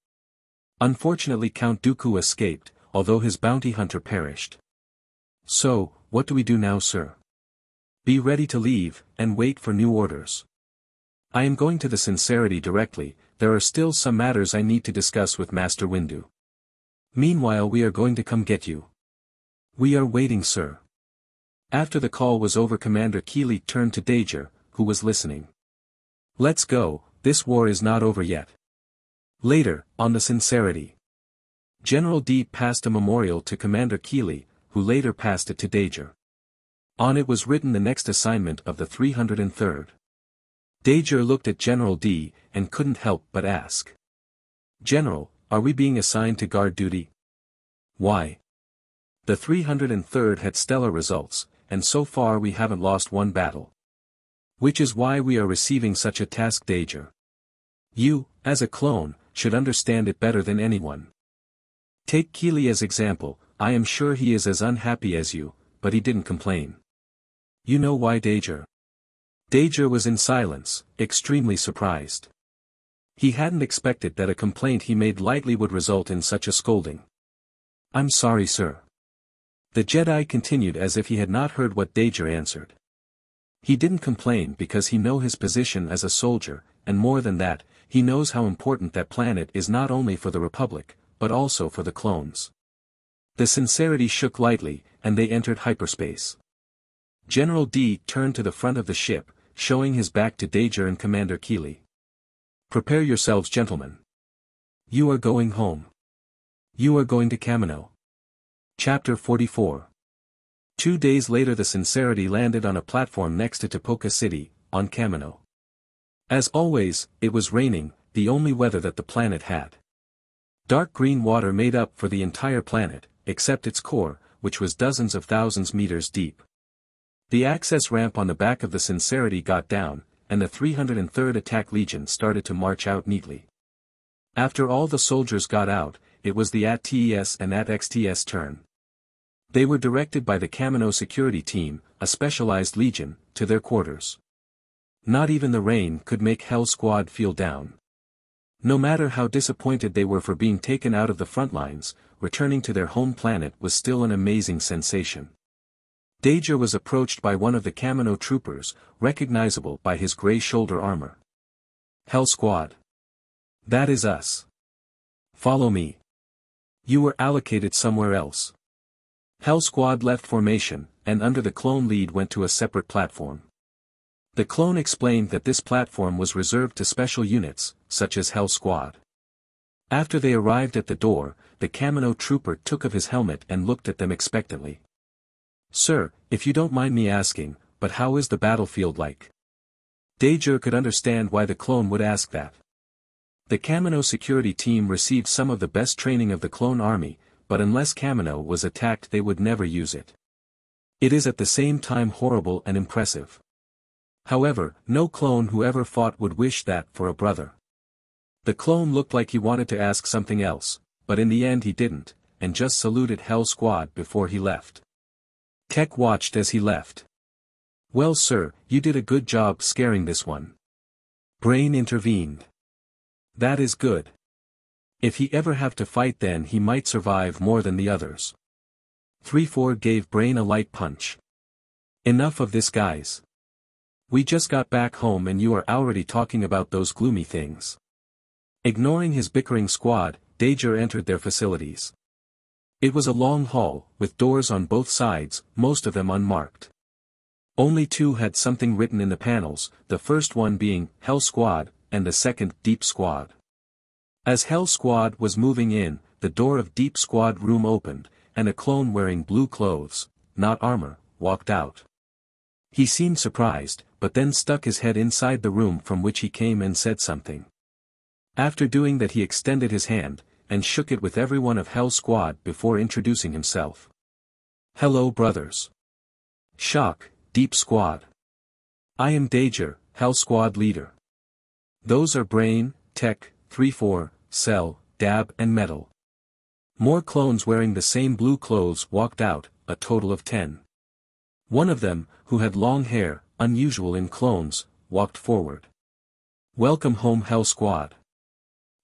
Unfortunately Count Dooku escaped, although his bounty hunter perished. So, what do we do now sir? Be ready to leave, and wait for new orders. I am going to the sincerity directly, there are still some matters I need to discuss with Master Windu. Meanwhile we are going to come get you. We are waiting sir. After the call was over Commander Keeli turned to Dager, who was listening. Let's go, this war is not over yet. Later, on the sincerity. General Di passed a memorial to Commander Keeli, who later passed it to Dager. On it was written the next assignment of the 303rd. Dager looked at General Di, and couldn't help but ask. General, are we being assigned to guard duty? Why? The 303rd had stellar results, and so far we haven't lost one battle. Which is why we are receiving such a task Dager. You, as a clone, should understand it better than anyone. Take Keeli as example, I am sure he is as unhappy as you, but he didn't complain. You know why Dager? Dager was in silence, extremely surprised. He hadn't expected that a complaint he made lightly would result in such a scolding. I'm sorry sir. The Jedi continued as if he had not heard what Dager answered. He didn't complain because he know his position as a soldier, and more than that, he knows how important that planet is not only for the Republic, but also for the clones. The sincerity shook lightly, and they entered hyperspace. General Di turned to the front of the ship, showing his back to Dager and Commander Keeli. Prepare yourselves gentlemen. You are going home. You are going to Kamino. Chapter 44 Two days later the Sincerity landed on a platform next to Tipoca City, on Kamino. As always, it was raining, the only weather that the planet had. Dark green water made up for the entire planet, except its core, which was dozens of thousands meters deep. The access ramp on the back of the Sincerity got down, and the 303rd Attack Legion started to march out neatly. After all the soldiers got out, it was the AT-TEs and AT-XTS turn. They were directed by the Kamino security team, a specialized legion, to their quarters. Not even the rain could make Hell Squad feel down. No matter how disappointed they were for being taken out of the front lines, returning to their home planet was still an amazing sensation. Dager was approached by one of the Kamino troopers, recognizable by his gray shoulder armor. Hell Squad. That is us. Follow me. You were allocated somewhere else. Hell Squad left formation, and under the clone lead went to a separate platform. The clone explained that this platform was reserved to special units, such as Hell Squad. After they arrived at the door, the Kamino trooper took off his helmet and looked at them expectantly. Sir, if you don't mind me asking, but how is the battlefield like? Dager could understand why the clone would ask that. The Kamino security team received some of the best training of the clone army, but unless Kamino was attacked they would never use it. It is at the same time horrible and impressive. However, no clone who ever fought would wish that for a brother. The clone looked like he wanted to ask something else, but in the end he didn't, and just saluted Hell Squad before he left. Keck watched as he left. Well sir, you did a good job scaring this one. Brain intervened. That is good. If he ever have to fight then he might survive more than the others. 3-4 gave Brain a light punch. Enough of this guys. We just got back home and you are already talking about those gloomy things. Ignoring his bickering squad, Dager entered their facilities. It was a long hall, with doors on both sides, most of them unmarked. Only two had something written in the panels, the first one being, Hell Squad, and the second, Deep Squad. As Hell Squad was moving in, the door of Deep Squad room opened, and a clone wearing blue clothes, not armor, walked out. He seemed surprised, but then stuck his head inside the room from which he came and said something. After doing that he extended his hand, and shook it with everyone of Hell Squad before introducing himself. Hello brothers. Shock, Deep Squad. I am Danger, Hell Squad leader. Those are Brain, Tech, 3-4, Cell, Dab and Metal. More clones wearing the same blue clothes walked out, a total of ten. One of them, who had long hair, unusual in clones, walked forward. Welcome home Hell Squad.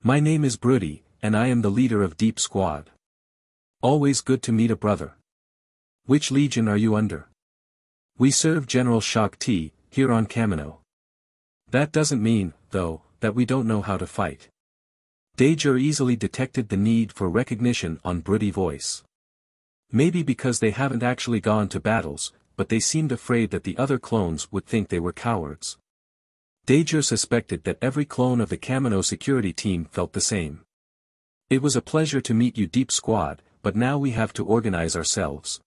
My name is Broody, and I am the leader of Deep Squad. Always good to meet a brother. Which legion are you under? We serve General Shaak Ti, here on Kamino. That doesn't mean, though, that we don't know how to fight. Danger easily detected the need for recognition on Broody voice. Maybe because they haven't actually gone to battles, but they seemed afraid that the other clones would think they were cowards. Danger suspected that every clone of the Kamino security team felt the same. It was a pleasure to meet you Deep Squad, but now we have to organize ourselves.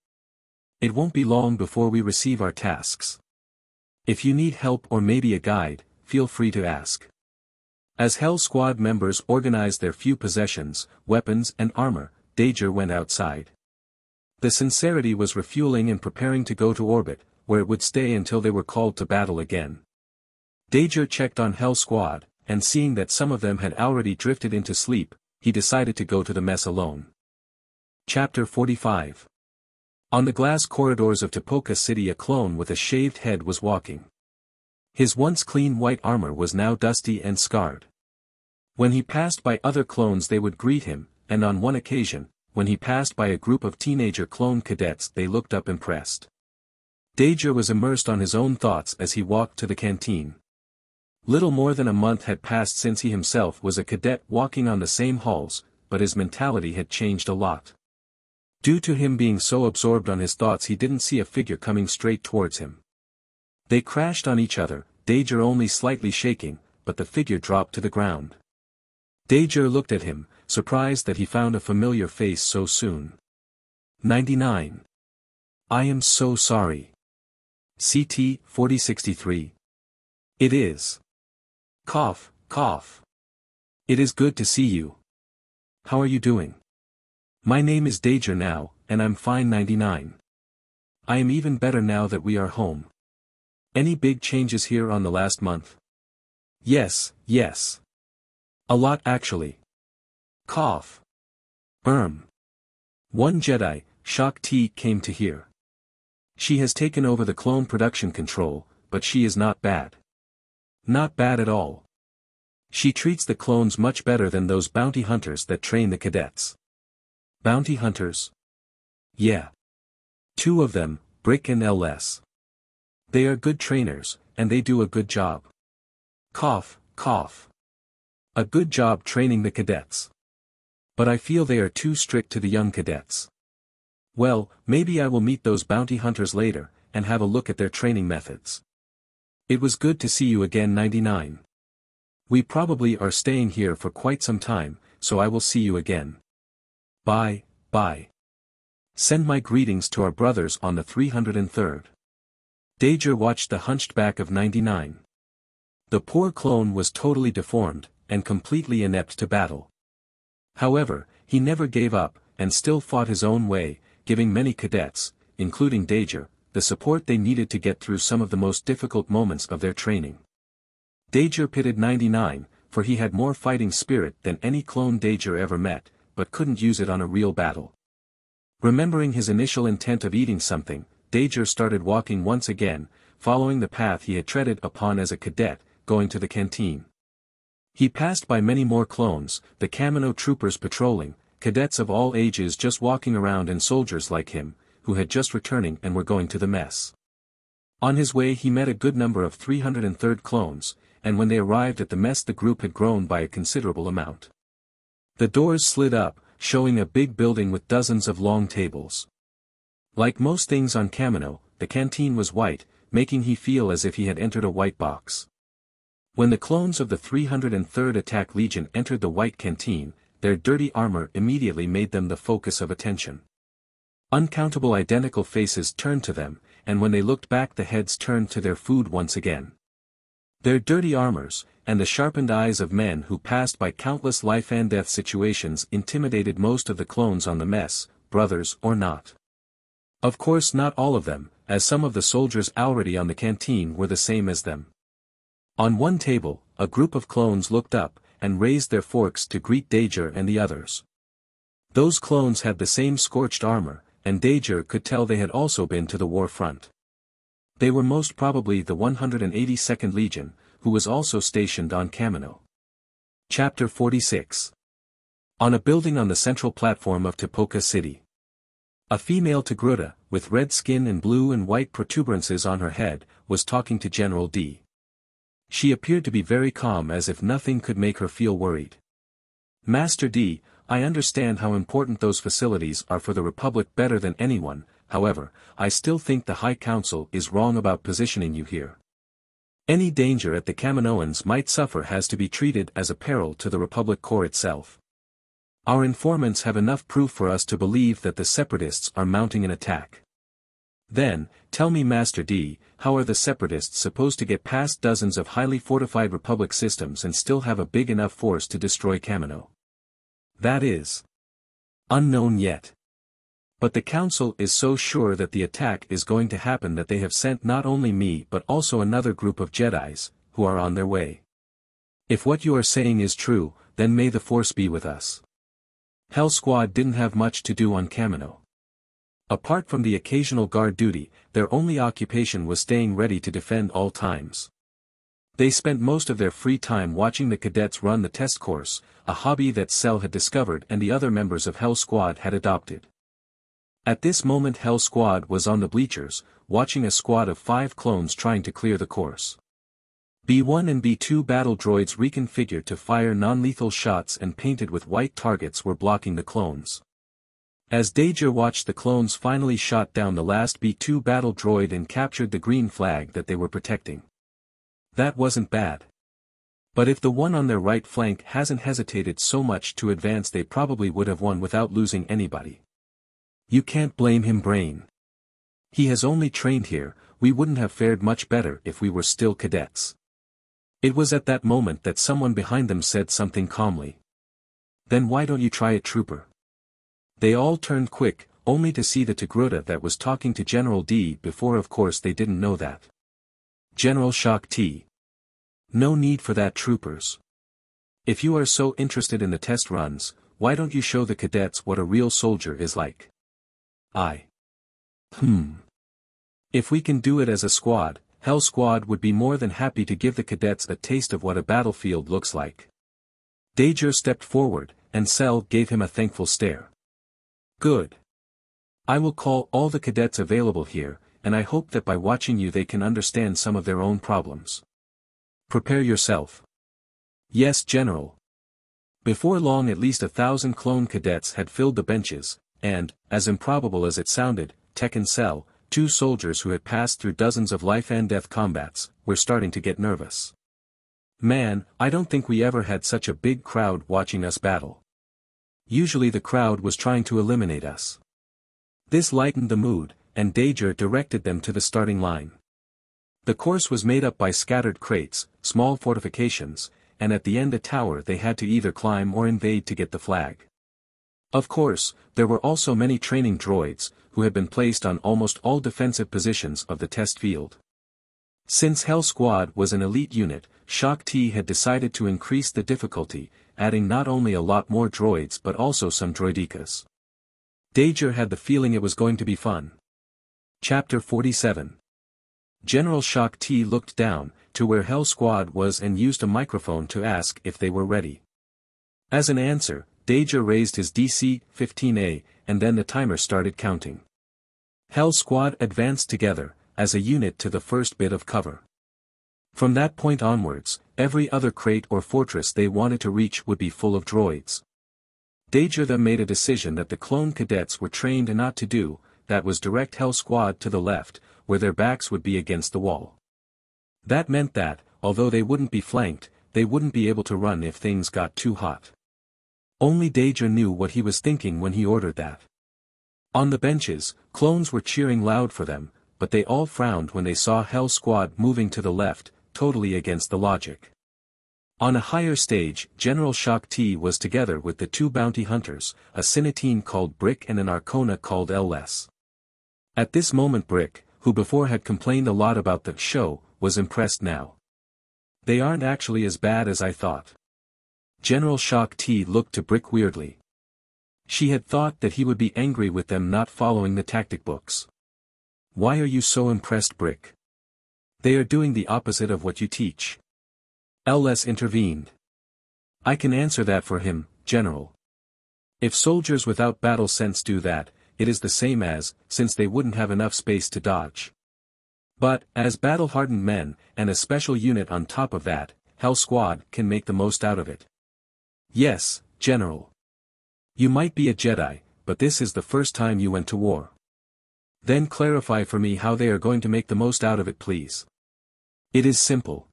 It won't be long before we receive our tasks. If you need help or maybe a guide, feel free to ask. As Hell Squad members organized their few possessions, weapons and armor, Danger went outside. The Sincerity was refueling and preparing to go to orbit, where it would stay until they were called to battle again. Danger checked on Hell Squad, and seeing that some of them had already drifted into sleep, he decided to go to the mess alone. Chapter 45 On the glass corridors of Tipoca City a clone with a shaved head was walking. His once clean white armor was now dusty and scarred. When he passed by other clones they would greet him, and on one occasion, when he passed by a group of teenager clone cadets they looked up impressed. Dager was immersed on his own thoughts as he walked to the canteen. Little more than a month had passed since he himself was a cadet walking on the same halls, but his mentality had changed a lot. Due to him being so absorbed on his thoughts he didn't see a figure coming straight towards him. They crashed on each other, Danger only slightly shaking, but the figure dropped to the ground. Danger looked at him, surprised that he found a familiar face so soon. 99. I am so sorry. CT 4063. It is. Cough, cough. It is good to see you. How are you doing? My name is Danger now, and I'm fine 99. I am even better now that we are home. Any big changes here on the last month? Yes, yes. A lot actually. Cough. Erm. One Jedi, Shaak Ti came to hear. She has taken over the clone production control, but she is not bad. Not bad at all. She treats the clones much better than those bounty hunters that train the cadets. Bounty hunters? Yeah. Two of them, Bric and El-Les. They are good trainers, and they do a good job. Cough, cough. A good job training the cadets but I feel they are too strict to the young cadets. Well, maybe I will meet those bounty hunters later, and have a look at their training methods. It was good to see you again 99. We probably are staying here for quite some time, so I will see you again. Bye, bye. Send my greetings to our brothers on the 303rd. Danger watched the hunched back of 99. The poor clone was totally deformed, and completely inept to battle. However, he never gave up, and still fought his own way, giving many cadets, including Danger, the support they needed to get through some of the most difficult moments of their training. Danger pitted 99, for he had more fighting spirit than any clone Danger ever met, but couldn't use it on a real battle. Remembering his initial intent of eating something, Danger started walking once again, following the path he had treaded upon as a cadet, going to the canteen. He passed by many more clones, the Kamino troopers patrolling, cadets of all ages just walking around and soldiers like him, who had just returning and were going to the mess. On his way he met a good number of 303rd clones, and when they arrived at the mess the group had grown by a considerable amount. The doors slid up, showing a big building with dozens of long tables. Like most things on Kamino, the canteen was white, making he feel as if he had entered a white box. When the clones of the 303rd Attack Legion entered the White Canteen, their dirty armor immediately made them the focus of attention. Uncountable identical faces turned to them, and when they looked back the heads turned to their food once again. Their dirty armors, and the sharpened eyes of men who passed by countless life and death situations intimidated most of the clones on the mess, brothers or not. Of course not all of them, as some of the soldiers already on the canteen were the same as them. On one table, a group of clones looked up, and raised their forks to greet Dager and the others. Those clones had the same scorched armor, and Dager could tell they had also been to the war front. They were most probably the 182nd Legion, who was also stationed on Kamino. Chapter 46 On a building on the central platform of Tipoca City. A female Togruta, with red skin and blue and white protuberances on her head, was talking to General Di. She appeared to be very calm as if nothing could make her feel worried. Master Di, I understand how important those facilities are for the Republic better than anyone, however, I still think the High Council is wrong about positioning you here. Any danger at the Kaminoans might suffer has to be treated as a peril to the Republic Corps itself. Our informants have enough proof for us to believe that the separatists are mounting an attack. Then, tell me Master Di, how are the separatists supposed to get past dozens of highly fortified Republic systems and still have a big enough force to destroy Kamino? That is unknown yet. But the Council is so sure that the attack is going to happen that they have sent not only me but also another group of Jedis, who are on their way. If what you are saying is true, then may the Force be with us. Hell Squad didn't have much to do on Kamino. Apart from the occasional guard duty, their only occupation was staying ready to defend all times. They spent most of their free time watching the cadets run the test course, a hobby that Cell had discovered and the other members of Hell Squad had adopted. At this moment Hell Squad was on the bleachers, watching a squad of five clones trying to clear the course. B-1 and B-2 battle droids reconfigured to fire non-lethal shots and painted with white targets were blocking the clones. As Dager watched the clones finally shot down the last B-2 battle droid and captured the green flag that they were protecting. That wasn't bad. But if the one on their right flank hasn't hesitated so much to advance they probably would have won without losing anybody. You can't blame him brain. He has only trained here, we wouldn't have fared much better if we were still cadets. It was at that moment that someone behind them said something calmly. Then why don't you try it trooper? They all turned quick, only to see the Togruta that was talking to General Di before of course they didn't know that. General Shaak Ti. No need for that troopers. If you are so interested in the test runs, why don't you show the cadets what a real soldier is like? I. Hmm. If we can do it as a squad, Hell Squad would be more than happy to give the cadets a taste of what a battlefield looks like. Dager stepped forward, and Cell gave him a thankful stare. Good. I will call all the cadets available here, and I hope that by watching you they can understand some of their own problems. Prepare yourself. Yes General. Before long at least a thousand clone cadets had filled the benches, and, as improbable as it sounded, and Cell, two soldiers who had passed through dozens of life and death combats, were starting to get nervous. Man, I don't think we ever had such a big crowd watching us battle. Usually the crowd was trying to eliminate us. This lightened the mood, and Dager directed them to the starting line. The course was made up by scattered crates, small fortifications, and at the end a tower they had to either climb or invade to get the flag. Of course, there were also many training droids, who had been placed on almost all defensive positions of the test field. Since Hell Squad was an elite unit, Shaak Ti had decided to increase the difficulty, adding not only a lot more droids but also some droidekas. Dager had the feeling it was going to be fun. Chapter 47 General Shaak Ti looked down, to where Hell Squad was and used a microphone to ask if they were ready. As an answer, Dager raised his DC-15A, and then the timer started counting. Hell Squad advanced together, as a unit to the first bit of cover. From that point onwards, every other crate or fortress they wanted to reach would be full of droids. Dager then made a decision that the clone cadets were trained not to do, that was direct Hell Squad to the left, where their backs would be against the wall. That meant that, although they wouldn't be flanked, they wouldn't be able to run if things got too hot. Only Dager knew what he was thinking when he ordered that. On the benches, clones were cheering loud for them, but they all frowned when they saw Hell Squad moving to the left, totally against the logic. On a higher stage, General Shaak Ti was together with the two bounty hunters, a Siniteen called Bric and an Arcona called El-Les. At this moment Bric, who before had complained a lot about the show, was impressed now. They aren't actually as bad as I thought. General Shaak Ti looked to Bric weirdly. She had thought that he would be angry with them not following the tactic books. Why are you so impressed Bric? They are doing the opposite of what you teach. El-Les intervened. I can answer that for him, General. If soldiers without battle sense do that, it is the same as, since they wouldn't have enough space to dodge. But, as battle-hardened men, and a special unit on top of that, Hell Squad can make the most out of it. Yes, General. You might be a Jedi, but this is the first time you went to war. Then clarify for me how they are going to make the most out of it please. It is simple.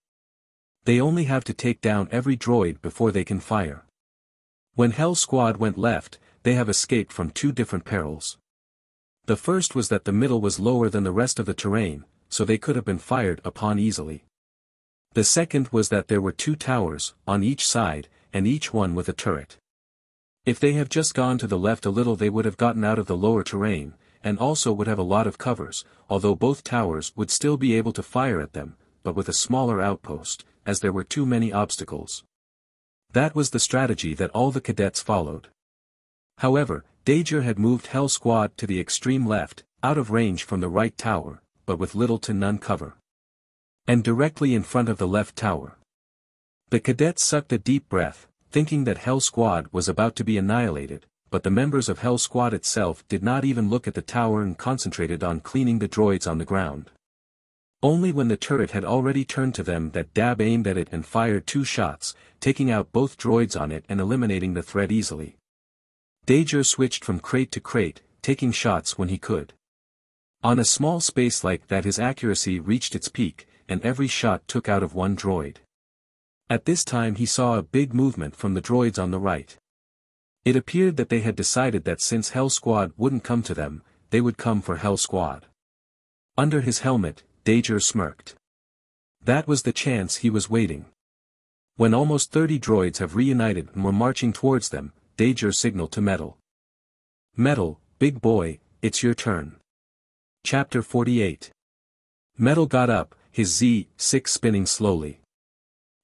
They only have to take down every droid before they can fire. When Hell Squad went left, they have escaped from two different perils. The first was that the middle was lower than the rest of the terrain, so they could have been fired upon easily. The second was that there were two towers, on each side, and each one with a turret. If they have just gone to the left a little they would have gotten out of the lower terrain, and also would have a lot of covers, although both towers would still be able to fire at them, but with a smaller outpost, as there were too many obstacles. That was the strategy that all the cadets followed. However, Dager had moved Hell Squad to the extreme left, out of range from the right tower, but with little to none cover. And directly in front of the left tower. The cadets sucked a deep breath, thinking that Hell Squad was about to be annihilated, but the members of Hell Squad itself did not even look at the tower and concentrated on cleaning the droids on the ground. Only when the turret had already turned to them that Dab aimed at it and fired two shots, taking out both droids on it and eliminating the threat easily. Dager switched from crate to crate, taking shots when he could. On a small space like that his accuracy reached its peak, and every shot took out of one droid. At this time he saw a big movement from the droids on the right. It appeared that they had decided that since Hell Squad wouldn't come to them, they would come for Hell Squad. Under his helmet, Dager smirked. That was the chance he was waiting. When almost 30 droids have reunited and were marching towards them, Dager signal to Metal. Metal, big boy, it's your turn. Chapter 48 Metal got up, his Z-6 spinning slowly.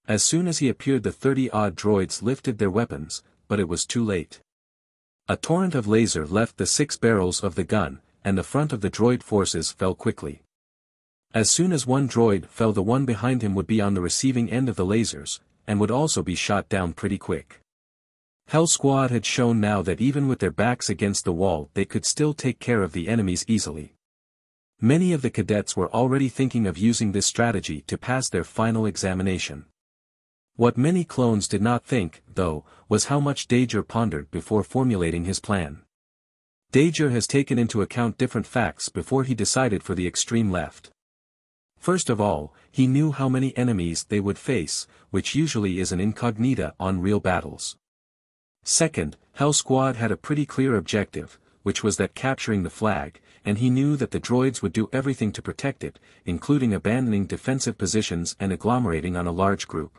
As soon as he appeared the 30-odd droids lifted their weapons, but it was too late. A torrent of laser left the six barrels of the gun, and the front of the droid forces fell quickly. As soon as one droid fell the one behind him would be on the receiving end of the lasers, and would also be shot down pretty quick. Hell Squad had shown now that even with their backs against the wall they could still take care of the enemies easily. Many of the cadets were already thinking of using this strategy to pass their final examination. What many clones did not think, though, was how much Dager pondered before formulating his plan. Dager has taken into account different facts before he decided for the extreme left. First of all, he knew how many enemies they would face, which usually is an incognita on real battles. Second, Hell Squad had a pretty clear objective, which was that capturing the flag, and he knew that the droids would do everything to protect it, including abandoning defensive positions and agglomerating on a large group.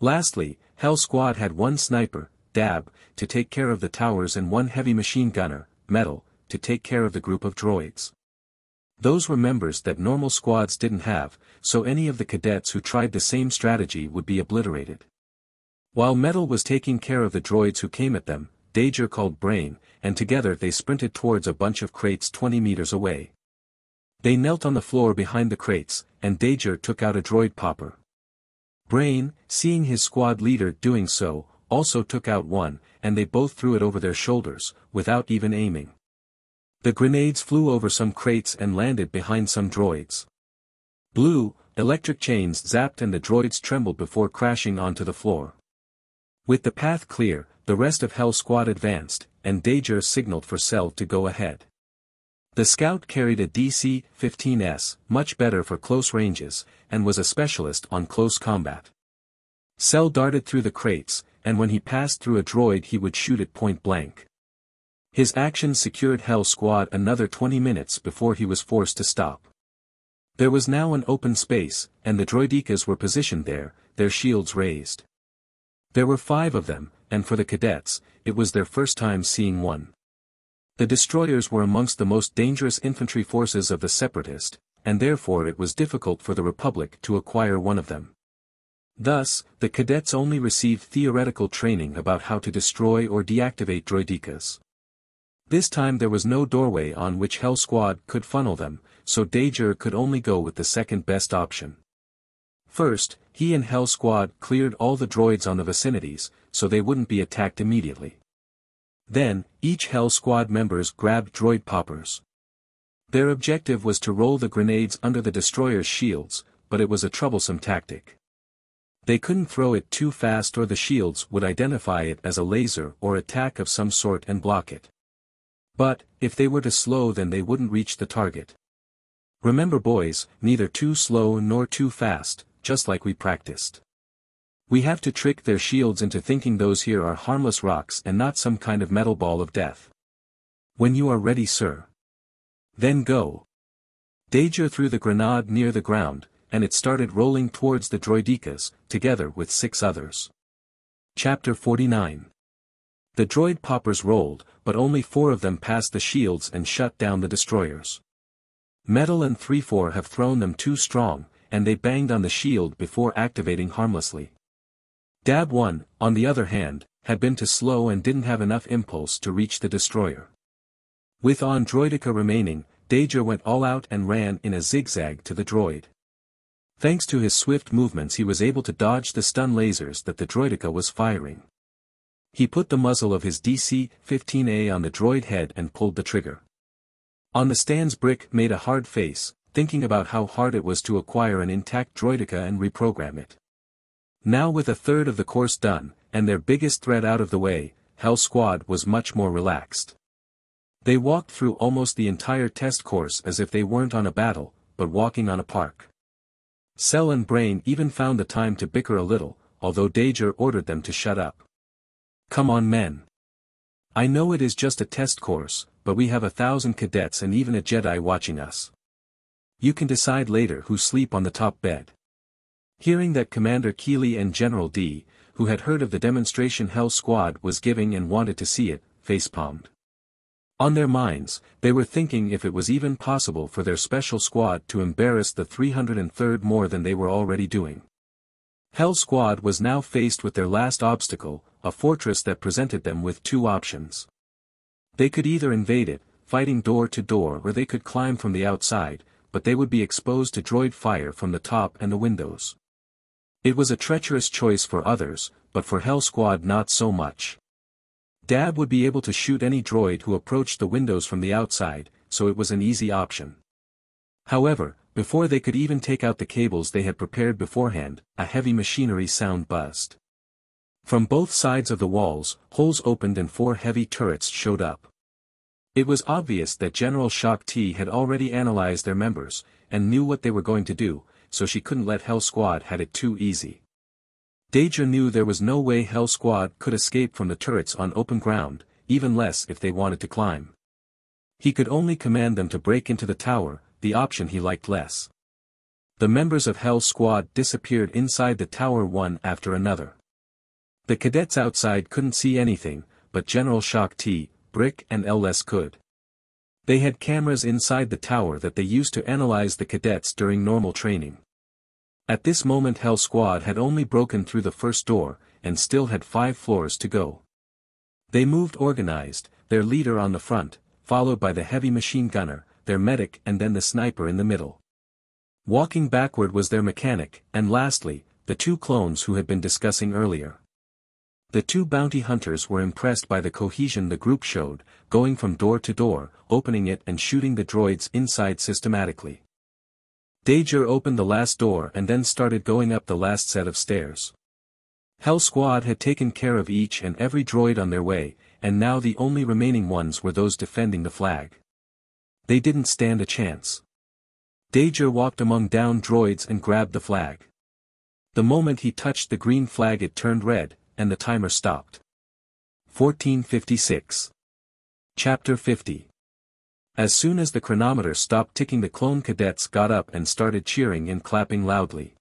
Lastly, Hell Squad had one sniper, Dab, to take care of the towers and one heavy machine gunner, Metal, to take care of the group of droids. Those were members that normal squads didn't have, so any of the cadets who tried the same strategy would be obliterated. While Metal was taking care of the droids who came at them, Dager called Brain, and together they sprinted towards a bunch of crates 20 meters away. They knelt on the floor behind the crates, and Dager took out a droid popper. Brain, seeing his squad leader doing so, also took out one, and they both threw it over their shoulders, without even aiming. The grenades flew over some crates and landed behind some droids. Blue, electric chains zapped and the droids trembled before crashing onto the floor. With the path clear, the rest of Hell Squad advanced, and Dager signaled for Cell to go ahead. The scout carried a DC-15S, much better for close ranges, and was a specialist on close combat. Cell darted through the crates, and when he passed through a droid he would shoot it point blank. His action secured Hell Squad another 20 minutes before he was forced to stop. There was now an open space, and the droidekas were positioned there, their shields raised. There were five of them, and for the cadets, it was their first time seeing one. The destroyers were amongst the most dangerous infantry forces of the Separatist, and therefore it was difficult for the Republic to acquire one of them. Thus, the cadets only received theoretical training about how to destroy or deactivate droidekas. This time there was no doorway on which Hell Squad could funnel them, so Dager could only go with the second best option. First, he and Hell Squad cleared all the droids on the vicinities, so they wouldn't be attacked immediately. Then, each Hell Squad members grabbed droid poppers. Their objective was to roll the grenades under the destroyer's shields, but it was a troublesome tactic. They couldn't throw it too fast or the shields would identify it as a laser or attack of some sort and block it. But, if they were too slow then they wouldn't reach the target. Remember boys, neither too slow nor too fast, just like we practiced. We have to trick their shields into thinking those here are harmless rocks and not some kind of metal ball of death. When you are ready sir. Then go. Dager threw the grenade near the ground, and it started rolling towards the droidekas, together with six others. Chapter 49 The droid poppers rolled, but only four of them passed the shields and shut down the destroyers. Metal and 3-4 have thrown them too strong, and they banged on the shield before activating harmlessly. Dab 1, on the other hand, had been too slow and didn't have enough impulse to reach the destroyer. With on droideka remaining, Dager went all out and ran in a zigzag to the droid. Thanks to his swift movements he was able to dodge the stun lasers that the droideka was firing. He put the muzzle of his DC-15A on the droid head and pulled the trigger. On the stand's Bric made a hard face, thinking about how hard it was to acquire an intact droideka and reprogram it. Now with a third of the course done, and their biggest threat out of the way, Hell Squad was much more relaxed. They walked through almost the entire test course as if they weren't on a battle, but walking on a park. Cell and Brain even found the time to bicker a little, although Dager ordered them to shut up. Come on men. I know it is just a test course, but we have a thousand cadets and even a Jedi watching us. You can decide later who sleep on the top bed. Hearing that Commander Keeli and General Di, who had heard of the demonstration Hell Squad was giving and wanted to see it, facepalmed. On their minds, they were thinking if it was even possible for their special squad to embarrass the 303rd more than they were already doing. Hell Squad was now faced with their last obstacle, a fortress that presented them with two options. They could either invade it, fighting door to door or they could climb from the outside, but they would be exposed to droid fire from the top and the windows. It was a treacherous choice for others, but for Hell Squad not so much. Dab would be able to shoot any droid who approached the windows from the outside, so it was an easy option. However, before they could even take out the cables they had prepared beforehand, a heavy machinery sound buzzed. From both sides of the walls, holes opened and four heavy turrets showed up. It was obvious that General Shaak Ti had already analyzed their members, and knew what they were going to do, so she couldn't let Hell Squad had it too easy. Dager knew there was no way Hell Squad could escape from the turrets on open ground, even less if they wanted to climb. He could only command them to break into the tower, the option he liked less. The members of Hell Squad disappeared inside the tower one after another. The cadets outside couldn't see anything, but General Shaak Ti, Bric and El-Les could. They had cameras inside the tower that they used to analyze the cadets during normal training. At this moment Hell Squad had only broken through the first door, and still had five floors to go. They moved organized, their leader on the front, followed by the heavy machine gunner, their medic and then the sniper in the middle. Walking backward was their mechanic, and lastly, the two clones who had been discussing earlier. The two bounty hunters were impressed by the cohesion the group showed, going from door to door, opening it and shooting the droids inside systematically. Dager opened the last door and then started going up the last set of stairs. Hell Squad had taken care of each and every droid on their way, and now the only remaining ones were those defending the flag. They didn't stand a chance. Dager walked among down droids and grabbed the flag. The moment he touched the green flag it turned red, and the timer stopped. 1456. Chapter 50. As soon as the chronometer stopped ticking the clone cadets got up and started cheering and clapping loudly.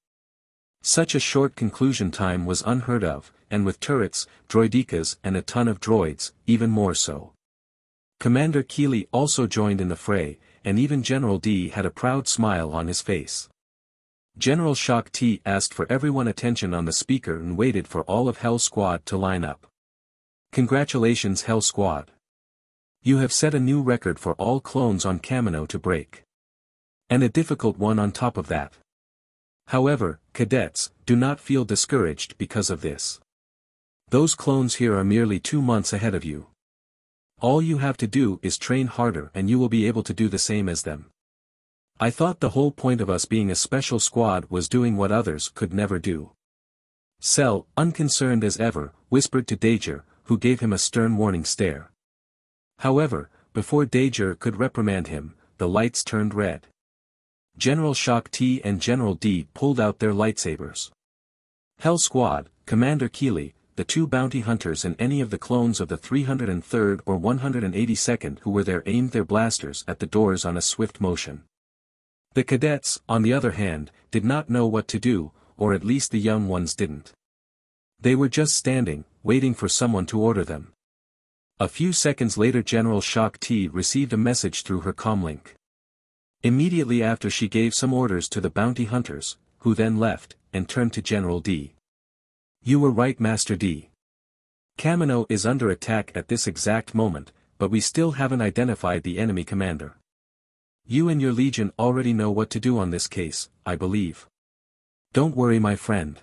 Such a short conclusion time was unheard of, and with turrets, droidekas and a ton of droids, even more so. Commander Keeli also joined in the fray, and even General Di had a proud smile on his face. General Shaak Ti asked for everyone attention on the speaker and waited for all of Hell Squad to line up. Congratulations Hell Squad. You have set a new record for all clones on Kamino to break. And a difficult one on top of that. However, cadets, do not feel discouraged because of this. Those clones here are merely two months ahead of you. All you have to do is train harder and you will be able to do the same as them. I thought the whole point of us being a special squad was doing what others could never do. Cell, unconcerned as ever, whispered to Dager, who gave him a stern warning stare. However, before Dager could reprimand him, the lights turned red. General Shaak Ti and General Di pulled out their lightsabers. Hell Squad, Commander Keeli, the two bounty hunters and any of the clones of the 303rd or 182nd who were there aimed their blasters at the doors on a swift motion. The cadets, on the other hand, did not know what to do, or at least the young ones didn't. They were just standing, waiting for someone to order them. A few seconds later General Shaak Ti received a message through her comlink. Immediately after she gave some orders to the bounty hunters, who then left, and turned to General Di. You were right Master Di. Kamino is under attack at this exact moment, but we still haven't identified the enemy commander. You and your legion already know what to do on this case, I believe. Don't worry my friend.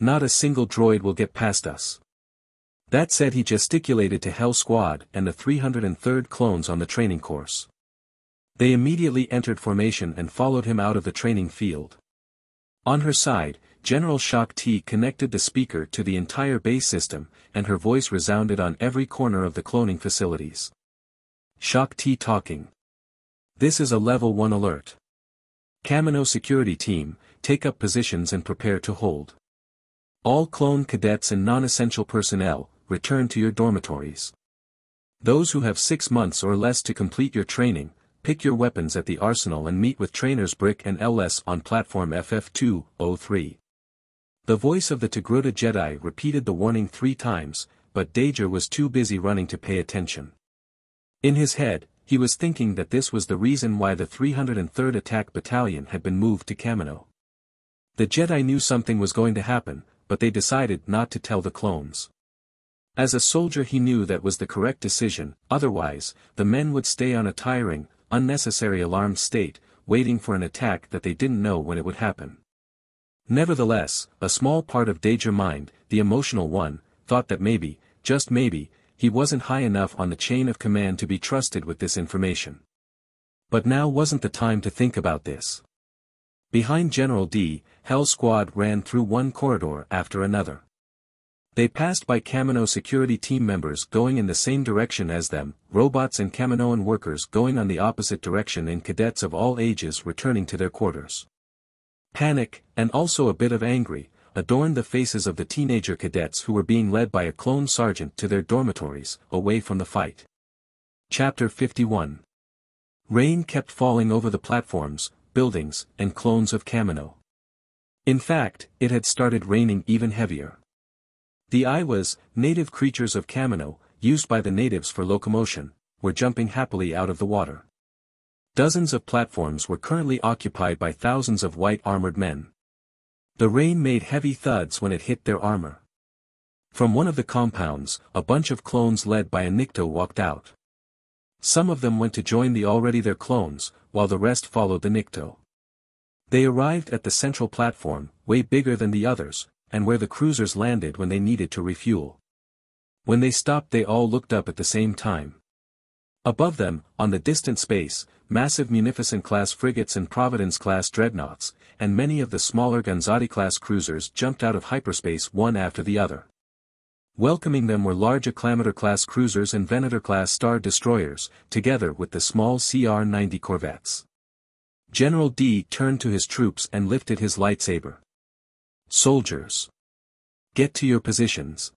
Not a single droid will get past us. That said he gesticulated to Hell Squad and the 303rd clones on the training course. They immediately entered formation and followed him out of the training field. On her side, General Shaak Ti connected the speaker to the entire base system, and her voice resounded on every corner of the cloning facilities. Shaak Ti talking. This is a level 1 alert. Kamino security team, take up positions and prepare to hold. All clone cadets and non-essential personnel, return to your dormitories. Those who have six months or less to complete your training, pick your weapons at the arsenal and meet with trainers Bric and El-Les on platform FF203. The voice of the Togruta Jedi repeated the warning three times, but Dager was too busy running to pay attention. In his head, he was thinking that this was the reason why the 303rd Attack Battalion had been moved to Kamino. The Jedi knew something was going to happen, but they decided not to tell the clones. As a soldier he knew that was the correct decision, otherwise, the men would stay on a tiring, unnecessary alarmed state, waiting for an attack that they didn't know when it would happen. Nevertheless, a small part of Dager mind, the emotional one, thought that maybe, just maybe, he wasn't high enough on the chain of command to be trusted with this information. But now wasn't the time to think about this. Behind General Di, Hell Squad ran through one corridor after another. They passed by Kamino security team members going in the same direction as them, robots and Kaminoan workers going on the opposite direction and cadets of all ages returning to their quarters. Panic, and also a bit of angry, adorned the faces of the teenager cadets who were being led by a clone sergeant to their dormitories, away from the fight. Chapter 51 Rain kept falling over the platforms, buildings, and clones of Kamino. In fact, it had started raining even heavier. The aiwhas, native creatures of Kamino, used by the natives for locomotion, were jumping happily out of the water. Dozens of platforms were currently occupied by thousands of white armored men. The rain made heavy thuds when it hit their armor. From one of the compounds, a bunch of clones led by a Nikto walked out. Some of them went to join the already their clones, while the rest followed the Nikto. They arrived at the central platform, way bigger than the others, and where the cruisers landed when they needed to refuel. When they stopped they all looked up at the same time. Above them, on the distant space, massive Munificent-class frigates and Providence-class dreadnoughts, and many of the smaller Gonzati-class cruisers jumped out of hyperspace one after the other. Welcoming them were large Acclamator-class cruisers and Venator-class star destroyers, together with the small CR-90 corvettes. General Di turned to his troops and lifted his lightsaber. Soldiers. Get to your positions.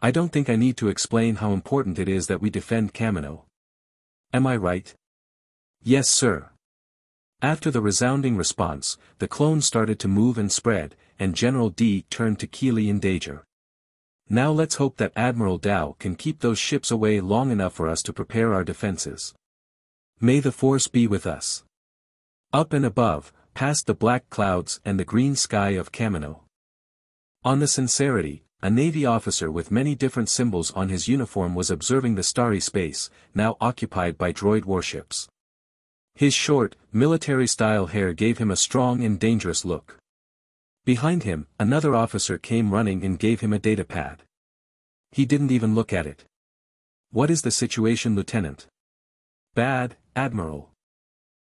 I don't think I need to explain how important it is that we defend Kamino. Am I right? Yes sir. After the resounding response, the clone started to move and spread, and General Di turned to Keeli and Dager. Now let's hope that Admiral Dao can keep those ships away long enough for us to prepare our defenses. May the force be with us. Up and above, past the black clouds and the green sky of Kamino. On the sincerity, a Navy officer with many different symbols on his uniform was observing the starry space, now occupied by droid warships. His short, military-style hair gave him a strong and dangerous look. Behind him, another officer came running and gave him a datapad. He didn't even look at it. What is the situation lieutenant? Bad, Admiral.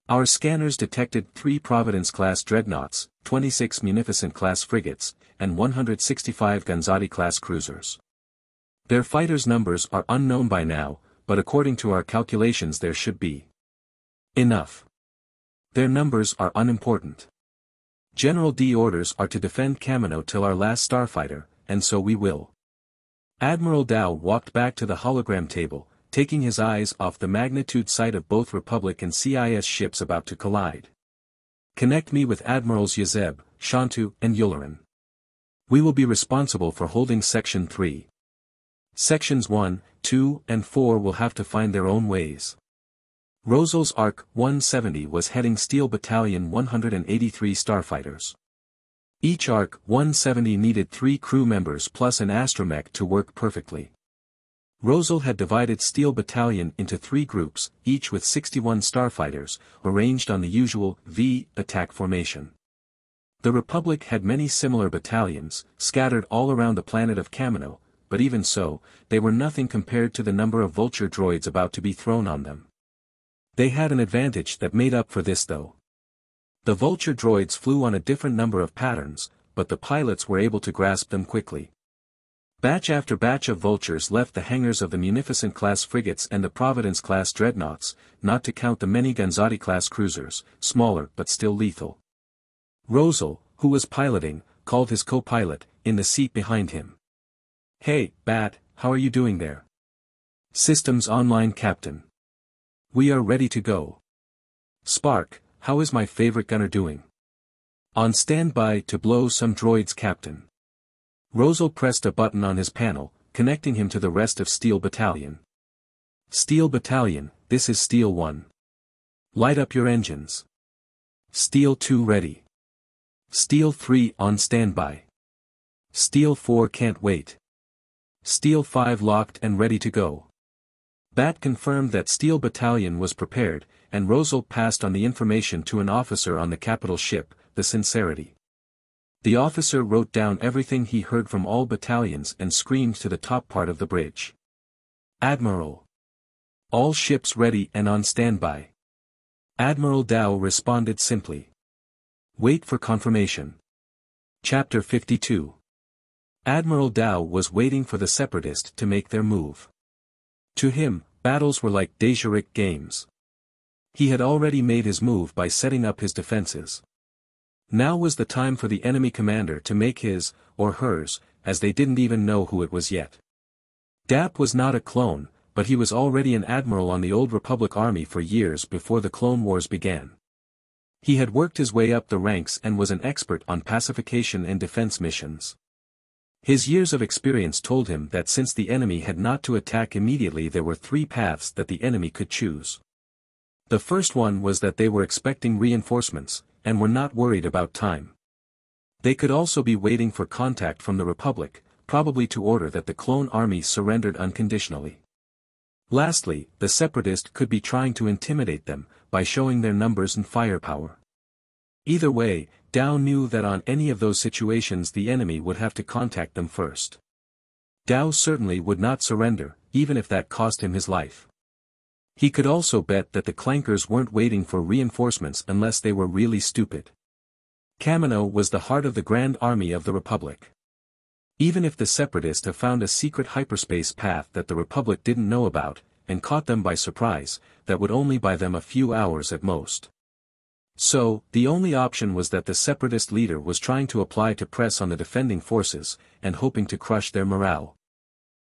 Our scanners detected three Providence-class dreadnoughts, 26 Munificent-class frigates, and 165 Gonzati-class cruisers. Their fighters' numbers are unknown by now, but according to our calculations there should be enough. Their numbers are unimportant. General Di orders are to defend Kamino till our last starfighter, and so we will. Admiral Dao walked back to the hologram table, taking his eyes off the magnitude sight of both Republic and CIS ships about to collide. Connect me with Admirals Yazeb, Shantu, and Yularin. We will be responsible for holding Section 3. Sections 1, 2, and 4 will have to find their own ways. Rosal's ARC 170 was heading Steel Battalion 183 starfighters. Each ARC 170 needed three crew members plus an astromech to work perfectly. Rosal had divided Steel Battalion into three groups, each with 61 starfighters, arranged on the usual V attack formation. The Republic had many similar battalions, scattered all around the planet of Kamino, but even so, they were nothing compared to the number of vulture droids about to be thrown on them. They had an advantage that made up for this though. The vulture droids flew on a different number of patterns, but the pilots were able to grasp them quickly. Batch after batch of vultures left the hangars of the Munificent-class frigates and the Providence-class dreadnoughts, not to count the many Gonzati-class cruisers, smaller but still lethal. Rosal, who was piloting, called his co-pilot, in the seat behind him. Hey, Bat, how are you doing there? Systems Online Captain. We are ready to go. Spark, how is my favorite gunner doing? On standby to blow some droids Captain. Rosal pressed a button on his panel, connecting him to the rest of Steel Battalion. Steel Battalion, this is Steel 1. Light up your engines. Steel 2 ready. Steel 3 on standby. Steel 4 can't wait. Steel 5 locked and ready to go. Bat confirmed that Steel Battalion was prepared, and Rosal passed on the information to an officer on the capital ship, the Sincerity. The officer wrote down everything he heard from all battalions and screamed to the top part of the bridge. Admiral. All ships ready and on standby. Admiral Dao responded simply. Wait for confirmation. Chapter 52 Admiral Dao was waiting for the separatist to make their move. To him, battles were like dejarik games. He had already made his move by setting up his defenses. Now was the time for the enemy commander to make his, or hers, as they didn't even know who it was yet. Dao was not a clone, but he was already an admiral on the Old Republic army for years before the Clone Wars began. He had worked his way up the ranks and was an expert on pacification and defense missions. His years of experience told him that since the enemy had not to attack immediately there were three paths that the enemy could choose. The first one was that they were expecting reinforcements, and were not worried about time. They could also be waiting for contact from the Republic, probably to order that the clone army surrendered unconditionally. Lastly, the separatist could be trying to intimidate them, by showing their numbers and firepower. Either way, Dao knew that on any of those situations the enemy would have to contact them first. Dao certainly would not surrender, even if that cost him his life. He could also bet that the clankers weren't waiting for reinforcements unless they were really stupid. Kamino was the heart of the Grand Army of the Republic. Even if the Separatists have found a secret hyperspace path that the Republic didn't know about, and caught them by surprise, that would only buy them a few hours at most. So, the only option was that the Separatist leader was trying to apply to press on the defending forces, and hoping to crush their morale.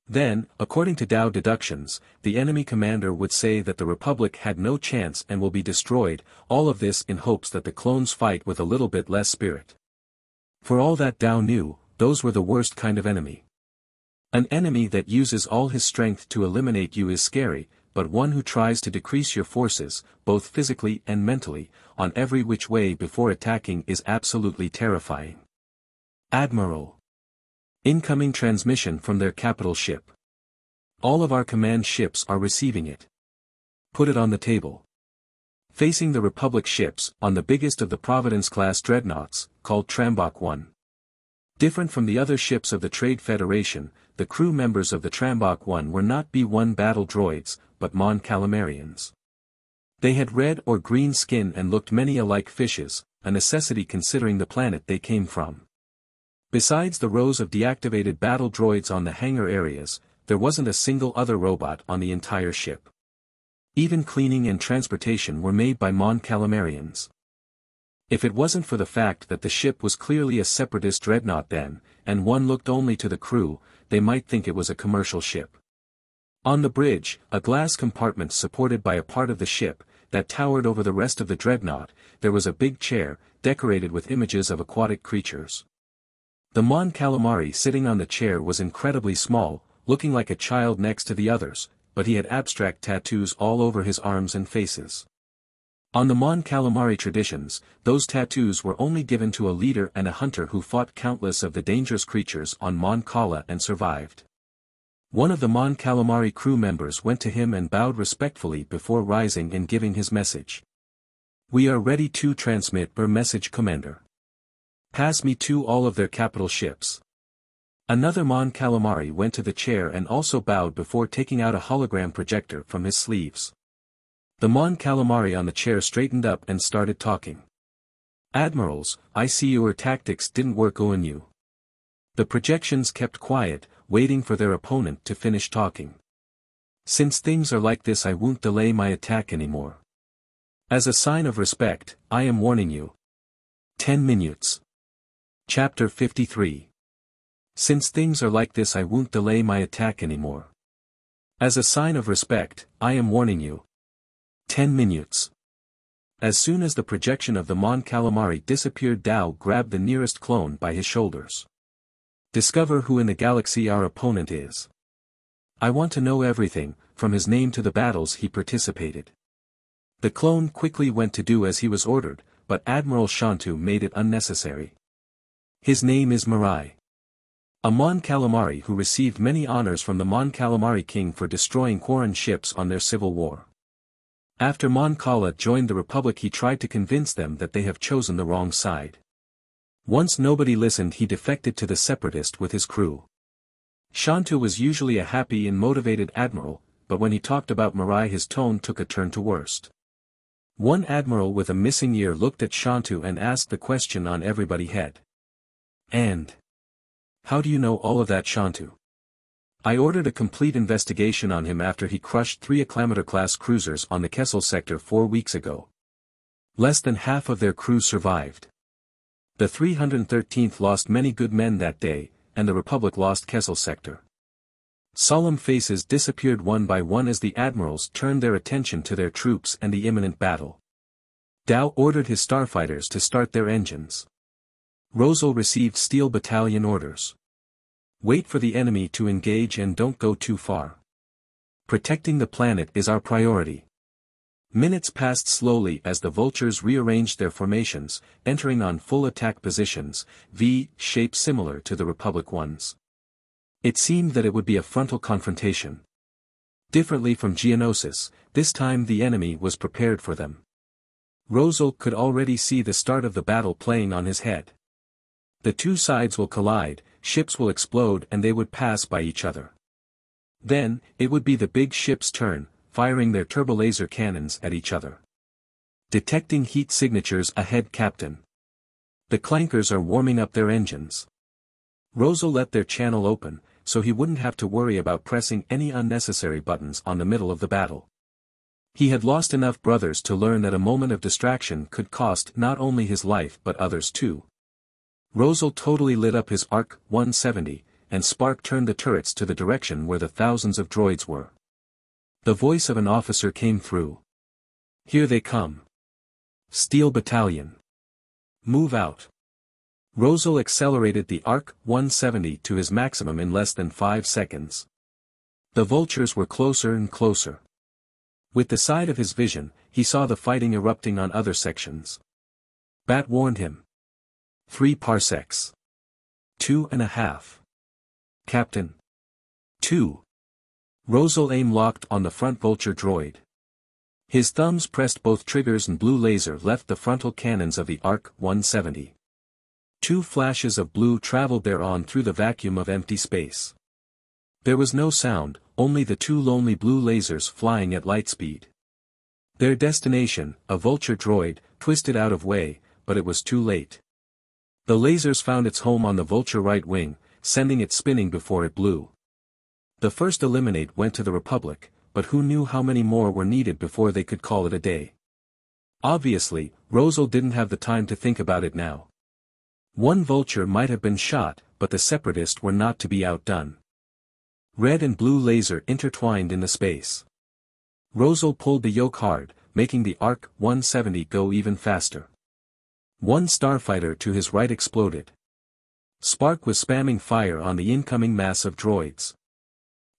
Then, according to Dao deductions, the enemy commander would say that the Republic had no chance and will be destroyed, all of this in hopes that the clones fight with a little bit less spirit. For all that Dao knew, those were the worst kind of enemy. An enemy that uses all his strength to eliminate you is scary, but one who tries to decrease your forces, both physically and mentally, on every which way before attacking is absolutely terrifying. Admiral. Incoming transmission from their capital ship. All of our command ships are receiving it. Put it on the table. Facing the Republic ships, on the biggest of the Providence-class dreadnoughts, called Trambach 1. Different from the other ships of the Trade Federation, the crew members of the Trambach 1 were not B-1 battle droids, but Mon Calamarians. They had red or green skin and looked many alike fishes, a necessity considering the planet they came from. Besides the rows of deactivated battle droids on the hangar areas, there wasn't a single other robot on the entire ship. Even cleaning and transportation were made by Mon Calamarians. If it wasn't for the fact that the ship was clearly a separatist dreadnought then, and one looked only to the crew, they might think it was a commercial ship. On the bridge, a glass compartment supported by a part of the ship, that towered over the rest of the dreadnought, there was a big chair, decorated with images of aquatic creatures. The Mon Calamari sitting on the chair was incredibly small, looking like a child next to the others, but he had abstract tattoos all over his arms and faces. On the Mon Calamari traditions, those tattoos were only given to a leader and a hunter who fought countless of the dangerous creatures on Mon Cala and survived. One of the Mon Calamari crew members went to him and bowed respectfully before rising and giving his message. We are ready to transmit your message commander. Pass me to all of their capital ships. Another Mon Calamari went to the chair and also bowed before taking out a hologram projector from his sleeves. The Mon Calamari on the chair straightened up and started talking. Admirals, I see your tactics didn't work on you. The projections kept quiet, waiting for their opponent to finish talking. Since things are like this I won't delay my attack anymore. As a sign of respect, I am warning you. 10 minutes. Chapter 53 Since things are like this I won't delay my attack anymore. As a sign of respect, I am warning you. 10 minutes. As soon as the projection of the Mon Calamari disappeared Dao grabbed the nearest clone by his shoulders. Discover who in the galaxy our opponent is. I want to know everything, from his name to the battles he participated. The clone quickly went to do as he was ordered, but Admiral Shantu made it unnecessary. His name is Mirai. A Mon Calamari who received many honors from the Mon Calamari king for destroying Quarren ships on their civil war. After Mon joined the Republic he tried to convince them that they have chosen the wrong side. Once nobody listened he defected to the Separatist with his crew. Shantu was usually a happy and motivated admiral, but when he talked about Mirai his tone took a turn to worst. One admiral with a missing ear looked at Shantu and asked the question on everybody's head. And. How do you know all of that Shantu? I ordered a complete investigation on him after he crushed three Acclamator-class cruisers on the Kessel sector four weeks ago. Less than half of their crew survived. The 313th lost many good men that day, and the Republic lost Kessel sector. Solemn faces disappeared one by one as the admirals turned their attention to their troops and the imminent battle. Dao ordered his starfighters to start their engines. Rosal received Steel Battalion orders. Wait for the enemy to engage and don't go too far. Protecting the planet is our priority. Minutes passed slowly as the vultures rearranged their formations, entering on full attack positions, V-shape similar to the Republic ones. It seemed that it would be a frontal confrontation. Differently from Geonosis, this time the enemy was prepared for them. Rosal could already see the start of the battle playing on his head. The two sides will collide, ships will explode and they would pass by each other. Then, it would be the big ship's turn, firing their turbolaser cannons at each other. Detecting heat signatures ahead Captain. The clankers are warming up their engines. Rosal let their channel open, so he wouldn't have to worry about pressing any unnecessary buttons on the middle of the battle. He had lost enough brothers to learn that a moment of distraction could cost not only his life but others too. Rosal totally lit up his ARC 170, and Spark turned the turrets to the direction where the thousands of droids were. The voice of an officer came through. Here they come. Steel Battalion. Move out. Rosal accelerated the ARC-170 to his maximum in less than five seconds. The vultures were closer and closer. With the side of his vision, he saw the fighting erupting on other sections. Bat warned him. Three parsecs. Two and a half. Captain. Two. Rosal aim locked on the front vulture droid. His thumbs pressed both triggers and blue laser left the frontal cannons of the ARC-170. Two flashes of blue traveled thereon through the vacuum of empty space. There was no sound, only the two lonely blue lasers flying at light speed. Their destination, a vulture droid, twisted out of way, but it was too late. The lasers found its home on the vulture right wing, sending it spinning before it blew. The first eliminate went to the Republic, but who knew how many more were needed before they could call it a day. Obviously, Rosal didn't have the time to think about it now. One vulture might have been shot, but the separatists were not to be outdone. Red and blue laser intertwined in the space. Rosal pulled the yoke hard, making the ARC-170 go even faster. One starfighter to his right exploded. Spark was spamming fire on the incoming mass of droids.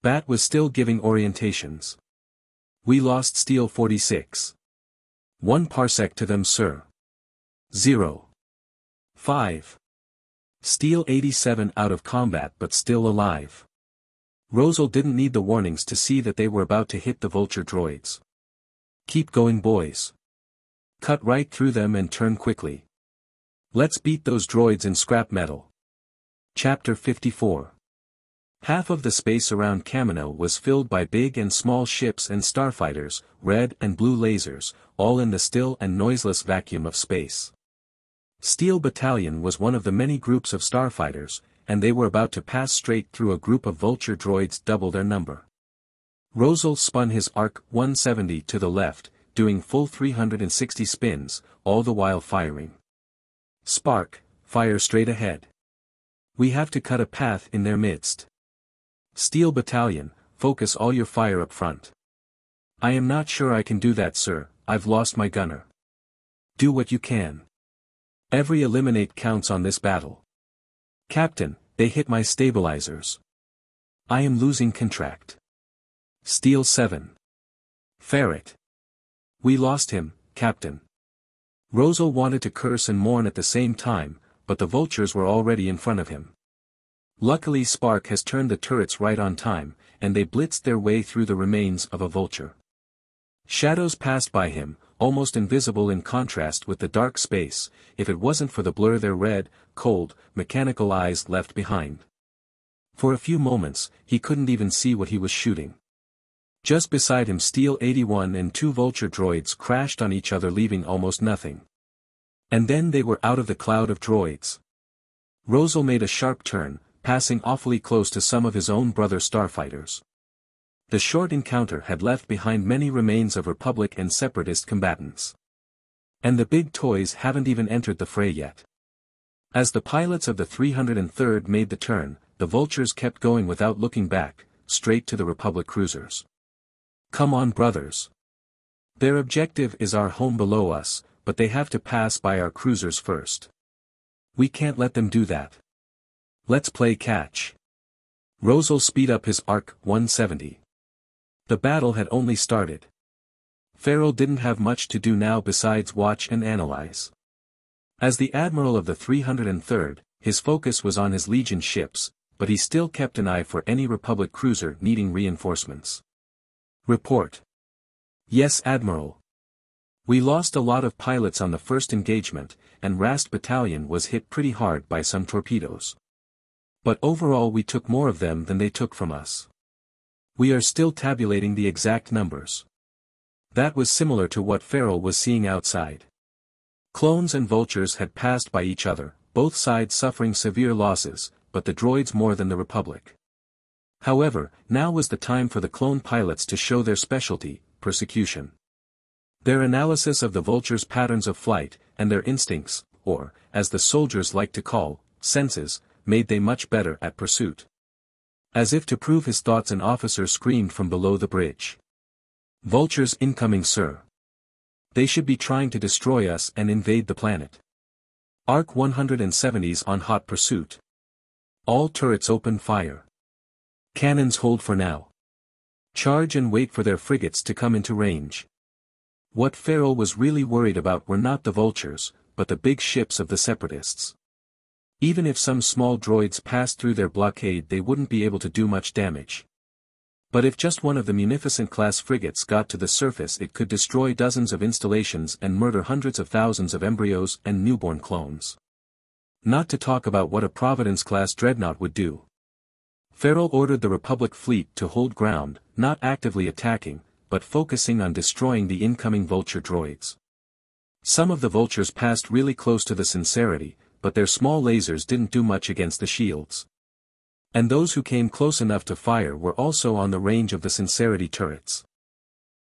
Bat was still giving orientations. We lost Steel 46. One parsec to them sir. 0. 5. Steel 87 out of combat but still alive. Rosal didn't need the warnings to see that they were about to hit the vulture droids. Keep going boys. Cut right through them and turn quickly. Let's beat those droids in scrap metal. Chapter 54 Half of the space around Kamino was filled by big and small ships and starfighters, red and blue lasers, all in the still and noiseless vacuum of space. Steel Battalion was one of the many groups of starfighters, and they were about to pass straight through a group of vulture droids double their number. Rosal spun his ARC-170 to the left, doing full 360 spins, all the while firing. Spark, fire straight ahead. We have to cut a path in their midst. Steel Battalion, focus all your fire up front. I am not sure I can do that sir, I've lost my gunner. Do what you can. Every eliminate counts on this battle. Captain, they hit my stabilizers. I am losing contract. Steel 7. Ferret. We lost him, Captain. Rosal wanted to curse and mourn at the same time, but the vultures were already in front of him. Luckily Spark has turned the turrets right on time, and they blitzed their way through the remains of a vulture. Shadows passed by him, almost invisible in contrast with the dark space, if it wasn't for the blur their red, cold, mechanical eyes left behind. For a few moments, he couldn't even see what he was shooting. Just beside him Steel 81 and two Vulture droids crashed on each other leaving almost nothing. And then they were out of the cloud of droids. Rosal made a sharp turn, passing awfully close to some of his own brother starfighters. The short encounter had left behind many remains of Republic and Separatist combatants. And the big toys haven't even entered the fray yet. As the pilots of the 303rd made the turn, the vultures kept going without looking back, straight to the Republic cruisers. Come on brothers. Their objective is our home below us, but they have to pass by our cruisers first. We can't let them do that. Let's play catch. Rosal speed up his ARC 170. The battle had only started. Farrell didn't have much to do now besides watch and analyze. As the admiral of the 303rd, his focus was on his Legion ships, but he still kept an eye for any Republic cruiser needing reinforcements. Report. Yes Admiral. We lost a lot of pilots on the first engagement, and Rast Battalion was hit pretty hard by some torpedoes. But overall we took more of them than they took from us. We are still tabulating the exact numbers. That was similar to what Farrell was seeing outside. Clones and vultures had passed by each other, both sides suffering severe losses, but the droids more than the Republic. However, now was the time for the clone pilots to show their specialty, persecution. Their analysis of the vulture's patterns of flight, and their instincts, or, as the soldiers like to call, senses, made they much better at pursuit. As if to prove his thoughts an officer screamed from below the bridge. Vultures incoming sir. They should be trying to destroy us and invade the planet. ARC 170s on hot pursuit. All turrets open fire. Cannons hold for now. Charge and wait for their frigates to come into range. What Farrell was really worried about were not the vultures, but the big ships of the separatists. Even if some small droids passed through their blockade they wouldn't be able to do much damage. But if just one of the Munificent-class frigates got to the surface it could destroy dozens of installations and murder hundreds of thousands of embryos and newborn clones. Not to talk about what a Providence-class dreadnought would do. Farrell ordered the Republic fleet to hold ground, not actively attacking, but focusing on destroying the incoming vulture droids. Some of the vultures passed really close to the sincerity, but their small lasers didn't do much against the shields. And those who came close enough to fire were also on the range of the sincerity turrets.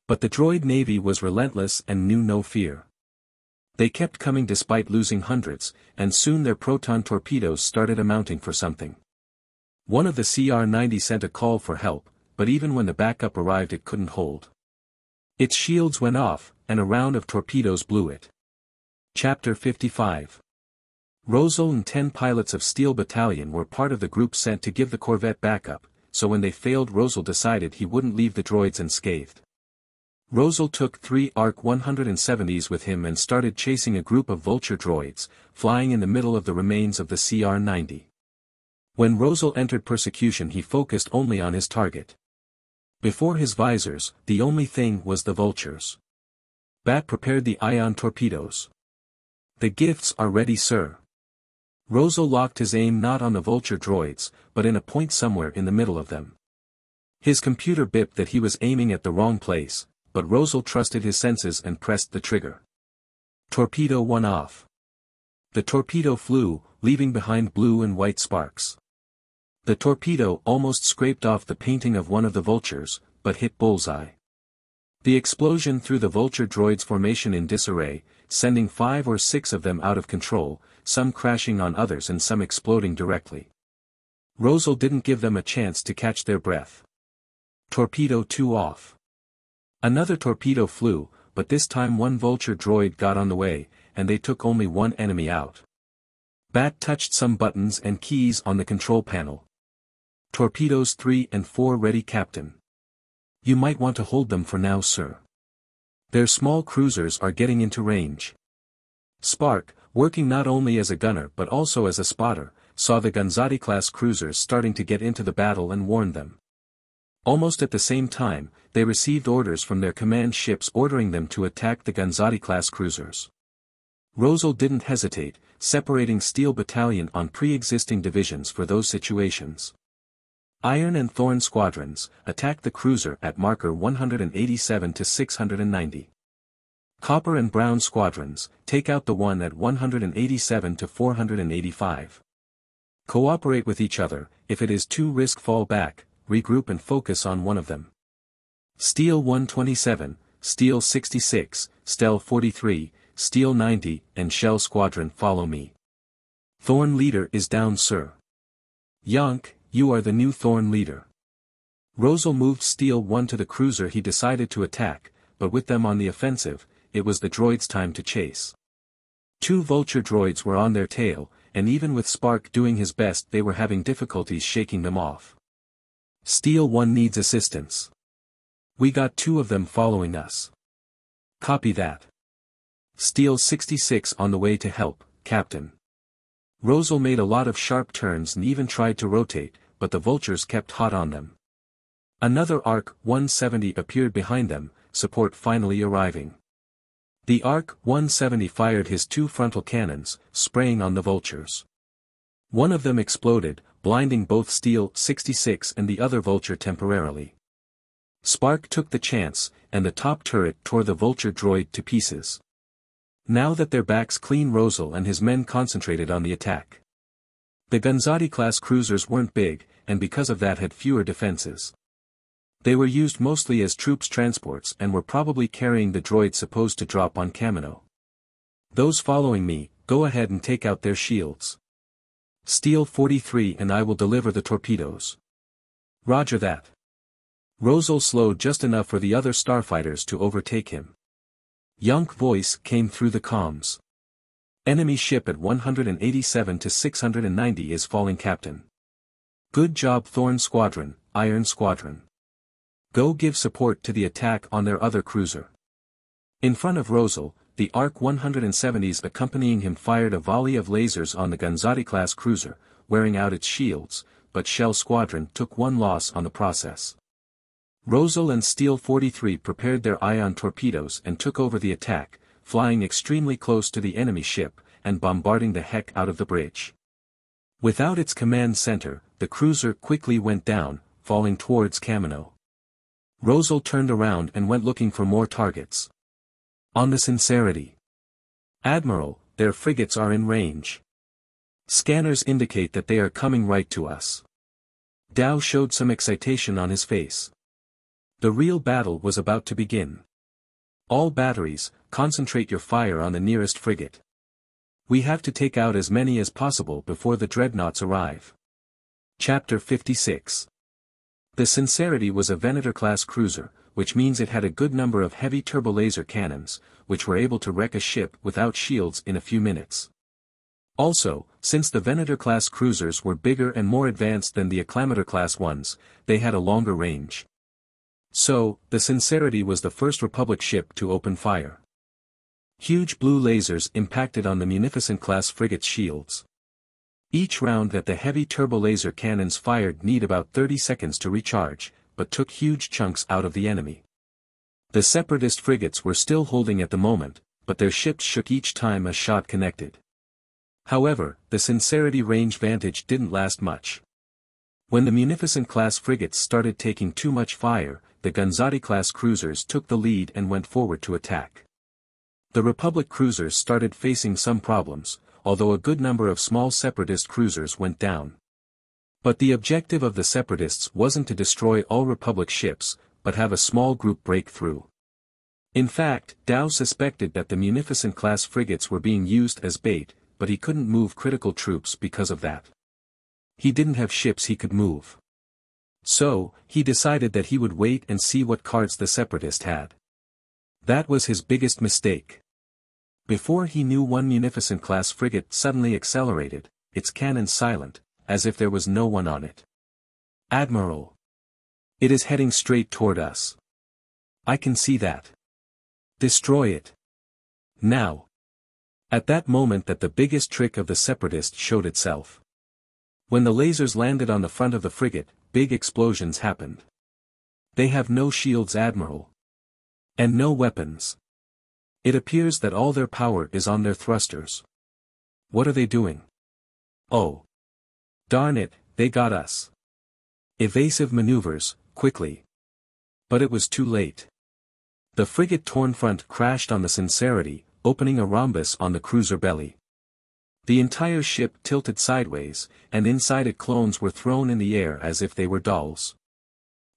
But the droid navy was relentless and knew no fear. They kept coming despite losing hundreds, and soon their proton torpedoes started amounting for something. One of the CR-90 sent a call for help, but even when the backup arrived it couldn't hold. Its shields went off, and a round of torpedoes blew it. Chapter 55 Rosal and ten pilots of Steel Battalion were part of the group sent to give the corvette backup, so when they failed Rosal decided he wouldn't leave the droids unscathed. Rosal took three ARC 170s with him and started chasing a group of vulture droids, flying in the middle of the remains of the CR-90. When Rosal entered persecution he focused only on his target. Before his visors, the only thing was the vultures. Bat prepared the ion torpedoes. The gifts are ready sir. Rosal locked his aim not on the vulture droids, but in a point somewhere in the middle of them. His computer bipped that he was aiming at the wrong place, but Rosal trusted his senses and pressed the trigger. Torpedo one off. The torpedo flew, leaving behind blue and white sparks. The torpedo almost scraped off the painting of one of the vultures, but hit bullseye. The explosion threw the vulture droid's formation in disarray, sending five or six of them out of control, some crashing on others and some exploding directly. Rosal didn't give them a chance to catch their breath. Torpedo 2 off. Another torpedo flew, but this time one vulture droid got on the way, and they took only one enemy out. Bat touched some buttons and keys on the control panel. Torpedoes 3 and 4 ready captain. You might want to hold them for now sir. Their small cruisers are getting into range. Spark, working not only as a gunner but also as a spotter, saw the Gonzati-class cruisers starting to get into the battle and warned them. Almost at the same time, they received orders from their command ships ordering them to attack the Gonzati-class cruisers. Rosal didn't hesitate, separating Steel Battalion on pre-existing divisions for those situations. Iron and Thorn squadrons, attacked the cruiser at marker 187 to 690. Copper and Brown squadrons, take out the one at 187 to 485. Cooperate with each other, if it is too risk fall back, regroup and focus on one of them. Steel 127, Steel 66, Steel 43, Steel 90, and Shell Squadron follow me. Thorn leader is down sir. Yonk, you are the new Thorn leader. Rosal moved Steel 1 to the cruiser he decided to attack, but with them on the offensive, it was the droid's time to chase. Two vulture droids were on their tail, and even with Spark doing his best they were having difficulties shaking them off. Steel 1 needs assistance. We got two of them following us. Copy that. Steel 66 on the way to help, Captain. Rosal made a lot of sharp turns and even tried to rotate, but the vultures kept hot on them. Another ARC 170 appeared behind them, support finally arriving. The ARC 170 fired his two frontal cannons, spraying on the vultures. One of them exploded, blinding both Steel 66 and the other vulture temporarily. Spark took the chance, and the top turret tore the vulture droid to pieces. Now that their backs clean Rosal and his men concentrated on the attack. The Gonzati-class cruisers weren't big, and because of that had fewer defenses. They were used mostly as troops transports and were probably carrying the droids supposed to drop on Kamino. Those following me, go ahead and take out their shields. Steel 43 and I will deliver the torpedoes. Roger that. Rosal slowed just enough for the other starfighters to overtake him. Young voice came through the comms. Enemy ship at 187 to 690 is falling captain. Good job Thorn Squadron, Iron Squadron. Go give support to the attack on their other cruiser. In front of Rosal, the ARC 170s accompanying him fired a volley of lasers on the Gonzati-class cruiser, wearing out its shields, but Shell Squadron took one loss on the process. Rosal and Steel 43 prepared their ion torpedoes and took over the attack, flying extremely close to the enemy ship, and bombarding the heck out of the bridge. Without its command center, the cruiser quickly went down, falling towards Kamino. Rosal turned around and went looking for more targets. On the sincerity. Admiral, their frigates are in range. Scanners indicate that they are coming right to us. Dao showed some excitation on his face. The real battle was about to begin. All batteries, concentrate your fire on the nearest frigate. We have to take out as many as possible before the dreadnoughts arrive. Chapter 56 The Sincerity was a Venator-class cruiser, which means it had a good number of heavy turbolaser cannons, which were able to wreck a ship without shields in a few minutes. Also, since the Venator-class cruisers were bigger and more advanced than the Acclamator-class ones, they had a longer range. So, the Sincerity was the first Republic ship to open fire. Huge blue lasers impacted on the Munificent-class frigate's shields. Each round that the heavy turbolaser cannons fired need about 30 seconds to recharge, but took huge chunks out of the enemy. The separatist frigates were still holding at the moment, but their ships shook each time a shot connected. However, the Sincerity range vantage didn't last much. When the Munificent-class frigates started taking too much fire, the Gonzati-class cruisers took the lead and went forward to attack. The Republic cruisers started facing some problems, although a good number of small separatist cruisers went down. But the objective of the separatists wasn't to destroy all Republic ships, but have a small group break through. In fact, Dao suspected that the Munificent-class frigates were being used as bait, but he couldn't move critical troops because of that. He didn't have ships he could move. So, he decided that he would wait and see what cards the separatist had. That was his biggest mistake. Before he knew one munificent-class frigate suddenly accelerated, its cannon silent, as if there was no one on it. Admiral. It is heading straight toward us. I can see that. Destroy it. Now. At that moment that the biggest trick of the separatist showed itself. When the lasers landed on the front of the frigate, big explosions happened. They have no shields Admiral. And no weapons. It appears that all their power is on their thrusters. What are they doing? Oh. Darn it, they got us. Evasive maneuvers, quickly. But it was too late. The frigate torn front crashed on the Sincerity, opening a rhombus on the cruiser belly. The entire ship tilted sideways, and inside it clones were thrown in the air as if they were dolls.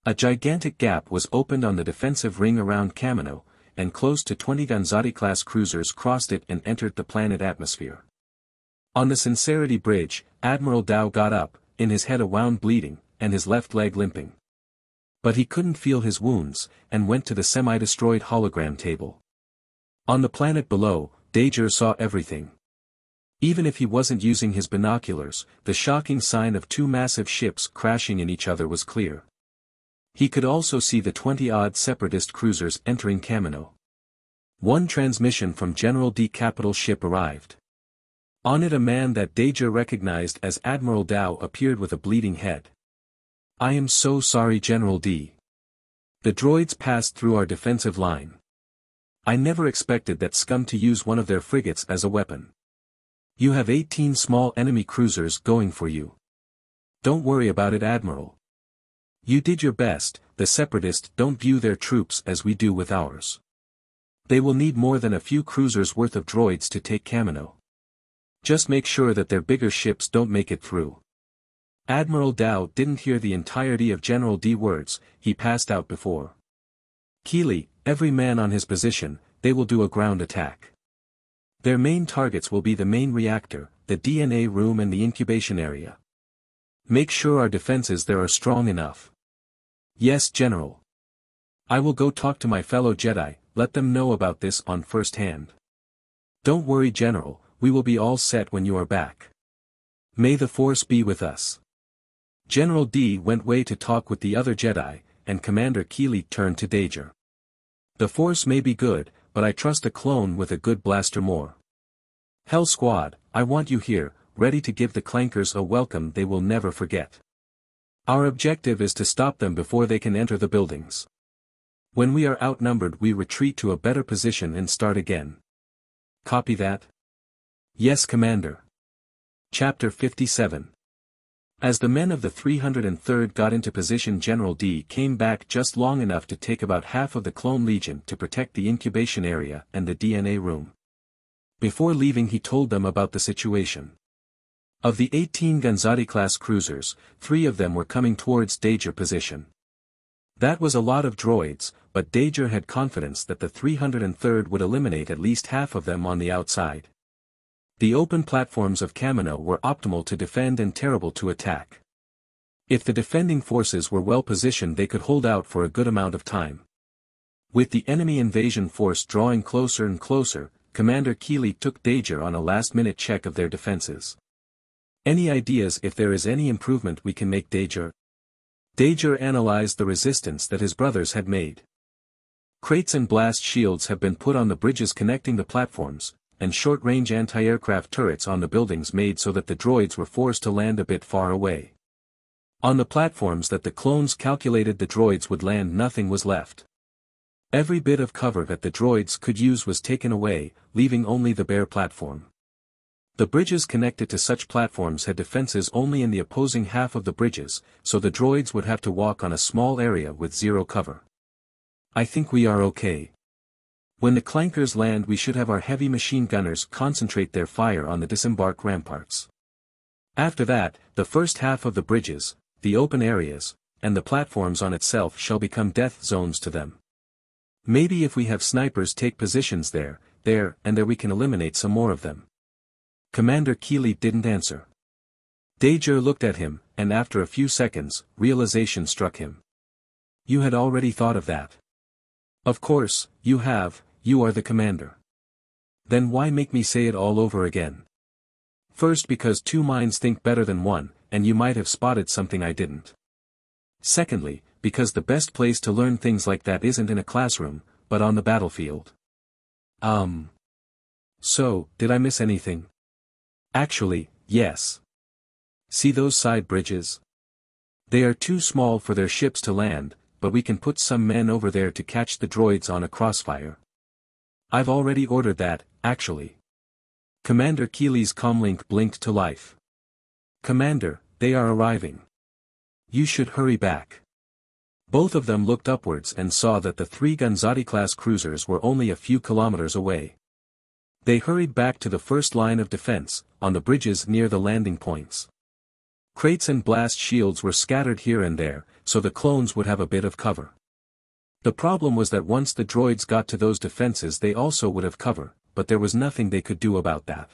A gigantic gap was opened on the defensive ring around Kamino, and close to 20 Gonzati-class cruisers crossed it and entered the planet atmosphere. On the Sincerity Bridge, Admiral Dao got up, in his head a wound bleeding, and his left leg limping. But he couldn't feel his wounds, and went to the semi-destroyed hologram table. On the planet below, Dager saw everything. Even if he wasn't using his binoculars, the shocking sign of two massive ships crashing in each other was clear. He could also see the 20-odd separatist cruisers entering Kamino. One transmission from General Di capital ship arrived. On it a man that Dager recognized as Admiral Dao appeared with a bleeding head. I am so sorry General Di. The droids passed through our defensive line. I never expected that scum to use one of their frigates as a weapon. You have 18 small enemy cruisers going for you. Don't worry about it Admiral. You did your best, the separatists don't view their troops as we do with ours. They will need more than a few cruisers worth of droids to take Kamino. Just make sure that their bigger ships don't make it through. Admiral Dao didn't hear the entirety of General Di words, he passed out before. Keeli, every man on his position, they will do a ground attack. Their main targets will be the main reactor, the DNA room and the incubation area. Make sure our defenses there are strong enough. Yes General. I will go talk to my fellow Jedi, let them know about this on first hand. Don't worry General, we will be all set when you are back. May the Force be with us. General Di went way to talk with the other Jedi, and Commander Keeli turned to Dager. The Force may be good, but I trust a clone with a good blaster more. Hell Squad, I want you here, ready to give the clankers a welcome they will never forget. Our objective is to stop them before they can enter the buildings. When we are outnumbered we retreat to a better position and start again. Copy that? Yes Commander. Chapter 57 As the men of the 303rd got into position General Di came back just long enough to take about half of the Clone Legion to protect the incubation area and the DNA room. Before leaving he told them about the situation. Of the 18 Gonzati-class cruisers, three of them were coming towards Dager position. That was a lot of droids, but Dager had confidence that the 303rd would eliminate at least half of them on the outside. The open platforms of Kamino were optimal to defend and terrible to attack. If the defending forces were well positioned they could hold out for a good amount of time. With the enemy invasion force drawing closer and closer, Commander Keeli took Dager on a last-minute check of their defenses. Any ideas if there is any improvement we can make Dager? Dager analyzed the resistance that his brothers had made. Crates and blast shields have been put on the bridges connecting the platforms, and short-range anti-aircraft turrets on the buildings made so that the droids were forced to land a bit far away. On the platforms that the clones calculated the droids would land nothing was left. Every bit of cover that the droids could use was taken away, leaving only the bare platform. The bridges connected to such platforms had defenses only in the opposing half of the bridges, so the droids would have to walk on a small area with zero cover. I think we are okay. When the clankers land we should have our heavy machine gunners concentrate their fire on the disembark ramparts. After that, the first half of the bridges, the open areas, and the platforms on itself shall become death zones to them. Maybe if we have snipers take positions there, there and there we can eliminate some more of them. Commander Keeli didn't answer. Dager looked at him, and after a few seconds, realization struck him. You had already thought of that. Of course, you have, you are the commander. Then why make me say it all over again? First because two minds think better than one, and you might have spotted something I didn't. Secondly, because the best place to learn things like that isn't in a classroom, but on the battlefield. Um. So, did I miss anything? Actually, yes. See those side bridges? They are too small for their ships to land, but we can put some men over there to catch the droids on a crossfire. I've already ordered that, actually. Commander Keeli's comlink blinked to life. Commander, they are arriving. You should hurry back. Both of them looked upwards and saw that the three Gonzati-class cruisers were only a few kilometers away. They hurried back to the first line of defense, on the bridges near the landing points. Crates and blast shields were scattered here and there, so the clones would have a bit of cover. The problem was that once the droids got to those defenses they also would have cover, but there was nothing they could do about that.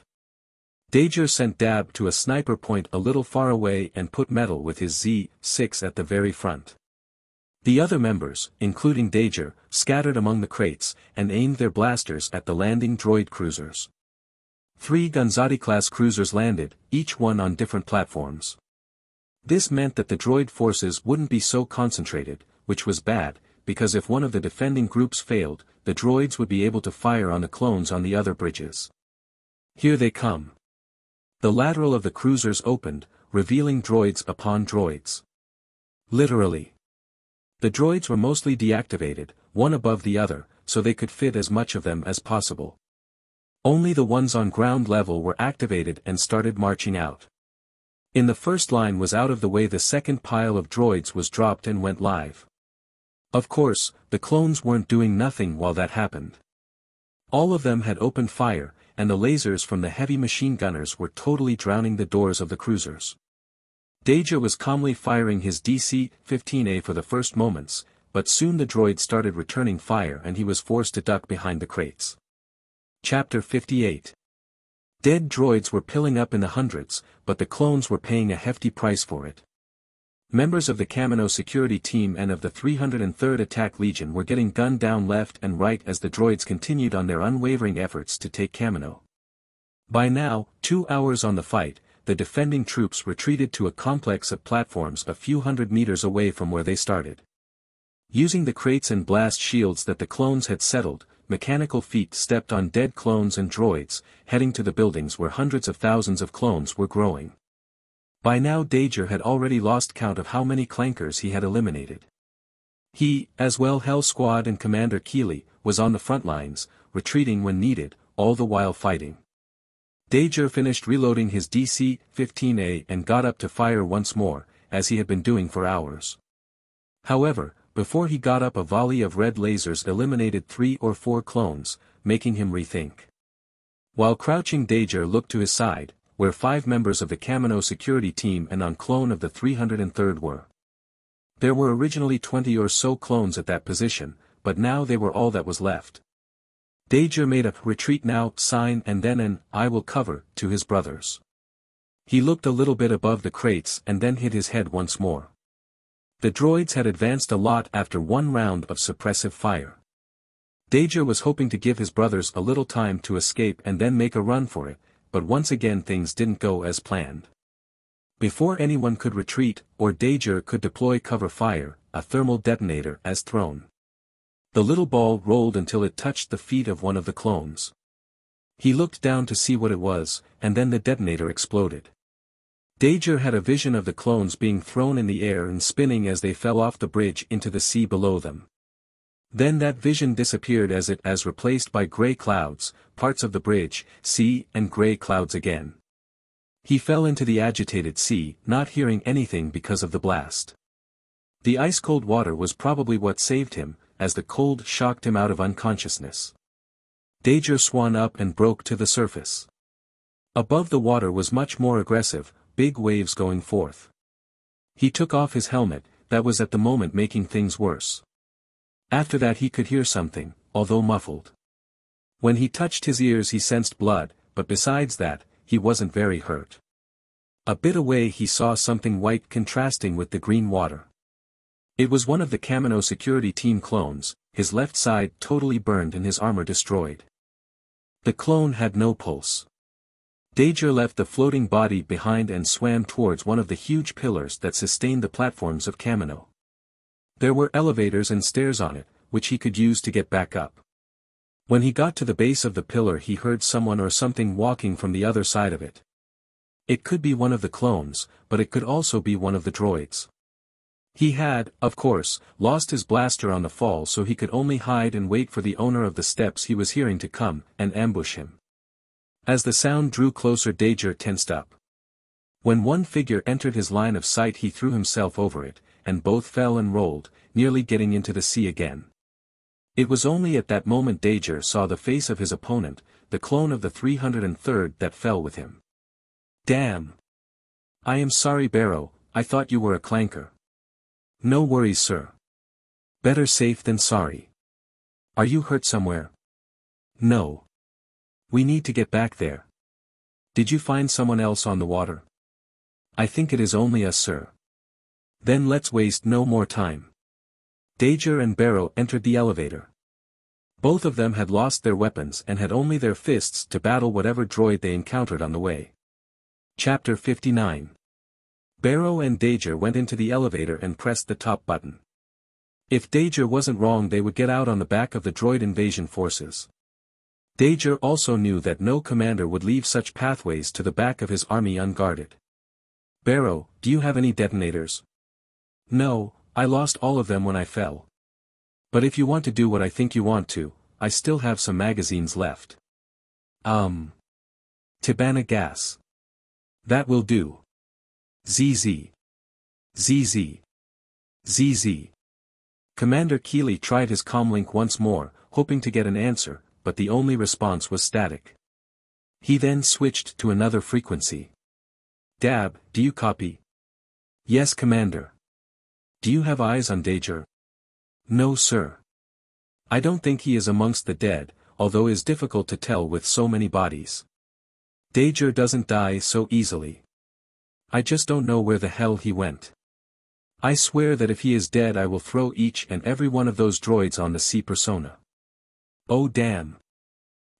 Dager sent Dab to a sniper point a little far away and put metal with his Z-6 at the very front. The other members, including Dager, scattered among the crates, and aimed their blasters at the landing droid cruisers. Three Gonzati-class cruisers landed, each one on different platforms. This meant that the droid forces wouldn't be so concentrated, which was bad, because if one of the defending groups failed, the droids would be able to fire on the clones on the other bridges. Here they come. The lateral of the cruisers opened, revealing droids upon droids. Literally. The droids were mostly deactivated, one above the other, so they could fit as much of them as possible. Only the ones on ground level were activated and started marching out. In the first line was out of the way the second pile of droids was dropped and went live. Of course, the clones weren't doing nothing while that happened. All of them had opened fire, and the lasers from the heavy machine gunners were totally drowning the doors of the cruisers. Dager was calmly firing his DC-15A for the first moments, but soon the droid started returning fire and he was forced to duck behind the crates. Chapter 58 Dead droids were piling up in the hundreds, but the clones were paying a hefty price for it. Members of the Kamino security team and of the 303rd Attack Legion were getting gunned down left and right as the droids continued on their unwavering efforts to take Kamino. By now, two hours on the fight, the defending troops retreated to a complex of platforms a few hundred meters away from where they started. Using the crates and blast shields that the clones had settled, mechanical feet stepped on dead clones and droids, heading to the buildings where hundreds of thousands of clones were growing. By now Dager had already lost count of how many clankers he had eliminated. He, as well Hell Squad and Commander Keeli, was on the front lines, retreating when needed, all the while fighting. Dager finished reloading his DC-15A and got up to fire once more, as he had been doing for hours. However, before he got up a volley of red lasers eliminated three or four clones, making him rethink. While crouching Dager looked to his side, where five members of the Kamino security team and on clone of the 303rd were. There were originally 20 or so clones at that position, but now they were all that was left. Dager made a retreat now sign and then an I will cover to his brothers. He looked a little bit above the crates and then hit his head once more. The droids had advanced a lot after one round of suppressive fire. Dager was hoping to give his brothers a little time to escape and then make a run for it, but once again things didn't go as planned. Before anyone could retreat, or Dager could deploy cover fire, a thermal detonator as thrown. The little ball rolled until it touched the feet of one of the clones. He looked down to see what it was, and then the detonator exploded. Dager had a vision of the clones being thrown in the air and spinning as they fell off the bridge into the sea below them. Then that vision disappeared as it as replaced by grey clouds, parts of the bridge, sea and grey clouds again. He fell into the agitated sea, not hearing anything because of the blast. The ice-cold water was probably what saved him, as the cold shocked him out of unconsciousness. Dager swam up and broke to the surface. Above the water was much more aggressive, big waves going forth. He took off his helmet, that was at the moment making things worse. After that he could hear something, although muffled. When he touched his ears he sensed blood, but besides that, he wasn't very hurt. A bit away he saw something white contrasting with the green water. It was one of the Kamino security team clones, his left side totally burned and his armor destroyed. The clone had no pulse. Dager left the floating body behind and swam towards one of the huge pillars that sustained the platforms of Kamino. There were elevators and stairs on it, which he could use to get back up. When he got to the base of the pillar he heard someone or something walking from the other side of it. It could be one of the clones, but it could also be one of the droids. He had, of course, lost his blaster on the fall so he could only hide and wait for the owner of the steps he was hearing to come, and ambush him. As the sound drew closer Dager tensed up. When one figure entered his line of sight he threw himself over it, and both fell and rolled, nearly getting into the sea again. It was only at that moment Dager saw the face of his opponent, the clone of the 303rd that fell with him. Damn! I am sorry Barrow, I thought you were a clanker. No worries sir. Better safe than sorry. Are you hurt somewhere? No. We need to get back there. Did you find someone else on the water? I think it is only us sir. Then let's waste no more time. Dager and Barrow entered the elevator. Both of them had lost their weapons and had only their fists to battle whatever droid they encountered on the way. Chapter 59 Barrow and Dager went into the elevator and pressed the top button. If Dager wasn't wrong they would get out on the back of the droid invasion forces. Dager also knew that no commander would leave such pathways to the back of his army unguarded. Barrow, do you have any detonators? No, I lost all of them when I fell. But if you want to do what I think you want to, I still have some magazines left. Um. Tibanna gas. That will do. ZZ. ZZ. ZZ. Commander Keeli tried his comlink once more, hoping to get an answer, but the only response was static. He then switched to another frequency. Dab, do you copy? Yes Commander. Do you have eyes on Dager? No sir. I don't think he is amongst the dead, although it is difficult to tell with so many bodies. Dager doesn't die so easily. I just don't know where the hell he went. I swear that if he is dead I will throw each and every one of those droids on the C persona. Oh damn.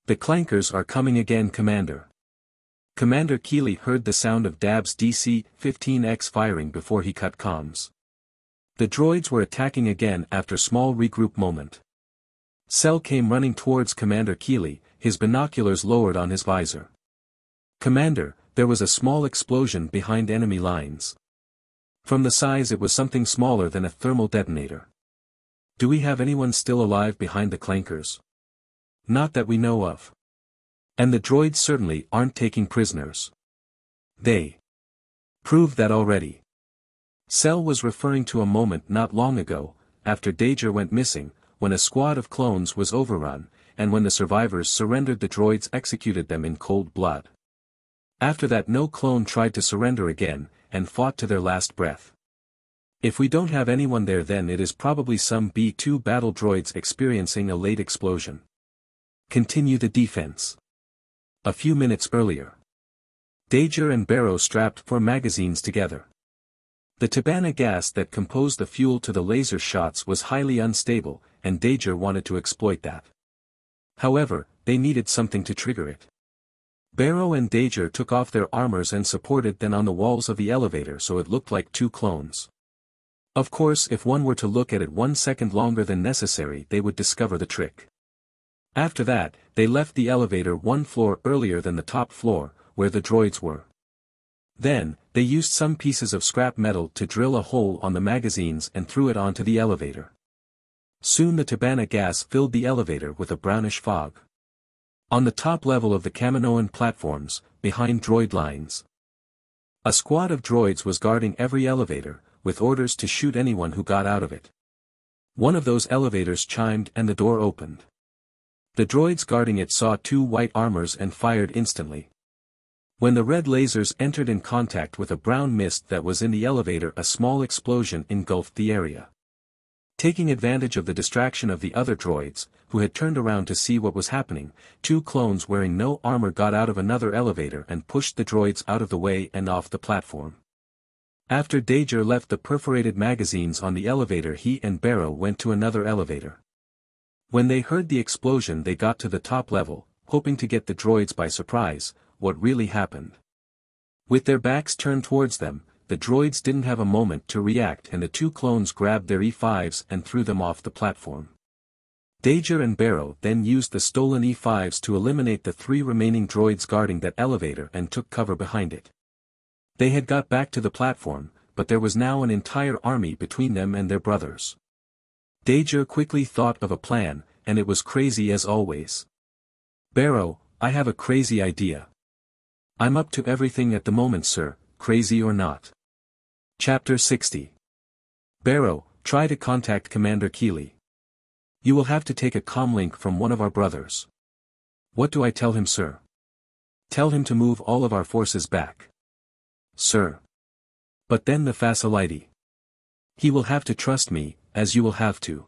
The clankers are coming again Commander. Commander Keeli heard the sound of Dab's DC-15X firing before he cut comms. The droids were attacking again after small regroup moment. Cell came running towards Commander Keeli, his binoculars lowered on his visor. Commander, there was a small explosion behind enemy lines. From the size it was something smaller than a thermal detonator. Do we have anyone still alive behind the clankers? Not that we know of. And the droids certainly aren't taking prisoners. They proved that already. Cell was referring to a moment not long ago, after Dager went missing, when a squad of clones was overrun, and when the survivors surrendered the droids executed them in cold blood. After that no clone tried to surrender again, and fought to their last breath. If we don't have anyone there then it is probably some B-2 battle droids experiencing a late explosion. Continue the defense. A few minutes earlier. Dager and Barrow strapped four magazines together. The Tibanna gas that composed the fuel to the laser shots was highly unstable, and Dager wanted to exploit that. However, they needed something to trigger it. Barrow and Dager took off their armors and supported them on the walls of the elevator so it looked like two clones. Of course if one were to look at it one second longer than necessary they would discover the trick. After that, they left the elevator one floor earlier than the top floor, where the droids were. Then, they used some pieces of scrap metal to drill a hole on the magazines and threw it onto the elevator. Soon the Tibanna gas filled the elevator with a brownish fog. On the top level of the Kaminoan platforms, behind droid lines. A squad of droids was guarding every elevator, with orders to shoot anyone who got out of it. One of those elevators chimed and the door opened. The droids guarding it saw two white armors and fired instantly. When the red lasers entered in contact with a brown mist that was in the elevator a small explosion engulfed the area. Taking advantage of the distraction of the other droids, who had turned around to see what was happening, two clones wearing no armor got out of another elevator and pushed the droids out of the way and off the platform. After Dager left the perforated magazines on the elevator he and Barrow went to another elevator. When they heard the explosion they got to the top level, hoping to get the droids by surprise, what really happened. With their backs turned towards them, the droids didn't have a moment to react and the two clones grabbed their E5s and threw them off the platform. Dager and Barrow then used the stolen E5s to eliminate the three remaining droids guarding that elevator and took cover behind it. They had got back to the platform, but there was now an entire army between them and their brothers. Dager quickly thought of a plan, and it was crazy as always. Barrow, I have a crazy idea. I'm up to everything at the moment sir, crazy or not. Chapter 60 Barrow, try to contact Commander Keeli. You will have to take a comlink from one of our brothers. What do I tell him sir? Tell him to move all of our forces back. Sir. But then the facility. He will have to trust me, as you will have to.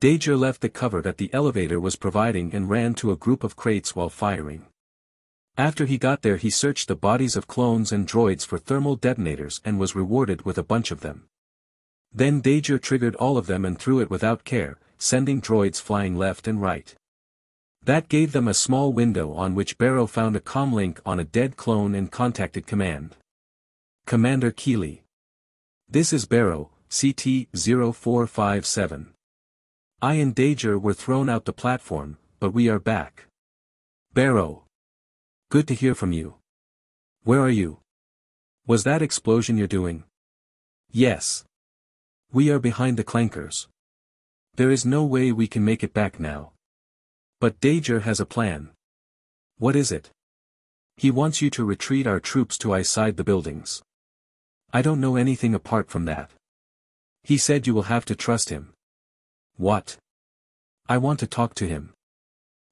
Dager left the cover that the elevator was providing and ran to a group of crates while firing. After he got there he searched the bodies of clones and droids for thermal detonators and was rewarded with a bunch of them. Then Dager triggered all of them and threw it without care, sending droids flying left and right. That gave them a small window on which Barrow found a comlink on a dead clone and contacted command. Commander Keeli. This is Barrow, CT-0457. I and Dager were thrown out the platform, but we are back. Barrow. Good to hear from you. Where are you? Was that explosion you're doing? Yes. We are behind the clankers. There is no way we can make it back now. But Dager has a plan. What is it? He wants you to retreat our troops to outside the buildings. I don't know anything apart from that. He said you will have to trust him. What? I want to talk to him.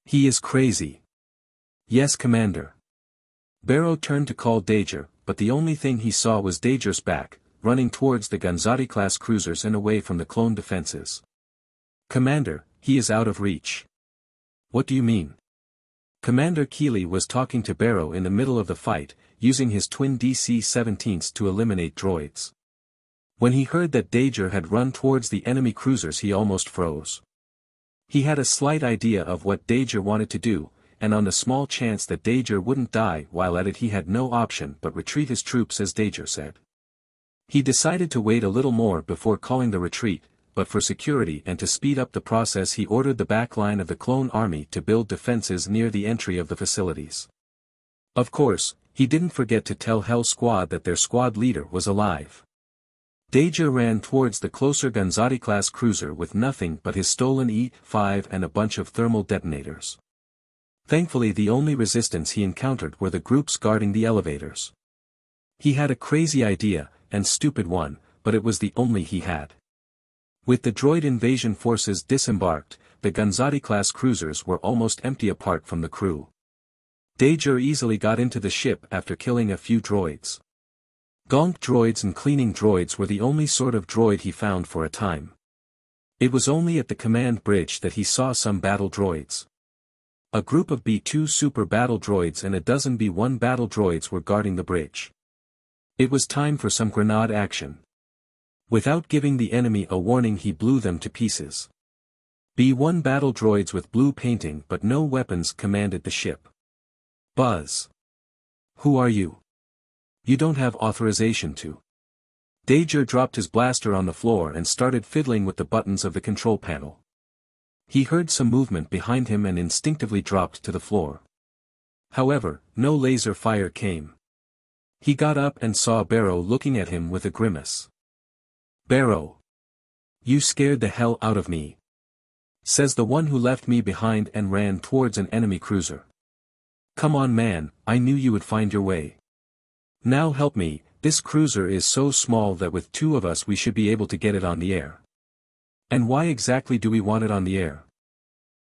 He is crazy. Yes Commander. Barrow turned to call Dager, but the only thing he saw was Dager's back, running towards the Gonzati-class cruisers and away from the clone defenses. Commander, he is out of reach. What do you mean? Commander Keeli was talking to Barrow in the middle of the fight, using his twin DC-17s to eliminate droids. When he heard that Dager had run towards the enemy cruisers he almost froze. He had a slight idea of what Dager wanted to do, and on the small chance that Dager wouldn't die while at it he had no option but retreat his troops as Dager said. He decided to wait a little more before calling the retreat, but for security and to speed up the process he ordered the back line of the clone army to build defenses near the entry of the facilities. Of course, he didn't forget to tell Hell Squad that their squad leader was alive. Dager ran towards the closer Gonzati-class cruiser with nothing but his stolen E-5 and a bunch of thermal detonators. Thankfully the only resistance he encountered were the groups guarding the elevators. He had a crazy idea, and stupid one, but it was the only he had. With the droid invasion forces disembarked, the Gonzati-class cruisers were almost empty apart from the crew. Dager easily got into the ship after killing a few droids. Gonk droids and cleaning droids were the only sort of droid he found for a time. It was only at the command bridge that he saw some battle droids. A group of B-2 super battle droids and a dozen B-1 battle droids were guarding the bridge. It was time for some grenade action. Without giving the enemy a warning he blew them to pieces. B-1 battle droids with blue painting but no weapons commanded the ship. Buzz. Who are you? You don't have authorization to. Dager dropped his blaster on the floor and started fiddling with the buttons of the control panel. He heard some movement behind him and instinctively dropped to the floor. However, no laser fire came. He got up and saw Barrow looking at him with a grimace. Barrow. You scared the hell out of me. Says the one who left me behind and ran towards an enemy cruiser. Come on man, I knew you would find your way. Now help me, this cruiser is so small that with two of us we should be able to get it on the air. And why exactly do we want it on the air?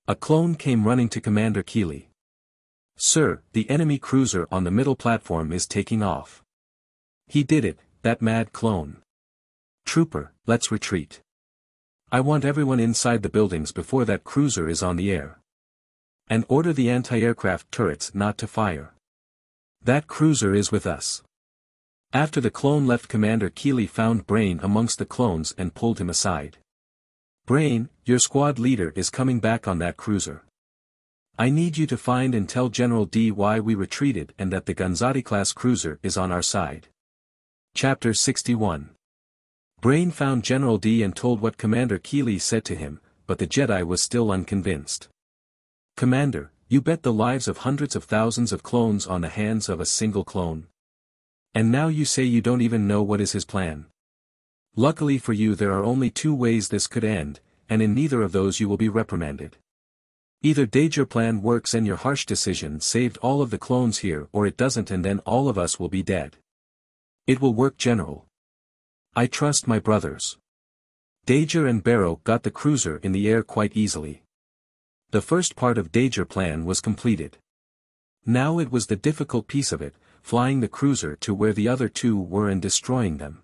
A clone came running to Commander Keeli. Sir, the enemy cruiser on the middle platform is taking off. He did it, that mad clone. Trooper, let's retreat. I want everyone inside the buildings before that cruiser is on the air. And order the anti-aircraft turrets not to fire. That cruiser is with us. After the clone left Commander Keeli found Brain amongst the clones and pulled him aside. Brain, your squad leader is coming back on that cruiser. I need you to find and tell General Di why we retreated and that the Gonzati-class cruiser is on our side. Chapter 61 Brain found General Di and told what Commander Keeli said to him, but the Jedi was still unconvinced. Commander, you bet the lives of hundreds of thousands of clones on the hands of a single clone. And now you say you don't even know what is his plan. Luckily for you there are only two ways this could end, and in neither of those you will be reprimanded. Either Dager plan works and your harsh decision saved all of the clones here or it doesn't and then all of us will be dead. It will work general. I trust my brothers. Dager and Barrow got the cruiser in the air quite easily. The first part of Dager plan was completed. Now it was the difficult piece of it, flying the cruiser to where the other two were and destroying them.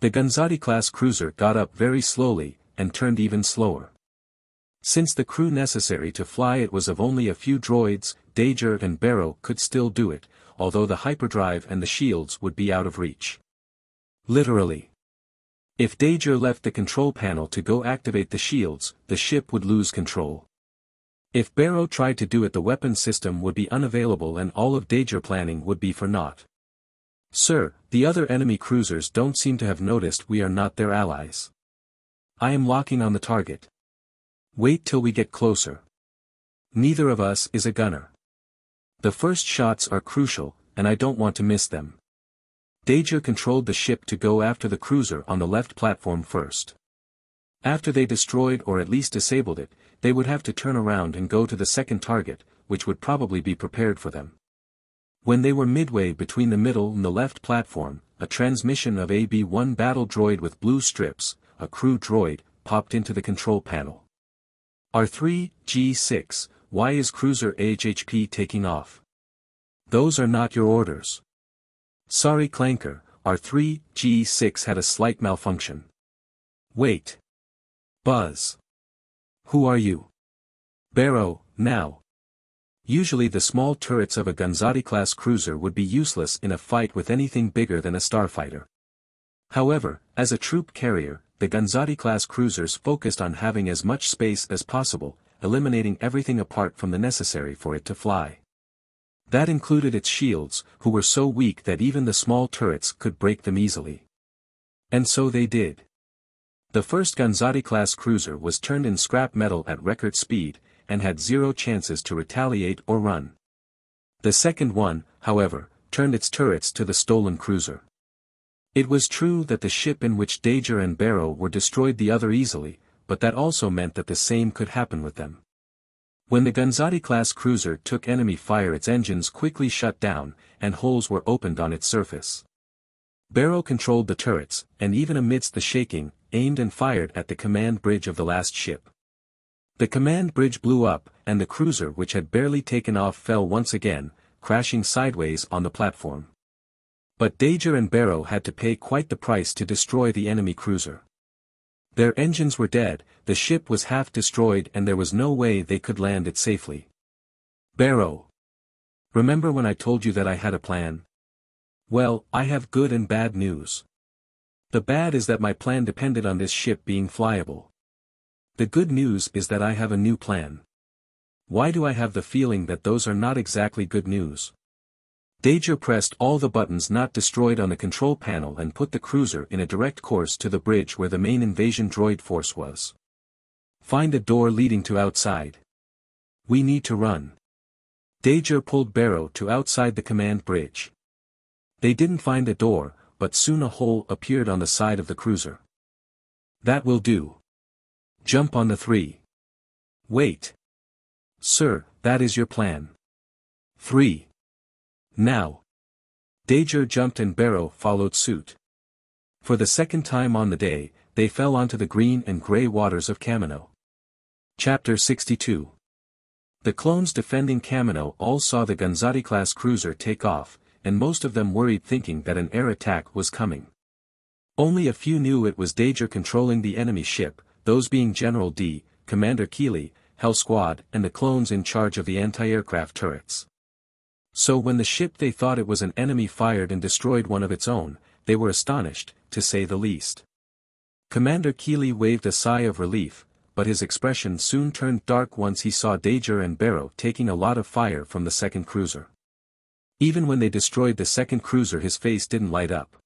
The Gonzati-class cruiser got up very slowly, and turned even slower. Since the crew necessary to fly it was of only a few droids, Dager and Barrow could still do it, although the hyperdrive and the shields would be out of reach. Literally. If Dager left the control panel to go activate the shields, the ship would lose control. If Barrow tried to do it the weapon system would be unavailable and all of Dager planning would be for naught. Sir, the other enemy cruisers don't seem to have noticed we are not their allies. I am locking on the target. Wait till we get closer. Neither of us is a gunner. The first shots are crucial, and I don't want to miss them. Dager controlled the ship to go after the cruiser on the left platform first. After they destroyed or at least disabled it, they would have to turn around and go to the second target, which would probably be prepared for them. When they were midway between the middle and the left platform, a transmission of AB-1 battle droid with blue strips, a crew droid, popped into the control panel. R3, G6, why is cruiser HHP taking off? Those are not your orders. Sorry Clanker, R3, G6 had a slight malfunction. Wait. Buzz. Who are you? Barrow, now. Usually the small turrets of a Gonzati-class cruiser would be useless in a fight with anything bigger than a starfighter. However, as a troop carrier, the Gonzati-class cruisers focused on having as much space as possible, eliminating everything apart from the necessary for it to fly. That included its shields, who were so weak that even the small turrets could break them easily. And so they did. The first Gonzati-class cruiser was turned in scrap metal at record speed, and had zero chances to retaliate or run. The second one, however, turned its turrets to the stolen cruiser. It was true that the ship in which Dager and Barrow were destroyed the other easily, but that also meant that the same could happen with them. When the Gonzati-class cruiser took enemy fire its engines quickly shut down, and holes were opened on its surface. Barrow controlled the turrets, and even amidst the shaking, aimed and fired at the command bridge of the last ship. The command bridge blew up, and the cruiser which had barely taken off fell once again, crashing sideways on the platform. But Dager and Barrow had to pay quite the price to destroy the enemy cruiser. Their engines were dead, the ship was half destroyed and there was no way they could land it safely. Barrow. Remember when I told you that I had a plan? Well, I have good and bad news. The bad is that my plan depended on this ship being flyable. The good news is that I have a new plan. Why do I have the feeling that those are not exactly good news? Dager pressed all the buttons not destroyed on the control panel and put the cruiser in a direct course to the bridge where the main invasion droid force was. Find a door leading to outside. We need to run. Dager pulled Barrow to outside the command bridge. They didn't find a door, but soon a hole appeared on the side of the cruiser. That will do. Jump on the three. Wait. Sir, that is your plan. 3. Now. Dager jumped and Barrow followed suit. For the second time on the day, they fell onto the green and grey waters of Kamino. Chapter 62 The clones defending Kamino all saw the Gonzati-class cruiser take off, and most of them worried thinking that an air attack was coming. Only a few knew it was Dager controlling the enemy ship, those being General Di, Commander Keeli, Hell Squad and the clones in charge of the anti-aircraft turrets. So when the ship they thought it was an enemy fired and destroyed one of its own, they were astonished, to say the least. Commander Keeli waved a sigh of relief, but his expression soon turned dark once he saw Dager and Barrow taking a lot of fire from the second cruiser. Even when they destroyed the second cruiser his face didn't light up.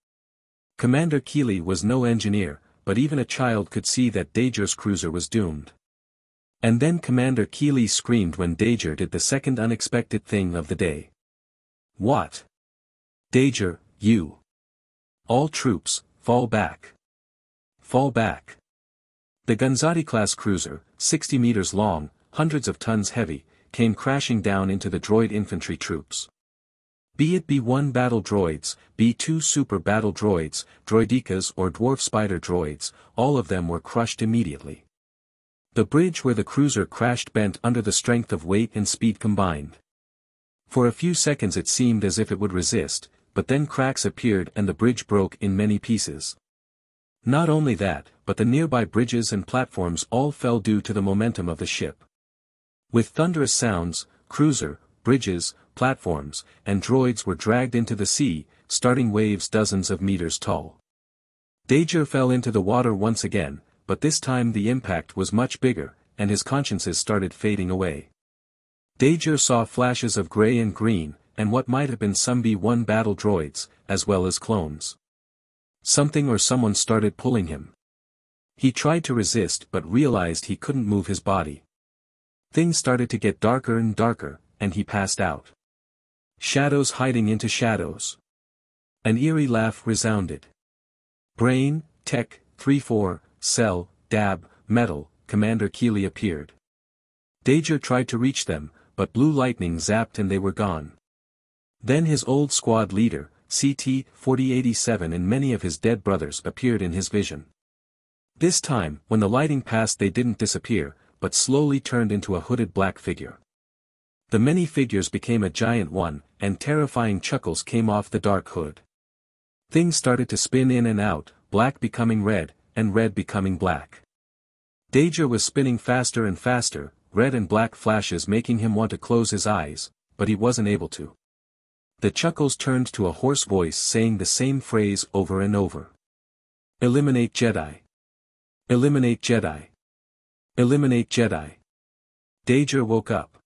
Commander Keeli was no engineer, but even a child could see that Dager's cruiser was doomed. And then Commander Keeli screamed when Dager did the second unexpected thing of the day. What? Dager, you. All troops, fall back. Fall back. The Gonzati-class cruiser, 60 meters long, hundreds of tons heavy, came crashing down into the droid infantry troops. Be it B-1 battle droids, B-2 super battle droids, droidekas or dwarf spider droids, all of them were crushed immediately. The bridge where the cruiser crashed bent under the strength of weight and speed combined. For a few seconds it seemed as if it would resist, but then cracks appeared and the bridge broke in many pieces. Not only that, but the nearby bridges and platforms all fell due to the momentum of the ship. With thunderous sounds, cruiser, bridges, platforms, and droids were dragged into the sea, starting waves dozens of meters tall. Dager fell into the water once again, but this time the impact was much bigger, and his consciences started fading away. Dager saw flashes of gray and green, and what might have been some B-1 battle droids, as well as clones. Something or someone started pulling him. He tried to resist but realized he couldn't move his body. Things started to get darker and darker, and he passed out. Shadows hiding into shadows. An eerie laugh resounded. Brain, Tech, 3-4, Cell, Dab, Metal, Commander Keeli appeared. Dager tried to reach them, but blue lightning zapped and they were gone. Then his old squad leader, CT-4087 and many of his dead brothers appeared in his vision. This time, when the lighting passed they didn't disappear, but slowly turned into a hooded black figure. The many figures became a giant one, and terrifying chuckles came off the dark hood. Things started to spin in and out, black becoming red, and red becoming black. Dager was spinning faster and faster, red and black flashes making him want to close his eyes, but he wasn't able to. The chuckles turned to a hoarse voice saying the same phrase over and over. Eliminate Jedi. Eliminate Jedi. Eliminate Jedi. Dager woke up.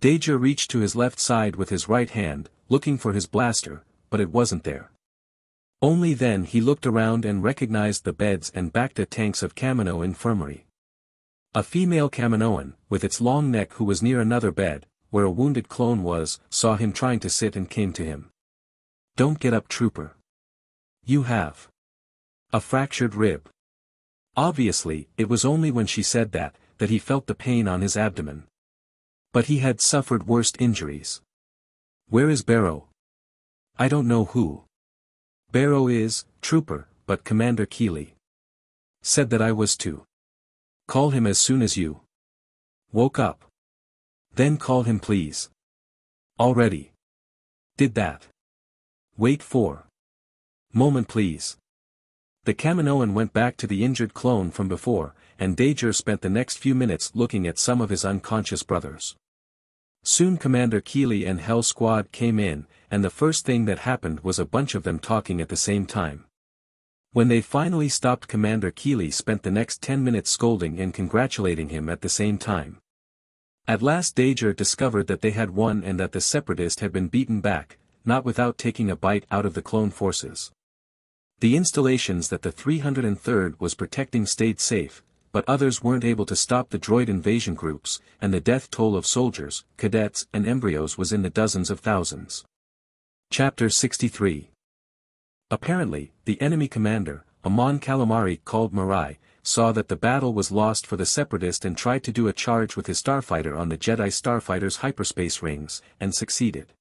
Dager reached to his left side with his right hand, looking for his blaster, but it wasn't there. Only then he looked around and recognized the beds and bacta tanks of Kamino Infirmary. A female Kaminoan, with its long neck who was near another bed, where a wounded clone was, saw him trying to sit and came to him. Don't get up trooper. You have. A fractured rib. Obviously, it was only when she said that, that he felt the pain on his abdomen. But he had suffered worst injuries. Where is Barrow? I don't know who. Barrow is, trooper, but Commander Keeli. Said that I was to. Call him as soon as you. Woke up. Then call him please. Already. Did that. Wait for. Moment please. The Kaminoan went back to the injured clone from before, and Dager spent the next few minutes looking at some of his unconscious brothers. Soon Commander Keeli and Hell Squad came in, and the first thing that happened was a bunch of them talking at the same time. When they finally stopped Commander Keeli spent the next 10 minutes scolding and congratulating him at the same time. At last Dager discovered that they had won and that the separatist had been beaten back, not without taking a bite out of the clone forces. The installations that the 303rd was protecting stayed safe, but others weren't able to stop the droid invasion groups, and the death toll of soldiers, cadets and embryos was in the dozens of thousands. Chapter 63 Apparently, the enemy commander, a Mon Calamari called Mirai, saw that the battle was lost for the Separatist and tried to do a charge with his starfighter on the Jedi starfighter's hyperspace rings, and succeeded.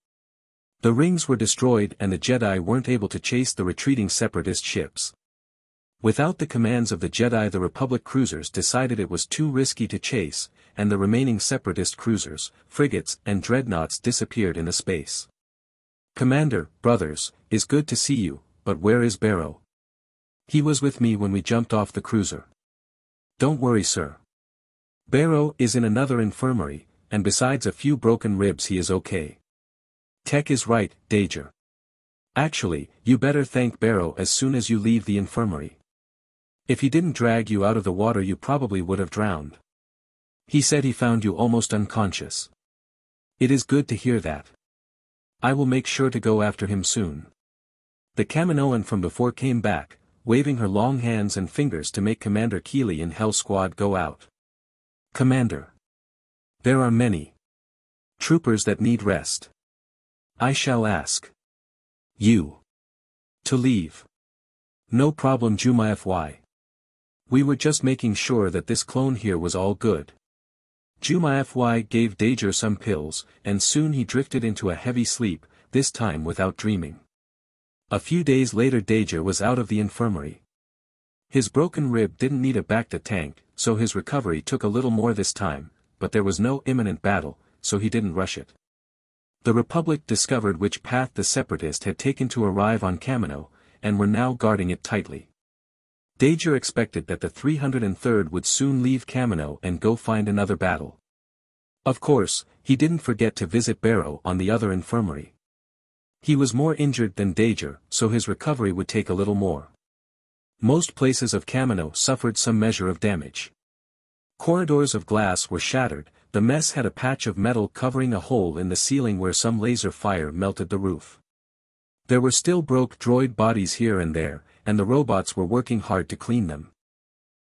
The rings were destroyed and the Jedi weren't able to chase the retreating Separatist ships. Without the commands of the Jedi the Republic cruisers decided it was too risky to chase, and the remaining Separatist cruisers, frigates and dreadnoughts disappeared in the space. Commander, brothers, is good to see you, but where is Barrow? He was with me when we jumped off the cruiser. Don't worry sir. Barrow is in another infirmary, and besides a few broken ribs he is okay. Tech is right, Dager. Actually, you better thank Barrow as soon as you leave the infirmary. If he didn't drag you out of the water you probably would have drowned. He said he found you almost unconscious. It is good to hear that. I will make sure to go after him soon. The Kaminoan from before came back, waving her long hands and fingers to make Commander Keeli and Hell Squad go out. Commander. There are many. Troopers that need rest. I shall ask. You. To leave. No problem Jumayfy. We were just making sure that this clone here was all good. Jumayfy gave Dager some pills, and soon he drifted into a heavy sleep, this time without dreaming. A few days later Dager was out of the infirmary. His broken rib didn't need a bacta tank, so his recovery took a little more this time, but there was no imminent battle, so he didn't rush it. The Republic discovered which path the Separatist had taken to arrive on Kamino, and were now guarding it tightly. Dager expected that the 303rd would soon leave Kamino and go find another battle. Of course, he didn't forget to visit Barrow on the other infirmary. He was more injured than Dager, so his recovery would take a little more. Most places of Kamino suffered some measure of damage. Corridors of glass were shattered, the mess had a patch of metal covering a hole in the ceiling where some laser fire melted the roof. There were still broke droid bodies here and there, and the robots were working hard to clean them.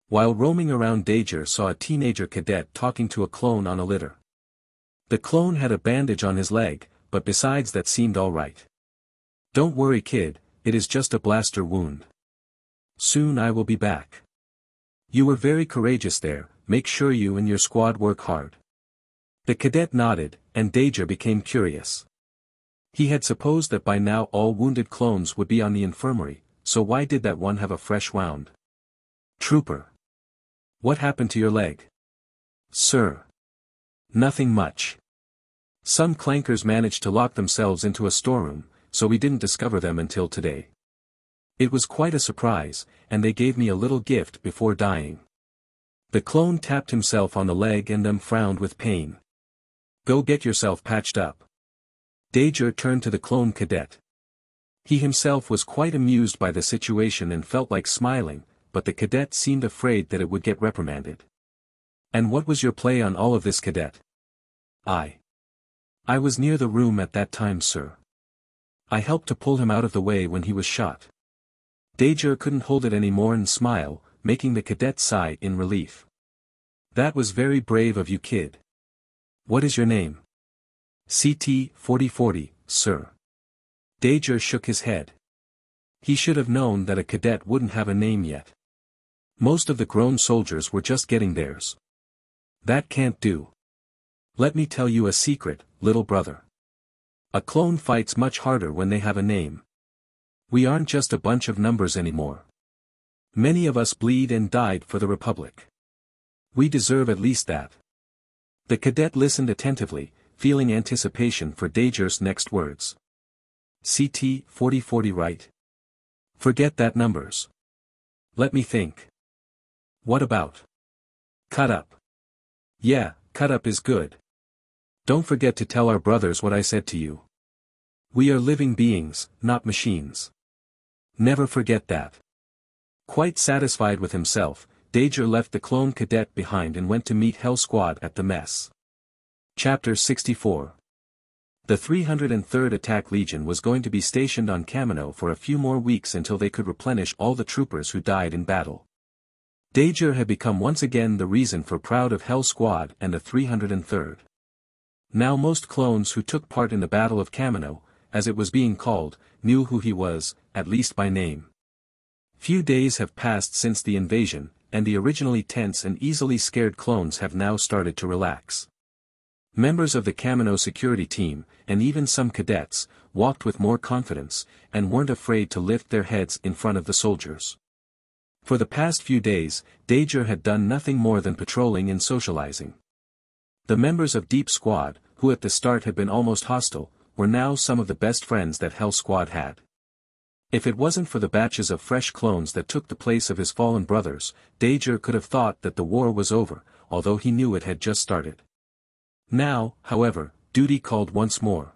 While roaming around Dager saw a teenager cadet talking to a clone on a litter. The clone had a bandage on his leg, but besides that seemed alright. Don't worry kid, it is just a blaster wound. Soon I will be back. You were very courageous there, make sure you and your squad work hard. The cadet nodded, and Dager became curious. He had supposed that by now all wounded clones would be on the infirmary, so why did that one have a fresh wound? Trooper. What happened to your leg? Sir. Nothing much. Some clankers managed to lock themselves into a storeroom, so we didn't discover them until today. It was quite a surprise, and they gave me a little gift before dying. The clone tapped himself on the leg and then frowned with pain. Go get yourself patched up. Dager turned to the clone cadet. He himself was quite amused by the situation and felt like smiling, but the cadet seemed afraid that it would get reprimanded. And what was your play on all of this cadet? I. I was near the room at that time sir. I helped to pull him out of the way when he was shot. Dager couldn't hold it any more and smile, making the cadet sigh in relief. That was very brave of you kid. What is your name? CT 4040, sir. Dager shook his head. He should have known that a cadet wouldn't have a name yet. Most of the grown soldiers were just getting theirs. That can't do. Let me tell you a secret, little brother. A clone fights much harder when they have a name. We aren't just a bunch of numbers anymore. Many of us bleed and died for the Republic. We deserve at least that. The cadet listened attentively, feeling anticipation for Dager's next words. CT 4040 right. Forget that numbers. Let me think. What about? Cut up. Yeah, cut up is good. Don't forget to tell our brothers what I said to you. We are living beings, not machines. Never forget that. Quite satisfied with himself, Dager left the clone cadet behind and went to meet Hell Squad at the mess. Chapter 64 The 303rd Attack Legion was going to be stationed on Kamino for a few more weeks until they could replenish all the troopers who died in battle. Dager had become once again the reason for proud of Hell Squad and the 303rd. Now most clones who took part in the Battle of Kamino, as it was being called, knew who he was, at least by name. Few days have passed since the invasion, and the originally tense and easily scared clones have now started to relax. Members of the Kamino security team, and even some cadets, walked with more confidence, and weren't afraid to lift their heads in front of the soldiers. For the past few days, Dager had done nothing more than patrolling and socializing. The members of Deep Squad, who at the start had been almost hostile, were now some of the best friends that Hell Squad had. If it wasn't for the batches of fresh clones that took the place of his fallen brothers, Dager could have thought that the war was over, although he knew it had just started. Now, however, duty called once more.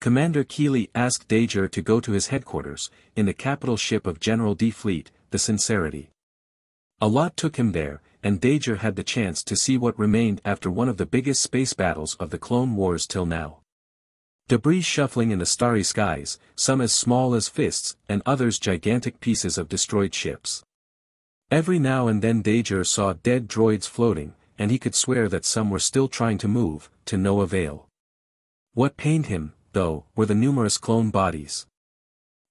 Commander Keeli asked Dager to go to his headquarters, in the capital ship of General Di Fleet, the Sincerity. A LAAT took him there, and Dager had the chance to see what remained after one of the biggest space battles of the Clone Wars till now. Debris shuffling in the starry skies, some as small as fists, and others gigantic pieces of destroyed ships. Every now and then Dager saw dead droids floating, and he could swear that some were still trying to move, to no avail. What pained him, though, were the numerous clone bodies.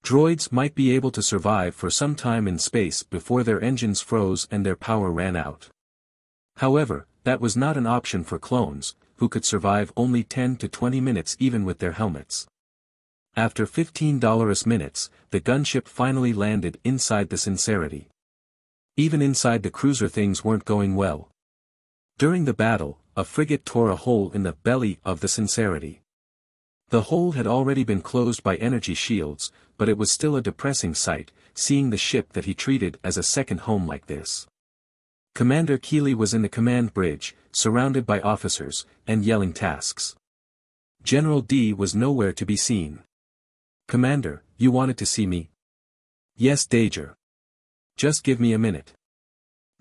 Droids might be able to survive for some time in space before their engines froze and their power ran out. However, that was not an option for clones, who could survive only 10 to 20 minutes even with their helmets. After $15 minutes, the gunship finally landed inside the Sincerity. Even inside the cruiser things weren't going well. During the battle, a frigate tore a hole in the belly of the Sincerity. The hole had already been closed by energy shields, but it was still a depressing sight, seeing the ship that he treated as a second home like this. Commander Keeli was in the command bridge, surrounded by officers, and yelling tasks. General Di was nowhere to be seen. Commander, you wanted to see me? Yes Dager. Just give me a minute.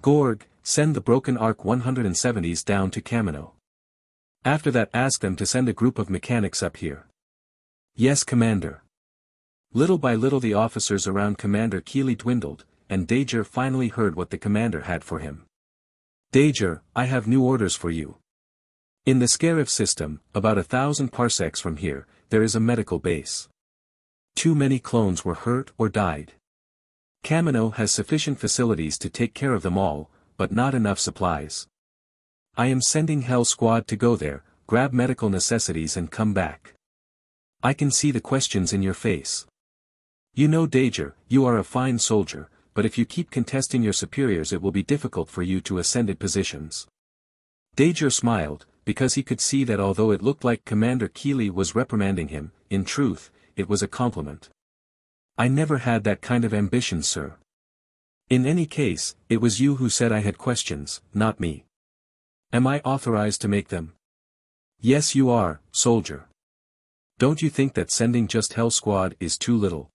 Gorg, send the broken ARC-170s down to Kamino. After that ask them to send a group of mechanics up here. Yes Commander. Little by little the officers around Commander Keeli dwindled, and Dager finally heard what the commander had for him. Dager, I have new orders for you. In the Scarif system, about a thousand parsecs from here, there is a medical base. Too many clones were hurt or died. Kamino has sufficient facilities to take care of them all, but not enough supplies. I am sending Hell Squad to go there, grab medical necessities and come back. I can see the questions in your face. You know Dager, you are a fine soldier, but if you keep contesting your superiors it will be difficult for you to ascended positions. Dager smiled, because he could see that although it looked like Commander Keeli was reprimanding him, in truth, it was a compliment. I never had that kind of ambition sir. In any case, it was you who said I had questions, not me. Am I authorized to make them? Yes you are, soldier. Don't you think that sending just Hell Squad is too little?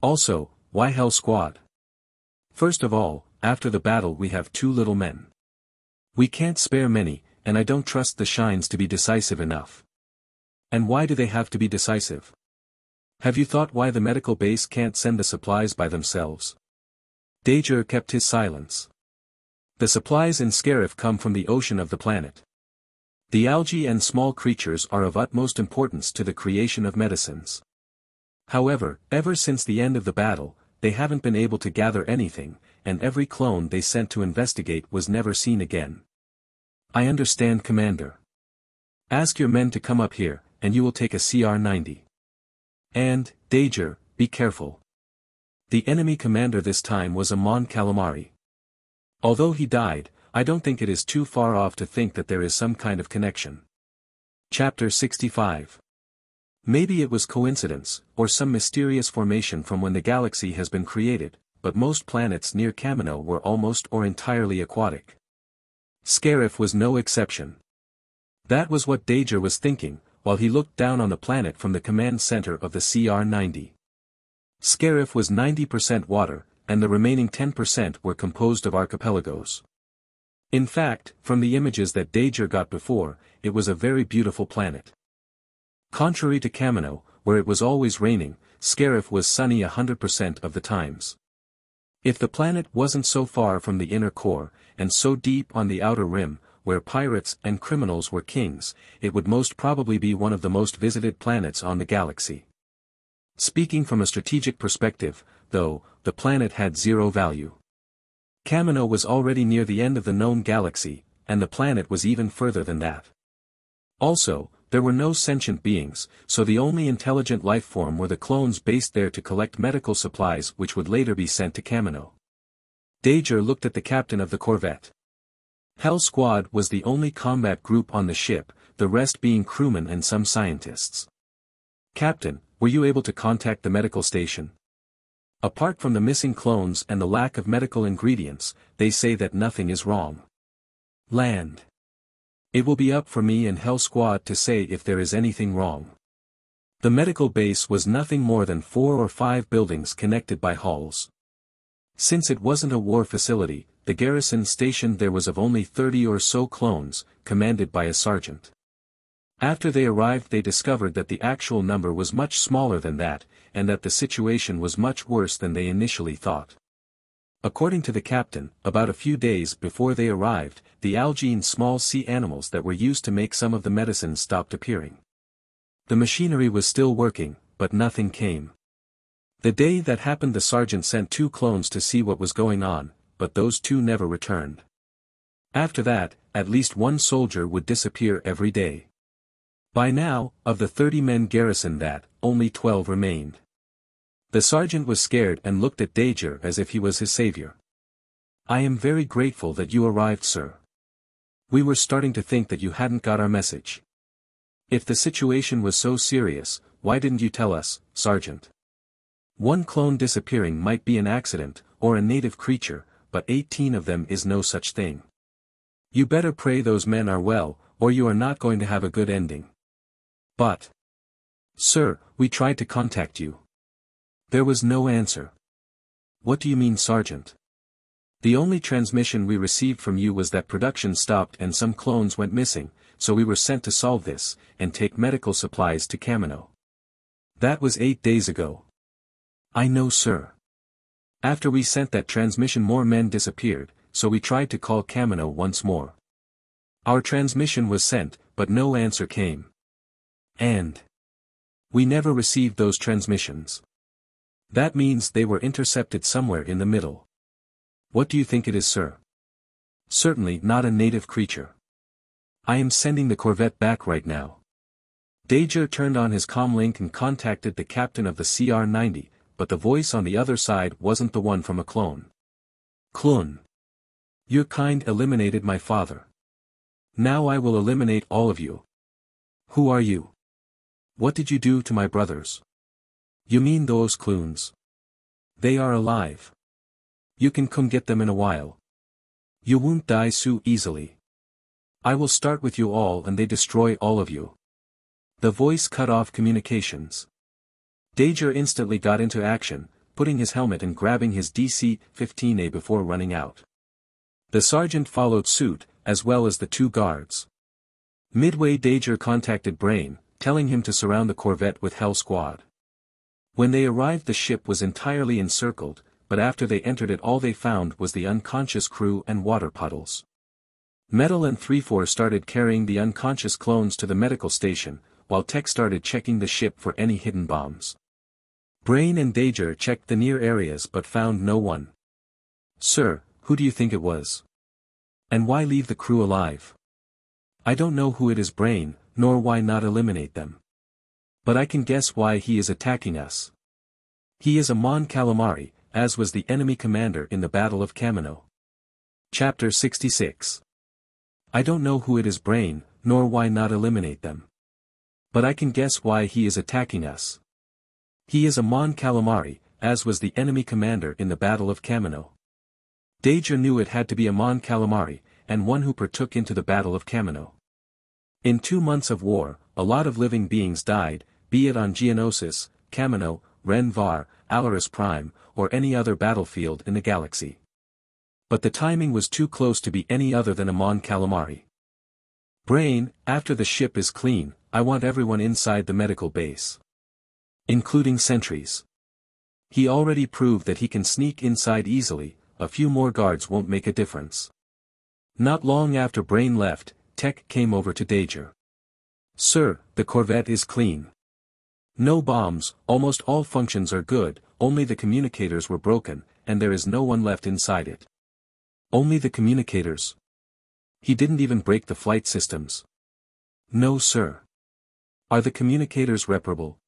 Also, why Hell Squad? First of all, after the battle we have too little men. We can't spare many, and I don't trust the Shines to be decisive enough. And why do they have to be decisive? Have you thought why the medical base can't send the supplies by themselves? Dager kept his silence. The supplies in Scarif come from the ocean of the planet. The algae and small creatures are of utmost importance to the creation of medicines. However, ever since the end of the battle, they haven't been able to gather anything, and every clone they sent to investigate was never seen again. I understand Commander. Ask your men to come up here, and you will take a CR-90. And, Dager, be careful. The enemy commander this time was a Mon Calamari. Although he died, I don't think it is too far off to think that there is some kind of connection. Chapter 65 Maybe it was coincidence, or some mysterious formation from when the galaxy has been created, but most planets near Kamino were almost or entirely aquatic. Scarif was no exception. That was what Dager was thinking, while he looked down on the planet from the command center of the CR-90. Scarif was 90% water, and the remaining 10% were composed of archipelagos. In fact, from the images that Dager got before, it was a very beautiful planet. Contrary to Kamino, where it was always raining, Scarif was sunny 100% of the times. If the planet wasn't so far from the inner core, and so deep on the outer rim, where pirates and criminals were kings, it would most probably be one of the most visited planets on the galaxy. Speaking from a strategic perspective, though, the planet had zero value. Kamino was already near the end of the known galaxy, and the planet was even further than that. Also, there were no sentient beings, so the only intelligent life form were the clones based there to collect medical supplies which would later be sent to Kamino. Dager looked at the captain of the corvette. Hell Squad was the only combat group on the ship, the rest being crewmen and some scientists. Captain, were you able to contact the medical station? Apart from the missing clones and the lack of medical ingredients, they say that nothing is wrong. Land. It will be up for me and Hell Squad to say if there is anything wrong. The medical base was nothing more than four or five buildings connected by halls. Since it wasn't a war facility, the garrison stationed there was of only 30 or so clones, commanded by a sergeant. After they arrived they discovered that the actual number was much smaller than that, and that the situation was much worse than they initially thought. According to the captain, about a few days before they arrived, the algae and small sea animals that were used to make some of the medicines stopped appearing. The machinery was still working, but nothing came. The day that happened the sergeant sent two clones to see what was going on, but those two never returned. After that, at least one soldier would disappear every day. By now, of the 30 men garrisoned that, only 12 remained. The sergeant was scared and looked at Dager as if he was his savior. I am very grateful that you arrived sir. We were starting to think that you hadn't got our message. If the situation was so serious, why didn't you tell us, Sergeant? One clone disappearing might be an accident, or a native creature, but 18 of them is no such thing. You better pray those men are well, or you are not going to have a good ending. But. Sir, we tried to contact you. There was no answer. What do you mean Sergeant? The only transmission we received from you was that production stopped and some clones went missing, so we were sent to solve this, and take medical supplies to Kamino. That was eight days ago. I know sir. After we sent that transmission more men disappeared, so we tried to call Kamino once more. Our transmission was sent, but no answer came. And we never received those transmissions. That means they were intercepted somewhere in the middle. What do you think it is sir? Certainly not a native creature. I am sending the corvette back right now. Dager turned on his comlink and contacted the captain of the CR-90, but the voice on the other side wasn't the one from a clone. Clone. Your kind eliminated my father. Now I will eliminate all of you. Who are you? What did you do to my brothers? You mean those clones? They are alive. You can come get them in a while. You won't die so easily. I will start with you all and they destroy all of you. The voice cut off communications. Dager instantly got into action, putting his helmet and grabbing his DC-15A before running out. The sergeant followed suit, as well as the two guards. Midway Dager contacted Brain, telling him to surround the corvette with Hell Squad. When they arrived the ship was entirely encircled, but after they entered it all they found was the unconscious crew and water puddles. Metal and 3-4 started carrying the unconscious clones to the medical station, while Tech started checking the ship for any hidden bombs. Brain and Dager checked the near areas but found no one. Sir, who do you think it was? And why leave the crew alive? I don't know who it is Brain, nor why not eliminate them. But I can guess why he is attacking us. He is a Mon Calamari, as was the enemy commander in the Battle of Kamino. Chapter 66 I don't know who it is Brain, nor why not eliminate them. But I can guess why he is attacking us. He is a Mon Calamari, as was the enemy commander in the Battle of Kamino. Dager knew it had to be a Mon Calamari, and one who partook into the Battle of Kamino. In two months of war, a lot of living beings died, be it on Geonosis, Kamino, Rhen Var, Alaris Prime, or any other battlefield in the galaxy. But the timing was too close to be any other than a Mon Calamari. Brain, after the ship is clean, I want everyone inside the medical base. Including sentries. He already proved that he can sneak inside easily, a few more guards won't make a difference. Not long after Brain left, Tech came over to Dager. Sir, the Corvette is clean. No bombs, almost all functions are good, only the communicators were broken, and there is no one left inside it. Only the communicators. He didn't even break the flight systems. No sir. Are the communicators reparable?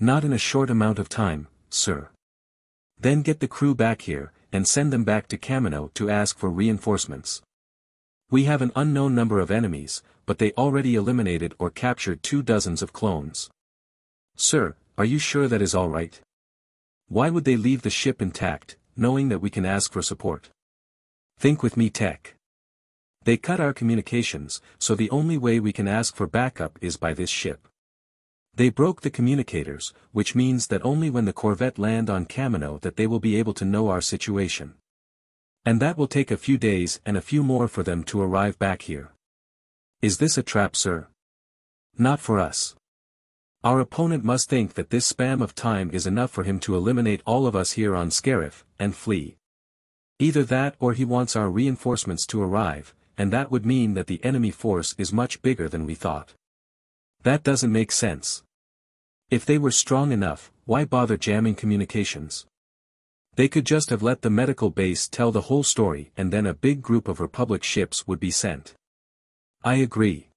Not in a short amount of time, sir. Then get the crew back here, and send them back to Kamino to ask for reinforcements. We have an unknown number of enemies, but they already eliminated or captured two dozens of clones. Sir, are you sure that is alright? Why would they leave the ship intact, knowing that we can ask for support? Think with me tech. They cut our communications, so the only way we can ask for backup is by this ship. They broke the communicators, which means that only when the Corvette land on Kamino that they will be able to know our situation. And that will take a few days and a few more for them to arrive back here. Is this a trap sir? Not for us. Our opponent must think that this spam of time is enough for him to eliminate all of us here on Scarif, and flee. Either that or he wants our reinforcements to arrive, and that would mean that the enemy force is much bigger than we thought. That doesn't make sense. If they were strong enough, why bother jamming communications? They could just have let the medical base tell the whole story and then a big group of Republic ships would be sent. I agree.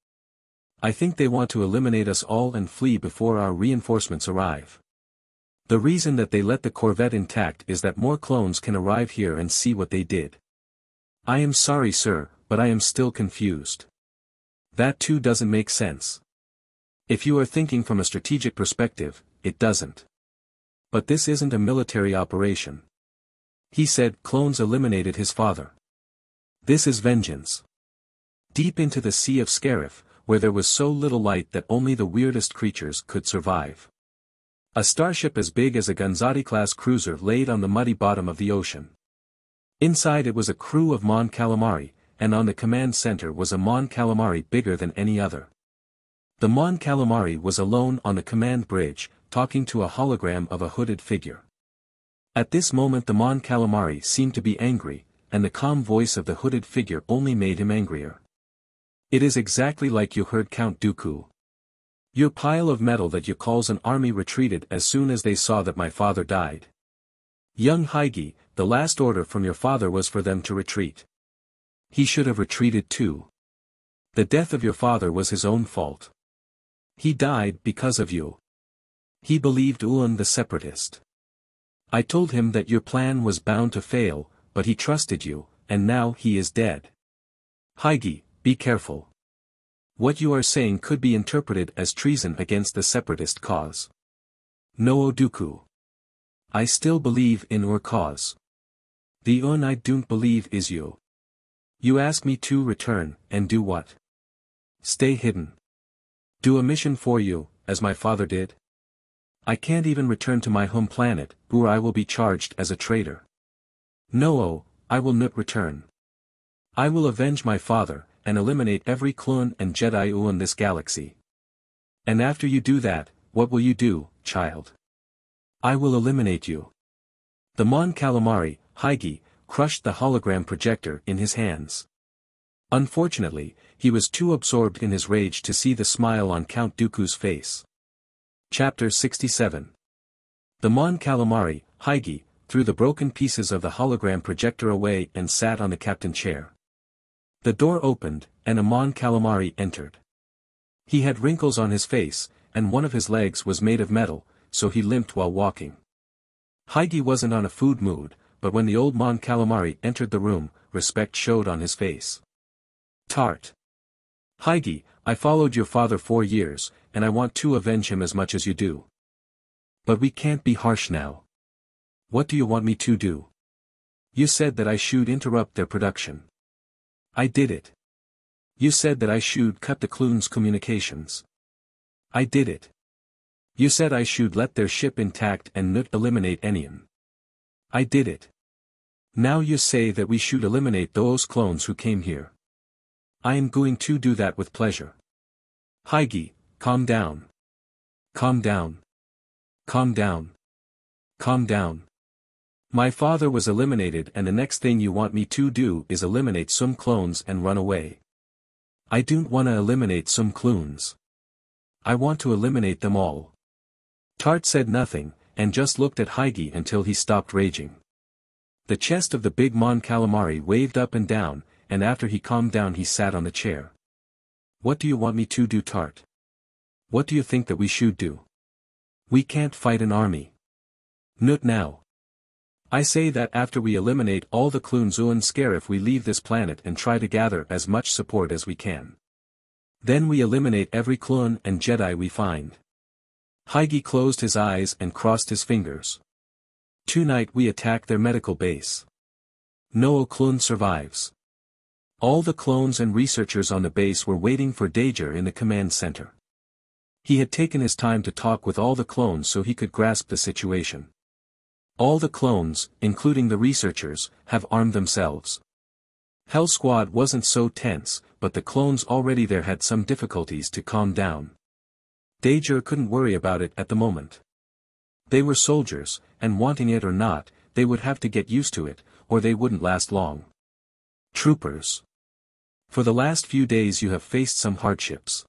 I think they want to eliminate us all and flee before our reinforcements arrive. The reason that they let the Corvette intact is that more clones can arrive here and see what they did. I am sorry sir, but I am still confused. That too doesn't make sense. If you are thinking from a strategic perspective, it doesn't. But this isn't a military operation. He said clones eliminated his father. This is vengeance. Deep into the Sea of Scarif, where there was so little light that only the weirdest creatures could survive. A starship as big as a Gozanti-class cruiser laid on the muddy bottom of the ocean. Inside it was a crew of Mon Calamari, and on the command center was a Mon Calamari bigger than any other. The Mon Calamari was alone on the command bridge, talking to a hologram of a hooded figure. At this moment the Mon Calamari seemed to be angry, and the calm voice of the hooded figure only made him angrier. It is exactly like you heard Count Dooku. Your pile of metal that you calls an army retreated as soon as they saw that my father died. Young Haigi, the last order from your father was for them to retreat. He should have retreated too. The death of your father was his own fault. He died because of you. He believed Ulan the separatist. I told him that your plan was bound to fail, but he trusted you, and now he is dead. Haigi, be careful. What you are saying could be interpreted as treason against the separatist cause. No Oduku. I still believe in your cause. The un I don't believe is you. You ask me to return, and do what? Stay hidden. Do a mission for you, as my father did? I can't even return to my home planet, or I will be charged as a traitor. No, oh, I will not return. I will avenge my father, and eliminate every clone and Jedi U in this galaxy. And after you do that, what will you do, child? I will eliminate you. The Mon Calamari, Haigi, crushed the hologram projector in his hands. Unfortunately, he was too absorbed in his rage to see the smile on Count Dooku's face. Chapter 67 The Mon Calamari, Haigi, threw the broken pieces of the hologram projector away and sat on the captain chair. The door opened, and a Mon Calamari entered. He had wrinkles on his face, and one of his legs was made of metal, so he limped while walking. Haigi wasn't on a food mood, but when the old Mon Calamari entered the room, respect showed on his face. Tart. Haigi, I followed your father four years, and I want to avenge him as much as you do. But we can't be harsh now. What do you want me to do? You said that I should interrupt their production. I did it. You said that I should cut the clones' communications. I did it. You said I should let their ship intact and not eliminate Enion. I did it. Now you say that we should eliminate those clones who came here. I am going to do that with pleasure. Haigi, calm down. Calm down. Calm down. Calm down. My father was eliminated and the next thing you want me to do is eliminate some clones and run away. I don't wanna eliminate some clones. I want to eliminate them all. Tart said nothing, and just looked at Haigi until he stopped raging. The chest of the big Mon Calamari waved up and down, and after he calmed down he sat on the chair. What do you want me to do Tart? What do you think that we should do? We can't fight an army. Not now. I say that after we eliminate all the Clunzuan Scarif we leave this planet and try to gather as much support as we can. Then we eliminate every Clun and Jedi we find. Haigi closed his eyes and crossed his fingers. Tonight we attack their medical base. No Clun survives. All the clones and researchers on the base were waiting for Dager in the command center. He had taken his time to talk with all the clones so he could grasp the situation. All the clones, including the researchers, have armed themselves. Hell Squad wasn't so tense, but the clones already there had some difficulties to calm down. Dager couldn't worry about it at the moment. They were soldiers, and wanting it or not, they would have to get used to it, or they wouldn't last long. Troopers. For the last few days you have faced some hardships.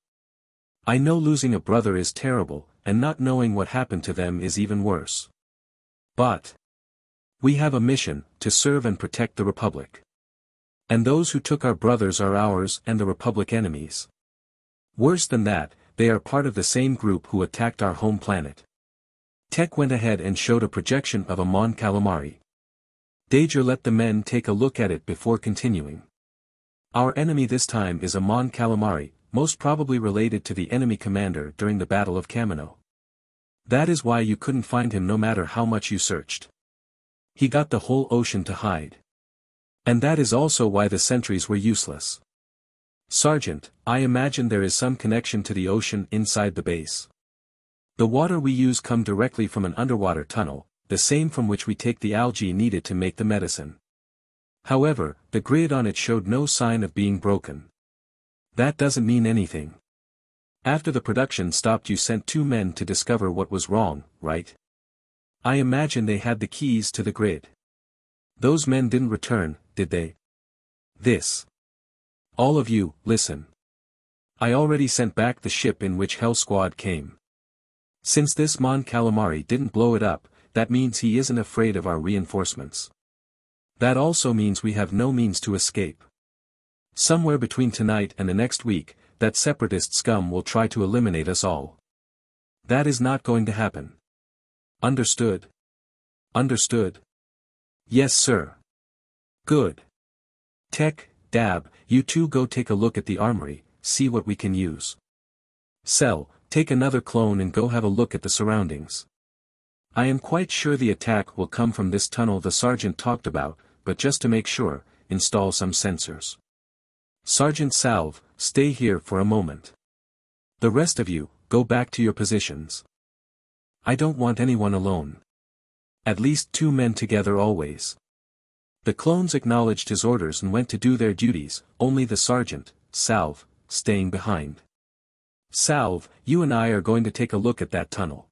I know losing a brother is terrible, and not knowing what happened to them is even worse. But, we have a mission, to serve and protect the Republic. And those who took our brothers are ours and the Republic enemies. Worse than that, they are part of the same group who attacked our home planet. Tech went ahead and showed a projection of a Mon Calamari. Dager let the men take a look at it before continuing. Our enemy this time is a Mon Calamari, most probably related to the enemy commander during the Battle of Kamino. That is why you couldn't find him no matter how much you searched. He got the whole ocean to hide. And that is also why the sentries were useless. Sergeant, I imagine there is some connection to the ocean inside the base. The water we use come directly from an underwater tunnel, the same from which we take the algae needed to make the medicine. However, the grid on it showed no sign of being broken. That doesn't mean anything. After the production stopped you sent two men to discover what was wrong, right? I imagine they had the keys to the grid. Those men didn't return, did they? This. All of you, listen. I already sent back the ship in which Hell Squad came. Since this Mon Calamari didn't blow it up, that means he isn't afraid of our reinforcements. That also means we have no means to escape. Somewhere between tonight and the next week, that separatist scum will try to eliminate us all. That is not going to happen. Understood? Understood? Yes sir. Good. Tech, Dab, you two go take a look at the armory, see what we can use. Cell, take another clone and go have a look at the surroundings. I am quite sure the attack will come from this tunnel the sergeant talked about, but just to make sure, install some sensors. Sergeant Salve, stay here for a moment. The rest of you, go back to your positions. I don't want anyone alone. At least two men together always. The clones acknowledged his orders and went to do their duties, only the sergeant, Salve, staying behind. Salve, you and I are going to take a look at that tunnel.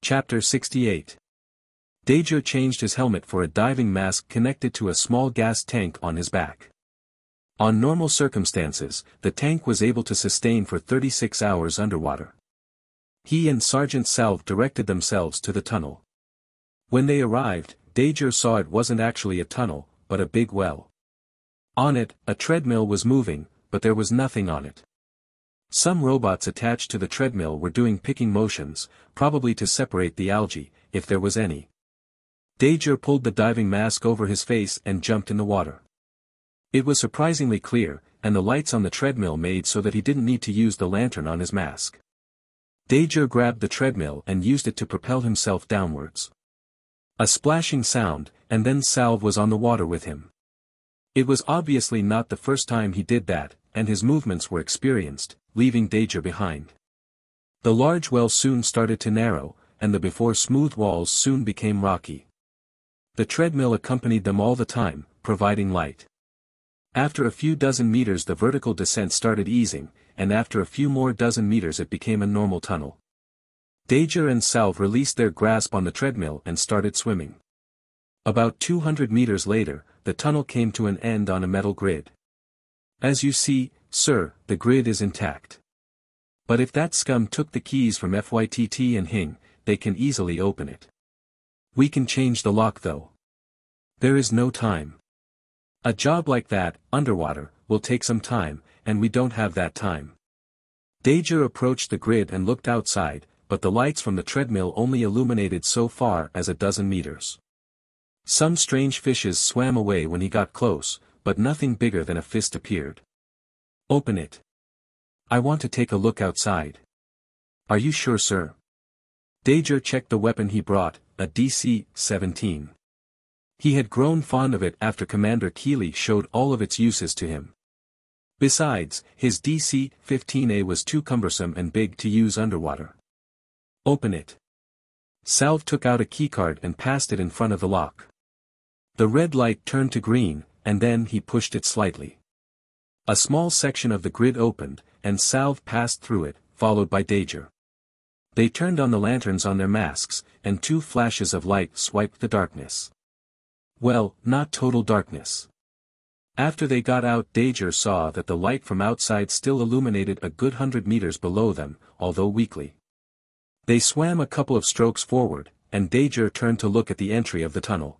Chapter 68 Dager changed his helmet for a diving mask connected to a small gas tank on his back. On normal circumstances, the tank was able to sustain for 36 hours underwater. He and Sergeant Salve directed themselves to the tunnel. When they arrived, Dager saw it wasn't actually a tunnel, but a big well. On it, a treadmill was moving, but there was nothing on it. Some robots attached to the treadmill were doing picking motions, probably to separate the algae, if there was any. Dager pulled the diving mask over his face and jumped in the water. It was surprisingly clear, and the lights on the treadmill made so that he didn't need to use the lantern on his mask. Dager grabbed the treadmill and used it to propel himself downwards. A splashing sound, and then Salve was on the water with him. It was obviously not the first time he did that, and his movements were experienced, leaving Dager behind. The large well soon started to narrow, and the before smooth walls soon became rocky. The treadmill accompanied them all the time, providing light. After a few dozen meters the vertical descent started easing, and after a few more dozen meters it became a normal tunnel. Dager and Salve released their grasp on the treadmill and started swimming. About 200 meters later, the tunnel came to an end on a metal grid. As you see, sir, the grid is intact. But if that scum took the keys from FYTT and Hing, they can easily open it. We can change the lock though. There is no time. A job like that, underwater, will take some time, and we don't have that time. Dager approached the grid and looked outside, but the lights from the treadmill only illuminated so far as a dozen meters. Some strange fishes swam away when he got close, but nothing bigger than a fist appeared. Open it. I want to take a look outside. Are you sure sir? Dager checked the weapon he brought, a DC-17. He had grown fond of it after Commander Keeli showed all of its uses to him. Besides, his DC-15A was too cumbersome and big to use underwater. Open it. Salve took out a keycard and passed it in front of the lock. The red light turned to green, and then he pushed it slightly. A small section of the grid opened, and Salve passed through it, followed by Dager. They turned on the lanterns on their masks, and two flashes of light swiped the darkness. Well, not total darkness. After they got out Dager saw that the light from outside still illuminated a good hundred meters below them, although weakly. They swam a couple of strokes forward, and Dager turned to look at the entry of the tunnel.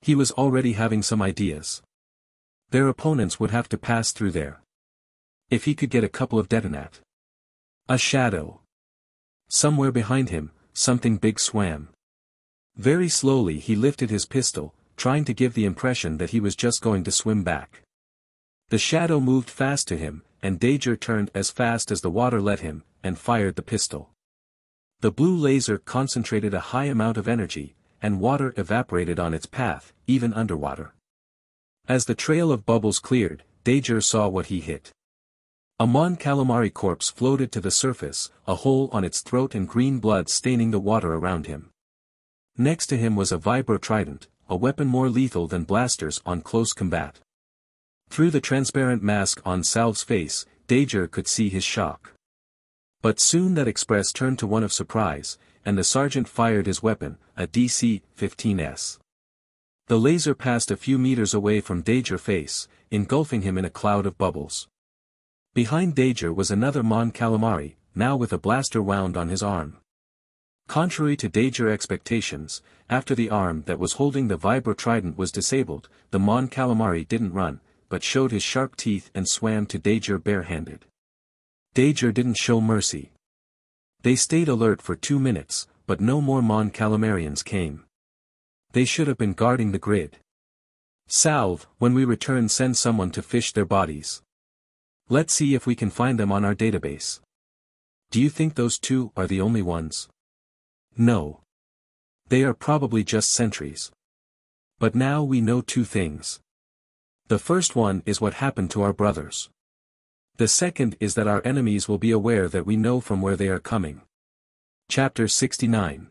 He was already having some ideas. Their opponents would have to pass through there. If he could get a couple of detonat. A shadow. Somewhere behind him, something big swam. Very slowly he lifted his pistol, trying to give the impression that he was just going to swim back. The shadow moved fast to him, and Dager turned as fast as the water let him, and fired the pistol. The blue laser concentrated a high amount of energy, and water evaporated on its path, even underwater. As the trail of bubbles cleared, Dager saw what he hit. A Mon Calamari corpse floated to the surface, a hole on its throat and green blood staining the water around him. Next to him was a vibro trident, a weapon more lethal than blasters on close combat. Through the transparent mask on Salve's face, Dager could see his shock. But soon that express turned to one of surprise, and the sergeant fired his weapon, a DC-15S. The laser passed a few meters away from Dager face, engulfing him in a cloud of bubbles. Behind Dager was another Mon Calamari, now with a blaster wound on his arm. Contrary to Dager expectations, after the arm that was holding the Vibro Trident was disabled, the Mon Calamari didn't run, but showed his sharp teeth and swam to Dager barehanded. Dager didn't show mercy. They stayed alert for two minutes, but no more Mon Calamarians came. They should have been guarding the grid. Salve, when we return send someone to fish their bodies. Let's see if we can find them on our database. Do you think those two are the only ones? No. They are probably just sentries. But now we know two things. The first one is what happened to our brothers. The second is that our enemies will be aware that we know from where they are coming. Chapter 69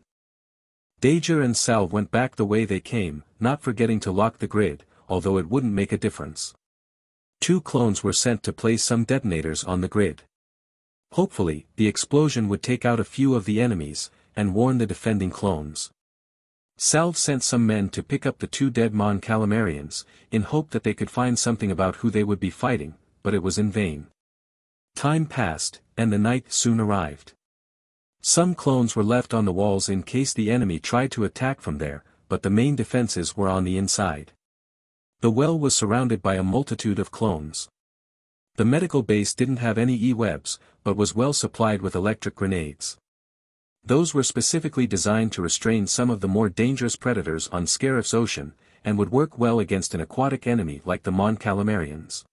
Dager and Salve went back the way they came, not forgetting to lock the grid, although it wouldn't make a difference. Two clones were sent to place some detonators on the grid. Hopefully, the explosion would take out a few of the enemies, and warn the defending clones. Salve sent some men to pick up the two dead Mon Calamarians, in hope that they could find something about who they would be fighting, but it was in vain. Time passed, and the night soon arrived. Some clones were left on the walls in case the enemy tried to attack from there, but the main defenses were on the inside. The well was surrounded by a multitude of clones. The medical base didn't have any E-webs, but was well supplied with electric grenades. Those were specifically designed to restrain some of the more dangerous predators on Scarif's ocean, and would work well against an aquatic enemy like the Mon Calamarians.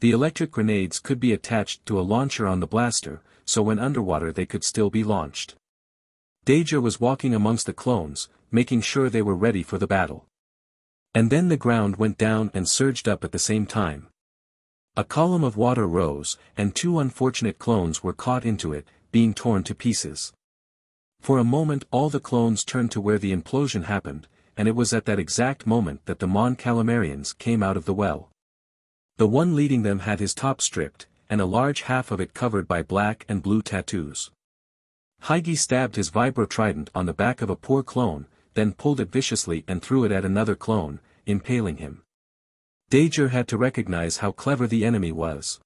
The electric grenades could be attached to a launcher on the blaster, so when underwater they could still be launched. Dager was walking amongst the clones, making sure they were ready for the battle. And then the ground went down and surged up at the same time. A column of water rose, and two unfortunate clones were caught into it, being torn to pieces. For a moment all the clones turned to where the implosion happened, and it was at that exact moment that the Mon Calamarians came out of the well. The one leading them had his top stripped, and a large half of it covered by black and blue tattoos. Heige stabbed his vibro trident on the back of a poor clone, then pulled it viciously and threw it at another clone, impaling him. Dager had to recognize how clever the enemy was.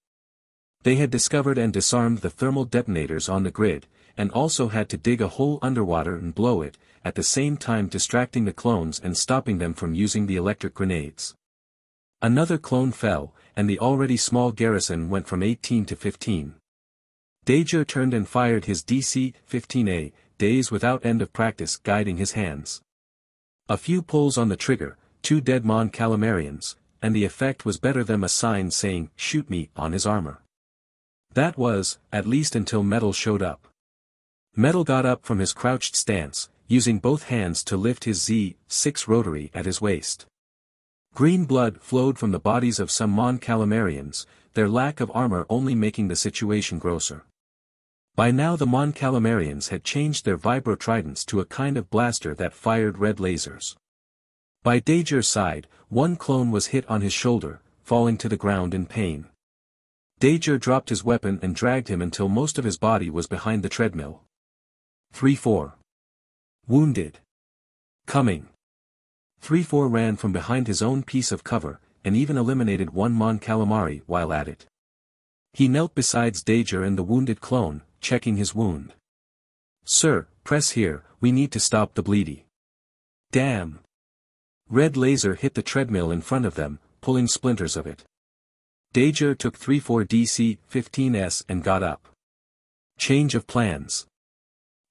They had discovered and disarmed the thermal detonators on the grid, and also had to dig a hole underwater and blow it, at the same time distracting the clones and stopping them from using the electric grenades. Another clone fell, and the already small garrison went from 18 to 15. Dager turned and fired his DC-15A, days without end of practice guiding his hands. A few pulls on the trigger, two dead Mon Calamarians, and the effect was better than a sign saying, shoot me, on his armor. That was, at least until Metal showed up. Metal got up from his crouched stance, using both hands to lift his Z-6 rotary at his waist. Green blood flowed from the bodies of some Mon Calamarians, their lack of armor only making the situation grosser. By now the Mon Calamarians had changed their vibro tridents to a kind of blaster that fired red lasers. By Dager's side, one clone was hit on his shoulder, falling to the ground in pain. Dager dropped his weapon and dragged him until most of his body was behind the treadmill. 3-4. Wounded. Coming. 3-4 ran from behind his own piece of cover, and even eliminated one Mon Calamari while at it. He knelt beside Dager and the wounded clone, checking his wound. Sir, press here, we need to stop the bleedy. Damn. Red laser hit the treadmill in front of them, pulling splinters of it. Dager took 3-4 DC 15S and got up. Change of plans.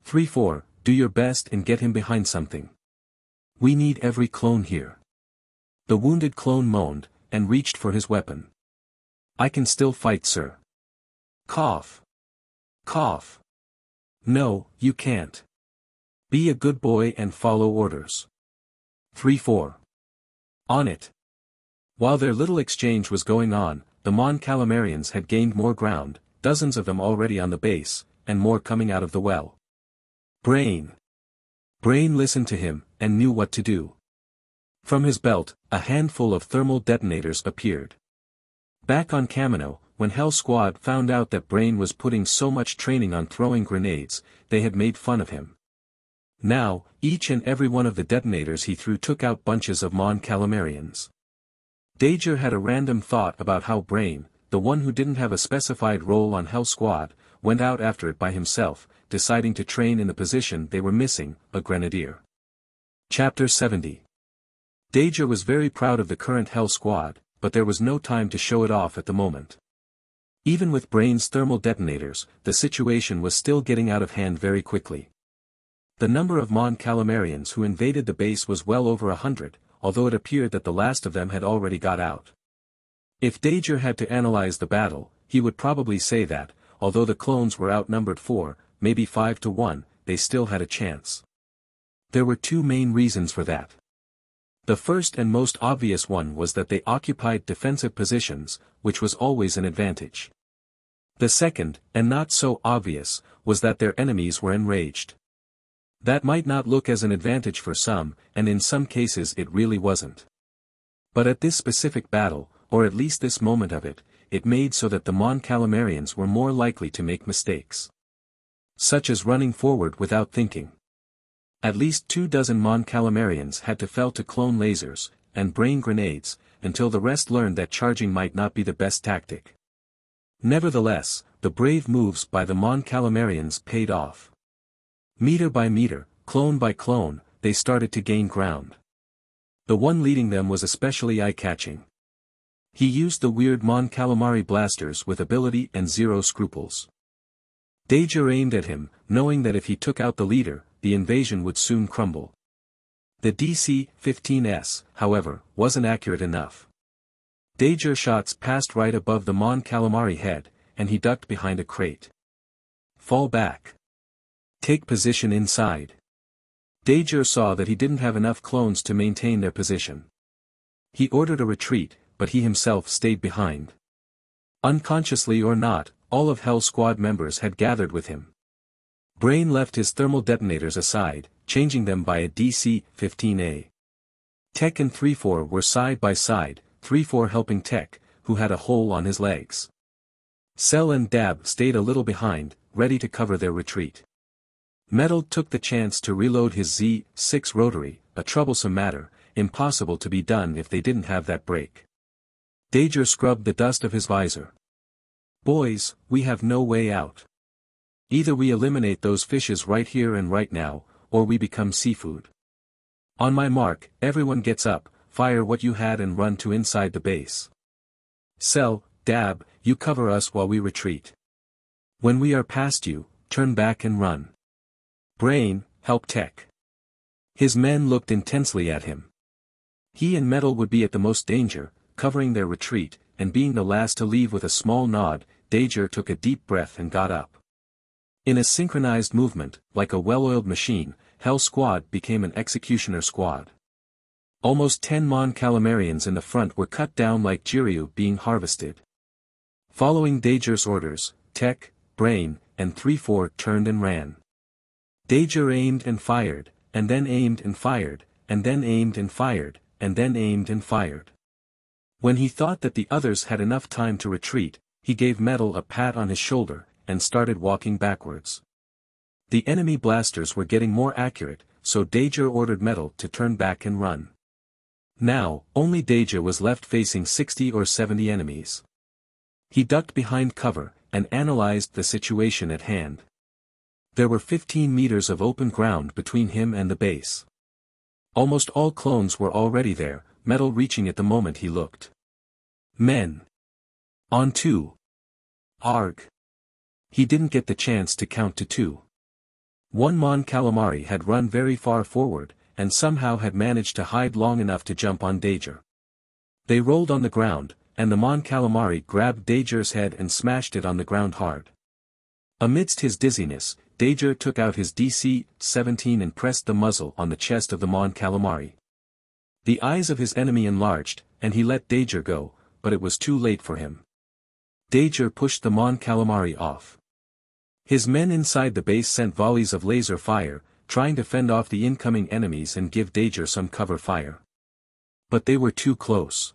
3-4, do your best and get him behind something. We need every clone here. The wounded clone moaned, and reached for his weapon. I can still fight sir. Cough. Cough. No, you can't. Be a good boy and follow orders. 3-4. On it. While their little exchange was going on, the Mon Calamarians had gained more ground, dozens of them already on the base, and more coming out of the well. Brain. Brain listened to him, and knew what to do. From his belt, a handful of thermal detonators appeared. Back on Kamino, when Hell Squad found out that Brain was putting so much training on throwing grenades, they had made fun of him. Now, each and every one of the detonators he threw took out bunches of Mon Calamarians. Dager had a random thought about how Brain, the one who didn't have a specified role on Hell Squad, went out after it by himself, deciding to train in the position they were missing, a grenadier. Chapter 70 Dager was very proud of the current Hell Squad, but there was no time to show it off at the moment. Even with Brain's thermal detonators, the situation was still getting out of hand very quickly. The number of Mon Calamarians who invaded the base was well over a hundred, although it appeared that the last of them had already got out. If Dager had to analyze the battle, he would probably say that, although the clones were outnumbered four, maybe five to one, they still had a chance. There were two main reasons for that. The first and most obvious one was that they occupied defensive positions, which was always an advantage. The second, and not so obvious, was that their enemies were enraged. That might not look as an advantage for some, and in some cases it really wasn't. But at this specific battle, or at least this moment of it, it made so that the Mon Calamarians were more likely to make mistakes. Such as running forward without thinking. At least two dozen Mon Calamarians had to fell to clone lasers, and brain grenades, until the rest learned that charging might not be the best tactic. Nevertheless, the brave moves by the Mon Calamarians paid off. Meter by meter, clone by clone, they started to gain ground. The one leading them was especially eye-catching. He used the weird Mon Calamari blasters with ability and zero scruples. Dager aimed at him, knowing that if he took out the leader, the invasion would soon crumble. The DC-15S, however, wasn't accurate enough. Dager shots passed right above the Mon Calamari head, and he ducked behind a crate. Fall back. Take position inside. Dager saw that he didn't have enough clones to maintain their position. He ordered a retreat, but he himself stayed behind. Unconsciously or not, all of Hell Squad members had gathered with him. Brain left his thermal detonators aside, changing them by a DC-15A. Tech and 3-4 were side by side, 3-4 helping Tech, who had a hole on his legs. Cell and Dab stayed a little behind, ready to cover their retreat. Metal took the chance to reload his Z-6 rotary, a troublesome matter, impossible to be done if they didn't have that break. Dager scrubbed the dust of his visor. Boys, we have no way out. Either we eliminate those fishes right here and right now, or we become seafood. On my mark, everyone gets up, fire what you had and run to inside the base. Cell, Dab, you cover us while we retreat. When we are past you, turn back and run. Brain, help Tech. His men looked intensely at him. He and Metal would be at the most danger, covering their retreat, and being the last to leave with a small nod, Dager took a deep breath and got up. In a synchronized movement, like a well-oiled machine, Hell Squad became an executioner squad. Almost ten Mon Calamarians in the front were cut down like Jiryu being harvested. Following Dager's orders, Tech, Brain, and 3-4 turned and ran. Dager aimed and fired, and then aimed and fired, and then aimed and fired, and then aimed and fired. When he thought that the others had enough time to retreat, he gave Metal a pat on his shoulder, and started walking backwards. The enemy blasters were getting more accurate, so Dager ordered Metal to turn back and run. Now, only Dager was left facing 60 or 70 enemies. He ducked behind cover, and analyzed the situation at hand. There were 15 meters of open ground between him and the base. Almost all clones were already there, metal reaching at the moment he looked. Men. On two. Arg. He didn't get the chance to count to two. One Mon Calamari had run very far forward, and somehow had managed to hide long enough to jump on Dager. They rolled on the ground, and the Mon Calamari grabbed Dager's head and smashed it on the ground hard. Amidst his dizziness, Dager took out his DC-17 and pressed the muzzle on the chest of the Mon Calamari. The eyes of his enemy enlarged, and he let Dager go, but it was too late for him. Dager pushed the Mon Calamari off. His men inside the base sent volleys of laser fire, trying to fend off the incoming enemies and give Dager some cover fire. But they were too close.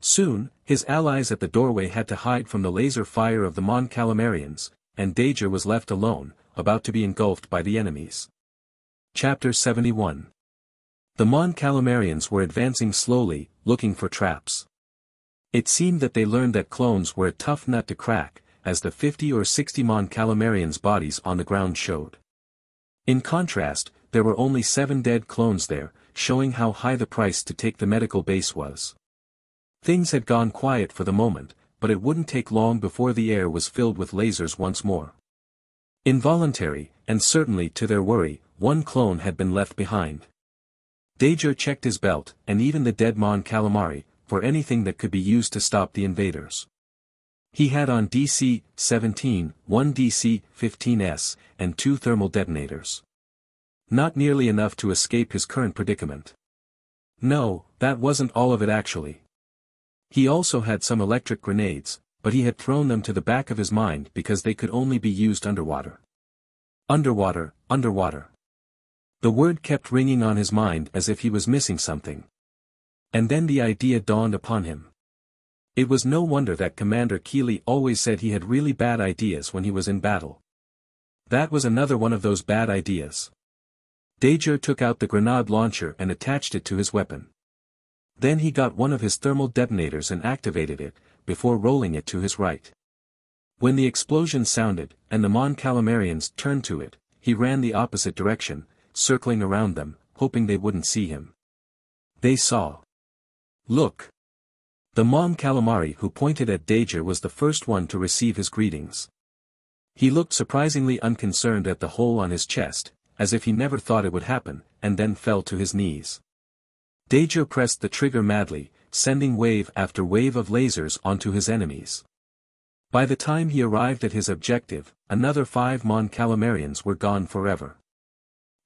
Soon, his allies at the doorway had to hide from the laser fire of the Mon Calamarians, and Dager was left alone, about to be engulfed by the enemies. Chapter 71 the Mon Calamarians were advancing slowly, looking for traps. It seemed that they learned that clones were a tough nut to crack, as the 50 or 60 Mon Calamarians' bodies on the ground showed. In contrast, there were only seven dead clones there, showing how high the price to take the medical base was. Things had gone quiet for the moment, but it wouldn't take long before the air was filled with lasers once more. Involuntary, and certainly to their worry, one clone had been left behind. Dager checked his belt, and even the dead Mon Calamari, for anything that could be used to stop the invaders. He had on DC-17, one DC-15S, and two thermal detonators. Not nearly enough to escape his current predicament. No, that wasn't all of it actually. He also had some electric grenades, but he had thrown them to the back of his mind because they could only be used underwater. Underwater, underwater. The word kept ringing on his mind as if he was missing something. And then the idea dawned upon him. It was no wonder that Commander Keeli always said he had really bad ideas when he was in battle. That was another one of those bad ideas. Dager took out the grenade launcher and attached it to his weapon. Then he got one of his thermal detonators and activated it, before rolling it to his right. When the explosion sounded, and the Mon Calamarians turned to it, he ran the opposite direction, circling around them, hoping they wouldn't see him. They saw. Look! The Mon Calamari who pointed at Dager was the first one to receive his greetings. He looked surprisingly unconcerned at the hole on his chest, as if he never thought it would happen, and then fell to his knees. Dager pressed the trigger madly, sending wave after wave of lasers onto his enemies. By the time he arrived at his objective, another five Mon Calamarians were gone forever.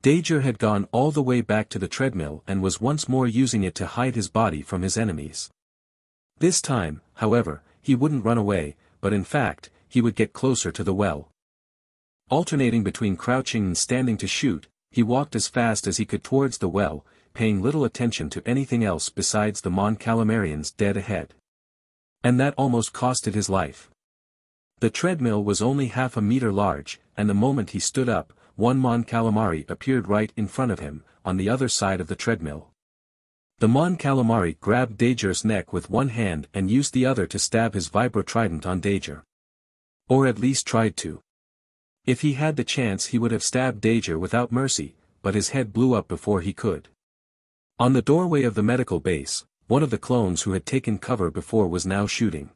Dager had gone all the way back to the treadmill and was once more using it to hide his body from his enemies. This time, however, he wouldn't run away, but in fact, he would get closer to the well. Alternating between crouching and standing to shoot, he walked as fast as he could towards the well, paying little attention to anything else besides the Mon Calamarians dead ahead. And that almost costed his life. The treadmill was only half a meter large, and the moment he stood up, one Mon Calamari appeared right in front of him, on the other side of the treadmill. The Mon Calamari grabbed Dager's neck with one hand and used the other to stab his vibro trident on Dager. Or at least tried to. If he had the chance he would have stabbed Dager without mercy, but his head blew up before he could. On the doorway of the medical base, one of the clones who had taken cover before was now shooting.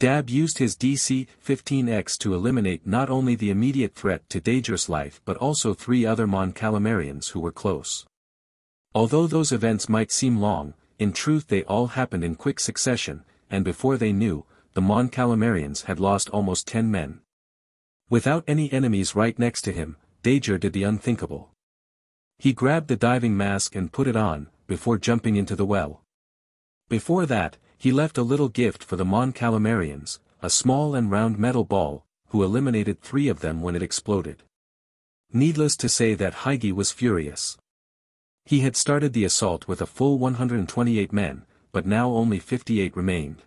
Dab used his DC-15X to eliminate not only the immediate threat to Dager's life but also three other Mon Calamarians who were close. Although those events might seem long, in truth they all happened in quick succession, and before they knew, the Mon Calamarians had lost almost ten men. Without any enemies right next to him, Dager did the unthinkable. He grabbed the diving mask and put it on, before jumping into the well. Before that, he left a little gift for the Mon Calamarians, a small and round metal ball, who eliminated three of them when it exploded. Needless to say that Heige was furious. He had started the assault with a full 128 men, but now only 58 remained.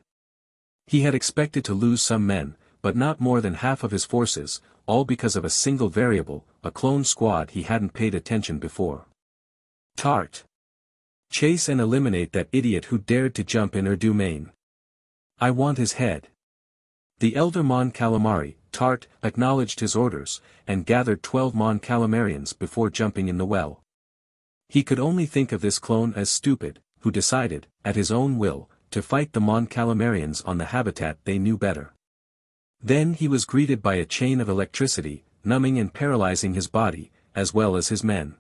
He had expected to lose some men, but not more than half of his forces, all because of a single variable, a clone squad he hadn't paid attention before. Tart. Chase and eliminate that idiot who dared to jump in her domain. I want his head. The elder Mon Calamari, Tart, acknowledged his orders, and gathered twelve Mon Calamarians before jumping in the well. He could only think of this clone as stupid, who decided, at his own will, to fight the Mon Calamarians on the habitat they knew better. Then he was greeted by a chain of electricity, numbing and paralyzing his body, as well as his men.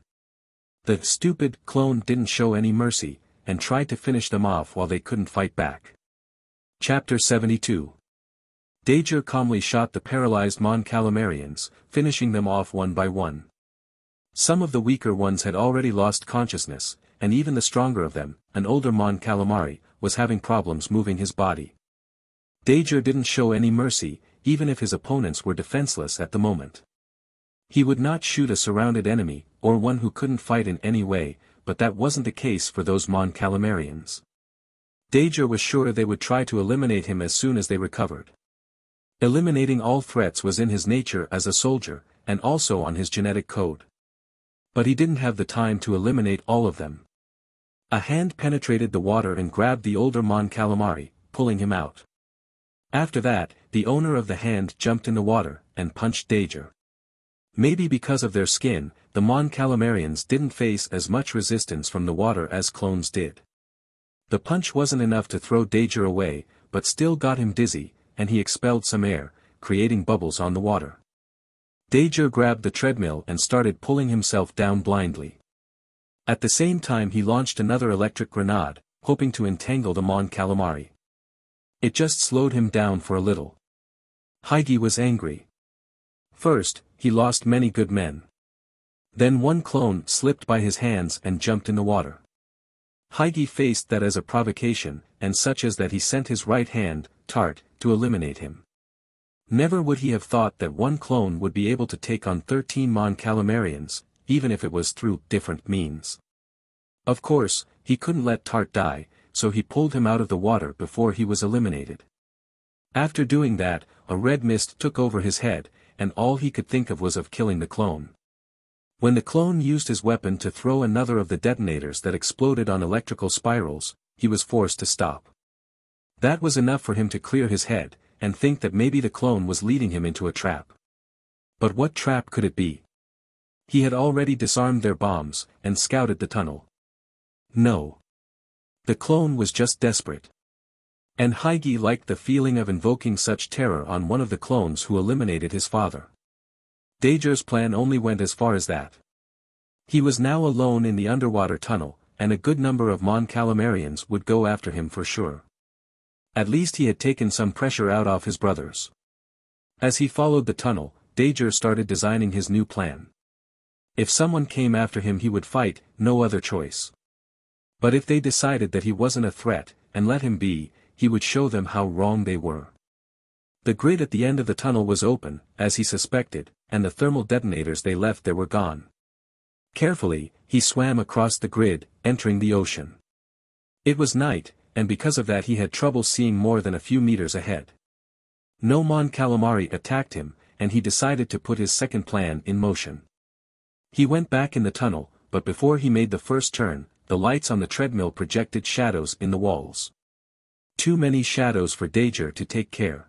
The stupid clone didn't show any mercy, and tried to finish them off while they couldn't fight back. Chapter 72 Dager calmly shot the paralyzed Mon Calamarians, finishing them off one by one. Some of the weaker ones had already lost consciousness, and even the stronger of them, an older Mon Calamari, was having problems moving his body. Dager didn't show any mercy, even if his opponents were defenseless at the moment. He would not shoot a surrounded enemy, or one who couldn't fight in any way, but that wasn't the case for those Mon Calamarians. Dager was sure they would try to eliminate him as soon as they recovered. Eliminating all threats was in his nature as a soldier, and also on his genetic code. But he didn't have the time to eliminate all of them. A hand penetrated the water and grabbed the older Mon Calamari, pulling him out. After that, the owner of the hand jumped in the water, and punched Dager. Maybe because of their skin, the Mon Calamarians didn't face as much resistance from the water as clones did. The punch wasn't enough to throw Dager away, but still got him dizzy, and he expelled some air, creating bubbles on the water. Dager grabbed the treadmill and started pulling himself down blindly. At the same time he launched another electric grenade, hoping to entangle the Mon Calamari. It just slowed him down for a little. Heige was angry. First, he lost many good men. Then one clone slipped by his hands and jumped in the water. Heige faced that as a provocation, and such as that he sent his right hand, Tart, to eliminate him. Never would he have thought that one clone would be able to take on 13 Mon Calamarians, even if it was through different means. Of course, he couldn't let Tart die, so he pulled him out of the water before he was eliminated. After doing that, a red mist took over his head, and all he could think of was of killing the clone. When the clone used his weapon to throw another of the detonators that exploded on electrical spirals, he was forced to stop. That was enough for him to clear his head, and think that maybe the clone was leading him into a trap. But what trap could it be? He had already disarmed their bombs, and scouted the tunnel. No. The clone was just desperate. And Heige liked the feeling of invoking such terror on one of the clones who eliminated his father. Dager's plan only went as far as that. He was now alone in the underwater tunnel, and a good number of Mon Calamarians would go after him for sure. At least he had taken some pressure out of his brothers. As he followed the tunnel, Dager started designing his new plan. If someone came after him he would fight, no other choice. But if they decided that he wasn't a threat, and let him be, he would show them how wrong they were. The grid at the end of the tunnel was open, as he suspected, and the thermal detonators they left there were gone. Carefully, he swam across the grid, entering the ocean. It was night, and because of that he had trouble seeing more than a few meters ahead. No Mon Calamari attacked him, and he decided to put his second plan in motion. He went back in the tunnel, but before he made the first turn, the lights on the treadmill projected shadows in the walls. Too many shadows for Dager to take care.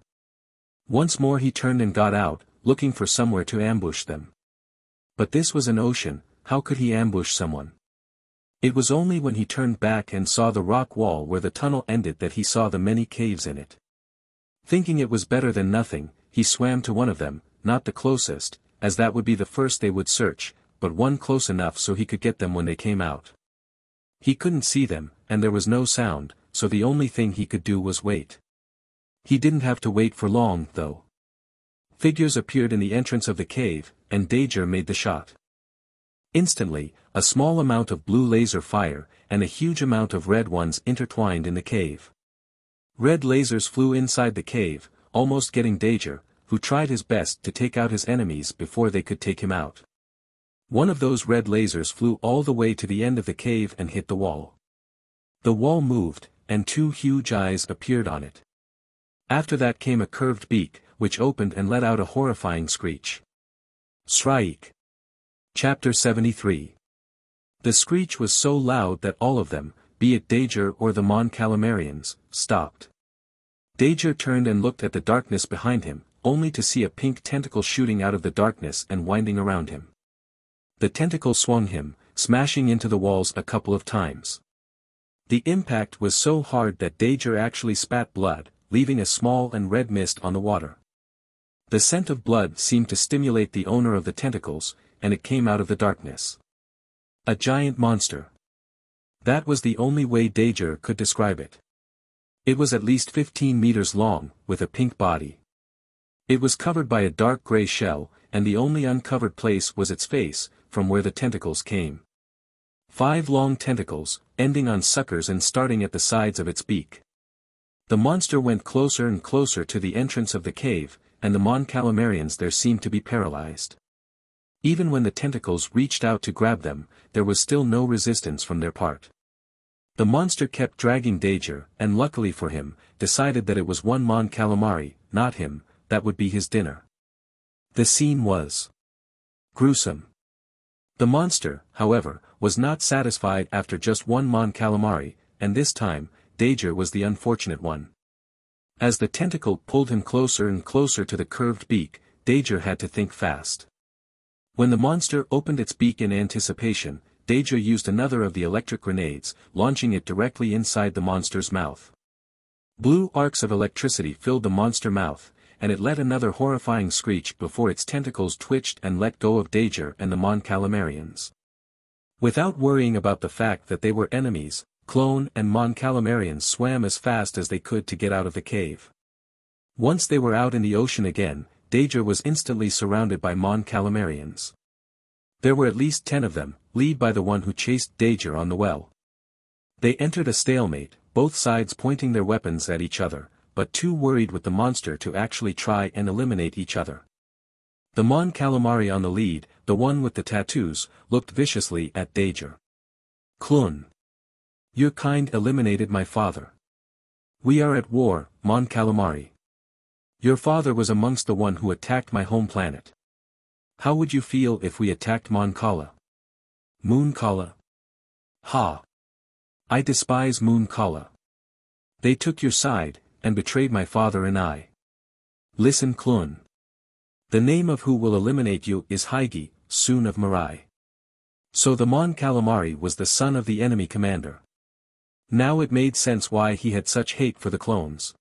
Once more he turned and got out, looking for somewhere to ambush them. But this was an ocean, how could he ambush someone? It was only when he turned back and saw the rock wall where the tunnel ended that he saw the many caves in it. Thinking it was better than nothing, he swam to one of them, not the closest, as that would be the first they would search, but one close enough so he could get them when they came out. He couldn't see them, and there was no sound, so the only thing he could do was wait. He didn't have to wait for long, though. Figures appeared in the entrance of the cave, and Dager made the shot. Instantly, a small amount of blue laser fire, and a huge amount of red ones intertwined in the cave. Red lasers flew inside the cave, almost getting Dager, who tried his best to take out his enemies before they could take him out. One of those red lasers flew all the way to the end of the cave and hit the wall. The wall moved, and two huge eyes appeared on it. After that came a curved beak, which opened and let out a horrifying screech. Sraik. Chapter 73 The screech was so loud that all of them, be it Dager or the Mon Calamarians, stopped. Dager turned and looked at the darkness behind him, only to see a pink tentacle shooting out of the darkness and winding around him. The tentacle swung him, smashing into the walls a couple of times. The impact was so hard that Dager actually spat blood, leaving a small and red mist on the water. The scent of blood seemed to stimulate the owner of the tentacles, and it came out of the darkness. A giant monster. That was the only way Dager could describe it. It was at least 15 meters long, with a pink body. It was covered by a dark gray shell, and the only uncovered place was its face, from where the tentacles came. Five long tentacles, ending on suckers and starting at the sides of its beak. The monster went closer and closer to the entrance of the cave, and the Mon Calamarians there seemed to be paralyzed. Even when the tentacles reached out to grab them, there was still no resistance from their part. The monster kept dragging Dager, and luckily for him, decided that it was one Mon Calamari, not him, that would be his dinner. The scene was gruesome. The monster, however, was not satisfied after just one Mon Calamari, and this time, Dager was the unfortunate one. As the tentacle pulled him closer and closer to the curved beak, Dager had to think fast. When the monster opened its beak in anticipation, Dager used another of the electric grenades, launching it directly inside the monster's mouth. Blue arcs of electricity filled the monster mouth, and it let another horrifying screech before its tentacles twitched and let go of Dager and the Mon Calamarians. Without worrying about the fact that they were enemies, Clone and Mon Calamarians swam as fast as they could to get out of the cave. Once they were out in the ocean again, Dager was instantly surrounded by Mon Calamarians. There were at least ten of them, lead by the one who chased Dager on the well. They entered a stalemate, both sides pointing their weapons at each other, but too worried with the monster to actually try and eliminate each other. The Mon Calamari on the lead, the one with the tattoos, looked viciously at Dager. Clun. Your kind eliminated my father. We are at war, Mon Calamari. Your father was amongst the one who attacked my home planet. How would you feel if we attacked Mon Cala? Mon Cala? Ha! I despise Mon Cala. They took your side, and betrayed my father and I. Listen Clun. The name of who will eliminate you is Haigi, soon of Marai. So the Mon Calamari was the son of the enemy commander. Now it made sense why he had such hate for the clones.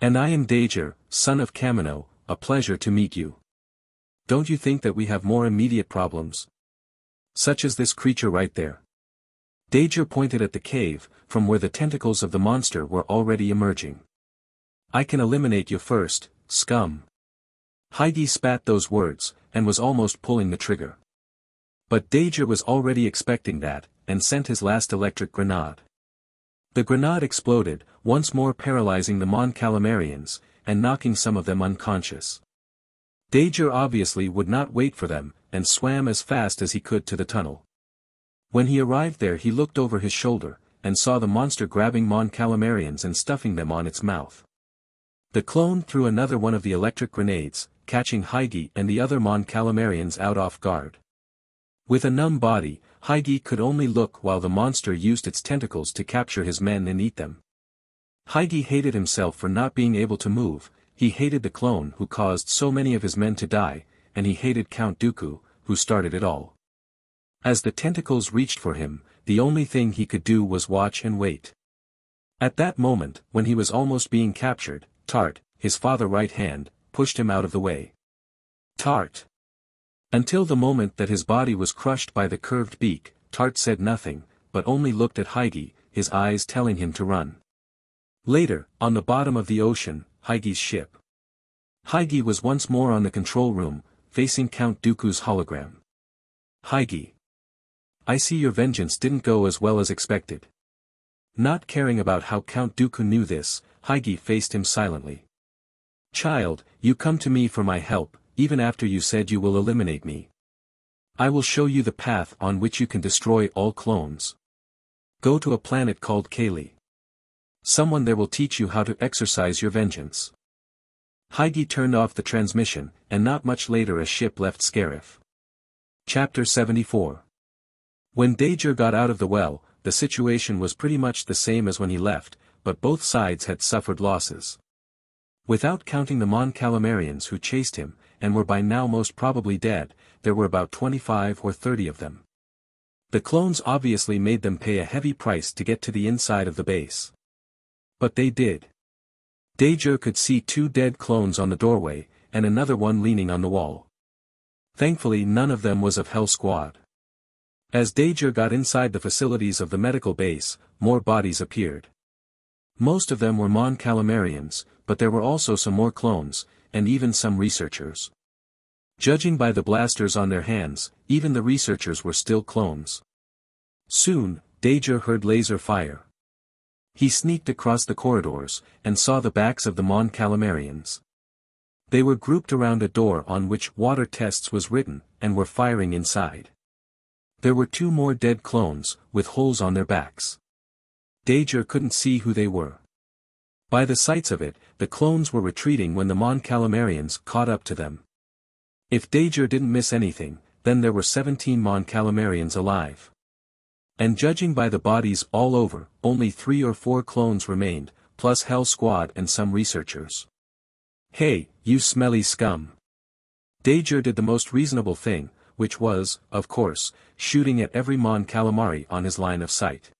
And I am Dager, son of Kamino, a pleasure to meet you. Don't you think that we have more immediate problems? Such as this creature right there. Dager pointed at the cave, from where the tentacles of the monster were already emerging. I can eliminate you first, scum. Heidi spat those words, and was almost pulling the trigger. But Dager was already expecting that, and sent his last electric grenade. The grenade exploded, once more paralyzing the Mon Calamarians, and knocking some of them unconscious. Dager obviously would not wait for them, and swam as fast as he could to the tunnel. When he arrived there he looked over his shoulder, and saw the monster grabbing Mon Calamarians and stuffing them on its mouth. The clone threw another one of the electric grenades, catching Heidi and the other Mon Calamarians out off guard. With a numb body, Heidi could only look while the monster used its tentacles to capture his men and eat them. Heidi hated himself for not being able to move, he hated the clone who caused so many of his men to die, and he hated Count Dooku, who started it all. As the tentacles reached for him, the only thing he could do was watch and wait. At that moment, when he was almost being captured, Tart, his father right hand, pushed him out of the way. Tart. Until the moment that his body was crushed by the curved beak, Tart said nothing, but only looked at Heidi, his eyes telling him to run. Later, on the bottom of the ocean, Heidi's ship. Heidi was once more on the control room, facing Count Dooku's hologram. Heidi. I see your vengeance didn't go as well as expected. Not caring about how Count Dooku knew this, Heidi faced him silently. Child, you come to me for my help, even after you said you will eliminate me. I will show you the path on which you can destroy all clones. Go to a planet called Kalee. Someone there will teach you how to exercise your vengeance. Heidi turned off the transmission, and not much later a ship left Scarif. Chapter 74 When Dager got out of the well, the situation was pretty much the same as when he left, but both sides had suffered losses. Without counting the Mon Calamarians who chased him, and were by now most probably dead, there were about 25 or 30 of them. The clones obviously made them pay a heavy price to get to the inside of the base. But they did. Dager could see two dead clones on the doorway, and another one leaning on the wall. Thankfully none of them was of Hell Squad. As Dager got inside the facilities of the medical base, more bodies appeared. Most of them were Mon Calamarians, but there were also some more clones, and even some researchers. Judging by the blasters on their hands, even the researchers were still clones. Soon, Dager heard laser fire. He sneaked across the corridors, and saw the backs of the Mon Calamarians. They were grouped around a door on which water tests was written, and were firing inside. There were two more dead clones, with holes on their backs. Dager couldn't see who they were. By the sights of it, the clones were retreating when the Mon Calamarians caught up to them. If Dager didn't miss anything, then there were 17 Mon Calamarians alive. And judging by the bodies all over, only three or four clones remained, plus Hell Squad and some researchers. Hey, you smelly scum. Dager did the most reasonable thing, which was, of course, shooting at every Mon Calamari on his line of sight.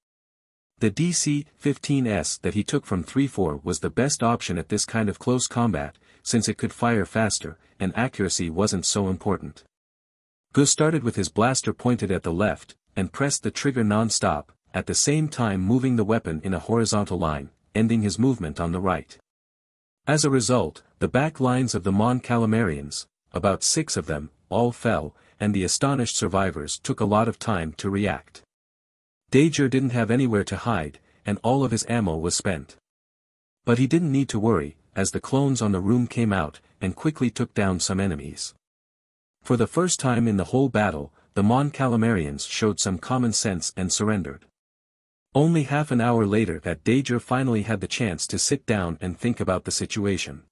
The DC-15S that he took from 3-4 was the best option at this kind of close combat, since it could fire faster, and accuracy wasn't so important. Gus started with his blaster pointed at the left, and pressed the trigger non-stop, at the same time moving the weapon in a horizontal line, ending his movement on the right. As a result, the back lines of the Mon Calamarians, about six of them, all fell, and the astonished survivors took a lot of time to react. Dager didn't have anywhere to hide, and all of his ammo was spent. But he didn't need to worry, as the clones on the room came out, and quickly took down some enemies. For the first time in the whole battle, the Mon Calamarians showed some common sense and surrendered. Only half an hour later that Dager finally had the chance to sit down and think about the situation.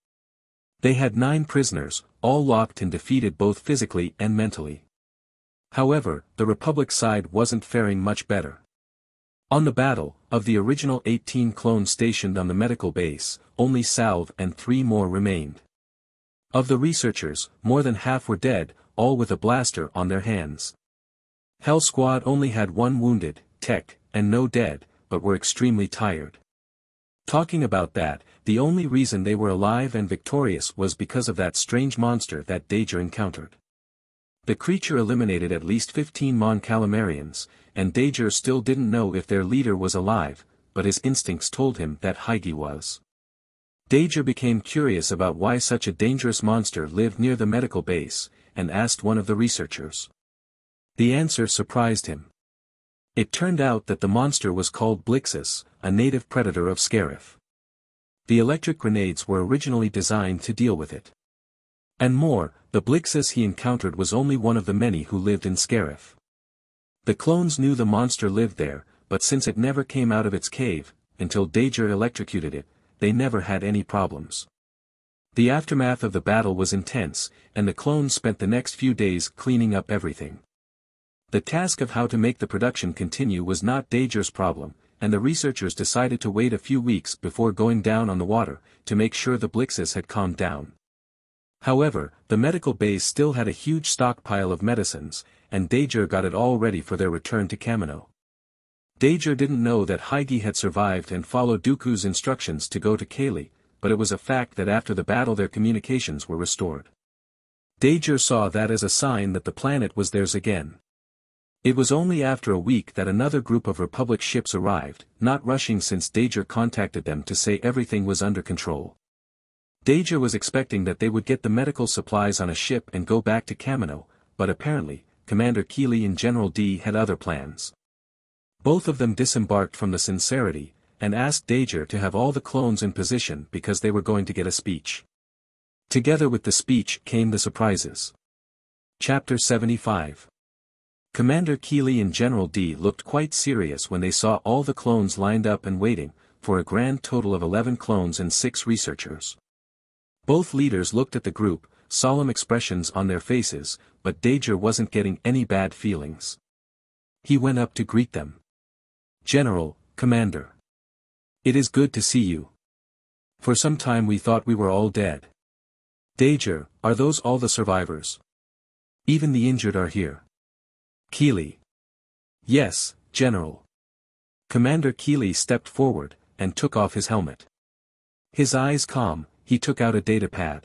They had nine prisoners, all locked and defeated both physically and mentally. However, the Republic side wasn't faring much better. On the battle, of the original 18 clones stationed on the medical base, only Salve and three more remained. Of the researchers, more than half were dead, all with a blaster on their hands. Hell Squad only had one wounded, Tech, and no dead, but were extremely tired. Talking about that, the only reason they were alive and victorious was because of that strange monster that Dager encountered. The creature eliminated at least 15 Mon Calamarians, and Dager still didn't know if their leader was alive, but his instincts told him that Heige was. Dager became curious about why such a dangerous monster lived near the medical base, and asked one of the researchers. The answer surprised him. It turned out that the monster was called Blixus, a native predator of Scarif. The electric grenades were originally designed to deal with it. And more, the Blixus he encountered was only one of the many who lived in Scarif. The clones knew the monster lived there, but since it never came out of its cave, until Dager electrocuted it, they never had any problems. The aftermath of the battle was intense, and the clones spent the next few days cleaning up everything. The task of how to make the production continue was not Dager's problem, and the researchers decided to wait a few weeks before going down on the water, to make sure the Blixes had calmed down. However, the medical base still had a huge stockpile of medicines, and Dager got it all ready for their return to Kamino. Dager didn't know that Heige had survived and followed Dooku's instructions to go to Kalee, but it was a fact that after the battle their communications were restored. Dager saw that as a sign that the planet was theirs again. It was only after a week that another group of Republic ships arrived, not rushing since Dager contacted them to say everything was under control. Dager was expecting that they would get the medical supplies on a ship and go back to Kamino, but apparently, Commander Keeli and General Di had other plans. Both of them disembarked from the Sincerity, and asked Dager to have all the clones in position because they were going to get a speech. Together with the speech came the surprises. Chapter 75 Commander Keeli and General Di looked quite serious when they saw all the clones lined up and waiting, for a grand total of 11 clones and 6 researchers. Both leaders looked at the group, solemn expressions on their faces, but Dager wasn't getting any bad feelings. He went up to greet them. General, Commander. It is good to see you. For some time we thought we were all dead. Dager, are those all the survivors? Even the injured are here. Keeli. Yes, General. Commander Keeli stepped forward, and took off his helmet. His eyes calm, he took out a datapad.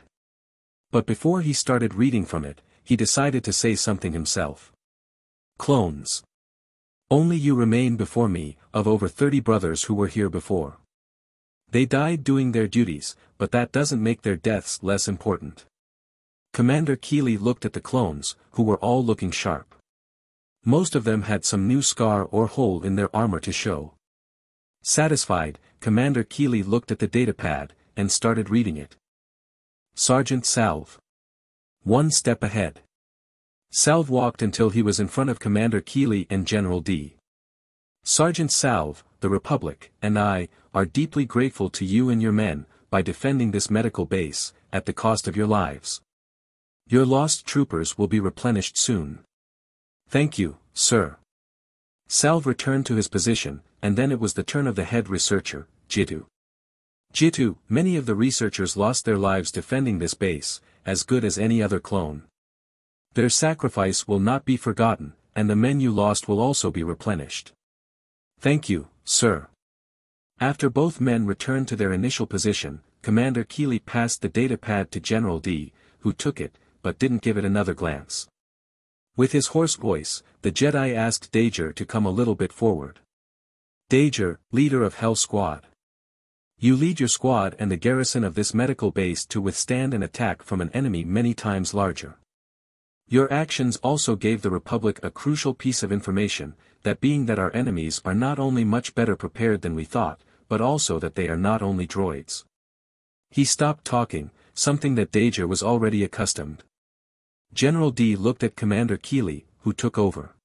But before he started reading from it, he decided to say something himself. Clones. Only you remain before me, of over 30 brothers who were here before. They died doing their duties, but that doesn't make their deaths less important. Commander Keeli looked at the clones, who were all looking sharp. Most of them had some new scar or hole in their armor to show. Satisfied, Commander Keeli looked at the datapad, and started reading it. Sergeant Salve. One step ahead. Salve walked until he was in front of Commander Keeli and General Di. Sergeant Salve, the Republic, and I, are deeply grateful to you and your men, by defending this medical base, at the cost of your lives. Your lost troopers will be replenished soon. Thank you, sir. Salve returned to his position, and then it was the turn of the head researcher, Jitu. Jitu, many of the researchers lost their lives defending this base, as good as any other clone. Their sacrifice will not be forgotten, and the men you lost will also be replenished. Thank you, sir. After both men returned to their initial position, Commander Keeli passed the data pad to General Di, who took it, but didn't give it another glance. With his hoarse voice, the Jedi asked Dager to come a little bit forward. Dager, leader of Hell Squad. You lead your squad and the garrison of this medical base to withstand an attack from an enemy many times larger. Your actions also gave the Republic a crucial piece of information, that being that our enemies are not only much better prepared than we thought, but also that they are not only droids. He stopped talking, something that Dager was already accustomed. General Di looked at Commander Keeli, who took over.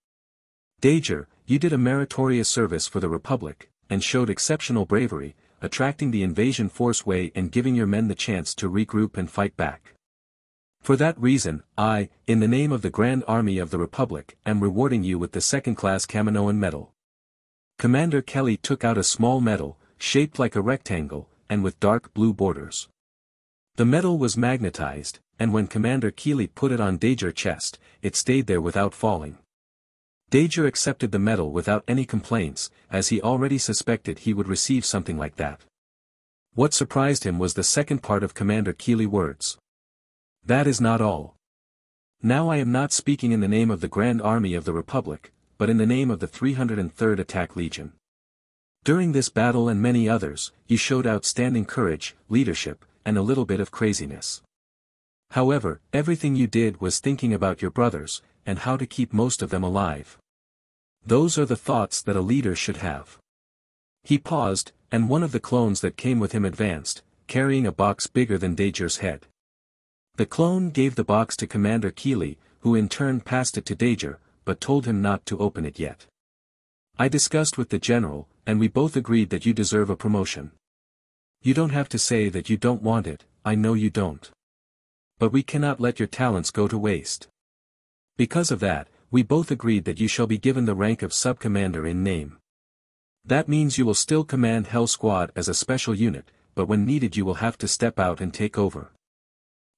Dager, you did a meritorious service for the Republic, and showed exceptional bravery, attracting the invasion force way and giving your men the chance to regroup and fight back. For that reason, I, in the name of the Grand Army of the Republic, am rewarding you with the second-class Kaminoan Medal. Commander Keeli took out a small medal, shaped like a rectangle, and with dark blue borders. The medal was magnetized, and when Commander Keeli put it on Dager's chest, it stayed there without falling. Dager accepted the medal without any complaints, as he already suspected he would receive something like that. What surprised him was the second part of Commander Keeli's words. That is not all. Now I am not speaking in the name of the Grand Army of the Republic, but in the name of the 303rd Attack Legion. During this battle and many others, you showed outstanding courage, leadership, and a little bit of craziness. However, everything you did was thinking about your brothers, and how to keep most of them alive. Those are the thoughts that a leader should have. He paused, and one of the clones that came with him advanced, carrying a box bigger than Dager's head. The clone gave the box to Commander Keeli, who in turn passed it to Dager, but told him not to open it yet. I discussed with the general, and we both agreed that you deserve a promotion. You don't have to say that you don't want it, I know you don't. But we cannot let your talents go to waste. Because of that, we both agreed that you shall be given the rank of sub-commander in name. That means you will still command Hell Squad as a special unit, but when needed you will have to step out and take over.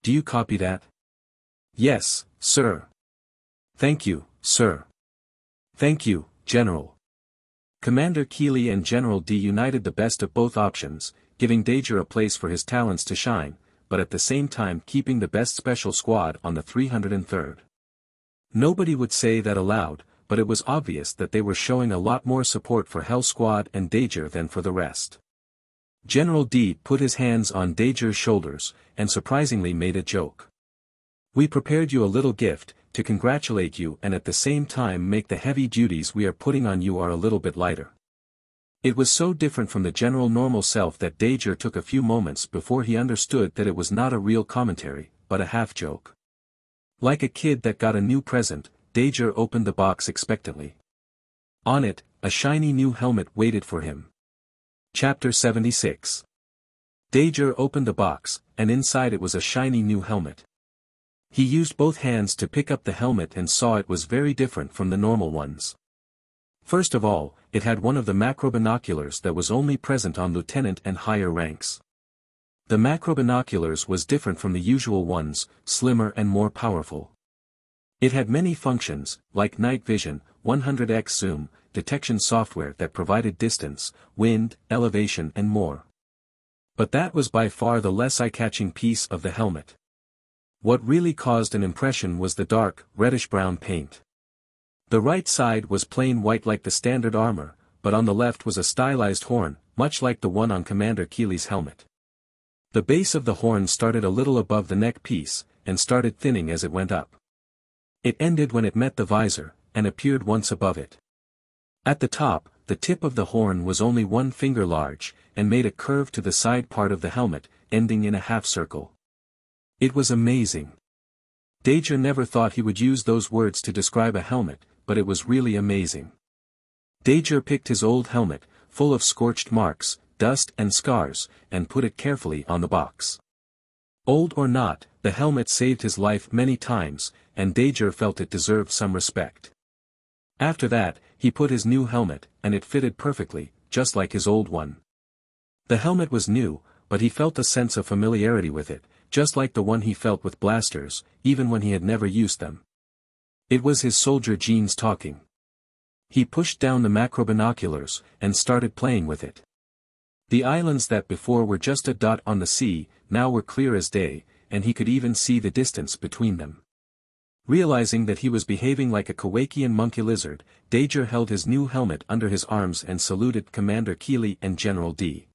Do you copy that? Yes, sir. Thank you, sir. Thank you, General. Commander Keeli and General Di united the best of both options, giving Dager a place for his talents to shine, but at the same time keeping the best special squad on the 303rd. Nobody would say that aloud, but it was obvious that they were showing a lot more support for Hell Squad and Dager than for the rest. General Di put his hands on Dager's shoulders, and surprisingly made a joke. We prepared you a little gift, to congratulate you and at the same time make the heavy duties we are putting on you are a little bit lighter. It was so different from the general normal self that Dager took a few moments before he understood that it was not a real commentary, but a half-joke. Like a kid that got a new present, Dager opened the box expectantly. On it, a shiny new helmet waited for him. Chapter 76 Dager opened the box, and inside it was a shiny new helmet. He used both hands to pick up the helmet and saw it was very different from the normal ones. First of all, it had one of the macrobinoculars that was only present on lieutenant and higher ranks. The macrobinoculars was different from the usual ones, slimmer and more powerful. It had many functions, like night vision, 100x zoom, detection software that provided distance, wind, elevation and more. But that was by far the less eye-catching piece of the helmet. What really caused an impression was the dark, reddish-brown paint. The right side was plain white like the standard armor, but on the left was a stylized horn, much like the one on Commander Keeli's helmet. The base of the horn started a little above the neck piece, and started thinning as it went up. It ended when it met the visor, and appeared once above it. At the top, the tip of the horn was only one finger large, and made a curve to the side part of the helmet, ending in a half circle. It was amazing. Dager never thought he would use those words to describe a helmet, but it was really amazing. Dager picked his old helmet, full of scorched marks, dust and scars, and put it carefully on the box. Old or not, the helmet saved his life many times, and Dager felt it deserved some respect. After that, he put his new helmet, and it fitted perfectly, just like his old one. The helmet was new, but he felt a sense of familiarity with it, just like the one he felt with blasters, even when he had never used them. It was his soldier genes talking. He pushed down the macrobinoculars, and started playing with it. The islands that before were just a dot on the sea, now were clear as day, and he could even see the distance between them. Realizing that he was behaving like a Kowakian monkey lizard, Dager held his new helmet under his arms and saluted Commander Keeli and General Di.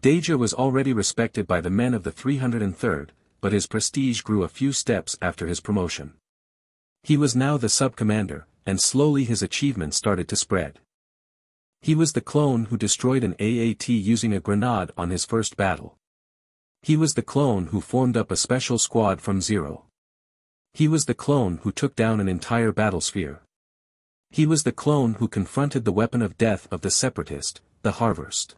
Dager was already respected by the men of the 303rd, but his prestige grew a few steps after his promotion. He was now the sub-commander, and slowly his achievements started to spread. He was the clone who destroyed an AAT using a grenade on his first battle. He was the clone who formed up a special squad from zero. He was the clone who took down an entire battlesphere. He was the clone who confronted the weapon of death of the separatist, the Harvest.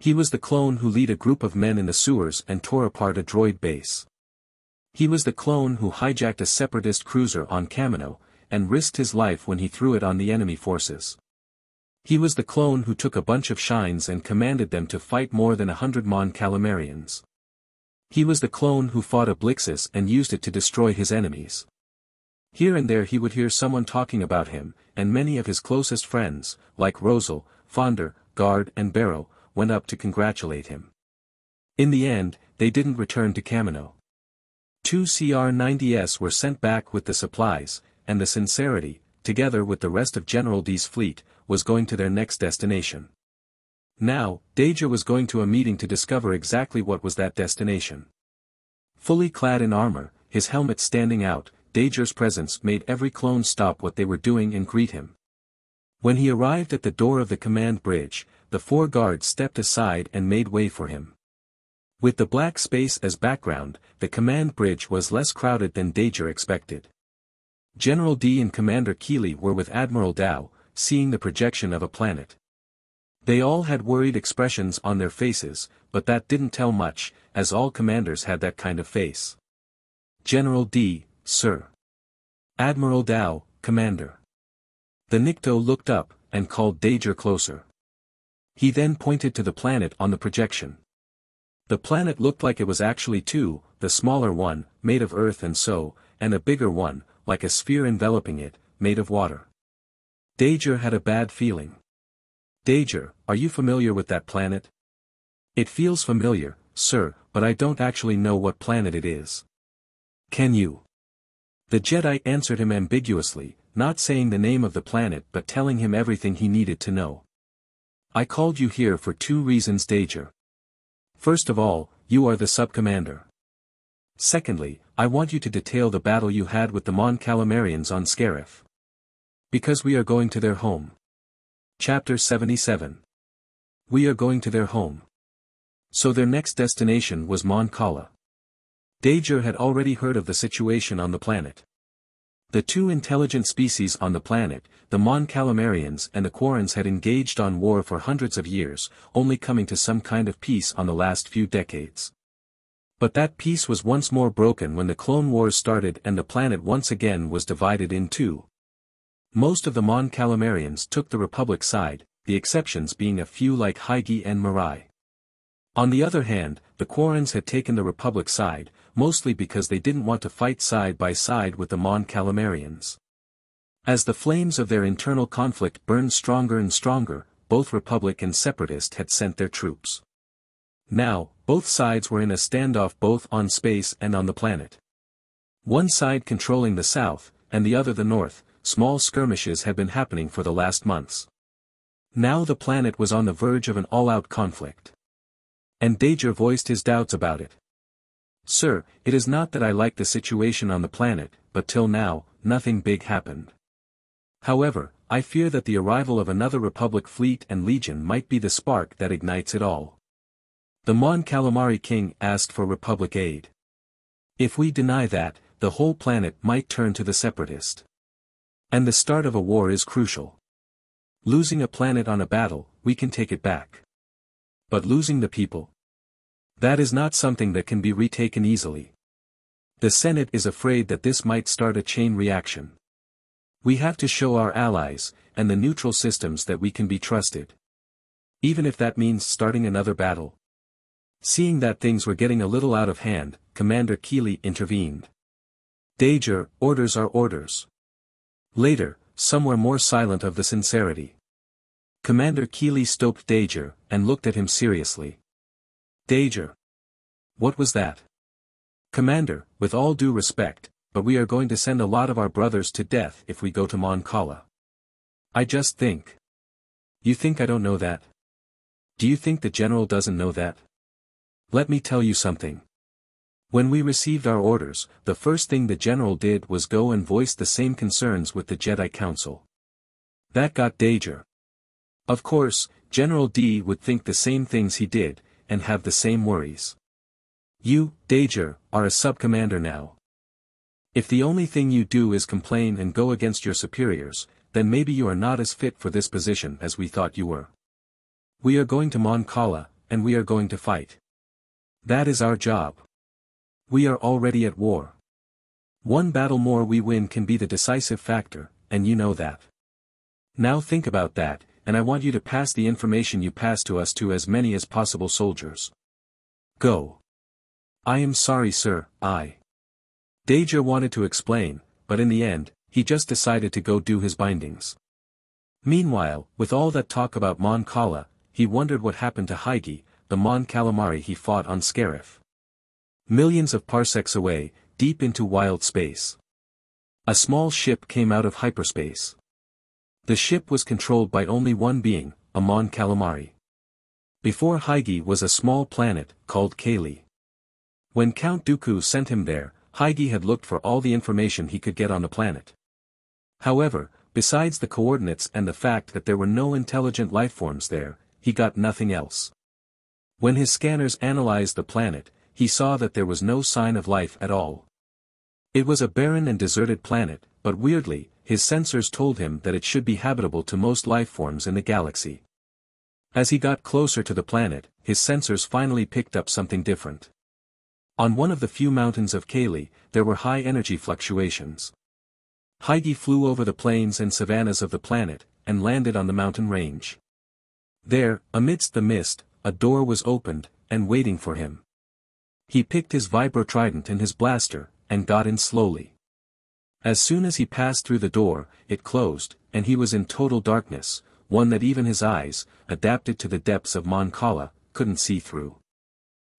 He was the clone who lead a group of men in the sewers and tore apart a droid base. He was the clone who hijacked a separatist cruiser on Kamino, and risked his life when he threw it on the enemy forces. He was the clone who took a bunch of shines and commanded them to fight more than a hundred Mon Calamarians. He was the clone who fought a Blixus and used it to destroy his enemies. Here and there he would hear someone talking about him, and many of his closest friends, like Rosal, Fonder, Guard and Barrow, went up to congratulate him. In the end, they didn't return to Kamino. Two CR-90S were sent back with the supplies, and the Sincerity, together with the rest of General Di's fleet, was going to their next destination. Now, Dager was going to a meeting to discover exactly what was that destination. Fully clad in armor, his helmet standing out, Dager's presence made every clone stop what they were doing and greet him. When he arrived at the door of the command bridge, the four guards stepped aside and made way for him. With the black space as background, the command bridge was less crowded than Dager expected. General Di and Commander Keeli were with Admiral Dao, seeing the projection of a planet. They all had worried expressions on their faces, but that didn't tell much, as all commanders had that kind of face. General Di, Sir. Admiral Dao, Commander. The Nikto looked up, and called Dager closer. He then pointed to the planet on the projection. The planet looked like it was actually two, the smaller one, made of earth and so, and a bigger one, like a sphere enveloping it, made of water. Dager had a bad feeling. Dager, are you familiar with that planet? It feels familiar, sir, but I don't actually know what planet it is. Can you? The Jedi answered him ambiguously, not saying the name of the planet but telling him everything he needed to know. I called you here for two reasons Dager. First of all, you are the sub-commander. Secondly, I want you to detail the battle you had with the Mon Calamarians on Scarif. Because we are going to their home. Chapter 77 We are going to their home. So their next destination was Mon Cala. Dager had already heard of the situation on the planet. The two intelligent species on the planet, the Mon Calamarians and the Quarrens had engaged on war for hundreds of years, only coming to some kind of peace on the last few decades. But that peace was once more broken when the Clone Wars started and the planet once again was divided in two. Most of the Mon Calamarians took the Republic side, the exceptions being a few like Hygi and Mirai. On the other hand, the Quarrens had taken the Republic side, mostly because they didn't want to fight side by side with the Mon Calamarians. As the flames of their internal conflict burned stronger and stronger, both Republic and Separatist had sent their troops. Now, both sides were in a standoff both on space and on the planet. One side controlling the south, and the other the north, small skirmishes had been happening for the last months. Now the planet was on the verge of an all-out conflict. And Dager voiced his doubts about it. Sir, it is not that I like the situation on the planet, but till now, nothing big happened. However, I fear that the arrival of another Republic fleet and legion might be the spark that ignites it all. The Mon Calamari King asked for Republic aid. If we deny that, the whole planet might turn to the Separatist. And the start of a war is crucial. Losing a planet on a battle, we can take it back. But losing the people, that is not something that can be retaken easily. The Senate is afraid that this might start a chain reaction. We have to show our allies, and the neutral systems that we can be trusted. Even if that means starting another battle. Seeing that things were getting a little out of hand, Commander Keeli intervened. Dager, orders are orders. Later, some were more silent of the sincerity. Commander Keeli stoked Dager, and looked at him seriously. Dager. What was that? Commander, with all due respect, but we are going to send a lot of our brothers to death if we go to Mon Cala. I just think. You think I don't know that? Do you think the general doesn't know that? Let me tell you something. When we received our orders, the first thing the general did was go and voice the same concerns with the Jedi Council. That got danger. Of course, General Di would think the same things he did, and have the same worries. You, Dager, are a sub-commander now. If the only thing you do is complain and go against your superiors, then maybe you are not as fit for this position as we thought you were. We are going to Mon and we are going to fight. That is our job. We are already at war. One battle more we win can be the decisive factor, and you know that. Now think about that, and I want you to pass the information you pass to us to as many as possible soldiers. Go. I am sorry sir, I. Dager wanted to explain, but in the end, he just decided to go do his bindings. Meanwhile, with all that talk about Mon Cala, he wondered what happened to Hygie, the Mon Calamari he fought on Scarif. Millions of parsecs away, deep into wild space. A small ship came out of hyperspace. The ship was controlled by only one being, Amon Mon Calamari. Before Hygie was a small planet, called Kalee. When Count Dooku sent him there, Hygie had looked for all the information he could get on the planet. However, besides the coordinates and the fact that there were no intelligent lifeforms there, he got nothing else. When his scanners analyzed the planet, he saw that there was no sign of life at all. It was a barren and deserted planet, but weirdly, his sensors told him that it should be habitable to most lifeforms in the galaxy. As he got closer to the planet, his sensors finally picked up something different. On one of the few mountains of Kalee, there were high energy fluctuations. Hygie flew over the plains and savannas of the planet, and landed on the mountain range. There, amidst the mist, a door was opened, and waiting for him. He picked his vibro trident and his blaster, and got in slowly. As soon as he passed through the door, it closed, and he was in total darkness, one that even his eyes, adapted to the depths of Mon Cala, couldn't see through.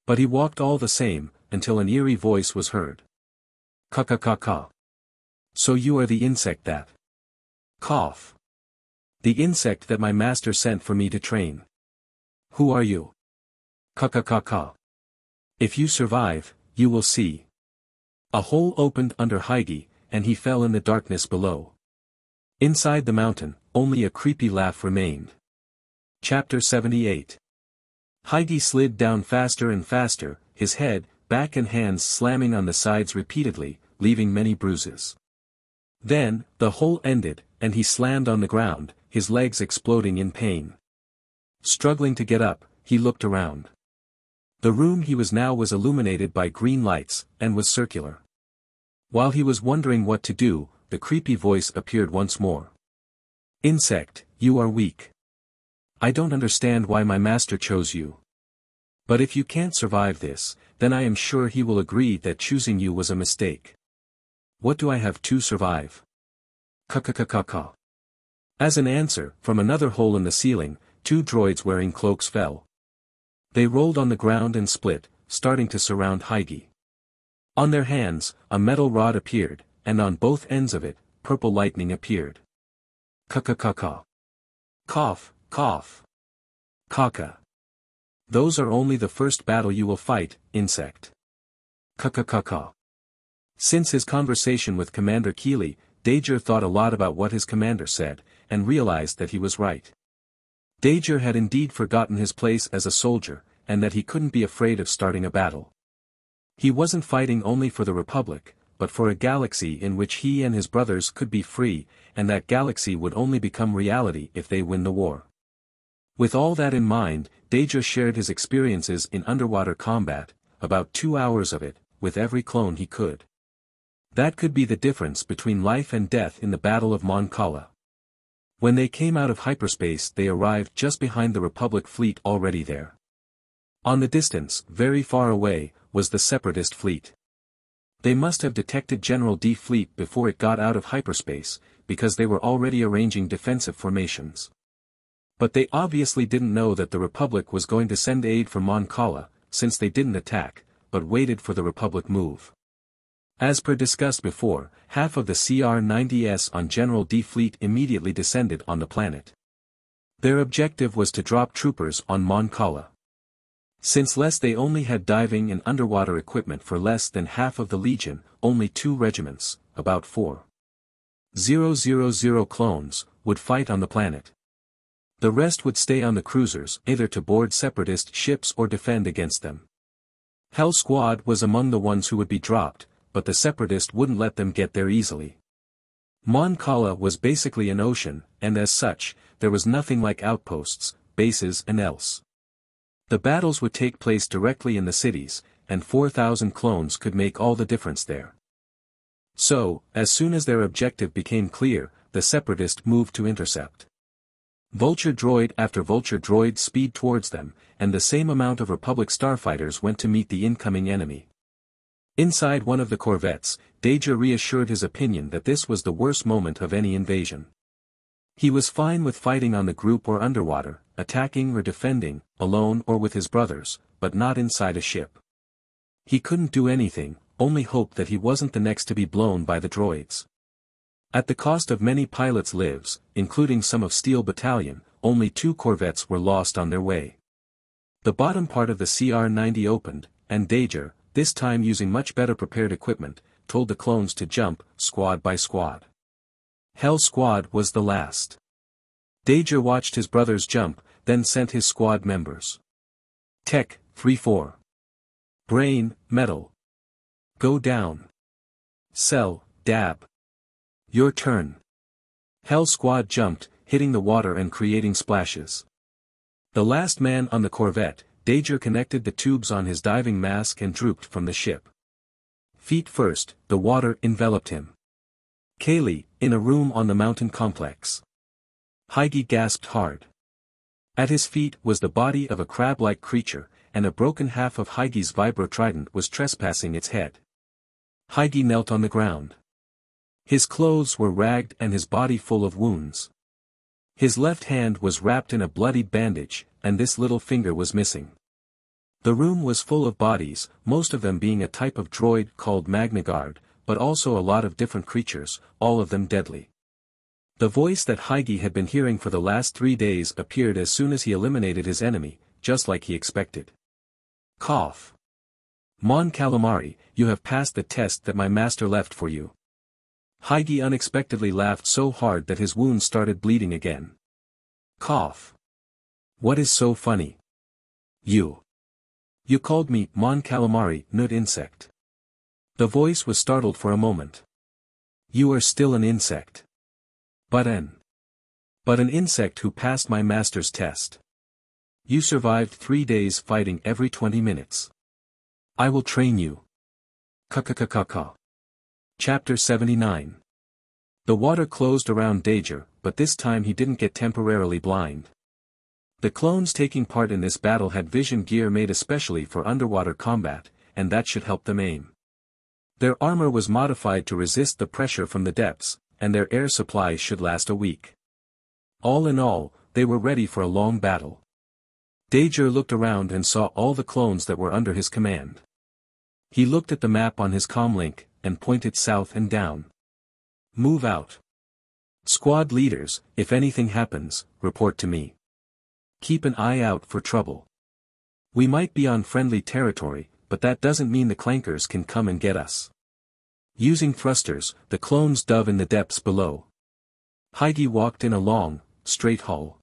But he walked all the same, until an eerie voice was heard. Ka-ka-ka-ka. So you are the insect that. Cough. The insect that my master sent for me to train. Who are you? Ka-ka-ka-ka. If you survive, you will see. A hole opened under Hygie, and he fell in the darkness below. Inside the mountain, only a creepy laugh remained. Chapter 78 Heidi slid down faster and faster, his head, back and hands slamming on the sides repeatedly, leaving many bruises. Then, the hole ended, and he slammed on the ground, his legs exploding in pain. Struggling to get up, he looked around. The room he was now was illuminated by green lights, and was circular. While he was wondering what to do, the creepy voice appeared once more. Insect, you are weak. I don't understand why my master chose you. But if you can't survive this, then I am sure he will agree that choosing you was a mistake. What do I have to survive? Ka-ka-ka-ka-ka. As an answer, from another hole in the ceiling, two droids wearing cloaks fell. They rolled on the ground and split, starting to surround Hygie. On their hands, a metal rod appeared, and on both ends of it, purple lightning appeared. Ka-ka-ka-ka. Cough, cough. Kaka. Those are only the first battle you will fight, insect. Ka-ka-ka-ka. Since his conversation with Commander Keeli, Dager thought a lot about what his commander said, and realized that he was right. Dager had indeed forgotten his place as a soldier, and that he couldn't be afraid of starting a battle. He wasn't fighting only for the Republic, but for a galaxy in which he and his brothers could be free, and that galaxy would only become reality if they win the war. With all that in mind, Dager shared his experiences in underwater combat, about two hours of it, with every clone he could. That could be the difference between life and death in the Battle of Mon Cala. When they came out of hyperspace they arrived just behind the Republic fleet already there. On the distance, very far away, was the Separatist fleet. They must have detected General Di fleet before it got out of hyperspace, because they were already arranging defensive formations. But they obviously didn't know that the Republic was going to send aid from Mon Cala, since they didn't attack, but waited for the Republic move. As per discussed before, half of the CR-90S on General Di fleet immediately descended on the planet. Their objective was to drop troopers on Mon Cala. Since less they only had diving and underwater equipment for less than half of the Legion, only two regiments, about four. 000 clones, would fight on the planet. The rest would stay on the cruisers either to board separatist ships or defend against them. Hell Squad was among the ones who would be dropped, but the separatist wouldn't let them get there easily. Mon Cala was basically an ocean, and as such, there was nothing like outposts, bases and else. The battles would take place directly in the cities, and 4,000 clones could make all the difference there. So, as soon as their objective became clear, the separatist moved to intercept. Vulture droid after vulture droid speed towards them, and the same amount of Republic starfighters went to meet the incoming enemy. Inside one of the corvettes, Dager reassured his opinion that this was the worst moment of any invasion. He was fine with fighting on the group or underwater, attacking or defending, alone or with his brothers, but not inside a ship. He couldn't do anything, only hope that he wasn't the next to be blown by the droids. At the cost of many pilots' lives, including some of Steel Battalion, only two corvettes were lost on their way. The bottom part of the CR-90 opened, and Dager, this time using much better prepared equipment, told the clones to jump, squad by squad. Hell Squad was the last. Dager watched his brothers jump, then sent his squad members. Tech, 3-4. Brain, metal, Go down. Cell, dab. Your turn. Hell Squad jumped, hitting the water and creating splashes. The last man on the corvette, Dager connected the tubes on his diving mask and drooped from the ship. Feet first, the water enveloped him. Kalee, in a room on the mountain complex. Heige gasped hard. At his feet was the body of a crab-like creature, and a broken half of Heige's vibro trident was trespassing its head. Heige knelt on the ground. His clothes were ragged and his body full of wounds. His left hand was wrapped in a bloodied bandage, and this little finger was missing. The room was full of bodies, most of them being a type of droid called MagnaGuard, but also a lot of different creatures, all of them deadly. The voice that Heige had been hearing for the last three days appeared as soon as he eliminated his enemy, just like he expected. Cough. Mon Calamari, you have passed the test that my master left for you. Heige unexpectedly laughed so hard that his wound started bleeding again. Cough. What is so funny? You. You called me Mon Calamari, nut insect. The voice was startled for a moment. You are still an insect. But an. But an insect who passed my master's test. You survived three days fighting every 20 minutes. I will train you. Kakakakaka. Chapter 79 The water closed around Dager, but this time he didn't get temporarily blind. The clones taking part in this battle had vision gear made especially for underwater combat, and that should help them aim. Their armor was modified to resist the pressure from the depths, and their air supply should last a week. All in all, they were ready for a long battle. Dager looked around and saw all the clones that were under his command. He looked at the map on his comlink, and pointed south and down. Move out. Squad leaders, if anything happens, report to me. Keep an eye out for trouble. We might be on friendly territory, but that doesn't mean the clankers can come and get us. Using thrusters, the clones dove in the depths below. Heidi walked in a long, straight hall.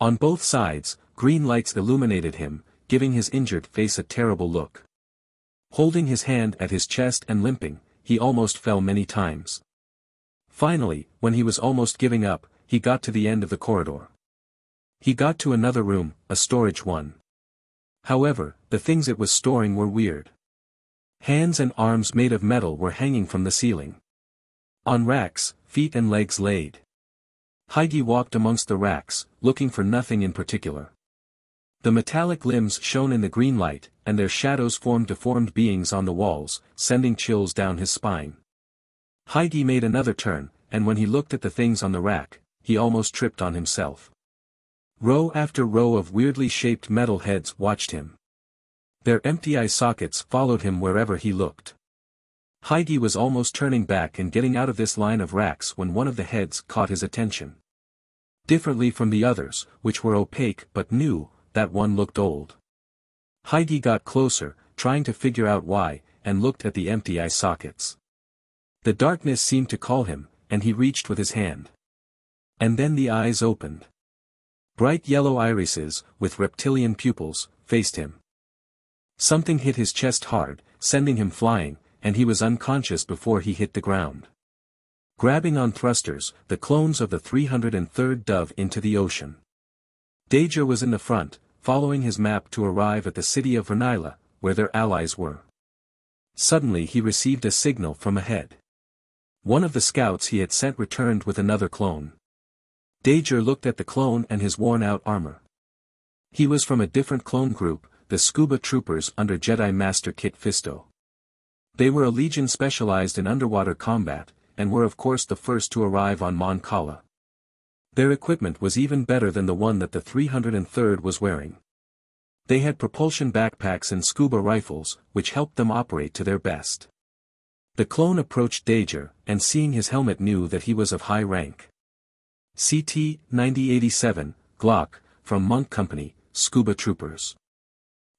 On both sides, green lights illuminated him, giving his injured face a terrible look. Holding his hand at his chest and limping, he almost fell many times. Finally, when he was almost giving up, he got to the end of the corridor. He got to another room, a storage one. However, the things it was storing were weird. Hands and arms made of metal were hanging from the ceiling. On racks, feet and legs laid. Heige walked amongst the racks, looking for nothing in particular. The metallic limbs shone in the green light, and their shadows formed deformed beings on the walls, sending chills down his spine. Heige made another turn, and when he looked at the things on the rack, he almost tripped on himself. Row after row of weirdly shaped metal heads watched him. Their empty eye sockets followed him wherever he looked. Heige was almost turning back and getting out of this line of racks when one of the heads caught his attention. Differently from the others, which were opaque but new, that one looked old. Heidi got closer, trying to figure out why, and looked at the empty eye sockets. The darkness seemed to call him, and he reached with his hand. And then the eyes opened. Bright yellow irises, with reptilian pupils, faced him. Something hit his chest hard, sending him flying, and he was unconscious before he hit the ground. Grabbing on thrusters, the clones of the 303rd dove into the ocean. Dager was in the front, following his map to arrive at the city of Vernila, where their allies were. Suddenly he received a signal from ahead. One of the scouts he had sent returned with another clone. Dager looked at the clone and his worn-out armor. He was from a different clone group, the Scuba Troopers under Jedi Master Kit Fisto. They were a legion specialized in underwater combat, and were of course the first to arrive on Mon Cala. Their equipment was even better than the one that the 303rd was wearing. They had propulsion backpacks and scuba rifles, which helped them operate to their best. The clone approached Dager, and seeing his helmet knew that he was of high rank. CT 9087, Glock, from Monk Company, Scuba Troopers.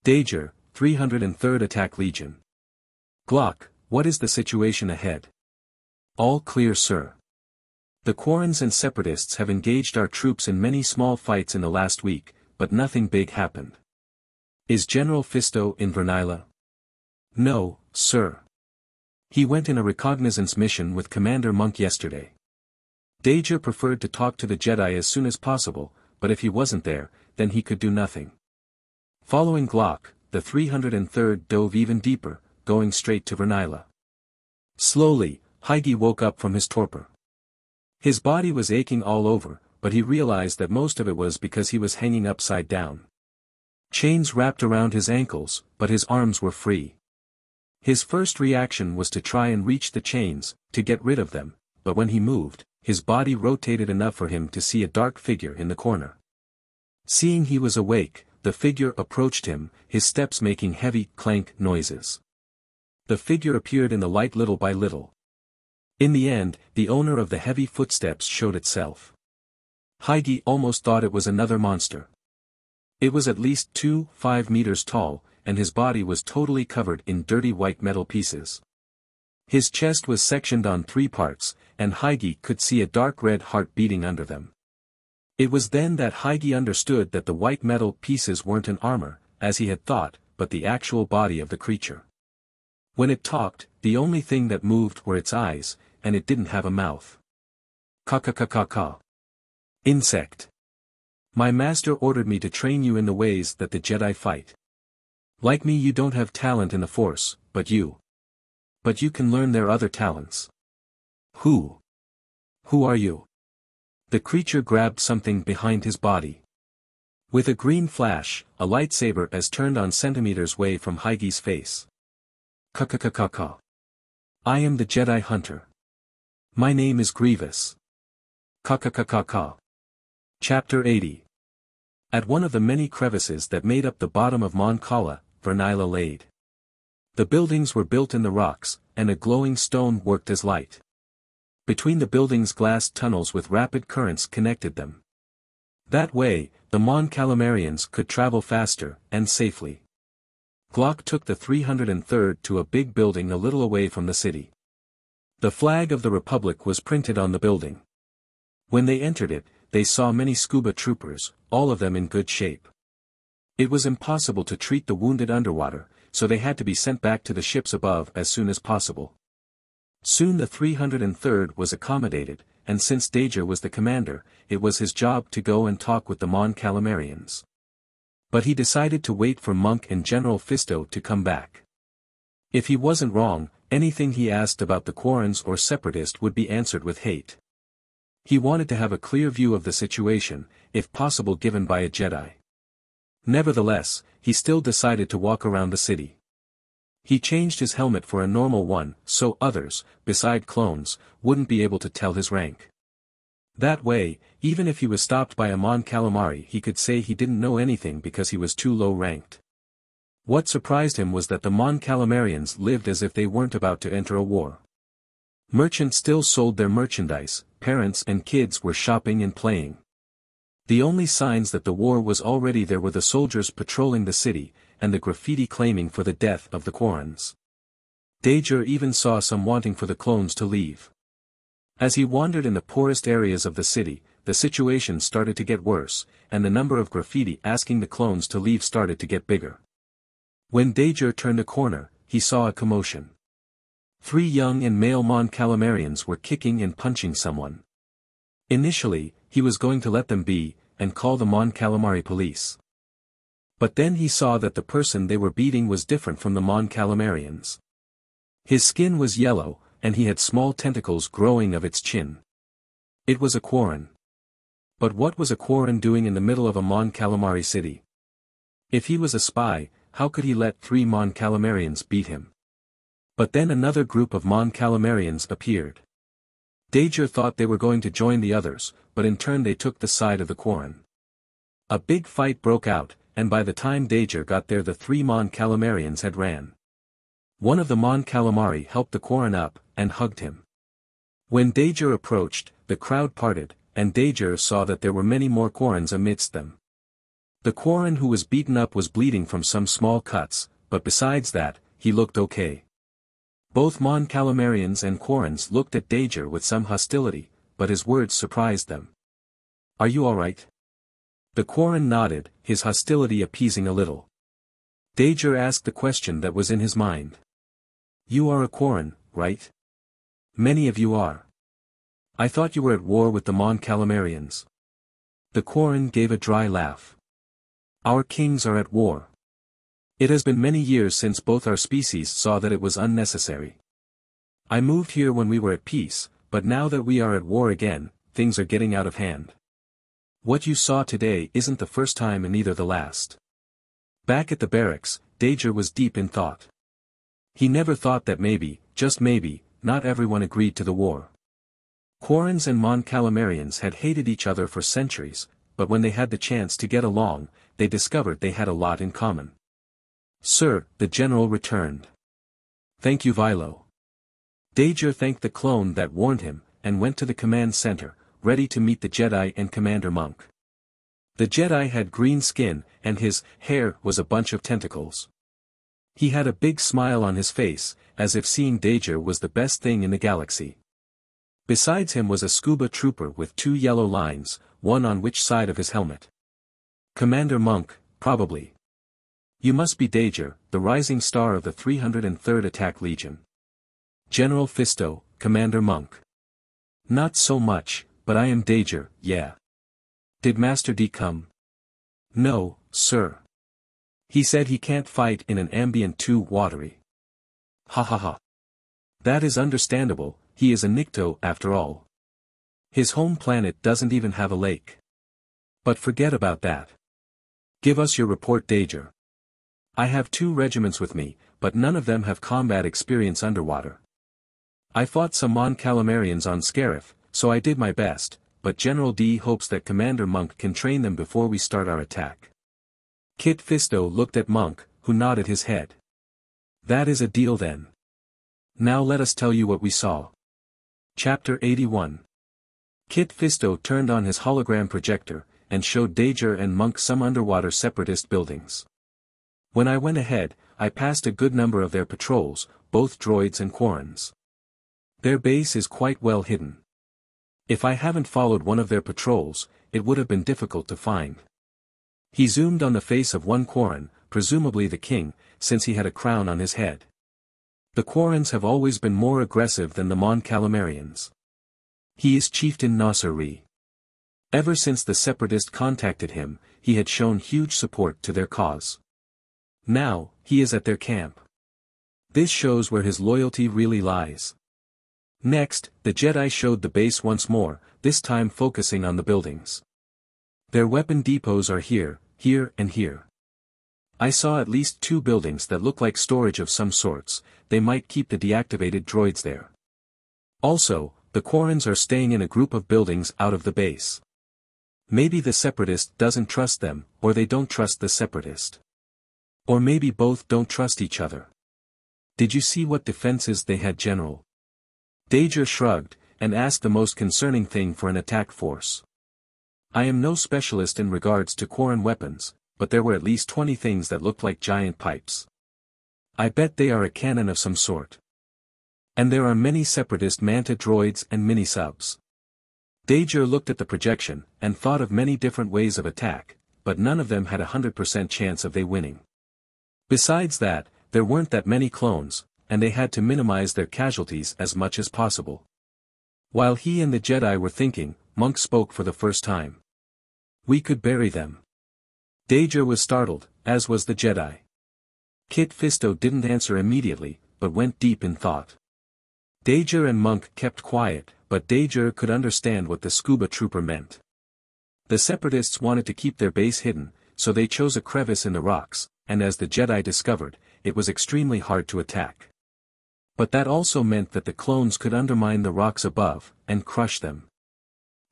Dager, 303rd Attack Legion. Glock, what is the situation ahead? All clear sir. The Quarrens and Separatists have engaged our troops in many small fights in the last week, but nothing big happened. Is General Fisto in Vernila? No, sir. He went in a recognizance mission with Commander Monk yesterday. Dager preferred to talk to the Jedi as soon as possible, but if he wasn't there, then he could do nothing. Following Glock, the 303rd dove even deeper, going straight to Vernila. Slowly, Heidi woke up from his torpor. His body was aching all over, but he realized that most of it was because he was hanging upside down. Chains wrapped around his ankles, but his arms were free. His first reaction was to try and reach the chains, to get rid of them, but when he moved, his body rotated enough for him to see a dark figure in the corner. Seeing he was awake, the figure approached him, his steps making heavy, clank noises. The figure appeared in the light little by little. In the end, the owner of the heavy footsteps showed itself. Heidi almost thought it was another monster. It was at least two, five meters tall, and his body was totally covered in dirty white metal pieces. His chest was sectioned on three parts, and Heidi could see a dark red heart beating under them. It was then that Heidi understood that the white metal pieces weren't an armor, as he had thought, but the actual body of the creature. When it talked, the only thing that moved were its eyes, and it didn't have a mouth. Ka ka ka ka ka. Insect. My master ordered me to train you in the ways that the Jedi fight. Like me you don't have talent in the Force, but you. But you can learn their other talents. Who? Who are you? The creature grabbed something behind his body. With a green flash, a lightsaber as turned on centimeters away from Heidi's face. Ka ka ka ka ka. I am the Jedi Hunter. My name is Grievous. Ka Chapter 80 At one of the many crevices that made up the bottom of Mon Cala, Vernila laid. The buildings were built in the rocks, and a glowing stone worked as light. Between the buildings glass tunnels with rapid currents connected them. That way, the Mon Calamarians could travel faster, and safely. Glock took the 303rd to a big building a little away from the city. The flag of the Republic was printed on the building. When they entered it, they saw many scuba troopers, all of them in good shape. It was impossible to treat the wounded underwater, so they had to be sent back to the ships above as soon as possible. Soon the 303rd was accommodated, and since Dager was the commander, it was his job to go and talk with the Mon Calamarians. But he decided to wait for Monk and General Fisto to come back. If he wasn't wrong, anything he asked about the Quarrens or Separatist would be answered with hate. He wanted to have a clear view of the situation, if possible given by a Jedi. Nevertheless, he still decided to walk around the city. He changed his helmet for a normal one, so others, beside clones, wouldn't be able to tell his rank. That way, even if he was stopped by a Mon Calamari he could say he didn't know anything because he was too low ranked. What surprised him was that the Mon Calamarians lived as if they weren't about to enter a war. Merchants still sold their merchandise, parents and kids were shopping and playing. The only signs that the war was already there were the soldiers patrolling the city, and the graffiti claiming for the death of the Quarrens. Dager even saw some wanting for the clones to leave. As he wandered in the poorest areas of the city, the situation started to get worse, and the number of graffiti asking the clones to leave started to get bigger. When Dager turned a corner, he saw a commotion. Three young and male Mon Calamarians were kicking and punching someone. Initially, he was going to let them be, and call the Mon Calamari police. But then he saw that the person they were beating was different from the Mon Calamarians. His skin was yellow, and he had small tentacles growing of its chin. It was a Quarren. But what was a Quarren doing in the middle of a Mon Calamari city? If he was a spy, how could he let three Mon Calamarians beat him? But then another group of Mon Calamarians appeared. Dager thought they were going to join the others, but in turn they took the side of the Quarren. A big fight broke out, and by the time Dager got there the three Mon Calamarians had ran. One of the Mon Calamari helped the Quarren up, and hugged him. When Dager approached, the crowd parted, and Dager saw that there were many more Quarrens amidst them. The Quarren who was beaten up was bleeding from some small cuts, but besides that, he looked okay. Both Mon Calamarians and Quarrens looked at Dager with some hostility, but his words surprised them. Are you alright? The Quarren nodded, his hostility appeasing a little. Dager asked the question that was in his mind. You are a Quarren, right? Many of you are. I thought you were at war with the Mon Calamarians. The Quarren gave a dry laugh. Our kings are at war. It has been many years since both our species saw that it was unnecessary. I moved here when we were at peace, but now that we are at war again, things are getting out of hand. What you saw today isn't the first time and neither the last. Back at the barracks, Dager was deep in thought. He never thought that maybe, just maybe, not everyone agreed to the war. Quarrens and Mon Calamarians had hated each other for centuries, but when they had the chance to get along, they discovered they had a lot in common. Sir, the general returned. Thank you Vilo. Dager thanked the clone that warned him, and went to the command center, ready to meet the Jedi and Commander Monk. The Jedi had green skin, and his hair was a bunch of tentacles. He had a big smile on his face, as if seeing Dager was the best thing in the galaxy. Besides him was a scuba trooper with two yellow lines, one on which side of his helmet. Commander Monk, probably. You must be Dager, the rising star of the 303rd Attack Legion. General Fisto, Commander Monk. Not so much, but I am Dager, yeah. Did Master Di come? No, sir. He said he can't fight in an ambient too watery. Ha ha ha. That is understandable, he is a Nikto after all. His home planet doesn't even have a lake. But forget about that. Give us your report Dager. I have two regiments with me, but none of them have combat experience underwater. I fought some Mon Calamarians on Scarif, so I did my best, but General D hopes that Commander Monk can train them before we start our attack. Kit Fisto looked at Monk, who nodded his head. That is a deal then. Now let us tell you what we saw. Chapter 81 Kit Fisto turned on his hologram projector, and showed Dager and Monk some underwater separatist buildings. When I went ahead, I passed a good number of their patrols, both droids and Quarrens. Their base is quite well hidden. If I haven't followed one of their patrols, it would have been difficult to find. He zoomed on the face of one Quarren, presumably the king, since he had a crown on his head. The Quarrens have always been more aggressive than the Mon Calamarians. He is Chieftain Nossor Ever since the separatist contacted him, he had shown huge support to their cause. Now, he is at their camp. This shows where his loyalty really lies. Next, the Jedi showed the base once more, this time focusing on the buildings. Their weapon depots are here, here and here. I saw at least two buildings that look like storage of some sorts, they might keep the deactivated droids there. Also, the Quarrens are staying in a group of buildings out of the base. Maybe the Separatist doesn't trust them, or they don't trust the Separatist. Or maybe both don't trust each other. Did you see what defenses they had General? Dager shrugged, and asked the most concerning thing for an attack force. I am no specialist in regards to Quarren weapons, but there were at least 20 things that looked like giant pipes. I bet they are a cannon of some sort. And there are many separatist manta droids and mini-subs. Dager looked at the projection, and thought of many different ways of attack, but none of them had a 100% chance of they winning. Besides that, there weren't that many clones, and they had to minimize their casualties as much as possible. While he and the Jedi were thinking, Monk spoke for the first time. We could bury them. Dager was startled, as was the Jedi. Kit Fisto didn't answer immediately, but went deep in thought. Dager and Monk kept quiet, but Dager could understand what the scuba trooper meant. The separatists wanted to keep their base hidden, so they chose a crevice in the rocks, and as the Jedi discovered, it was extremely hard to attack. But that also meant that the clones could undermine the rocks above, and crush them.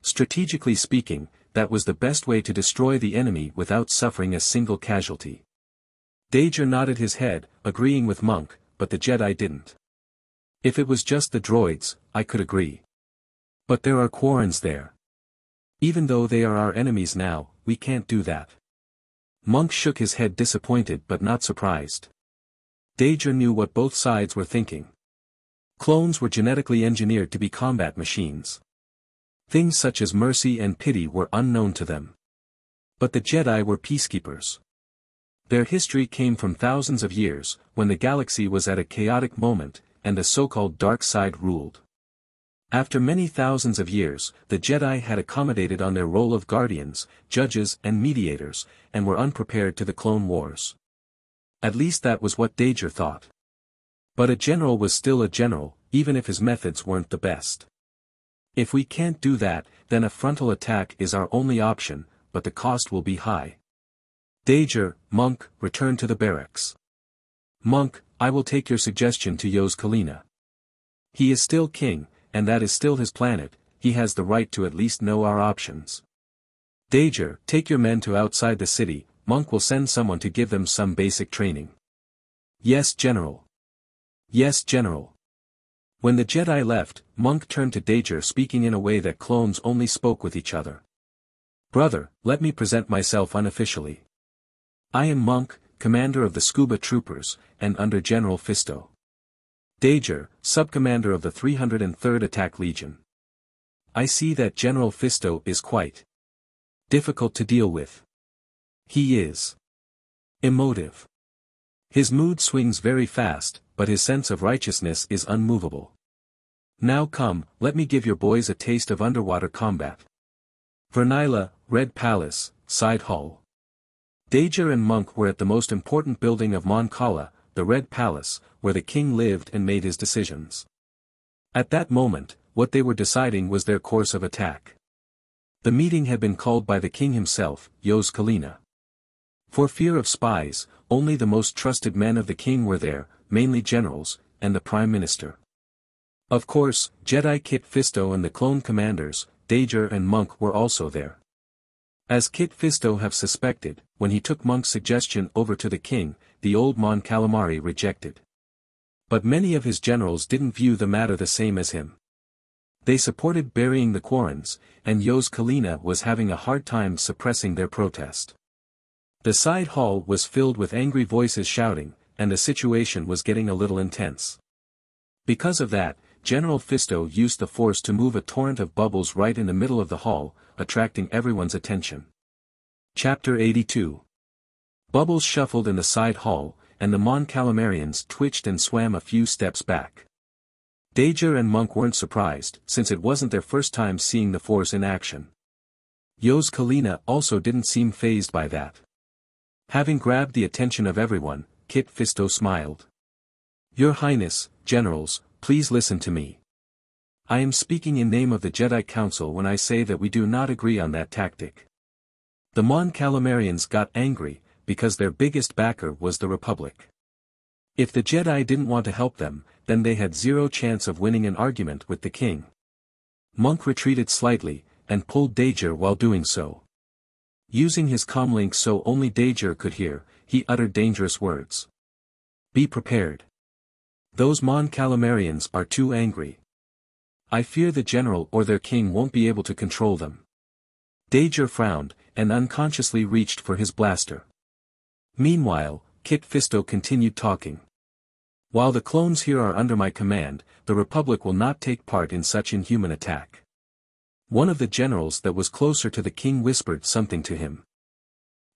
Strategically speaking, that was the best way to destroy the enemy without suffering a single casualty. Dager nodded his head, agreeing with Monk, but the Jedi didn't. If it was just the droids, I could agree. But there are Quarrens there. Even though they are our enemies now, we can't do that. Monk shook his head disappointed but not surprised. Dager knew what both sides were thinking. Clones were genetically engineered to be combat machines. Things such as mercy and pity were unknown to them. But the Jedi were peacekeepers. Their history came from thousands of years, when the galaxy was at a chaotic moment, and the so-called dark side ruled. After many thousands of years, the Jedi had accommodated on their role of guardians, judges and mediators, and were unprepared to the Clone Wars. At least that was what Dager thought. But a general was still a general, even if his methods weren't the best. If we can't do that, then a frontal attack is our only option, but the cost will be high. Dager, Monk, return to the barracks. Monk, I will take your suggestion to Yos Kalina. He is still king, and that is still his planet, he has the right to at least know our options. Dager, take your men to outside the city, Monk will send someone to give them some basic training. Yes General. Yes General. When the Jedi left, Monk turned to Dager speaking in a way that clones only spoke with each other. Brother, let me present myself unofficially. I am Monk, commander of the Scuba Troopers, and under General Fisto. Dager, subcommander of the 303rd Attack Legion. I see that General Fisto is quite difficult to deal with. He is emotive. His mood swings very fast, but his sense of righteousness is unmovable. Now come, let me give your boys a taste of underwater combat. Vernila, Red Palace, Side Hall. Dager and Monk were at the most important building of Mon Cala, the Red Palace, where the king lived and made his decisions. At that moment, what they were deciding was their course of attack. The meeting had been called by the king himself, Yos Kalina. For fear of spies, only the most trusted men of the king were there, mainly generals, and the prime minister. Of course, Jedi Kit Fisto and the clone commanders, Dager and Monk were also there. As Kit Fisto have suspected, when he took Monk's suggestion over to the king, the old Mon Calamari rejected. But many of his generals didn't view the matter the same as him. They supported burying the Quarrens, and Yos Kalina was having a hard time suppressing their protest. The side hall was filled with angry voices shouting, and the situation was getting a little intense. Because of that, General Fisto used the force to move a torrent of bubbles right in the middle of the hall, attracting everyone's attention. Chapter 82 Bubbles shuffled in the side hall, and the Mon Calamarians twitched and swam a few steps back. Dager and Monk weren't surprised, since it wasn't their first time seeing the force in action. Yos Kalina also didn't seem phased by that. Having grabbed the attention of everyone, Kit Fisto smiled. Your Highness, generals, please listen to me. I am speaking in name of the Jedi Council when I say that we do not agree on that tactic. The Mon Calamarians got angry, because their biggest backer was the Republic. If the Jedi didn't want to help them, then they had zero chance of winning an argument with the king. Monk retreated slightly, and pulled Dager while doing so. Using his comlink so only Dager could hear, he uttered dangerous words. Be prepared. Those Mon Calamarians are too angry. I fear the general or their king won't be able to control them. Dager frowned, and unconsciously reached for his blaster. Meanwhile, Kit Fisto continued talking. While the clones here are under my command, the Republic will not take part in such inhuman attack. One of the generals that was closer to the king whispered something to him.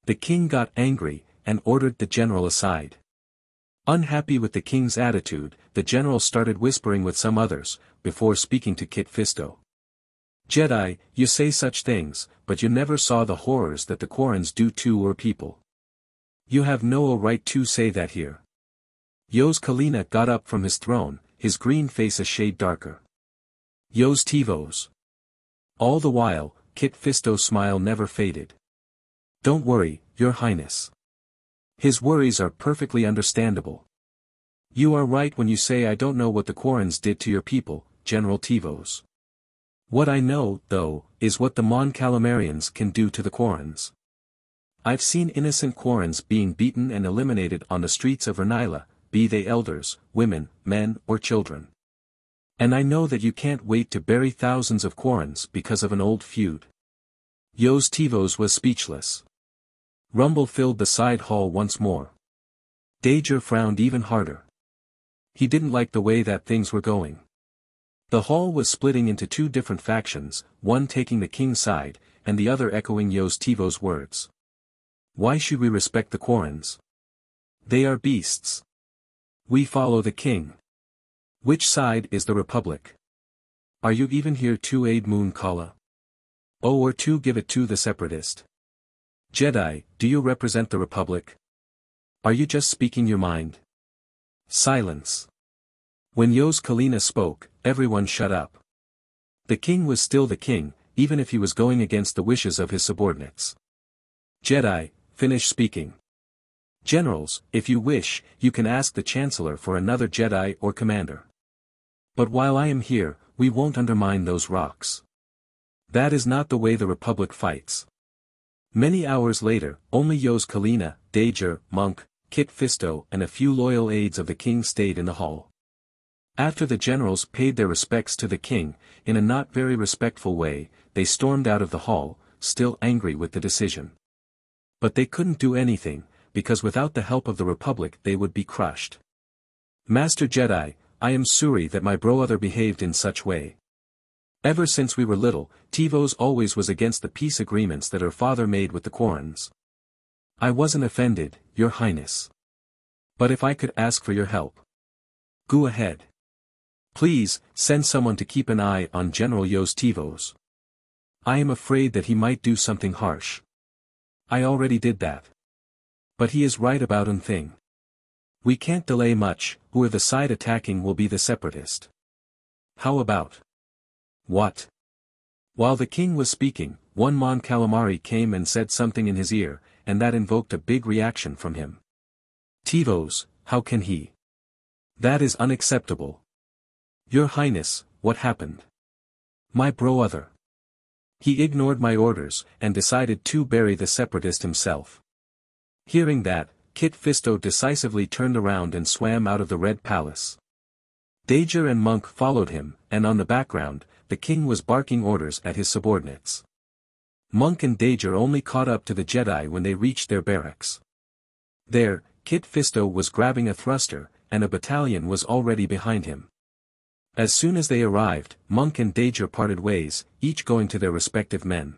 The king got angry, and ordered the general aside. Unhappy with the king's attitude, the general started whispering with some others, before speaking to Kit Fisto. Jedi, you say such things, but you never saw the horrors that the Quarrens do to our people. You have no right to say that here. Yos Kalina got up from his throne, his green face a shade darker. Yos Tivos. All the while, Kit Fisto's smile never faded. Don't worry, your highness. His worries are perfectly understandable. You are right when you say I don't know what the Quarrens did to your people, General Tivos. What I know, though, is what the Mon Calamarians can do to the Quarrens. I've seen innocent Quarrens being beaten and eliminated on the streets of Vernila, be they elders, women, men, or children. And I know that you can't wait to bury thousands of Quarrens because of an old feud. Yos Tivos was speechless. Rumble filled the side hall once more. Dager frowned even harder. He didn't like the way that things were going. The hall was splitting into two different factions, one taking the king's side, and the other echoing Yos Tivo's words. Why should we respect the Quarrens? They are beasts. We follow the king. Which side is the Republic? Are you even here to aid Mon Cala? Oh or to give it to the Separatist? Jedi, do you represent the Republic? Are you just speaking your mind? Silence. When Yos Kalina spoke, everyone shut up. The king was still the king, even if he was going against the wishes of his subordinates. Jedi, finish speaking. Generals, if you wish, you can ask the Chancellor for another Jedi or Commander. But while I am here, we won't undermine those rocks. That is not the way the Republic fights. Many hours later, only Yos Kalina, Dager, Monk, Kit Fisto and a few loyal aides of the king stayed in the hall. After the generals paid their respects to the king, in a not very respectful way, they stormed out of the hall, still angry with the decision. But they couldn't do anything, because without the help of the Republic they would be crushed. Master Jedi, I am sorry that my brother behaved in such way. Ever since we were little, Tivos always was against the peace agreements that her father made with the Quarrens. I wasn't offended, your highness. But if I could ask for your help. Go ahead. Please, send someone to keep an eye on General Yos Tivos. I am afraid that he might do something harsh. I already did that. But he is right about one thing. We can't delay much, or the side attacking will be the separatist. How about? What? While the king was speaking, one Mon Calamari came and said something in his ear, and that invoked a big reaction from him. Tivos, how can he? That is unacceptable. Your Highness, what happened? My brother. He ignored my orders, and decided to bury the separatist himself. Hearing that, Kit Fisto decisively turned around and swam out of the Red Palace. Dager and Monk followed him, and on the background, the king was barking orders at his subordinates. Monk and Dager only caught up to the Jedi when they reached their barracks. There, Kit Fisto was grabbing a thruster, and a battalion was already behind him. As soon as they arrived, Monk and Dager parted ways, each going to their respective men.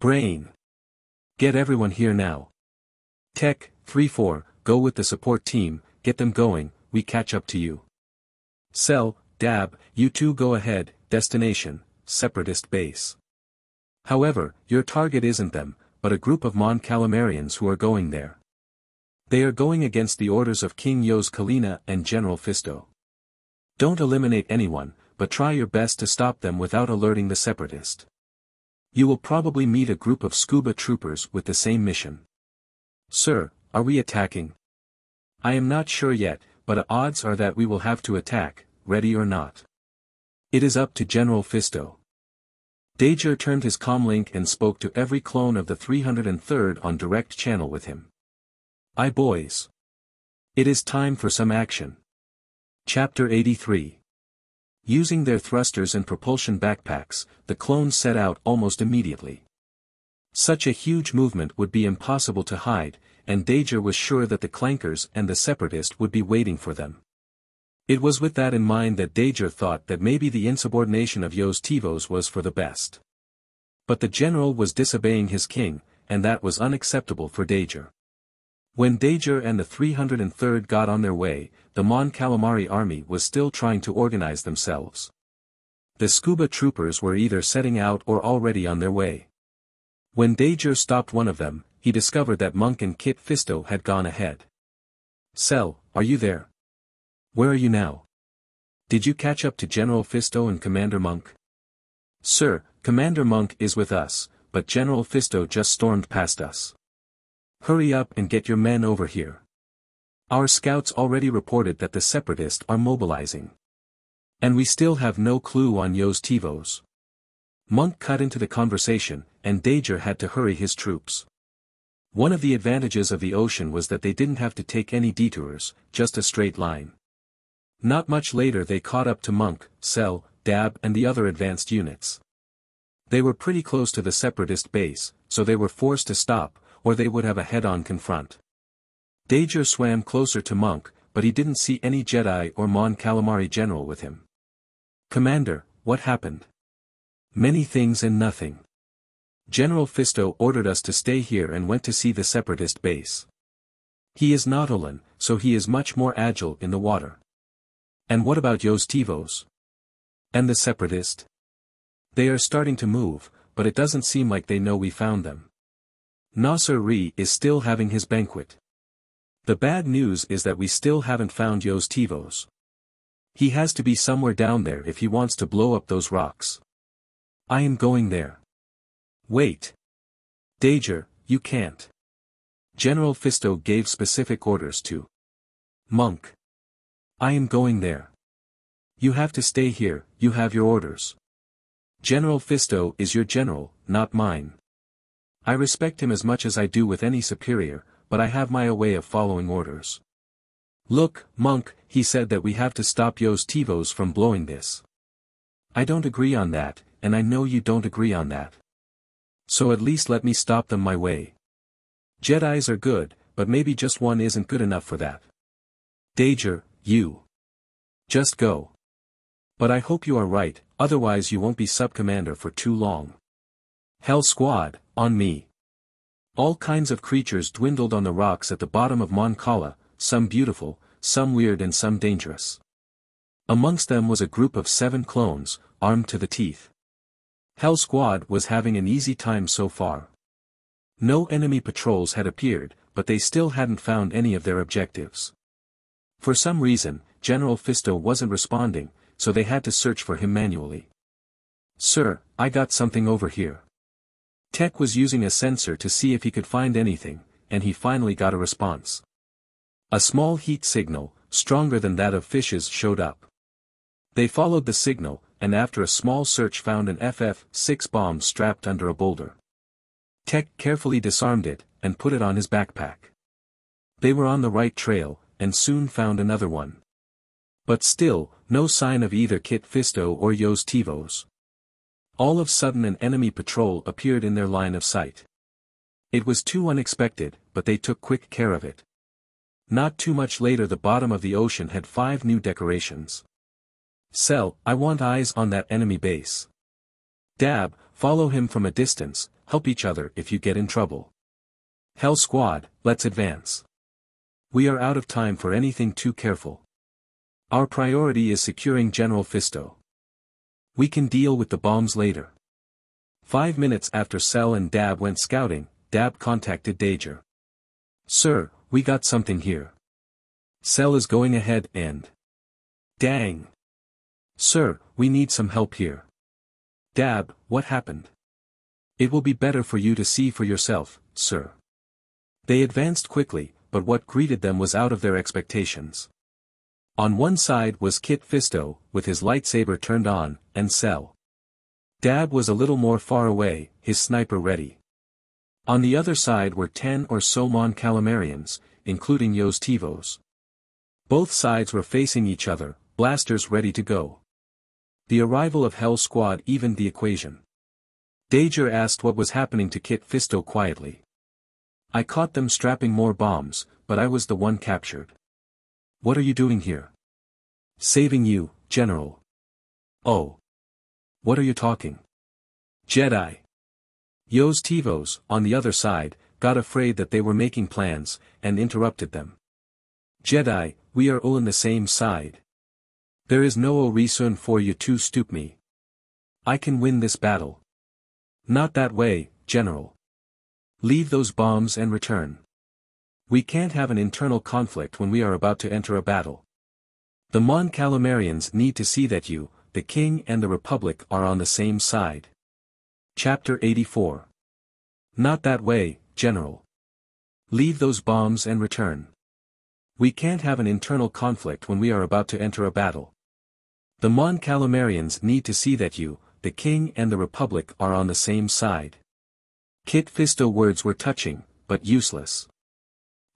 Brain. Get everyone here now. Tech, 3-4, go with the support team, get them going, we catch up to you. Cell, Dab, you two go ahead, destination, separatist base. However, your target isn't them, but a group of Mon Calamarians who are going there. They are going against the orders of King Yos Kalina and General Fisto. Don't eliminate anyone, but try your best to stop them without alerting the separatist. You will probably meet a group of scuba troopers with the same mission. Sir, are we attacking? I am not sure yet, but odds are that we will have to attack, ready or not. It is up to General Fisto. Dager turned his comlink and spoke to every clone of the 303rd on direct channel with him. Aye boys. It is time for some action. Chapter 83 Using their thrusters and propulsion backpacks, the clones set out almost immediately. Such a huge movement would be impossible to hide, and Dager was sure that the Clankers and the Separatist would be waiting for them. It was with that in mind that Dager thought that maybe the insubordination of Yos Tivos was for the best. But the general was disobeying his king, and that was unacceptable for Dager. When Dager and the 303rd got on their way, the Mon Calamari army was still trying to organize themselves. The scuba troopers were either setting out or already on their way. When Dager stopped one of them, he discovered that Monk and Kit Fisto had gone ahead. Cell, are you there? Where are you now? Did you catch up to General Fisto and Commander Monk? Sir, Commander Monk is with us, but General Fisto just stormed past us. Hurry up and get your men over here. Our scouts already reported that the separatists are mobilizing. And we still have no clue on Yos Tivos. Monk cut into the conversation, and Dager had to hurry his troops. One of the advantages of the ocean was that they didn't have to take any detours, just a straight line. Not much later they caught up to Monk, Cell, Dab and the other advanced units. They were pretty close to the separatist base, so they were forced to stop, or they would have a head-on confront. Dager swam closer to Monk, but he didn't see any Jedi or Mon Calamari general with him. Commander, what happened? Many things and nothing. General Fisto ordered us to stay here and went to see the separatist base. He is Nautolan, so he is much more agile in the water. And what about Yos Tivos? And the separatist? They are starting to move, but it doesn't seem like they know we found them. Nossor Ri is still having his banquet. The bad news is that we still haven't found Yos Tivos. He has to be somewhere down there if he wants to blow up those rocks. I am going there. Wait. Dager, you can't. General Fisto gave specific orders to Monk. I am going there. You have to stay here, you have your orders. General Fisto is your general, not mine. I respect him as much as I do with any superior, but I have my way of following orders. Look, Monk, he said that we have to stop Yos Tivos from blowing this. I don't agree on that, and I know you don't agree on that. So at least let me stop them my way. Jedis are good, but maybe just one isn't good enough for that. Dager, you. Just go. But I hope you are right, otherwise you won't be sub-commander for too long. Hell Squad, on me. All kinds of creatures dwindled on the rocks at the bottom of Mon Cala, some beautiful, some weird and some dangerous. Amongst them was a group of seven clones, armed to the teeth. Hell Squad was having an easy time so far. No enemy patrols had appeared, but they still hadn't found any of their objectives. For some reason, General Fisto wasn't responding, so they had to search for him manually. Sir, I got something over here. Tech was using a sensor to see if he could find anything, and he finally got a response. A small heat signal, stronger than that of fishes showed up. They followed the signal, and after a small search found an FF-6 bomb strapped under a boulder. Tech carefully disarmed it, and put it on his backpack. They were on the right trail, and soon found another one. But still, no sign of either Kit Fisto or Yos Tivos. All of sudden an enemy patrol appeared in their line of sight. It was too unexpected, but they took quick care of it. Not too much later the bottom of the ocean had five new decorations. Cell, I want eyes on that enemy base. Dab, follow him from a distance, help each other if you get in trouble. Hell Squad, let's advance. We are out of time for anything too careful. Our priority is securing General Fisto. We can deal with the bombs later. Five minutes after Cell and Dab went scouting, Dab contacted Dager. Sir, we got something here. Cell is going ahead and... Dang! Sir, we need some help here. Dab, what happened? It will be better for you to see for yourself, sir. They advanced quickly, but what greeted them was out of their expectations. On one side was Kit Fisto, with his lightsaber turned on, and Cell. Dab was a little more far away, his sniper ready. On the other side were ten or so Mon Calamarians, including Yos Tivos. Both sides were facing each other, blasters ready to go. The arrival of Hell Squad evened the equation. Dager asked what was happening to Kit Fisto quietly. I caught them strapping more bombs, but I was the one captured. What are you doing here? Saving you, General. Oh. What are you talking? Jedi. Yos Tivos, on the other side, got afraid that they were making plans, and interrupted them. Jedi, we are all on the same side. There is no reason for you to stoop me. I can win this battle. Not that way, General. Leave those bombs and return. We can't have an internal conflict when we are about to enter a battle. The Mon Calamarians need to see that you, the King and the Republic are on the same side. Chapter 84 Not that way, General. Leave those bombs and return. We can't have an internal conflict when we are about to enter a battle. The Mon Calamarians need to see that you, the King and the Republic are on the same side. Kit Fisto words were touching, but useless.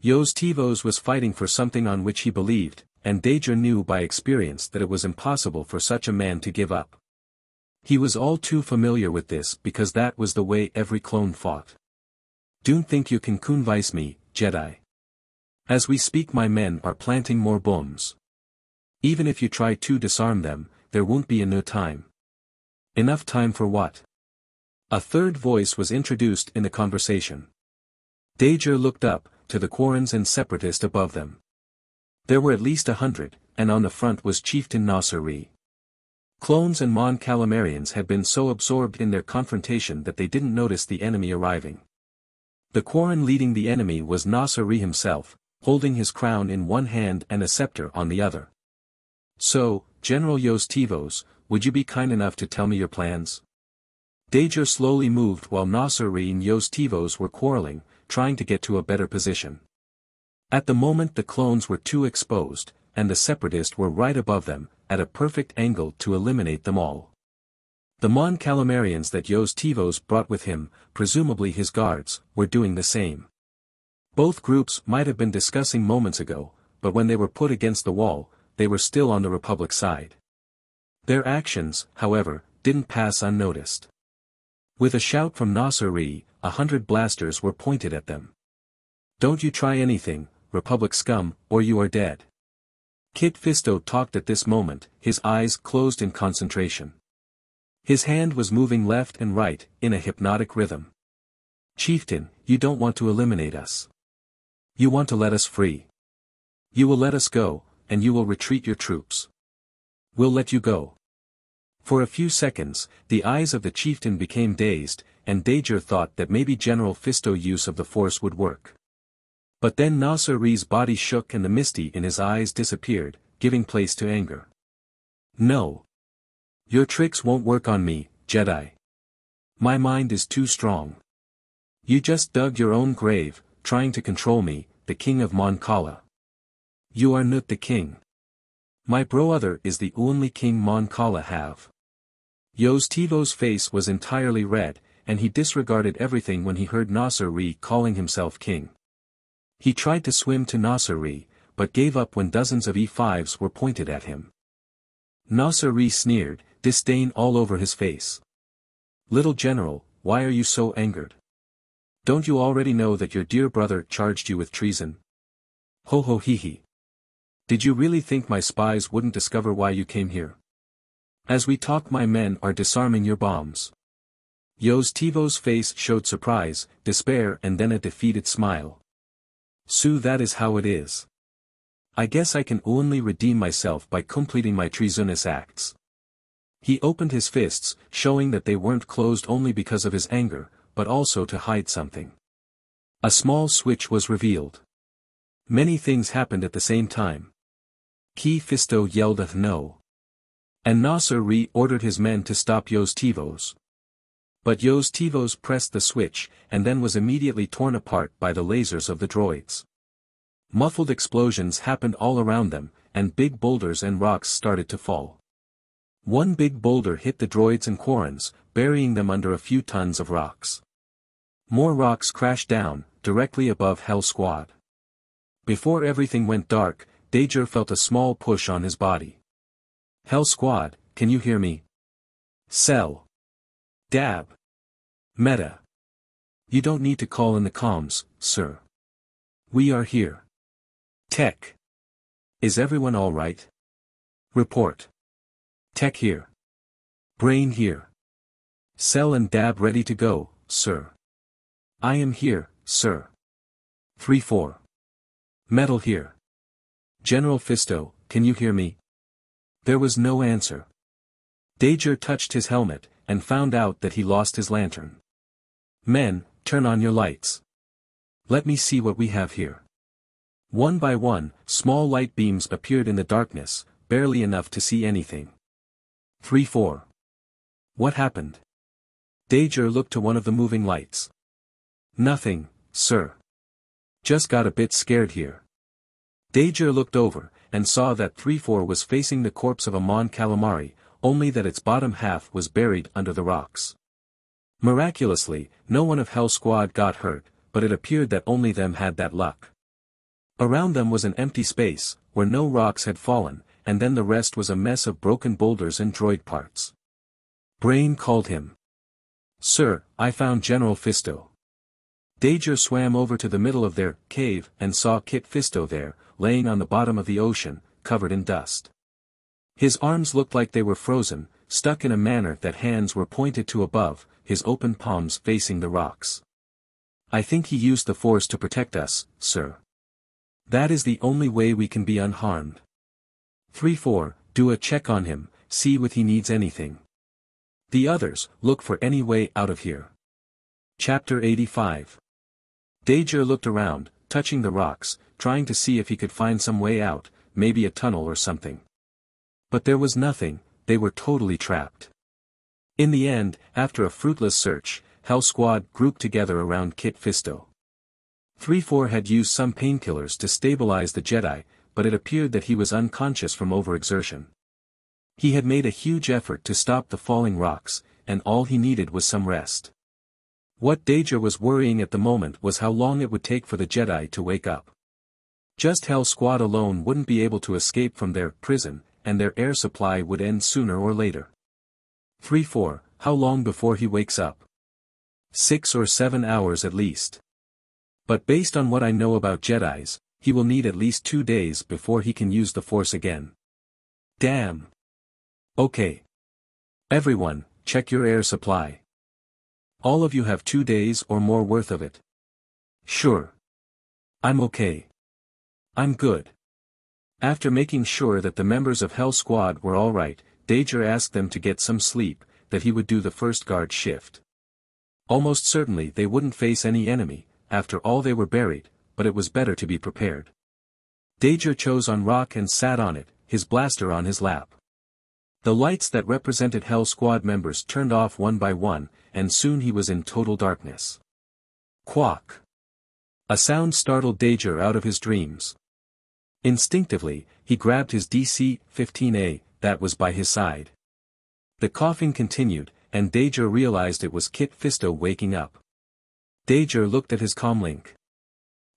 Yos Tivos was fighting for something on which he believed, and Dager knew by experience that it was impossible for such a man to give up. He was all too familiar with this because that was the way every clone fought. Don't think you can convince me, Jedi. As we speak my men are planting more bombs. Even if you try to disarm them, there won't be enough time. Enough time for what? A third voice was introduced in the conversation. Dager looked up, to the Quarrens and Separatist above them. There were at least a hundred, and on the front was Chieftain Nossor Ri. Clones and Mon Calamarians had been so absorbed in their confrontation that they didn't notice the enemy arriving. The Quarren leading the enemy was Nossor Ri himself, holding his crown in one hand and a scepter on the other. So, General Yos Tivos, would you be kind enough to tell me your plans? Dager slowly moved while Nossor Ri and Yos Tivos were quarreling, trying to get to a better position. At the moment the clones were too exposed, and the separatists were right above them, at a perfect angle to eliminate them all. The Mon Calamarians that Yos Tivos brought with him, presumably his guards, were doing the same. Both groups might have been discussing moments ago, but when they were put against the wall, they were still on the Republic side. Their actions, however, didn't pass unnoticed. With a shout from Nossor Ri, a hundred blasters were pointed at them. Don't you try anything, Republic scum, or you are dead. Kit Fisto talked at this moment, his eyes closed in concentration. His hand was moving left and right, in a hypnotic rhythm. Chieftain, you don't want to eliminate us. You want to let us free. You will let us go, and you will retreat your troops. We'll let you go. For a few seconds, the eyes of the chieftain became dazed, and Dager thought that maybe General Fisto's use of the force would work. But then Nossor Ri's body shook and the misty in his eyes disappeared, giving place to anger. No. Your tricks won't work on me, Jedi. My mind is too strong. You just dug your own grave, trying to control me, the king of Mon Cala. You are not the king. My brother is the only king Mon Cala have. Yos Tivos' face was entirely red, and he disregarded everything when he heard Nossor Ri calling himself king. He tried to swim to Nossor Ri, but gave up when dozens of E5s were pointed at him. Nossor Ri sneered, disdain all over his face. Little general, why are you so angered? Don't you already know that your dear brother charged you with treason? Ho ho hee hee. Did you really think my spies wouldn't discover why you came here? As we talk my men are disarming your bombs. Yos Tivos' face showed surprise, despair and then a defeated smile. So that is how it is. I guess I can only redeem myself by completing my treasonous acts. He opened his fists, showing that they weren't closed only because of his anger, but also to hide something. A small switch was revealed. Many things happened at the same time. Kit Fisto yelled no. And Nossor Ri ordered his men to stop Yos Tivos. But Yos Tivos pressed the switch, and then was immediately torn apart by the lasers of the droids. Muffled explosions happened all around them, and big boulders and rocks started to fall. One big boulder hit the droids and Quarrens, burying them under a few tons of rocks. More rocks crashed down, directly above Hell Squad. Before everything went dark, Dager felt a small push on his body. Hell Squad, can you hear me? Cell. Dab. Meta. You don't need to call in the comms, sir. We are here. Tech. Is everyone alright? Report. Tech here. Brain here. Cell and dab ready to go, sir. I am here, sir. 3-4. Metal here. General Fisto, can you hear me? There was no answer. Dager touched his helmet, and found out that he lost his lantern. Men, turn on your lights. Let me see what we have here. One by one, small light beams appeared in the darkness, barely enough to see anything. 3-4. What happened? Dager looked to one of the moving lights. Nothing, sir. Just got a bit scared here. Dager looked over, and saw that 3-4 was facing the corpse of a Mon Calamari, only that its bottom half was buried under the rocks. Miraculously, no one of Hell Squad got hurt, but it appeared that only them had that luck. Around them was an empty space, where no rocks had fallen, and then the rest was a mess of broken boulders and droid parts. Brain called him. Sir, I found General Fisto. Dager swam over to the middle of their cave and saw Kit Fisto there, laying on the bottom of the ocean, covered in dust. His arms looked like they were frozen, stuck in a manner that hands were pointed to above, his open palms facing the rocks. I think he used the force to protect us, sir. That is the only way we can be unharmed. 3-4, do a check on him, see if he needs anything. The others, look for any way out of here. Chapter 85 Dager looked around, touching the rocks, trying to see if he could find some way out, maybe a tunnel or something. But there was nothing, they were totally trapped. In the end, after a fruitless search, Hell Squad grouped together around Kit Fisto. 3-4 had used some painkillers to stabilize the Jedi, but it appeared that he was unconscious from overexertion. He had made a huge effort to stop the falling rocks, and all he needed was some rest. What Dager was worrying at the moment was how long it would take for the Jedi to wake up. Just Hell Squad alone wouldn't be able to escape from their prison, and their air supply would end sooner or later. 3-4, how long before he wakes up? Six or seven hours at least. But based on what I know about Jedis, he will need at least two days before he can use the Force again. Damn. Okay. Everyone, check your air supply. All of you have two days or more worth of it. Sure. I'm okay. I'm good. After making sure that the members of Hell Squad were alright, Dager asked them to get some sleep, that he would do the first guard shift. Almost certainly they wouldn't face any enemy, after all they were buried, but it was better to be prepared. Dager chose on rock and sat on it, his blaster on his lap. The lights that represented Hell Squad members turned off one by one, and soon he was in total darkness. Quack! A sound startled Dager out of his dreams. Instinctively, he grabbed his DC-15A, that was by his side. The coughing continued, and Dager realized it was Kit Fisto waking up. Dager looked at his comlink.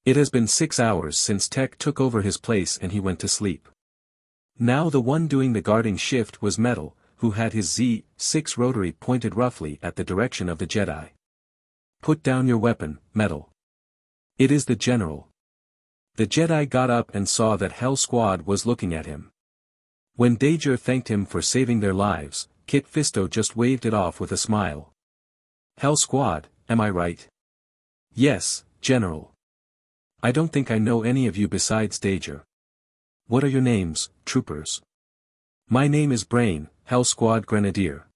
It has been six hours since Tech took over his place and he went to sleep. Now the one doing the guarding shift was Metal, who had his Z-6 rotary pointed roughly at the direction of the Jedi. Put down your weapon, Metal. It is the General. The Jedi got up and saw that Hell Squad was looking at him. When Dager thanked him for saving their lives, Kit Fisto just waved it off with a smile. Hell Squad, am I right? Yes, General. I don't think I know any of you besides Dager. What are your names, troopers? My name is Brain, Hell Squad Grenadier.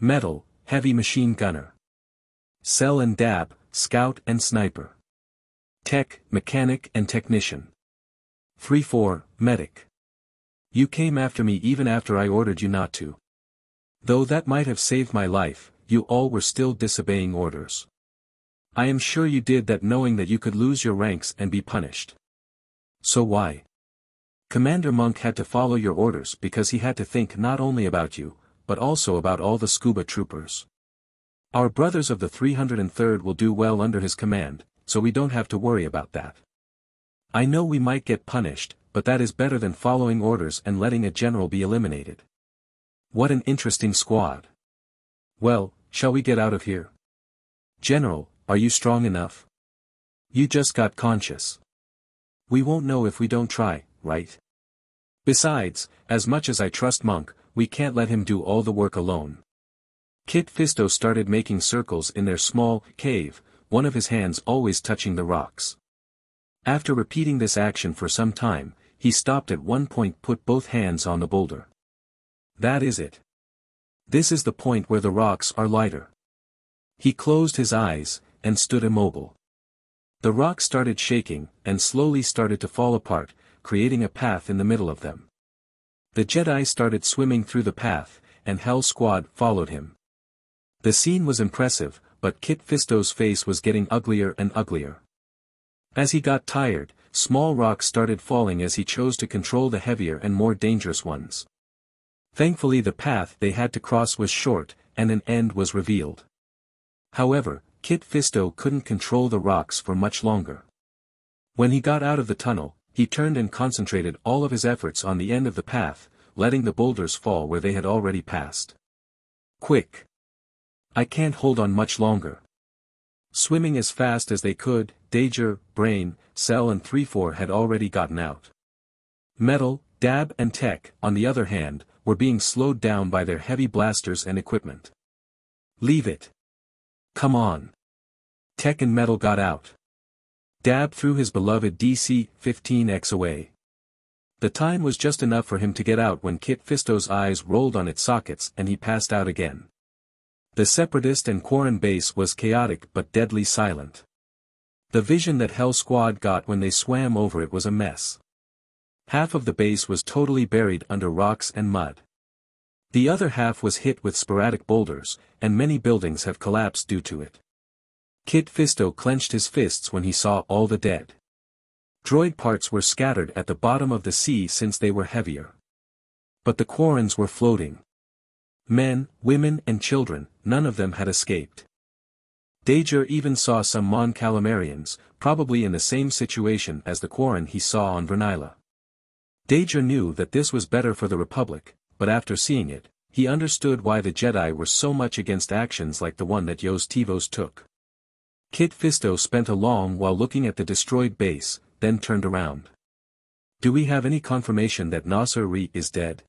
Metal, Heavy Machine Gunner. Cell and Dab, Scout and Sniper. Tech, Mechanic and Technician. 3-4, Medic. You came after me even after I ordered you not to. Though that might have saved my life, you all were still disobeying orders. I am sure you did that knowing that you could lose your ranks and be punished. So why? Commander Monk had to follow your orders because he had to think not only about you, but also about all the scuba troopers. Our brothers of the 303rd will do well under his command, so we don't have to worry about that. I know we might get punished, but that is better than following orders and letting a general be eliminated. What an interesting squad. Well, shall we get out of here? General, are you strong enough? You just got conscious. We won't know if we don't try, right? Besides, as much as I trust Monk, we can't let him do all the work alone. Kit Fisto started making circles in their small cave, one of his hands always touching the rocks. After repeating this action for some time, he stopped at one point put both hands on the boulder. That is it. This is the point where the rocks are lighter. He closed his eyes, and stood immobile. The rocks started shaking, and slowly started to fall apart, creating a path in the middle of them. The Jedi started swimming through the path, and Hell Squad followed him. The scene was impressive, but Kit Fisto's face was getting uglier and uglier. As he got tired, small rocks started falling as he chose to control the heavier and more dangerous ones. Thankfully the path they had to cross was short, and an end was revealed. However, Kit Fisto couldn't control the rocks for much longer. When he got out of the tunnel, he turned and concentrated all of his efforts on the end of the path, letting the boulders fall where they had already passed. Quick! I can't hold on much longer. Swimming as fast as they could, Dager, Brain, Cell and 3-4 had already gotten out. Metal, Dab and Tech, on the other hand, were being slowed down by their heavy blasters and equipment. Leave it. Come on. Tech and Metal got out. Dab threw his beloved DC-15X away. The time was just enough for him to get out when Kit Fisto's eyes rolled on its sockets and he passed out again. The Separatist and Quarren base was chaotic but deadly silent. The vision that Hell Squad got when they swam over it was a mess. Half of the base was totally buried under rocks and mud. The other half was hit with sporadic boulders, and many buildings have collapsed due to it. Kit Fisto clenched his fists when he saw all the dead. Droid parts were scattered at the bottom of the sea since they were heavier. But the Quarrens were floating. Men, women and children, none of them had escaped. Dager even saw some Mon Calamarians, probably in the same situation as the Quarren he saw on Vernila. Dager knew that this was better for the Republic, but after seeing it, he understood why the Jedi were so much against actions like the one that Yos Tivos took. Kit Fisto spent a long while looking at the destroyed base, then turned around. Do we have any confirmation that Nossor Ri is dead?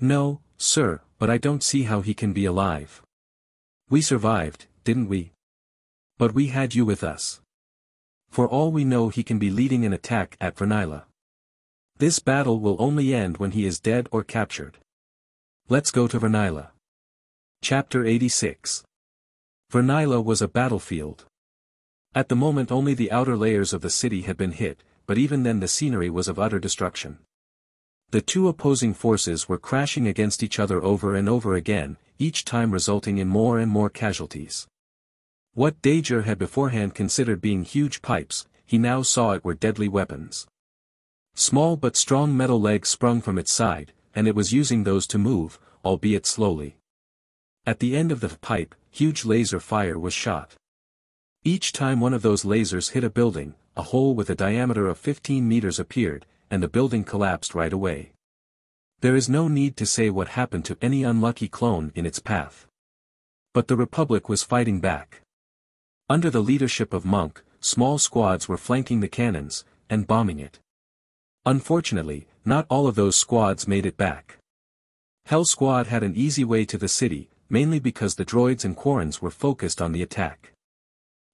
No, sir, but I don't see how he can be alive. We survived, didn't we? But we had you with us. For all we know he can be leading an attack at Vernila. This battle will only end when he is dead or captured. Let's go to Vernila. Chapter 86 Vernila was a battlefield. At the moment only the outer layers of the city had been hit, but even then the scenery was of utter destruction. The two opposing forces were crashing against each other over and over again, each time resulting in more and more casualties. What Dager had beforehand considered being huge pipes, he now saw it were deadly weapons. Small but strong metal legs sprung from its side, and it was using those to move, albeit slowly. At the end of the pipe, huge laser fire was shot. Each time one of those lasers hit a building, a hole with a diameter of 15 meters appeared, and the building collapsed right away. There is no need to say what happened to any unlucky clone in its path. But the Republic was fighting back. Under the leadership of Monk, small squads were flanking the cannons, and bombing it. Unfortunately, not all of those squads made it back. Hell Squad had an easy way to the city, mainly because the droids and Quarrens were focused on the attack.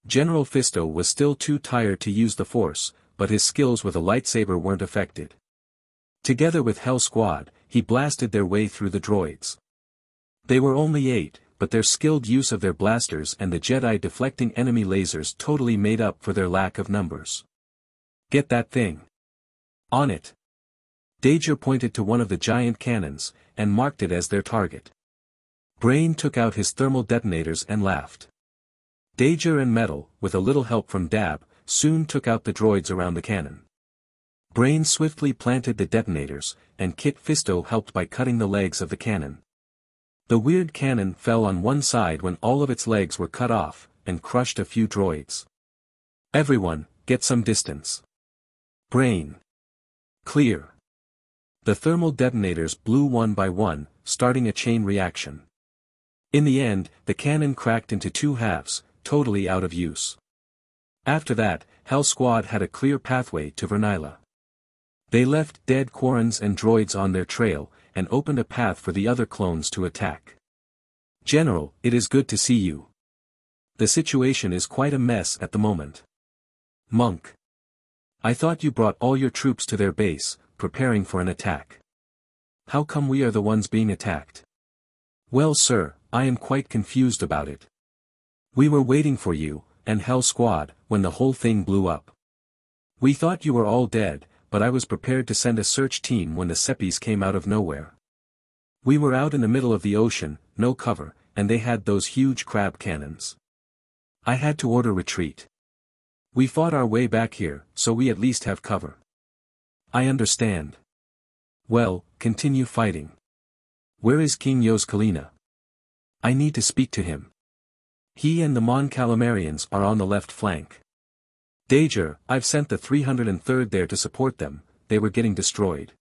General Fisto was still too tired to use the Force, but his skills with a lightsaber weren't affected. Together with Hell Squad, he blasted their way through the droids. They were only eight, but their skilled use of their blasters and the Jedi deflecting enemy lasers totally made up for their lack of numbers. Get that thing. On it. Dager pointed to one of the giant cannons, and marked it as their target. Brain took out his thermal detonators and laughed. Dager and Metal, with a little help from Dab, soon took out the droids around the cannon. Brain swiftly planted the detonators, and Kit Fisto helped by cutting the legs of the cannon. The weird cannon fell on one side when all of its legs were cut off, and crushed a few droids. Everyone, get some distance. Brain. Clear. The thermal detonators blew one by one, starting a chain reaction. In the end, the cannon cracked into two halves, totally out of use. After that, Hell Squad had a clear pathway to Vernila. They left dead Quarrens and droids on their trail, and opened a path for the other clones to attack. General, it is good to see you. The situation is quite a mess at the moment. Monk. I thought you brought all your troops to their base, preparing for an attack. How come we are the ones being attacked? Well sir, I am quite confused about it. We were waiting for you, and Hell Squad, when the whole thing blew up. We thought you were all dead, but I was prepared to send a search team when the Seppies came out of nowhere. We were out in the middle of the ocean, no cover, and they had those huge crab cannons. I had to order retreat. We fought our way back here, so we at least have cover. I understand. Well, continue fighting. Where is King Yos Kalina? I need to speak to him. He and the Mon Calamarians are on the left flank. Dager, I've sent the 303rd there to support them, they were getting destroyed.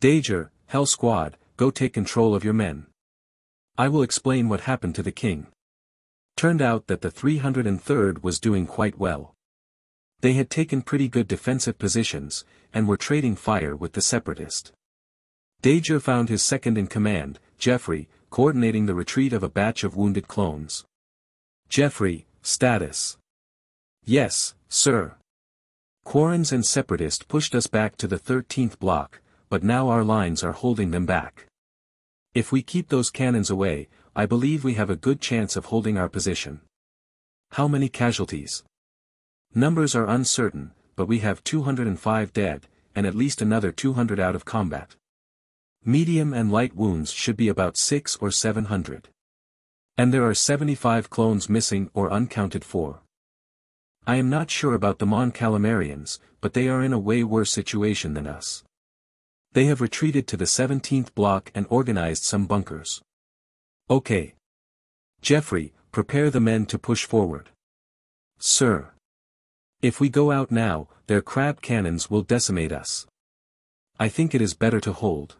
Dager, Hell Squad, go take control of your men. I will explain what happened to the king. Turned out that the 303rd was doing quite well. They had taken pretty good defensive positions, and were trading fire with the separatist. Dager found his second in command, Jeffrey, coordinating the retreat of a batch of wounded clones. Jeffrey, status. Yes, sir. Quarrens and Separatist pushed us back to the 13th block, but now our lines are holding them back. If we keep those cannons away, I believe we have a good chance of holding our position. How many casualties? Numbers are uncertain, but we have 205 dead, and at least another 200 out of combat. Medium and light wounds should be about 6 or 700. And there are 75 clones missing or uncounted for. I am not sure about the Mon Calamarians, but they are in a way worse situation than us. They have retreated to the 17th block and organized some bunkers. Okay. Jeffrey, prepare the men to push forward. Sir. If we go out now, their crab cannons will decimate us. I think it is better to hold.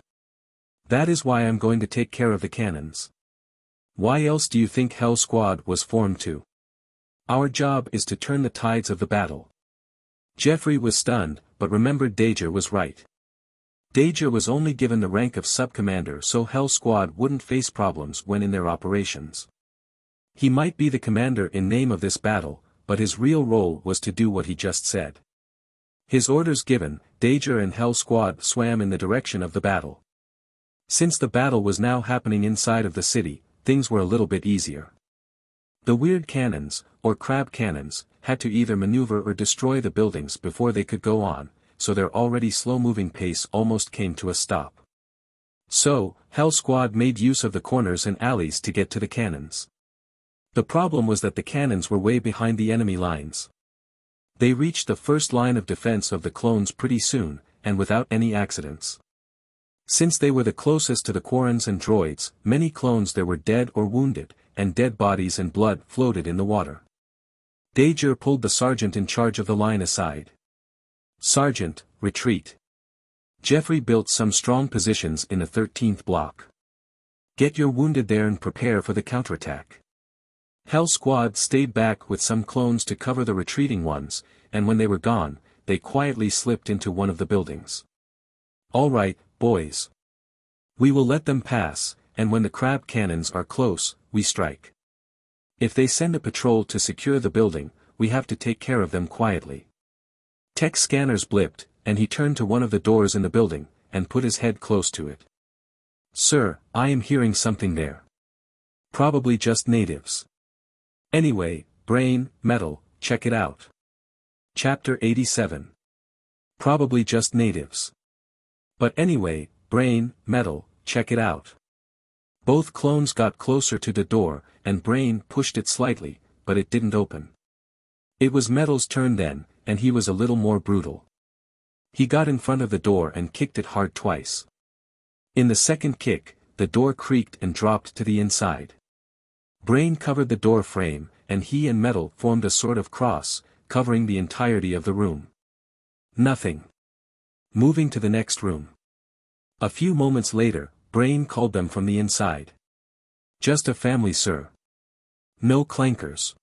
That is why I'm going to take care of the cannons. Why else do you think Hell Squad was formed to? Our job is to turn the tides of the battle. Jeffrey was stunned, but remembered Dager was right. Dager was only given the rank of sub-commander so Hell Squad wouldn't face problems when in their operations. He might be the commander in name of this battle, but his real role was to do what he just said. His orders given, Dager and Hell Squad swam in the direction of the battle. Since the battle was now happening inside of the city, things were a little bit easier. The weird cannons, or crab cannons, had to either maneuver or destroy the buildings before they could go on, so their already slow-moving pace almost came to a stop. So, Hell Squad made use of the corners and alleys to get to the cannons. The problem was that the cannons were way behind the enemy lines. They reached the first line of defense of the clones pretty soon, and without any accidents. Since they were the closest to the Quarrens and droids, many clones there were dead or wounded, and dead bodies and blood floated in the water. Dager pulled the sergeant in charge of the line aside. Sergeant, retreat. Jeffrey built some strong positions in the 13th block. Get your wounded there and prepare for the counterattack. Hell Squad stayed back with some clones to cover the retreating ones, and when they were gone, they quietly slipped into one of the buildings. Alright, boys. We will let them pass, and when the crab cannons are close, we strike. If they send a patrol to secure the building, we have to take care of them quietly. Tech scanners blipped, and he turned to one of the doors in the building, and put his head close to it. Sir, I am hearing something there. Probably just natives. Anyway, brain, metal, check it out. Chapter 87. Probably just natives. But anyway, Brain, Metal, check it out. Both clones got closer to the door, and Brain pushed it slightly, but it didn't open. It was Metal's turn then, and he was a little more brutal. He got in front of the door and kicked it hard twice. In the second kick, the door creaked and dropped to the inside. Brain covered the door frame, and he and Metal formed a sort of cross, covering the entirety of the room. Nothing. Moving to the next room. A few moments later, Brain called them from the inside. Just a family sir. No clankers.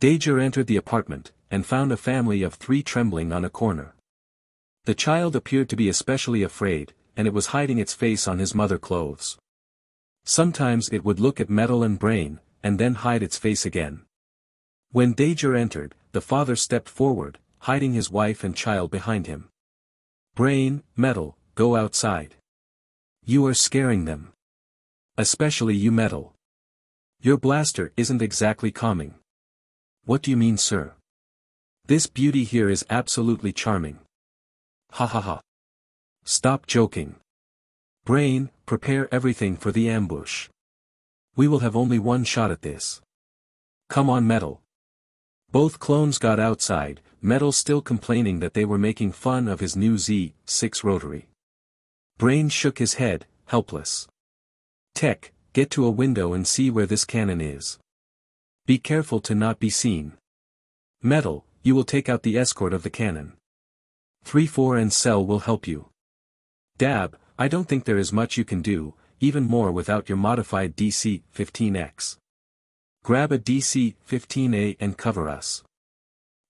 Dager entered the apartment, and found a family of three trembling on a corner. The child appeared to be especially afraid, and it was hiding its face on his mother clothes. Sometimes it would look at metal and brain, and then hide its face again. When Dager entered, the father stepped forward, hiding his wife and child behind him. Brain, metal, go outside. You are scaring them. Especially you metal. Your blaster isn't exactly calming. What do you mean sir? This beauty here is absolutely charming. Ha ha ha. Stop joking. Brain, prepare everything for the ambush. We will have only one shot at this. Come on Metal. Both clones got outside, Metal still complaining that they were making fun of his new Z6 rotary. Brain shook his head, helpless. Tech, get to a window and see where this cannon is. Be careful to not be seen. Metal, you will take out the escort of the cannon. 3-4 and Cell will help you. Dab, I don't think there is much you can do, even more without your modified DC-15X. Grab a DC-15A and cover us.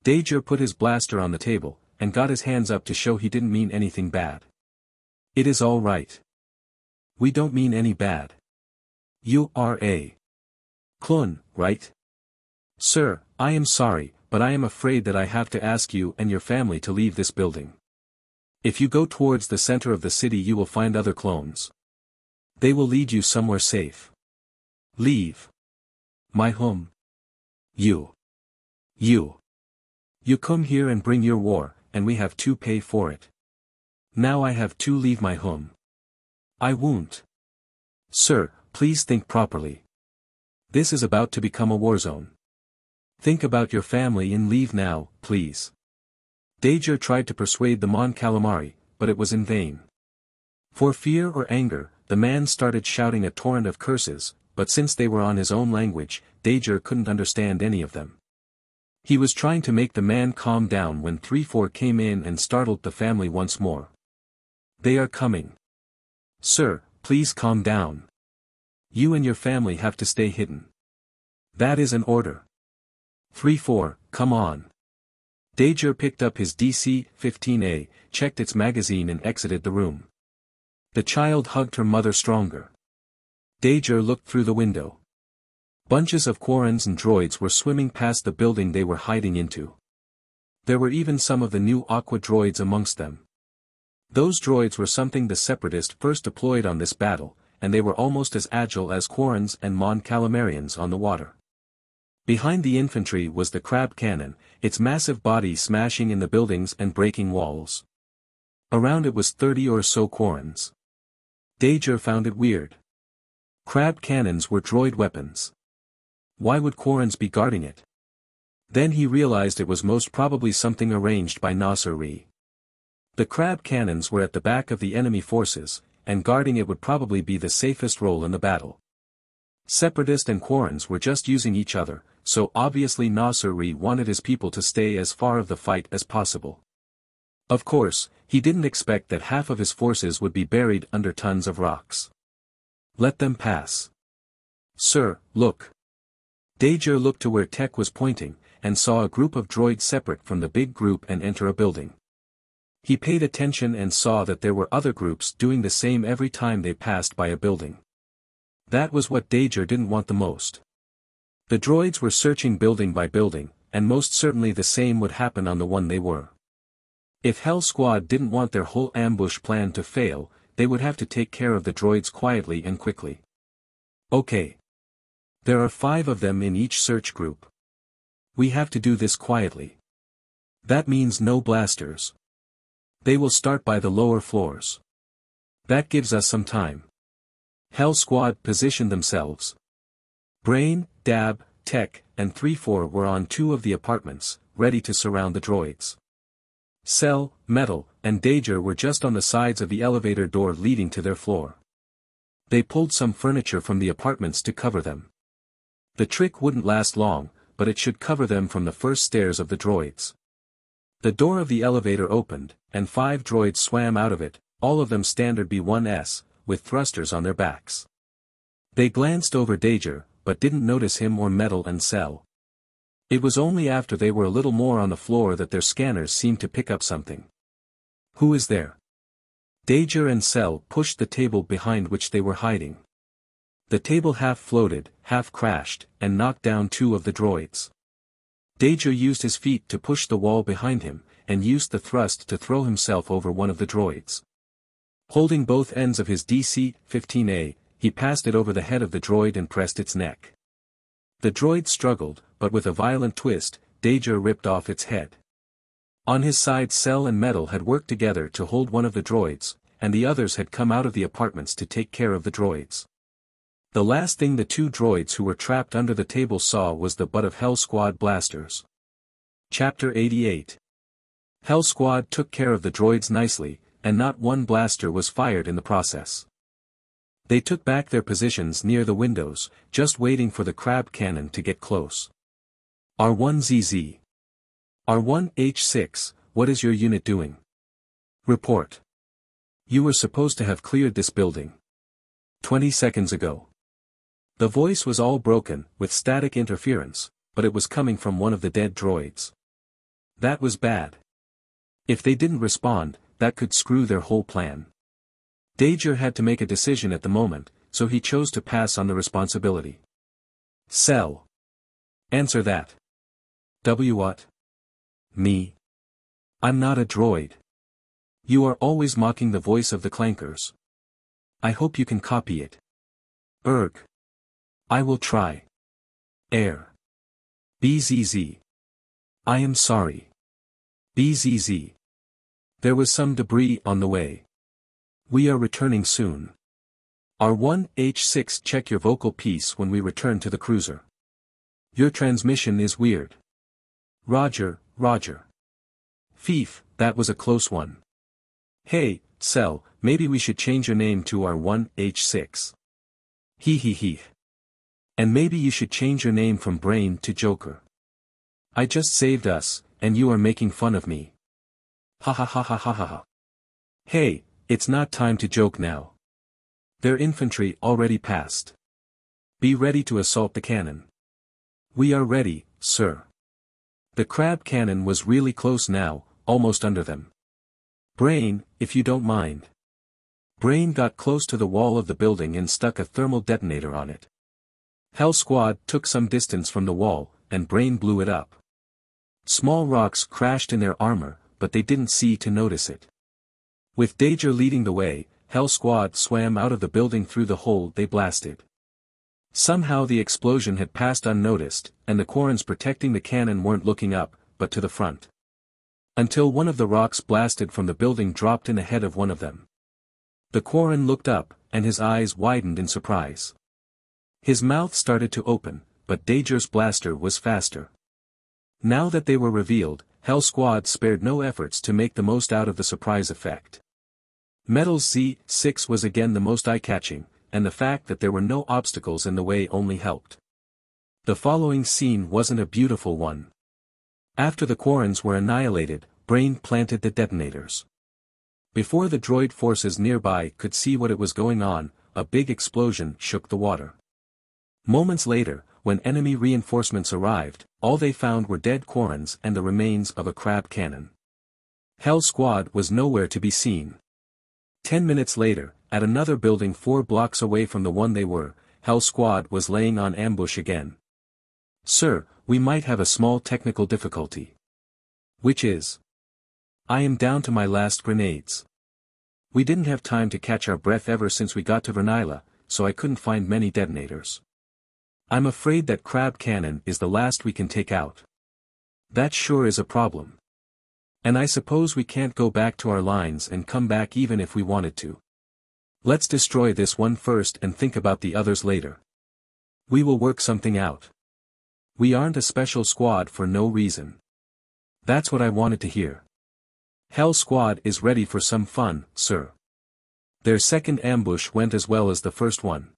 Dager put his blaster on the table, and got his hands up to show he didn't mean anything bad. It is all right. We don't mean any bad. You are a clone, right? Sir, I am sorry, but I am afraid that I have to ask you and your family to leave this building. If you go towards the center of the city you will find other clones. They will lead you somewhere safe. Leave. My home. You. You. You come here and bring your war, and we have to pay for it. Now I have to leave my home. I won't. Sir, please think properly. This is about to become a war zone. Think about your family and leave now, please. Dager tried to persuade the Mon Calamari, but it was in vain. For fear or anger, the man started shouting a torrent of curses, but since they were on his own language, Dager couldn't understand any of them. He was trying to make the man calm down when 3-4 came in and startled the family once more. They are coming. Sir, please calm down. You and your family have to stay hidden. That is an order. 3-4, come on. Dager picked up his DC-15A, checked its magazine and exited the room. The child hugged her mother stronger. Dager looked through the window. Bunches of Quarrens and droids were swimming past the building they were hiding into. There were even some of the new Aqua droids amongst them. Those droids were something the Separatists first deployed on this battle, and they were almost as agile as Quarrens and Mon Calamarians on the water. Behind the infantry was the crab cannon, its massive body smashing in the buildings and breaking walls. Around it was thirty or so Quarrens. Dager found it weird. Crab cannons were droid weapons. Why would Quarrens be guarding it? Then he realized it was most probably something arranged by Nossor Ri. The crab cannons were at the back of the enemy forces, and guarding it would probably be the safest role in the battle. Separatist and Quarrens were just using each other, so obviously Nossor Ri wanted his people to stay as far of the fight as possible. Of course, he didn't expect that half of his forces would be buried under tons of rocks. Let them pass. Sir, look. Dager looked to where Tech was pointing, and saw a group of droids separate from the big group and enter a building. He paid attention and saw that there were other groups doing the same every time they passed by a building. That was what Dager didn't want the most. The droids were searching building by building, and most certainly the same would happen on the one they were. If Hell Squad didn't want their whole ambush plan to fail, they would have to take care of the droids quietly and quickly. Okay. There are five of them in each search group. We have to do this quietly. That means no blasters. They will start by the lower floors. That gives us some time. Hell Squad positioned themselves. Brain, Dab, Tech, and 3-4 were on two of the apartments, ready to surround the droids. Cell, Metal, and Dager were just on the sides of the elevator door leading to their floor. They pulled some furniture from the apartments to cover them. The trick wouldn't last long, but it should cover them from the first stairs of the droids. The door of the elevator opened, and five droids swam out of it, all of them standard B-1S, with thrusters on their backs. They glanced over Dager, but didn't notice him or Metal and Cell. It was only after they were a little more on the floor that their scanners seemed to pick up something. Who is there? Dager and Cell pushed the table behind which they were hiding. The table half floated, half crashed, and knocked down two of the droids. Dager used his feet to push the wall behind him, and used the thrust to throw himself over one of the droids. Holding both ends of his DC-15A, he passed it over the head of the droid and pressed its neck. The droid struggled, but with a violent twist, Dager ripped off its head. On his side Cell and Metal had worked together to hold one of the droids, and the others had come out of the apartments to take care of the droids. The last thing the two droids who were trapped under the table saw was the butt of Hell Squad blasters. Chapter 88 Hell Squad took care of the droids nicely, and not one blaster was fired in the process. They took back their positions near the windows, just waiting for the crab cannon to get close. R1ZZ. R1H6, what is your unit doing? Report. You were supposed to have cleared this building. 20 seconds ago. The voice was all broken, with static interference, but it was coming from one of the dead droids. That was bad. If they didn't respond, that could screw their whole plan. Dager had to make a decision at the moment, so he chose to pass on the responsibility. Cell. Answer that. W what? Me. I'm not a droid. You are always mocking the voice of the clankers. I hope you can copy it. Erg. I will try. Air. BZZ. I am sorry. BZZ. There was some debris on the way. We are returning soon. R1H6 check your vocal piece when we return to the cruiser. Your transmission is weird. Roger, Roger. Fief, that was a close one. Hey, Cell, maybe we should change your name to R1H6. Hee hee hee. And maybe you should change your name from Brain to Joker. I just saved us, and you are making fun of me. Ha ha ha ha ha ha ha. Hey, it's not time to joke now. Their infantry already passed. Be ready to assault the cannon. We are ready, sir. The crab cannon was really close now, almost under them. Brain, if you don't mind. Brain got close to the wall of the building and stuck a thermal detonator on it. Hell Squad took some distance from the wall, and Brain blew it up. Small rocks crashed in their armor, but they didn't see to notice it. With Dager leading the way, Hell Squad swam out of the building through the hole they blasted. Somehow the explosion had passed unnoticed, and the Quarrens protecting the cannon weren't looking up, but to the front. Until one of the rocks blasted from the building dropped in ahead of one of them. The Quarren looked up, and his eyes widened in surprise. His mouth started to open, but Dager's blaster was faster. Now that they were revealed, Hell Squad spared no efforts to make the most out of the surprise effect. Metal's Z6 was again the most eye-catching, and the fact that there were no obstacles in the way only helped. The following scene wasn't a beautiful one. After the Quarrens were annihilated, Brain planted the detonators. Before the droid forces nearby could see what it was going on, a big explosion shook the water. Moments later, when enemy reinforcements arrived, all they found were dead Quarrens and the remains of a crab cannon. Hell Squad was nowhere to be seen. Ten minutes later, at another building four blocks away from the one they were, Hell Squad was laying on ambush again. Sir, we might have a small technical difficulty. Which is? I am down to my last grenades. We didn't have time to catch our breath ever since we got to Vernila, so I couldn't find many detonators. I'm afraid that crab cannon is the last we can take out. That sure is a problem. And I suppose we can't go back to our lines and come back even if we wanted to. Let's destroy this one first and think about the others later. We will work something out. We aren't a special squad for no reason. That's what I wanted to hear. Hell Squad is ready for some fun, sir. Their second ambush went as well as the first one.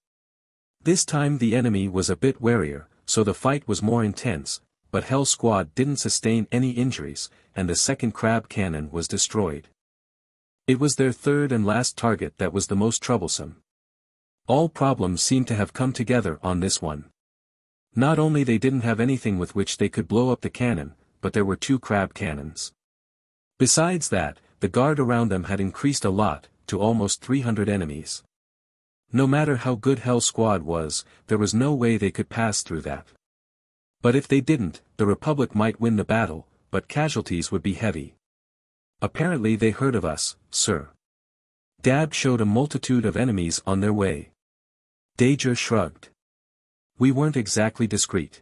This time the enemy was a bit warier, so the fight was more intense, but Hell Squad didn't sustain any injuries, and the second crab cannon was destroyed. It was their third and last target that was the most troublesome. All problems seemed to have come together on this one. Not only they didn't have anything with which they could blow up the cannon, but there were two crab cannons. Besides that, the guard around them had increased a lot, to almost 300 enemies. No matter how good Hell Squad was, there was no way they could pass through that. But if they didn't, the Republic might win the battle, but casualties would be heavy. Apparently they heard of us, sir. Dab showed a multitude of enemies on their way. Dager shrugged. We weren't exactly discreet.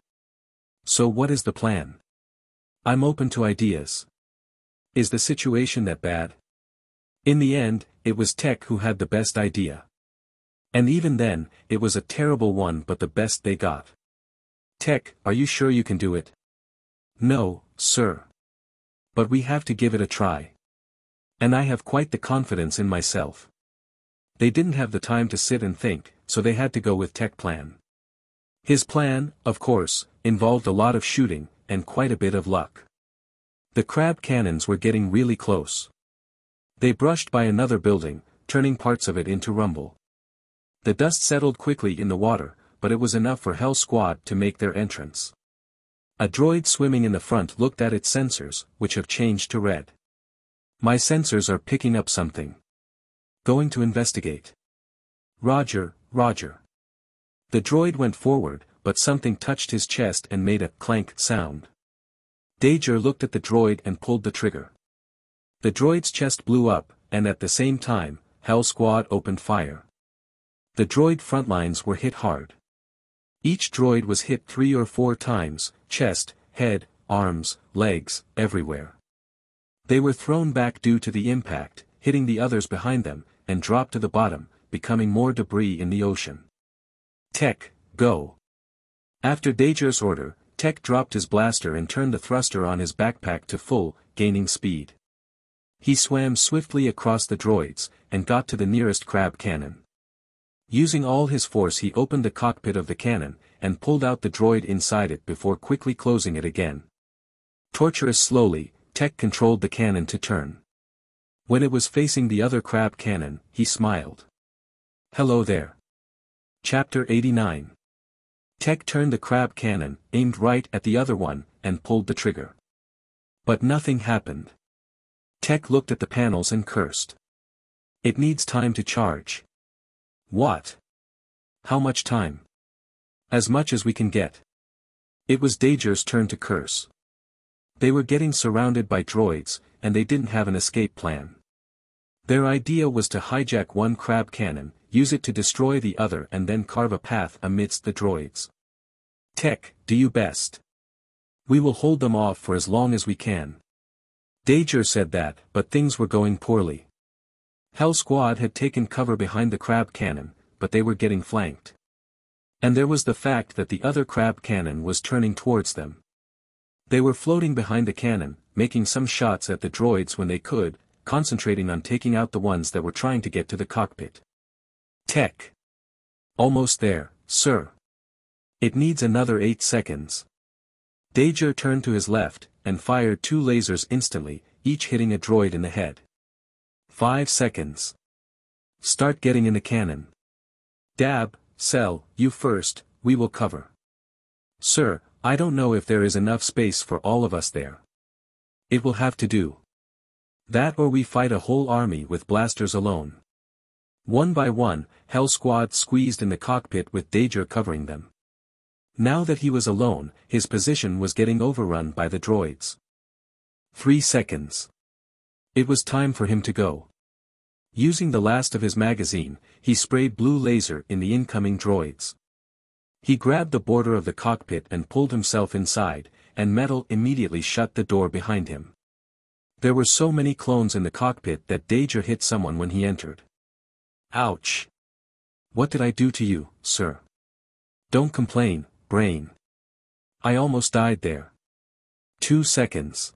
So what is the plan? I'm open to ideas. Is the situation that bad? In the end, it was Tech who had the best idea. And even then, it was a terrible one but the best they got. Tech, are you sure you can do it? No, sir. But we have to give it a try. And I have quite the confidence in myself. They didn't have the time to sit and think, so they had to go with Tech plan. His plan, of course, involved a lot of shooting, and quite a bit of luck. The crab cannons were getting really close. They brushed by another building, turning parts of it into rumble. The dust settled quickly in the water, but it was enough for Hell Squad to make their entrance. A droid swimming in the front looked at its sensors, which have changed to red. My sensors are picking up something. Going to investigate. Roger, Roger. The droid went forward, but something touched his chest and made a clank sound. Dager looked at the droid and pulled the trigger. The droid's chest blew up, and at the same time, Hell Squad opened fire. The droid frontlines were hit hard. Each droid was hit three or four times, chest, head, arms, legs, everywhere. They were thrown back due to the impact, hitting the others behind them, and dropped to the bottom, becoming more debris in the ocean. Tech, go. After Dager's order, Tech dropped his blaster and turned the thruster on his backpack to full, gaining speed. He swam swiftly across the droids, and got to the nearest crab cannon. Using all his force he opened the cockpit of the cannon, and pulled out the droid inside it before quickly closing it again. Torturous slowly, Tech controlled the cannon to turn. When it was facing the other crab cannon, he smiled. Hello there. Chapter 89 Tech turned the crab cannon, aimed right at the other one, and pulled the trigger. But nothing happened. Tech looked at the panels and cursed. It needs time to charge. What? How much time? As much as we can get. It was Dager's turn to curse. They were getting surrounded by droids, and they didn't have an escape plan. Their idea was to hijack one crab cannon, use it to destroy the other and then carve a path amidst the droids. Tech, do you best. We will hold them off for as long as we can. Dager said that, but things were going poorly. Hell Squad had taken cover behind the crab cannon, but they were getting flanked. And there was the fact that the other crab cannon was turning towards them. They were floating behind the cannon, making some shots at the droids when they could, concentrating on taking out the ones that were trying to get to the cockpit. Tech. Almost there, sir. It needs another 8 seconds. Dager turned to his left, and fired two lasers instantly, each hitting a droid in the head. 5 seconds. Start getting in the cannon. Dab, Cell, you first, we will cover. Sir, I don't know if there is enough space for all of us there. It will have to do. That or we fight a whole army with blasters alone. One by one, Hell Squad squeezed in the cockpit with Dager covering them. Now that he was alone, his position was getting overrun by the droids. Three seconds. It was time for him to go. Using the last of his magazine, he sprayed blue laser in the incoming droids. He grabbed the border of the cockpit and pulled himself inside, and metal immediately shut the door behind him. There were so many clones in the cockpit that Dager hit someone when he entered. Ouch! What did I do to you, sir? Don't complain, brain. I almost died there. Two seconds.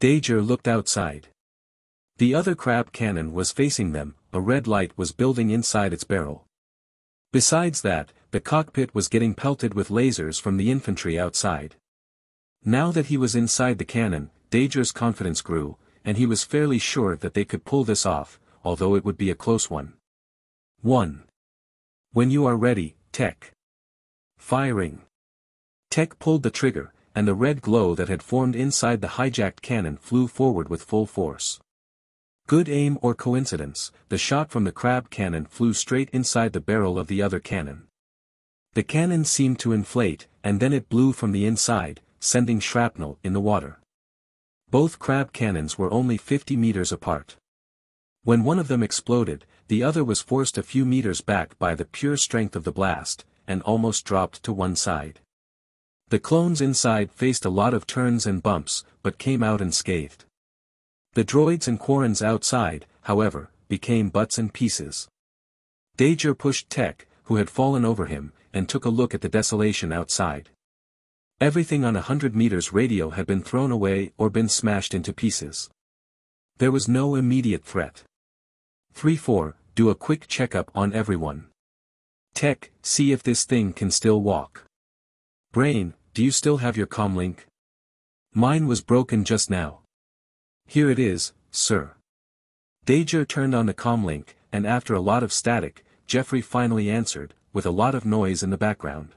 Dager looked outside. The other crab cannon was facing them, a red light was building inside its barrel. Besides that, the cockpit was getting pelted with lasers from the infantry outside. Now that he was inside the cannon, Dager's confidence grew, and he was fairly sure that they could pull this off, although it would be a close one. 1. When you are ready, Tech. Firing. Tech pulled the trigger, and the red glow that had formed inside the hijacked cannon flew forward with full force. Good aim or coincidence, the shot from the crab cannon flew straight inside the barrel of the other cannon. The cannon seemed to inflate, and then it blew from the inside, sending shrapnel in the water. Both crab cannons were only 50 meters apart. When one of them exploded, the other was forced a few meters back by the pure strength of the blast, and almost dropped to one side. The clones inside faced a lot of turns and bumps, but came out unscathed. The droids and Quarrens outside, however, became butts and pieces. Dager pushed Tech, who had fallen over him, and took a look at the desolation outside. Everything on a hundred meters radio had been thrown away or been smashed into pieces. There was no immediate threat. 3-4, do a quick checkup on everyone. Tech, see if this thing can still walk. Brain, do you still have your comlink? Mine was broken just now. Here it is, sir. Dager turned on the comlink, and after a lot of static, Jeffrey finally answered, with a lot of noise in the background.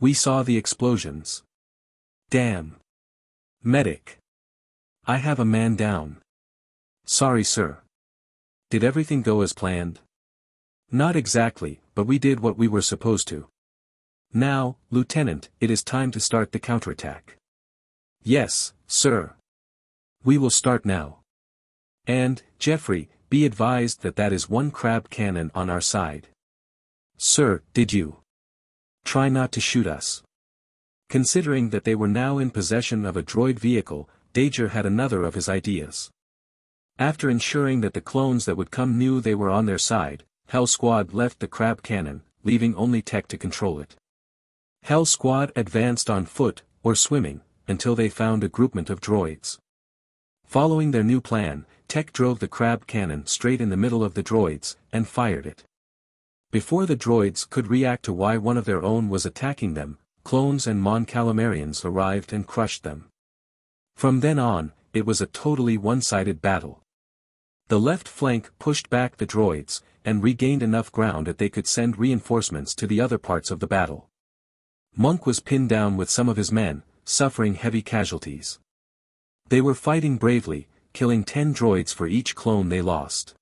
We saw the explosions. Damn. Medic. I have a man down. Sorry sir. Did everything go as planned? Not exactly, but we did what we were supposed to. Now, Lieutenant, it is time to start the counterattack. Yes, sir. We will start now. And, Jeffrey, be advised that that is one crab cannon on our side. Sir, did you? Try not to shoot us. Considering that they were now in possession of a droid vehicle, Dager had another of his ideas. After ensuring that the clones that would come knew they were on their side, Hell Squad left the crab cannon, leaving only Tech to control it. Hell Squad advanced on foot, or swimming, until they found a groupment of droids. Following their new plan, Tech drove the crab cannon straight in the middle of the droids, and fired it. Before the droids could react to why one of their own was attacking them, clones and Mon Calamarians arrived and crushed them. From then on, it was a totally one-sided battle. The left flank pushed back the droids, and regained enough ground that they could send reinforcements to the other parts of the battle. Monk was pinned down with some of his men, suffering heavy casualties. They were fighting bravely, killing ten droids for each clone they lost.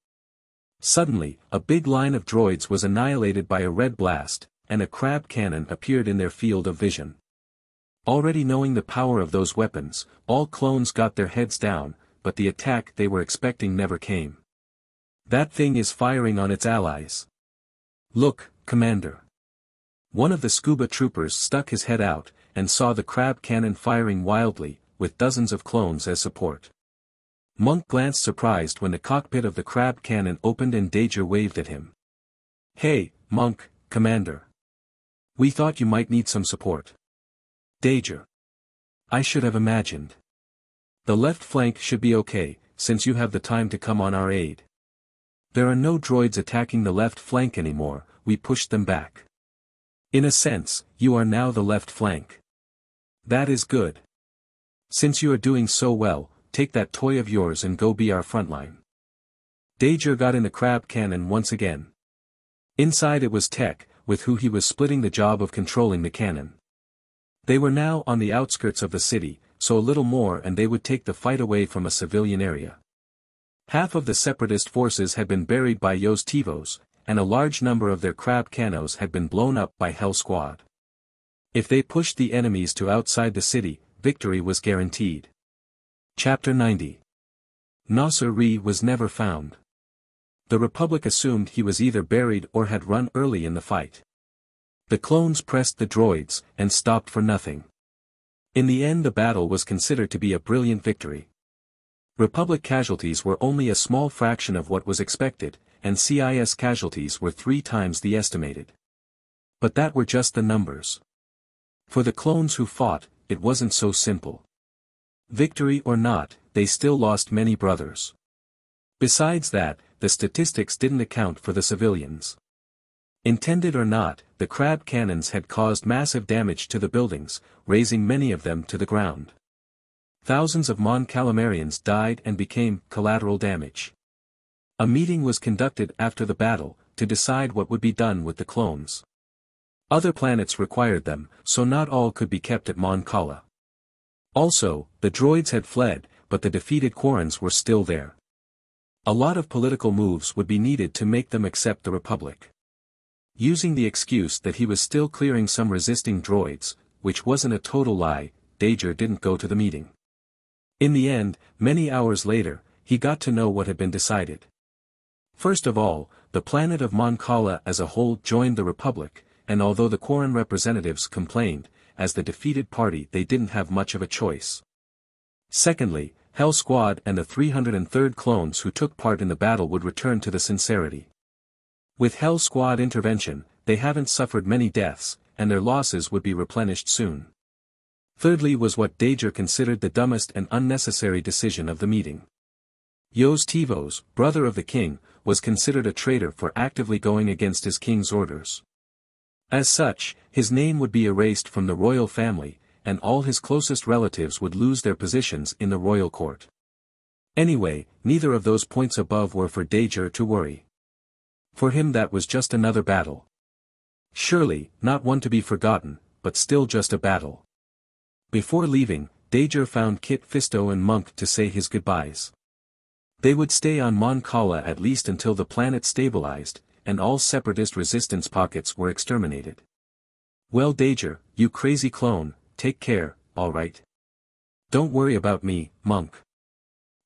Suddenly, a big line of droids was annihilated by a red blast, and a crab cannon appeared in their field of vision. Already knowing the power of those weapons, all clones got their heads down, but the attack they were expecting never came. That thing is firing on its allies. Look, Commander. One of the scuba troopers stuck his head out, and saw the crab cannon firing wildly, with dozens of clones as support. Monk glanced surprised when the cockpit of the crab cannon opened and Dager waved at him. Hey, Monk, Commander. We thought you might need some support. Dager. I should have imagined. The left flank should be okay, since you have the time to come on our aid. There are no droids attacking the left flank anymore, we pushed them back. In a sense, you are now the left flank. That is good. Since you are doing so well, take that toy of yours and go be our frontline. Dager got in the crab cannon once again. Inside it was Tech, with who he was splitting the job of controlling the cannon. They were now on the outskirts of the city, so a little more and they would take the fight away from a civilian area. Half of the separatist forces had been buried by Yos Tivos, and a large number of their crab canos had been blown up by Hell Squad. If they pushed the enemies to outside the city, victory was guaranteed. Chapter 90 Nossor Ri was never found. The Republic assumed he was either buried or had run early in the fight. The clones pressed the droids, and stopped for nothing. In the end the battle was considered to be a brilliant victory. Republic casualties were only a small fraction of what was expected, and CIS casualties were three times the estimated. But that were just the numbers. For the clones who fought, it wasn't so simple. Victory or not, they still lost many brothers. Besides that, the statistics didn't account for the civilians. Intended or not, the crab cannons had caused massive damage to the buildings, razing many of them to the ground. Thousands of Mon Calamarians died and became collateral damage. A meeting was conducted after the battle, to decide what would be done with the clones. Other planets required them, so not all could be kept at Mon Cala. Also, the droids had fled, but the defeated Quarrens were still there. A lot of political moves would be needed to make them accept the Republic. Using the excuse that he was still clearing some resisting droids, which wasn't a total lie, Dager didn't go to the meeting. In the end, many hours later, he got to know what had been decided. First of all, the planet of Mon Cala as a whole joined the Republic, and although the Quarren representatives complained, as the defeated party they didn't have much of a choice. Secondly, Hell Squad and the 303rd clones who took part in the battle would return to the Sincerity. With Hell Squad intervention, they haven't suffered many deaths, and their losses would be replenished soon. Thirdly was what Dager considered the dumbest and unnecessary decision of the meeting. Yos Tivos, brother of the king, was considered a traitor for actively going against his king's orders. As such, his name would be erased from the royal family, and all his closest relatives would lose their positions in the royal court. Anyway, neither of those points above were for Dager to worry. For him that was just another battle. Surely, not one to be forgotten, but still just a battle. Before leaving, Dager found Kit Fisto and Monk to say his goodbyes. They would stay on Mon Cala at least until the planet stabilized, and all separatist resistance pockets were exterminated. Well Dager, you crazy clone, take care, alright? Don't worry about me, Monk.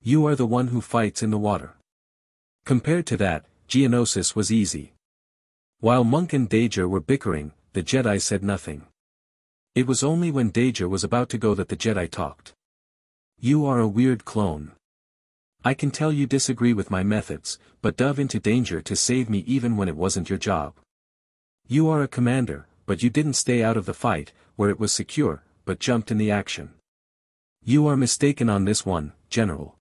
You are the one who fights in the water. Compared to that, Geonosis was easy. While Monk and Dager were bickering, the Jedi said nothing. It was only when Dager was about to go that the Jedi talked. You are a weird clone. I can tell you disagree with my methods, but dove into danger to save me even when it wasn't your job. You are a commander, but you didn't stay out of the fight, where it was secure, but jumped in the action. You are mistaken on this one, General.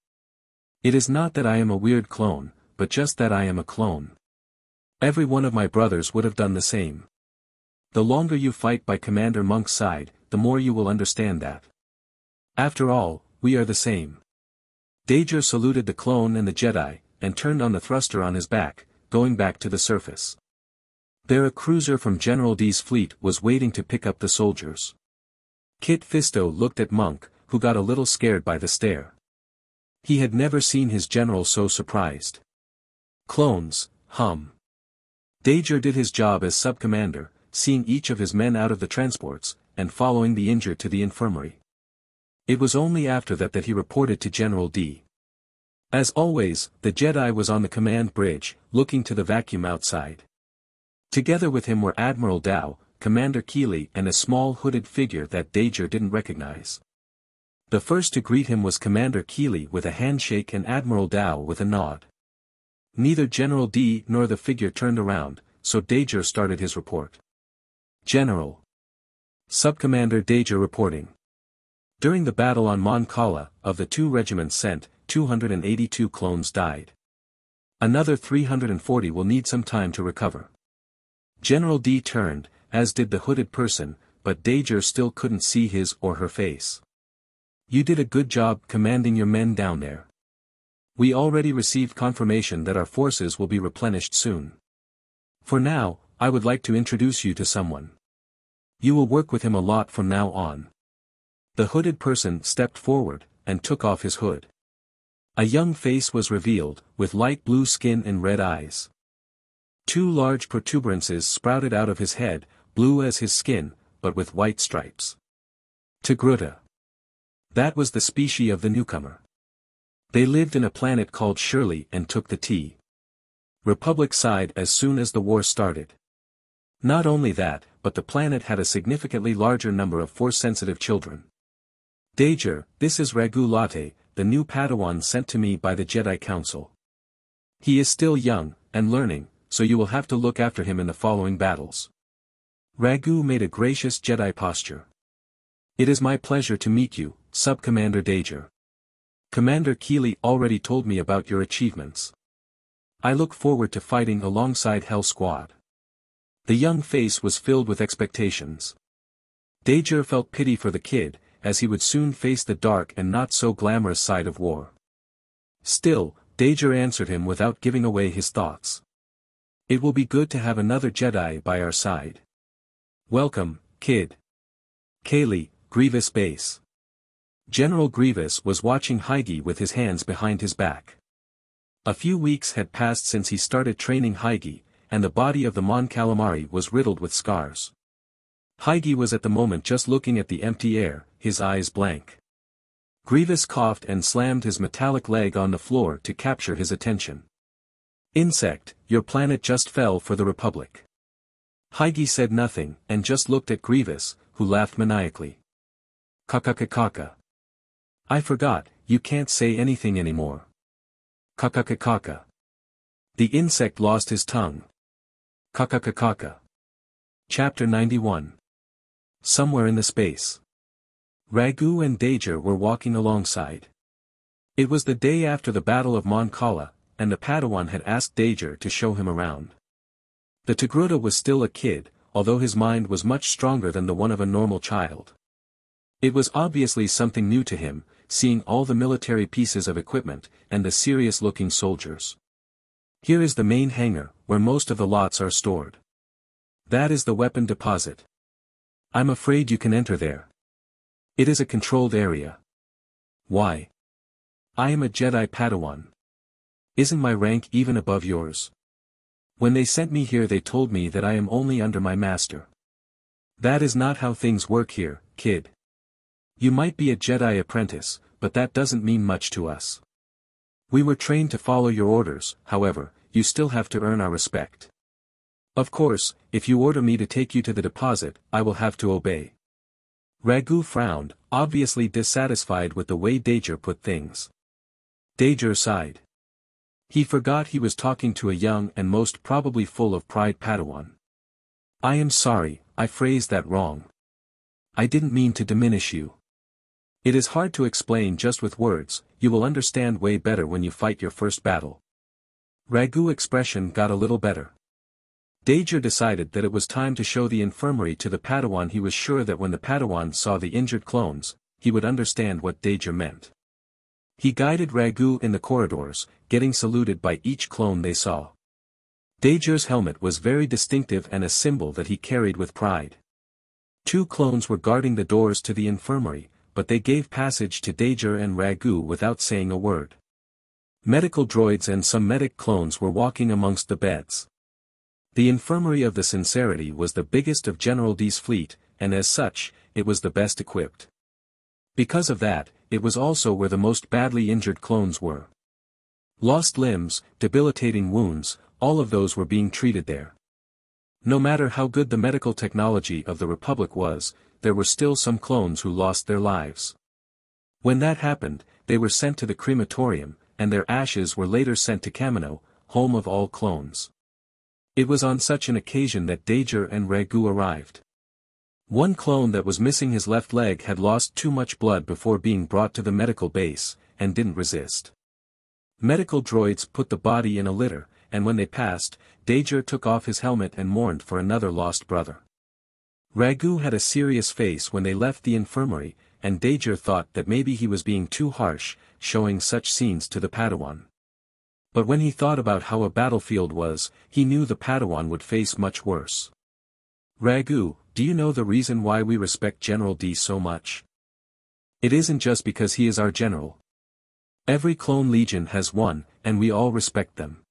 It is not that I am a weird clone, but just that I am a clone. Every one of my brothers would have done the same. The longer you fight by Commander Monk's side, the more you will understand that. After all, we are the same. Dager saluted the clone and the Jedi, and turned on the thruster on his back, going back to the surface. There a cruiser from General Di's fleet was waiting to pick up the soldiers. Kit Fisto looked at Monk, who got a little scared by the stare. He had never seen his general so surprised. Clones, hum. Dager did his job as sub-commander, seeing each of his men out of the transports, and following the injured to the infirmary. It was only after that that he reported to General Di. As always, the Jedi was on the command bridge, looking to the vacuum outside. Together with him were Admiral Dao, Commander Keeli and a small hooded figure that Dager didn't recognize. The first to greet him was Commander Keeli with a handshake and Admiral Dao with a nod. Neither General Di nor the figure turned around, so Dager started his report. General. Subcommander Dager reporting. During the battle on Mon Cala, of the two regiments sent, 282 clones died. Another 340 will need some time to recover. General Di turned, as did the hooded person, but Dager still couldn't see his or her face. You did a good job commanding your men down there. We already received confirmation that our forces will be replenished soon. For now, I would like to introduce you to someone. You will work with him a lot from now on. The hooded person stepped forward, and took off his hood. A young face was revealed, with light blue skin and red eyes. Two large protuberances sprouted out of his head, blue as his skin, but with white stripes. Togruta. That was the species of the newcomer. They lived in a planet called Shili and took the tea. Republic side as soon as the war started. Not only that, but the planet had a significantly larger number of Force-sensitive children. Dager, this is Ragu Latte, the new Padawan sent to me by the Jedi Council. He is still young, and learning, so you will have to look after him in the following battles. Ragu made a gracious Jedi posture. It is my pleasure to meet you, Sub-Commander Dager. Commander Keeli already told me about your achievements. I look forward to fighting alongside Hell Squad. The young face was filled with expectations. Dager felt pity for the kid, as he would soon face the dark and not so glamorous side of war. Still, Dager answered him without giving away his thoughts. It will be good to have another Jedi by our side. Welcome, kid. Kalee, Grievous Base. General Grievous was watching Heige with his hands behind his back. A few weeks had passed since he started training Heige, and the body of the Mon Calamari was riddled with scars. Heige was at the moment just looking at the empty air, his eyes blank. Grievous coughed and slammed his metallic leg on the floor to capture his attention. Insect, your planet just fell for the Republic. Heige said nothing, and just looked at Grievous, who laughed maniacally. Kakakakaka. I forgot, you can't say anything anymore. Kakakakaka. The insect lost his tongue. Kakakakaka. Chapter 91 Somewhere in the space. Ragu and Dager were walking alongside. It was the day after the Battle of Mon Cala, and the Padawan had asked Dager to show him around. The Togruta was still a kid, although his mind was much stronger than the one of a normal child. It was obviously something new to him, seeing all the military pieces of equipment, and the serious-looking soldiers. Here is the main hangar, where most of the lots are stored. That is the weapon deposit. I'm afraid you can enter there. It is a controlled area. Why? I am a Jedi Padawan. Isn't my rank even above yours? When they sent me here they told me that I am only under my master. That is not how things work here, kid. You might be a Jedi apprentice, but that doesn't mean much to us. We were trained to follow your orders, however, you still have to earn our respect. Of course, if you order me to take you to the deposit, I will have to obey. Ragu frowned, obviously dissatisfied with the way Dager put things. Dager sighed. He forgot he was talking to a young and most probably full of pride Padawan. I am sorry, I phrased that wrong. I didn't mean to diminish you. It is hard to explain just with words, you will understand way better when you fight your first battle. Ragu expression got a little better. Dager decided that it was time to show the infirmary to the Padawan he was sure that when the Padawan saw the injured clones, he would understand what Dager meant. He guided Ragu in the corridors, getting saluted by each clone they saw. Dager's helmet was very distinctive and a symbol that he carried with pride. Two clones were guarding the doors to the infirmary, but they gave passage to Dager and Ragu without saying a word. Medical droids and some medic clones were walking amongst the beds. The infirmary of the Sincerity was the biggest of General Di's fleet, and as such, it was the best equipped. Because of that, it was also where the most badly injured clones were. Lost limbs, debilitating wounds, all of those were being treated there. No matter how good the medical technology of the Republic was, there were still some clones who lost their lives. When that happened, they were sent to the crematorium, and their ashes were later sent to Kamino, home of all clones. It was on such an occasion that Dager and Ragu arrived. One clone that was missing his left leg had lost too much blood before being brought to the medical base, and didn't resist. Medical droids put the body in a litter, and when they passed, Dager took off his helmet and mourned for another lost brother. Ragu had a serious face when they left the infirmary, and Dager thought that maybe he was being too harsh, showing such scenes to the Padawan. But when he thought about how a battlefield was, he knew the Padawan would face much worse. Ragu, do you know the reason why we respect General Di so much? It isn't just because he is our general. Every clone legion has one, and we all respect them.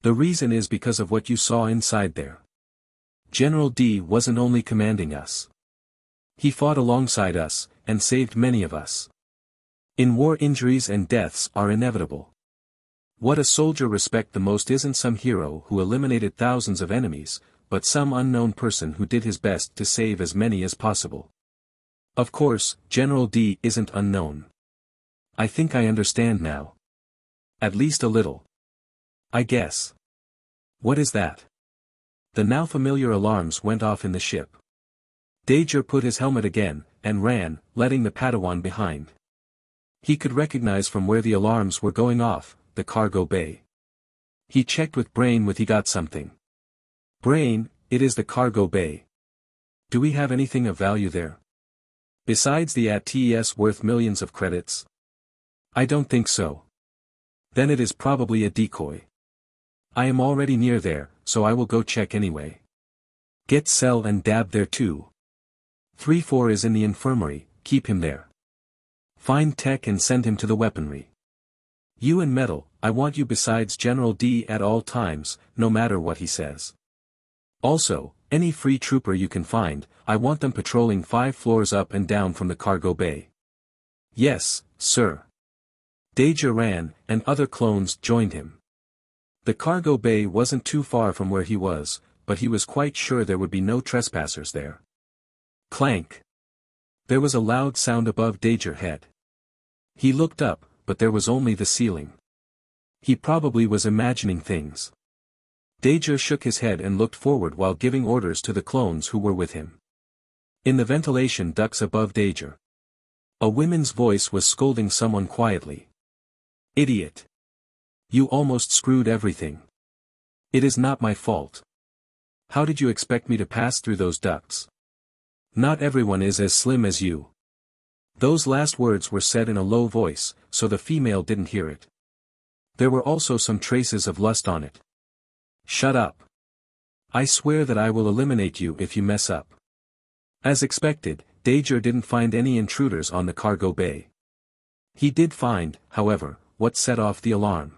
The reason is because of what you saw inside there. General Di wasn't only commanding us. He fought alongside us, and saved many of us. In war injuries and deaths are inevitable. What a soldier respect the most isn't some hero who eliminated thousands of enemies, but some unknown person who did his best to save as many as possible. Of course, General Di isn't unknown. I think I understand now. At least a little. I guess. What is that? The now familiar alarms went off in the ship. Dager put his helmet again, and ran, letting the Padawan behind. He could recognize from where the alarms were going off, the cargo bay. He checked with Brain with he got something. Brain, it is the cargo bay. Do we have anything of value there? Besides the AT-TEs worth millions of credits? I don't think so. Then it is probably a decoy. I am already near there, so I will go check anyway. Get Cell and Dab there too. 3-4 is in the infirmary, keep him there. Find Tech and send him to the weaponry. You and Metal, I want you besides General Di at all times, no matter what he says. Also, any free trooper you can find, I want them patrolling five floors up and down from the cargo bay. Yes, sir. Dager ran, and other clones joined him. The cargo bay wasn't too far from where he was, but he was quite sure there would be no trespassers there. Clank. There was a loud sound above Dager's head. He looked up, but there was only the ceiling. He probably was imagining things. Dager shook his head and looked forward while giving orders to the clones who were with him. In the ventilation ducts above Dager. A woman's voice was scolding someone quietly. Idiot. You almost screwed everything. It is not my fault. How did you expect me to pass through those ducts? Not everyone is as slim as you. Those last words were said in a low voice, so the female didn't hear it. There were also some traces of lust on it. Shut up. I swear that I will eliminate you if you mess up. As expected, Dager didn't find any intruders on the cargo bay. He did find, however, what set off the alarm.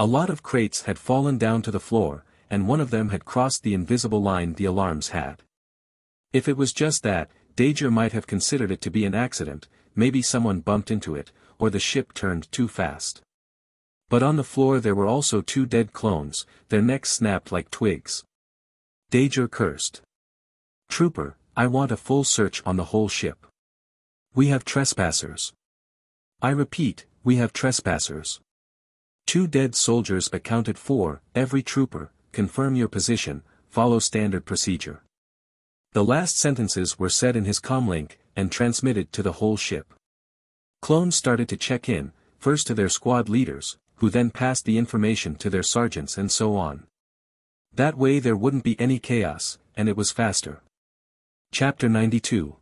A lot of crates had fallen down to the floor, and one of them had crossed the invisible line the alarms had. If it was just that, Dager might have considered it to be an accident, maybe someone bumped into it, or the ship turned too fast. But on the floor there were also two dead clones, their necks snapped like twigs. Dager cursed. Trooper, I want a full search on the whole ship. We have trespassers. I repeat, we have trespassers. Two dead soldiers accounted for, every trooper, confirm your position, follow standard procedure. The last sentences were said in his comlink, and transmitted to the whole ship. Clones started to check in, first to their squad leaders, who then passed the information to their sergeants and so on. That way there wouldn't be any chaos, and it was faster. Chapter 92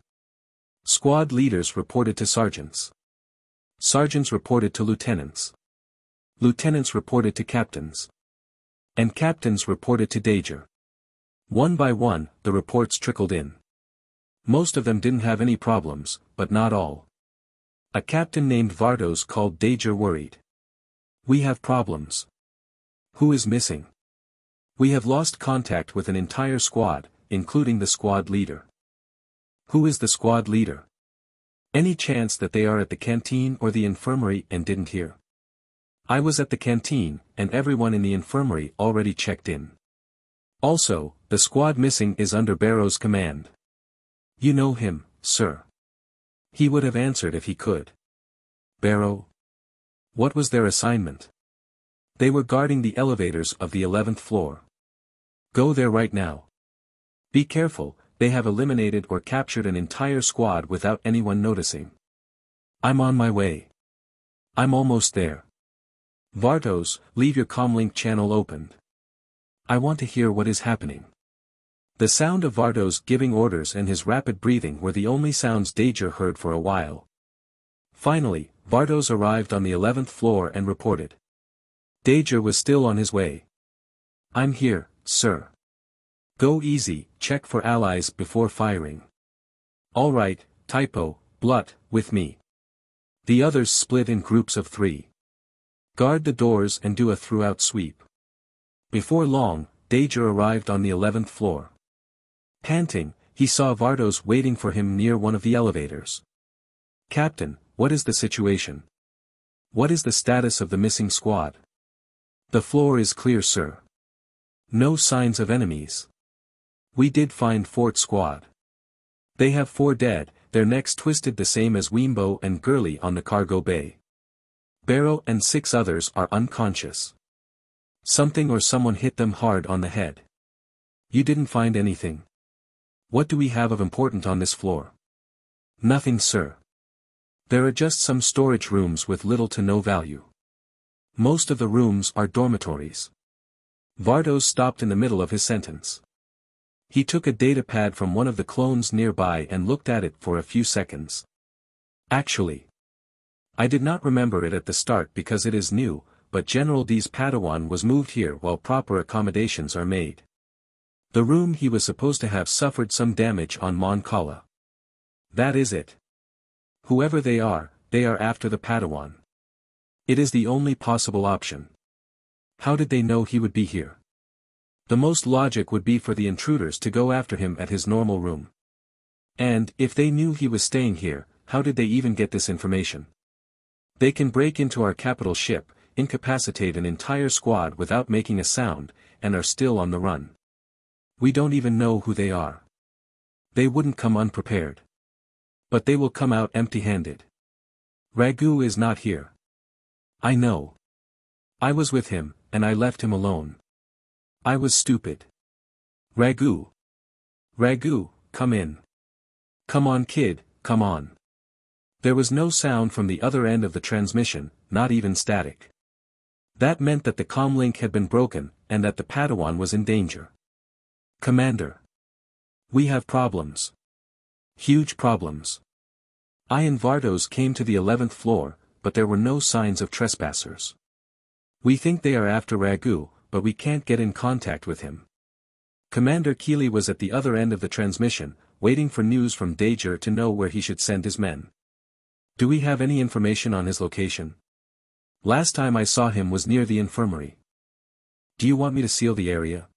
Squad leaders reported to sergeants. Sergeants reported to lieutenants. Lieutenants reported to captains. And captains reported to Dager. One by one, the reports trickled in. Most of them didn't have any problems, but not all. A captain named Vardos called Dager worried. We have problems. Who is missing? We have lost contact with an entire squad, including the squad leader. Who is the squad leader? Any chance that they are at the canteen or the infirmary and didn't hear? I was at the canteen, and everyone in the infirmary already checked in. Also, the squad missing is under Barrow's command. You know him, sir. He would have answered if he could. Barrow, what was their assignment? They were guarding the elevators of the 11th floor. Go there right now. Be careful, they have eliminated or captured an entire squad without anyone noticing. I'm on my way. I'm almost there. Vardos, leave your comlink channel opened. I want to hear what is happening. The sound of Vardos giving orders and his rapid breathing were the only sounds Dager heard for a while. Finally, Vardos arrived on the eleventh floor and reported. Dager was still on his way. I'm here, sir. Go easy, check for allies before firing. Alright, typo, Blut, with me. The others split in groups of three. Guard the doors and do a throughout sweep. Before long, Dager arrived on the eleventh floor. Panting, he saw Vardos waiting for him near one of the elevators. Captain, what is the situation? What is the status of the missing squad? The floor is clear sir. No signs of enemies. We did find Fort Squad. They have four dead, their necks twisted the same as Weembo and Gurley on the cargo bay. Barrow and six others are unconscious. Something or someone hit them hard on the head. You didn't find anything. What do we have of important on this floor? Nothing sir. There are just some storage rooms with little to no value. Most of the rooms are dormitories. Vardos stopped in the middle of his sentence. He took a data pad from one of the clones nearby and looked at it for a few seconds. Actually. I did not remember it at the start because it is new, but General Di's Padawan was moved here while proper accommodations are made. The room he was supposed to have suffered some damage on Mon Cala. That is it. Whoever they are, they are after the Padawan. It is the only possible option. How did they know he would be here? The most logic would be for the intruders to go after him at his normal room. And, if they knew he was staying here, how did they even get this information? They can break into our capital ship, incapacitate an entire squad without making a sound, and are still on the run. We don't even know who they are. They wouldn't come unprepared. But they will come out empty-handed. Ragu is not here. I know. I was with him, and I left him alone. I was stupid. Ragu. Ragu, come in. Come on kid, come on. There was no sound from the other end of the transmission, not even static. That meant that the comlink had been broken, and that the Padawan was in danger. Commander. We have problems. Huge problems. I and Vardos came to the eleventh floor, but there were no signs of trespassers. We think they are after Ragu, but we can't get in contact with him. Commander Keeli was at the other end of the transmission, waiting for news from Dager to know where he should send his men. Do we have any information on his location? Last time I saw him was near the infirmary. Do you want me to seal the area?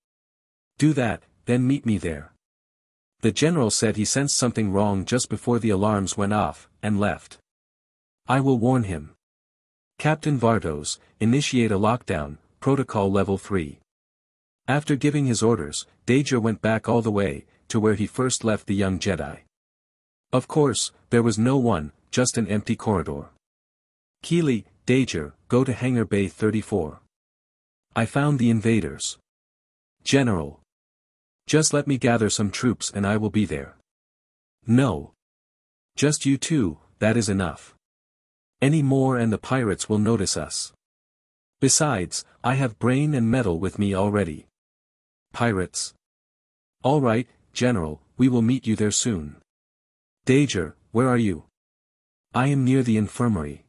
Do that, then meet me there. The general said he sensed something wrong just before the alarms went off, and left. I will warn him. Captain Vardos, initiate a lockdown, protocol level 3. After giving his orders, Dager went back all the way, to where he first left the young Jedi. Of course, there was no one, just an empty corridor. Keeli, Dager, go to Hangar Bay 34. I found the invaders. General. Just let me gather some troops and I will be there. No. Just you two, that is enough. Any more and the pirates will notice us. Besides, I have brain and metal with me already. Pirates. Alright, General, we will meet you there soon. Dager, where are you? I am near the infirmary.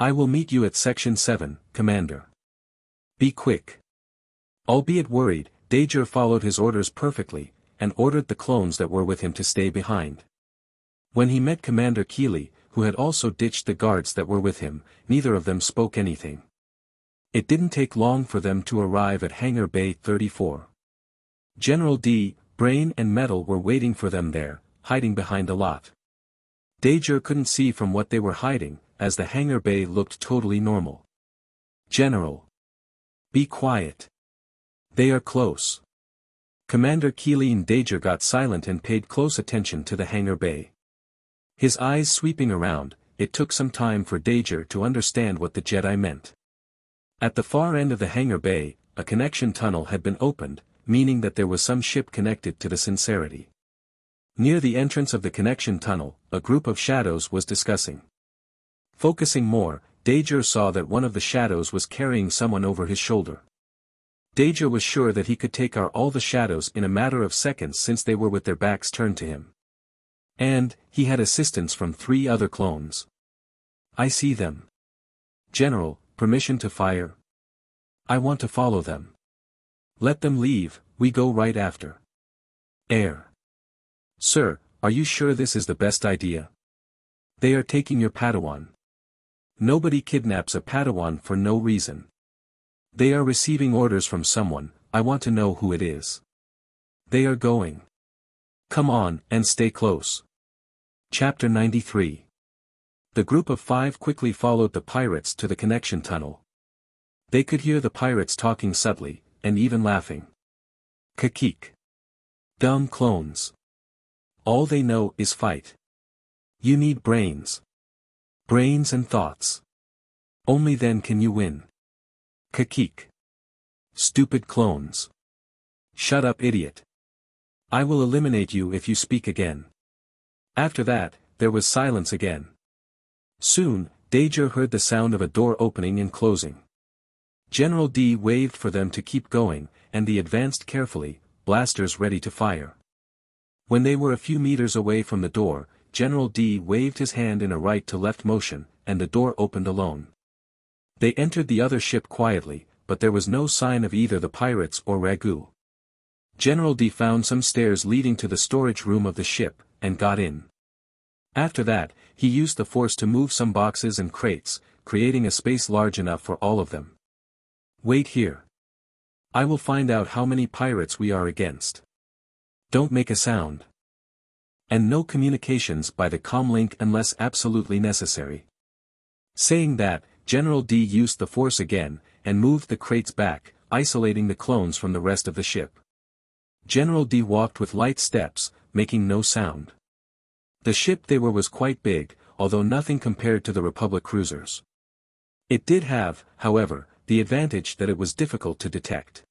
I will meet you at Section 7, Commander. Be quick. Albeit worried, Dager followed his orders perfectly, and ordered the clones that were with him to stay behind. When he met Commander Keeli, who had also ditched the guards that were with him, neither of them spoke anything. It didn't take long for them to arrive at Hangar Bay 34. General Di, Brain and Metal were waiting for them there, hiding behind a lot. Dager couldn't see from what they were hiding, as the hangar bay looked totally normal. General. Be quiet. They are close. Commander Keeli and Dager got silent and paid close attention to the hangar bay. His eyes sweeping around, it took some time for Dager to understand what the Jedi meant. At the far end of the hangar bay, a connection tunnel had been opened, meaning that there was some ship connected to the Sincerity. Near the entrance of the connection tunnel, a group of shadows was discussing. Focusing more, Dager saw that one of the shadows was carrying someone over his shoulder. Dager was sure that he could take out all the shadows in a matter of seconds since they were with their backs turned to him. And, he had assistance from three other clones. I see them. General, permission to fire? I want to follow them. Let them leave, we go right after. Air. Sir, are you sure this is the best idea? They are taking your Padawan. Nobody kidnaps a Padawan for no reason. They are receiving orders from someone, I want to know who it is. They are going. Come on, and stay close. Chapter 93 The group of five quickly followed the pirates to the connection tunnel. They could hear the pirates talking subtly, and even laughing. Kakik. Dumb clones. All they know is fight. You need brains. Brains and thoughts. Only then can you win. Kakik. Stupid clones. Shut up idiot. I will eliminate you if you speak again. After that, there was silence again. Soon, Dager heard the sound of a door opening and closing. General Di waved for them to keep going, and they advanced carefully, blasters ready to fire. When they were a few meters away from the door, General Di waved his hand in a right-to-left motion, and the door opened alone. They entered the other ship quietly, but there was no sign of either the pirates or Ragu. General Di found some stairs leading to the storage room of the ship, and got in. After that, he used the force to move some boxes and crates, creating a space large enough for all of them. Wait here. I will find out how many pirates we are against. Don't make a sound. And no communications by the comlink unless absolutely necessary. Saying that, General Di used the force again, and moved the crates back, isolating the clones from the rest of the ship. General Di walked with light steps, making no sound. The ship they were was quite big, although nothing compared to the Republic cruisers. It did have, however, the advantage that it was difficult to detect.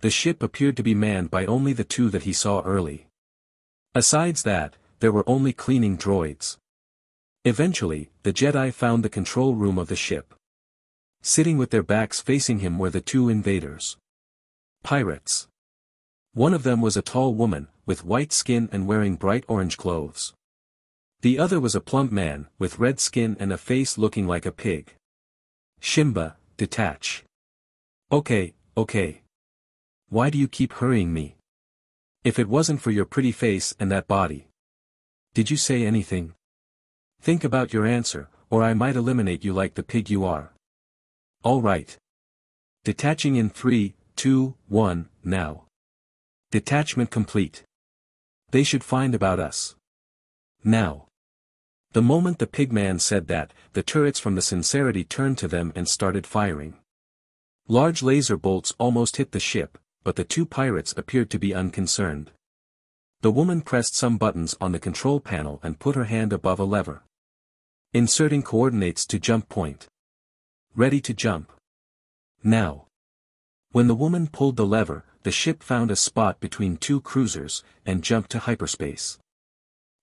The ship appeared to be manned by only the two that he saw early. Asides that, there were only cleaning droids. Eventually, the Jedi found the control room of the ship. Sitting with their backs facing him were the two invaders. Pirates. One of them was a tall woman, with white skin and wearing bright orange clothes. The other was a plump man, with red skin and a face looking like a pig. Shimba, detach. Okay, okay. Why do you keep hurrying me? If it wasn't for your pretty face and that body. Did you say anything? Think about your answer, or I might eliminate you like the pig you are. All right. Detaching in 3, 2, 1, now. Detachment complete. They should find about us. Now. The moment the pigman said that, the turrets from the sincerity turned to them and started firing. Large laser bolts almost hit the ship, but the two pirates appeared to be unconcerned. The woman pressed some buttons on the control panel and put her hand above a lever. Inserting coordinates to jump point. Ready to jump. Now. When the woman pulled the lever, the ship found a spot between two cruisers, and jumped to hyperspace.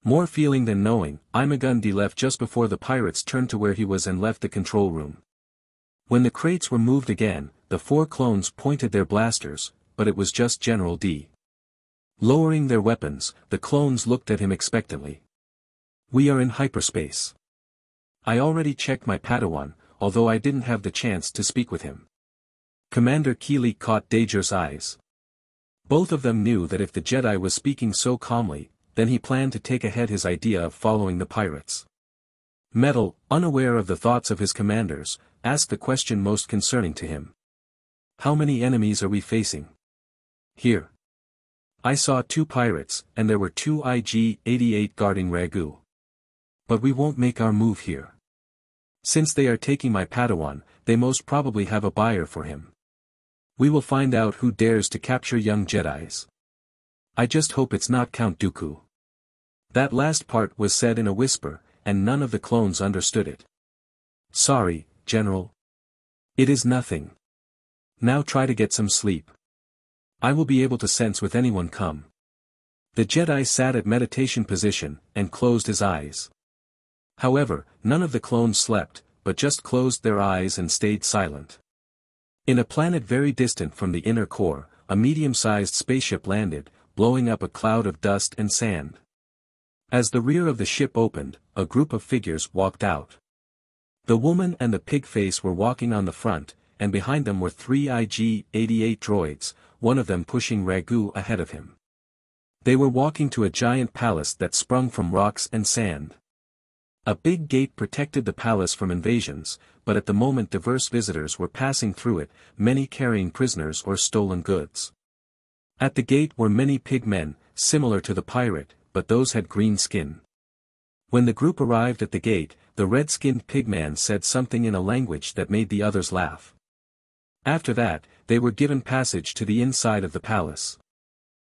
More feeling than knowing, Ima-Gun Di left just before the pirates turned to where he was and left the control room. When the crates were moved again, the four clones pointed their blasters, but it was just General Di. Lowering their weapons, the clones looked at him expectantly. We are in hyperspace. I already checked my Padawan, although I didn't have the chance to speak with him. Commander Keeli caught Dager's eyes. Both of them knew that if the Jedi was speaking so calmly, then he planned to take ahead his idea of following the pirates. Metal, unaware of the thoughts of his commanders, asked the question most concerning to him. How many enemies are we facing? Here. I saw two pirates, and there were two IG-88 guarding Ragu. But we won't make our move here. Since they are taking my Padawan, they most probably have a buyer for him. We will find out who dares to capture young Jedis. I just hope it's not Count Dooku. That last part was said in a whisper, and none of the clones understood it. Sorry, General. It is nothing. Now try to get some sleep. I will be able to sense with anyone come. The Jedi sat at meditation position, and closed his eyes. However, none of the clones slept, but just closed their eyes and stayed silent. In a planet very distant from the inner core, a medium-sized spaceship landed, blowing up a cloud of dust and sand. As the rear of the ship opened, a group of figures walked out. The woman and the pig face were walking on the front, and behind them were three IG-88 droids, one of them pushing Ragu ahead of him. They were walking to a giant palace that sprung from rocks and sand. A big gate protected the palace from invasions, but at the moment diverse visitors were passing through it, many carrying prisoners or stolen goods. At the gate were many pig men, similar to the pirate, but those had green skin. When the group arrived at the gate, the red-skinned pigman said something in a language that made the others laugh. After that, they were given passage to the inside of the palace.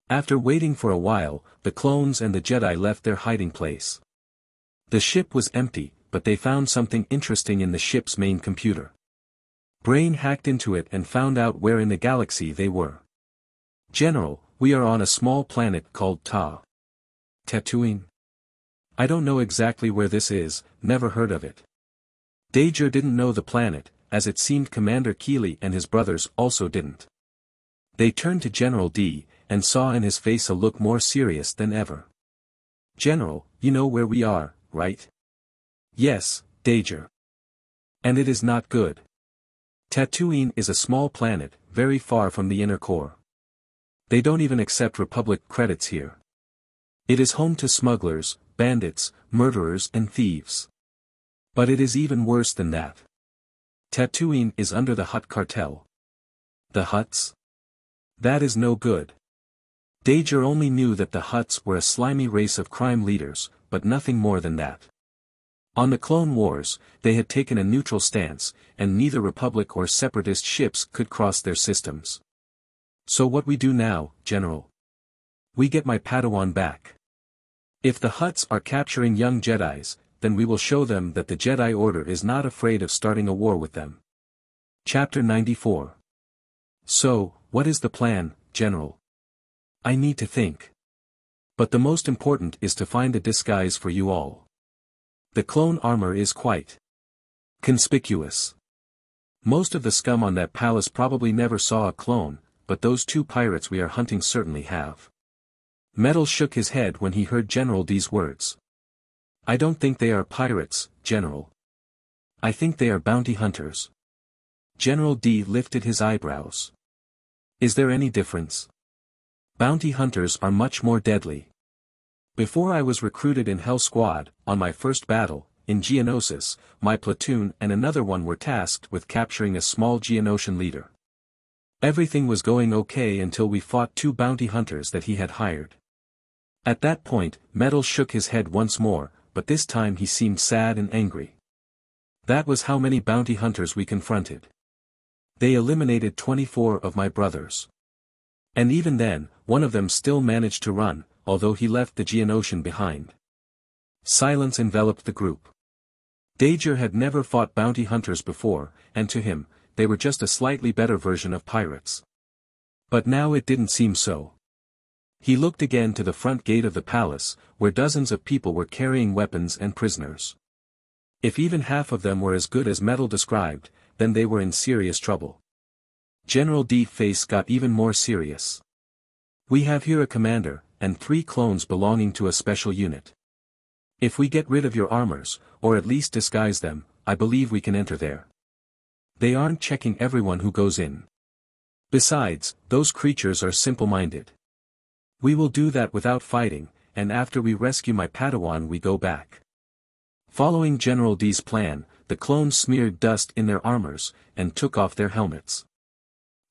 After waiting for a while, the clones and the Jedi left their hiding place. The ship was empty, but they found something interesting in the ship's main computer. Brain hacked into it and found out where in the galaxy they were. General, we are on a small planet called Ta. Tatooine? I don't know exactly where this is, never heard of it. Dager didn't know the planet, as it seemed Commander Keeli and his brothers also didn't. They turned to General Di, and saw in his face a look more serious than ever. General, you know where we are, right? Yes, Dager. And it is not good. Tatooine is a small planet, very far from the inner core. They don't even accept Republic credits here. It is home to smugglers, bandits, murderers and thieves. But it is even worse than that. Tatooine is under the Hutt cartel. The Hutts? That is no good. Dager only knew that the Hutts were a slimy race of crime leaders, but nothing more than that. On the Clone Wars, they had taken a neutral stance, and neither Republic or Separatist ships could cross their systems. So what we do now, General? We get my Padawan back. If the Hutts are capturing young Jedis, then we will show them that the Jedi Order is not afraid of starting a war with them. Chapter 94 So, what is the plan, General? I need to think. But the most important is to find a disguise for you all. The clone armor is quite conspicuous. Most of the scum on that palace probably never saw a clone, but those two pirates we are hunting certainly have. Metal shook his head when he heard General Di's words. I don't think they are pirates, General. I think they are bounty hunters. General Di lifted his eyebrows. Is there any difference? Bounty hunters are much more deadly. Before I was recruited in Hell Squad, on my first battle, in Geonosis, my platoon and another one were tasked with capturing a small Geonosian leader. Everything was going okay until we fought two bounty hunters that he had hired. At that point, Metal shook his head once more, but this time he seemed sad and angry. That was how many bounty hunters we confronted. They eliminated 24 of my brothers. And even then, one of them still managed to run, although he left the Geonosian behind. Silence enveloped the group. Dager had never fought bounty hunters before, and to him, they were just a slightly better version of pirates. But now it didn't seem so. He looked again to the front gate of the palace, where dozens of people were carrying weapons and prisoners. If even half of them were as good as Metal described, then they were in serious trouble. General Di face got even more serious. We have here a commander, and three clones belonging to a special unit. If we get rid of your armors, or at least disguise them, I believe we can enter there. They aren't checking everyone who goes in. Besides, those creatures are simple-minded. We will do that without fighting, and after we rescue my Padawan we go back. Following General Di's plan, the clones smeared dust in their armors, and took off their helmets.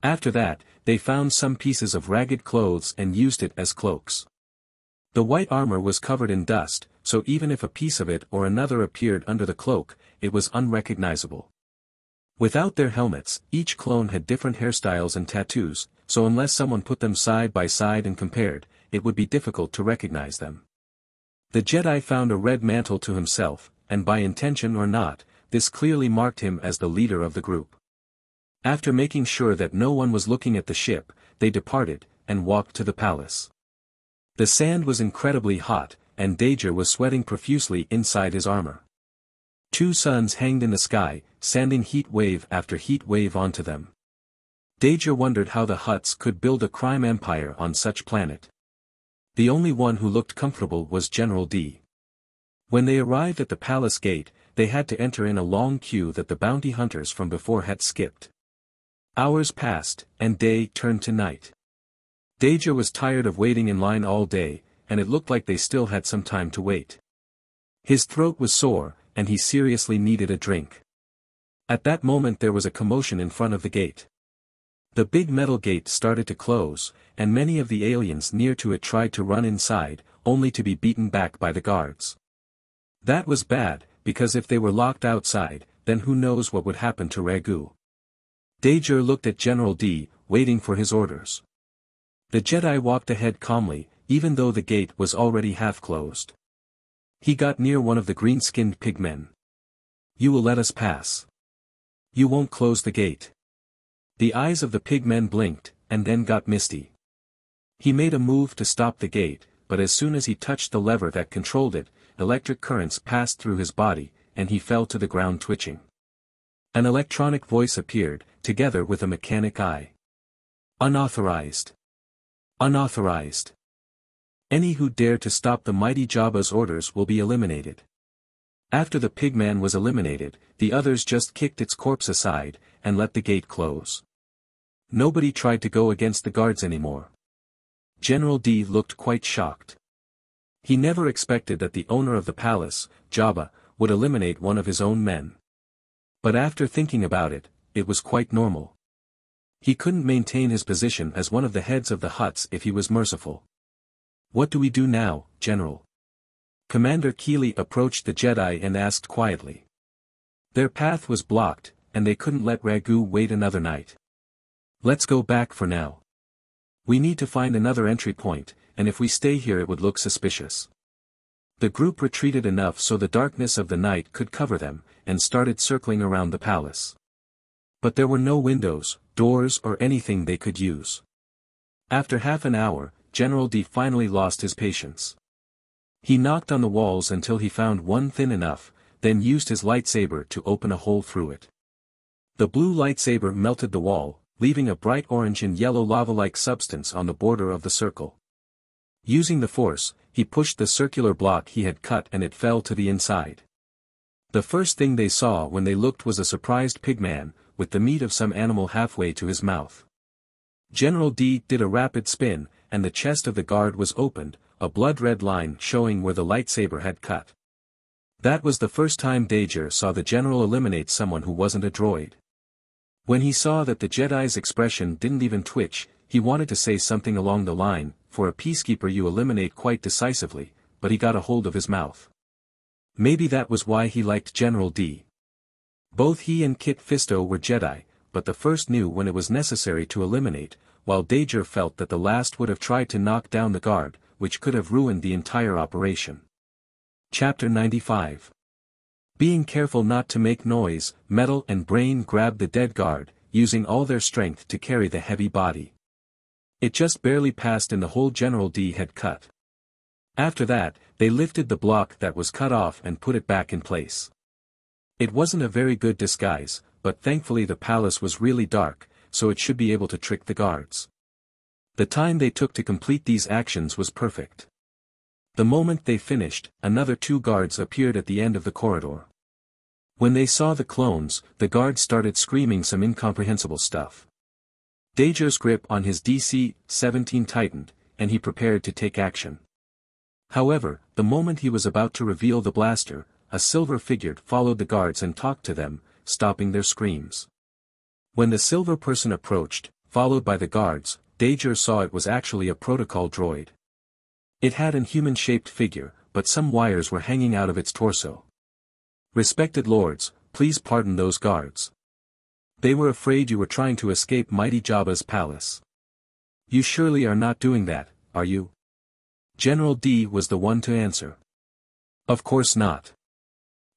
After that, they found some pieces of ragged clothes and used it as cloaks. The white armor was covered in dust, so even if a piece of it or another appeared under the cloak, it was unrecognizable. Without their helmets, each clone had different hairstyles and tattoos, so unless someone put them side by side and compared, it would be difficult to recognize them. The Jedi found a red mantle to himself, and by intention or not, this clearly marked him as the leader of the group. After making sure that no one was looking at the ship, they departed, and walked to the palace. The sand was incredibly hot, and Dager was sweating profusely inside his armor. Two suns hanged in the sky, sending heat wave after heat wave onto them. Dager wondered how the Hutts could build a crime empire on such planet. The only one who looked comfortable was General Di. When they arrived at the palace gate, they had to enter in a long queue that the bounty hunters from before had skipped. Hours passed, and day turned to night. Dager was tired of waiting in line all day, and it looked like they still had some time to wait. His throat was sore, and he seriously needed a drink. At that moment there was a commotion in front of the gate. The big metal gate started to close, and many of the aliens near to it tried to run inside, only to be beaten back by the guards. That was bad, because if they were locked outside, then who knows what would happen to Ragu. Dager looked at General Di, waiting for his orders. The Jedi walked ahead calmly, even though the gate was already half closed. He got near one of the green-skinned pigmen. You will let us pass. You won't close the gate. The eyes of the pigmen blinked, and then got misty. He made a move to stop the gate, but as soon as he touched the lever that controlled it, electric currents passed through his body, and he fell to the ground twitching. An electronic voice appeared, together with a mechanic eye. Unauthorized. Unauthorized. Any who dare to stop the mighty Jabba's orders will be eliminated. After the pigman was eliminated, the others just kicked its corpse aside, and let the gate close. Nobody tried to go against the guards anymore. General Di looked quite shocked. He never expected that the owner of the palace, Jabba, would eliminate one of his own men. But after thinking about it, it was quite normal. He couldn't maintain his position as one of the heads of the Hutts if he was merciful. What do we do now, General? Commander Keeli approached the Jedi and asked quietly. Their path was blocked, and they couldn't let Ragu wait another night. Let's go back for now. We need to find another entry point, and if we stay here it would look suspicious. The group retreated enough so the darkness of the night could cover them, and started circling around the palace. But there were no windows, doors or anything they could use. After half an hour, General Di finally lost his patience. He knocked on the walls until he found one thin enough, then used his lightsaber to open a hole through it. The blue lightsaber melted the wall, leaving a bright orange and yellow lava-like substance on the border of the circle. Using the force, he pushed the circular block he had cut and it fell to the inside. The first thing they saw when they looked was a surprised pigman, with the meat of some animal halfway to his mouth. General Di did a rapid spin, and the chest of the guard was opened, a blood-red line showing where the lightsaber had cut. That was the first time Dager saw the general eliminate someone who wasn't a droid. When he saw that the Jedi's expression didn't even twitch, he wanted to say something along the line, for a peacekeeper you eliminate quite decisively, but he got a hold of his mouth. Maybe that was why he liked General Di. Both he and Kit Fisto were Jedi, but the first knew when it was necessary to eliminate, while Dager felt that the last would have tried to knock down the guard, which could have ruined the entire operation. Chapter 95 Being careful not to make noise, Metal and Brain grabbed the dead guard, using all their strength to carry the heavy body. It just barely passed in the hole General Di had cut. After that, they lifted the block that was cut off and put it back in place. It wasn't a very good disguise, but thankfully the palace was really dark, so it should be able to trick the guards. The time they took to complete these actions was perfect. The moment they finished, another two guards appeared at the end of the corridor. When they saw the clones, the guards started screaming some incomprehensible stuff. Dager's grip on his DC-17 tightened, and he prepared to take action. However, the moment he was about to reveal the blaster, a silver figure followed the guards and talked to them, stopping their screams. When the silver person approached, followed by the guards, Dager saw it was actually a protocol droid. It had an human-shaped figure, but some wires were hanging out of its torso. Respected lords, please pardon those guards. They were afraid you were trying to escape mighty Jabba's palace. You surely are not doing that, are you? General Di was the one to answer. Of course not.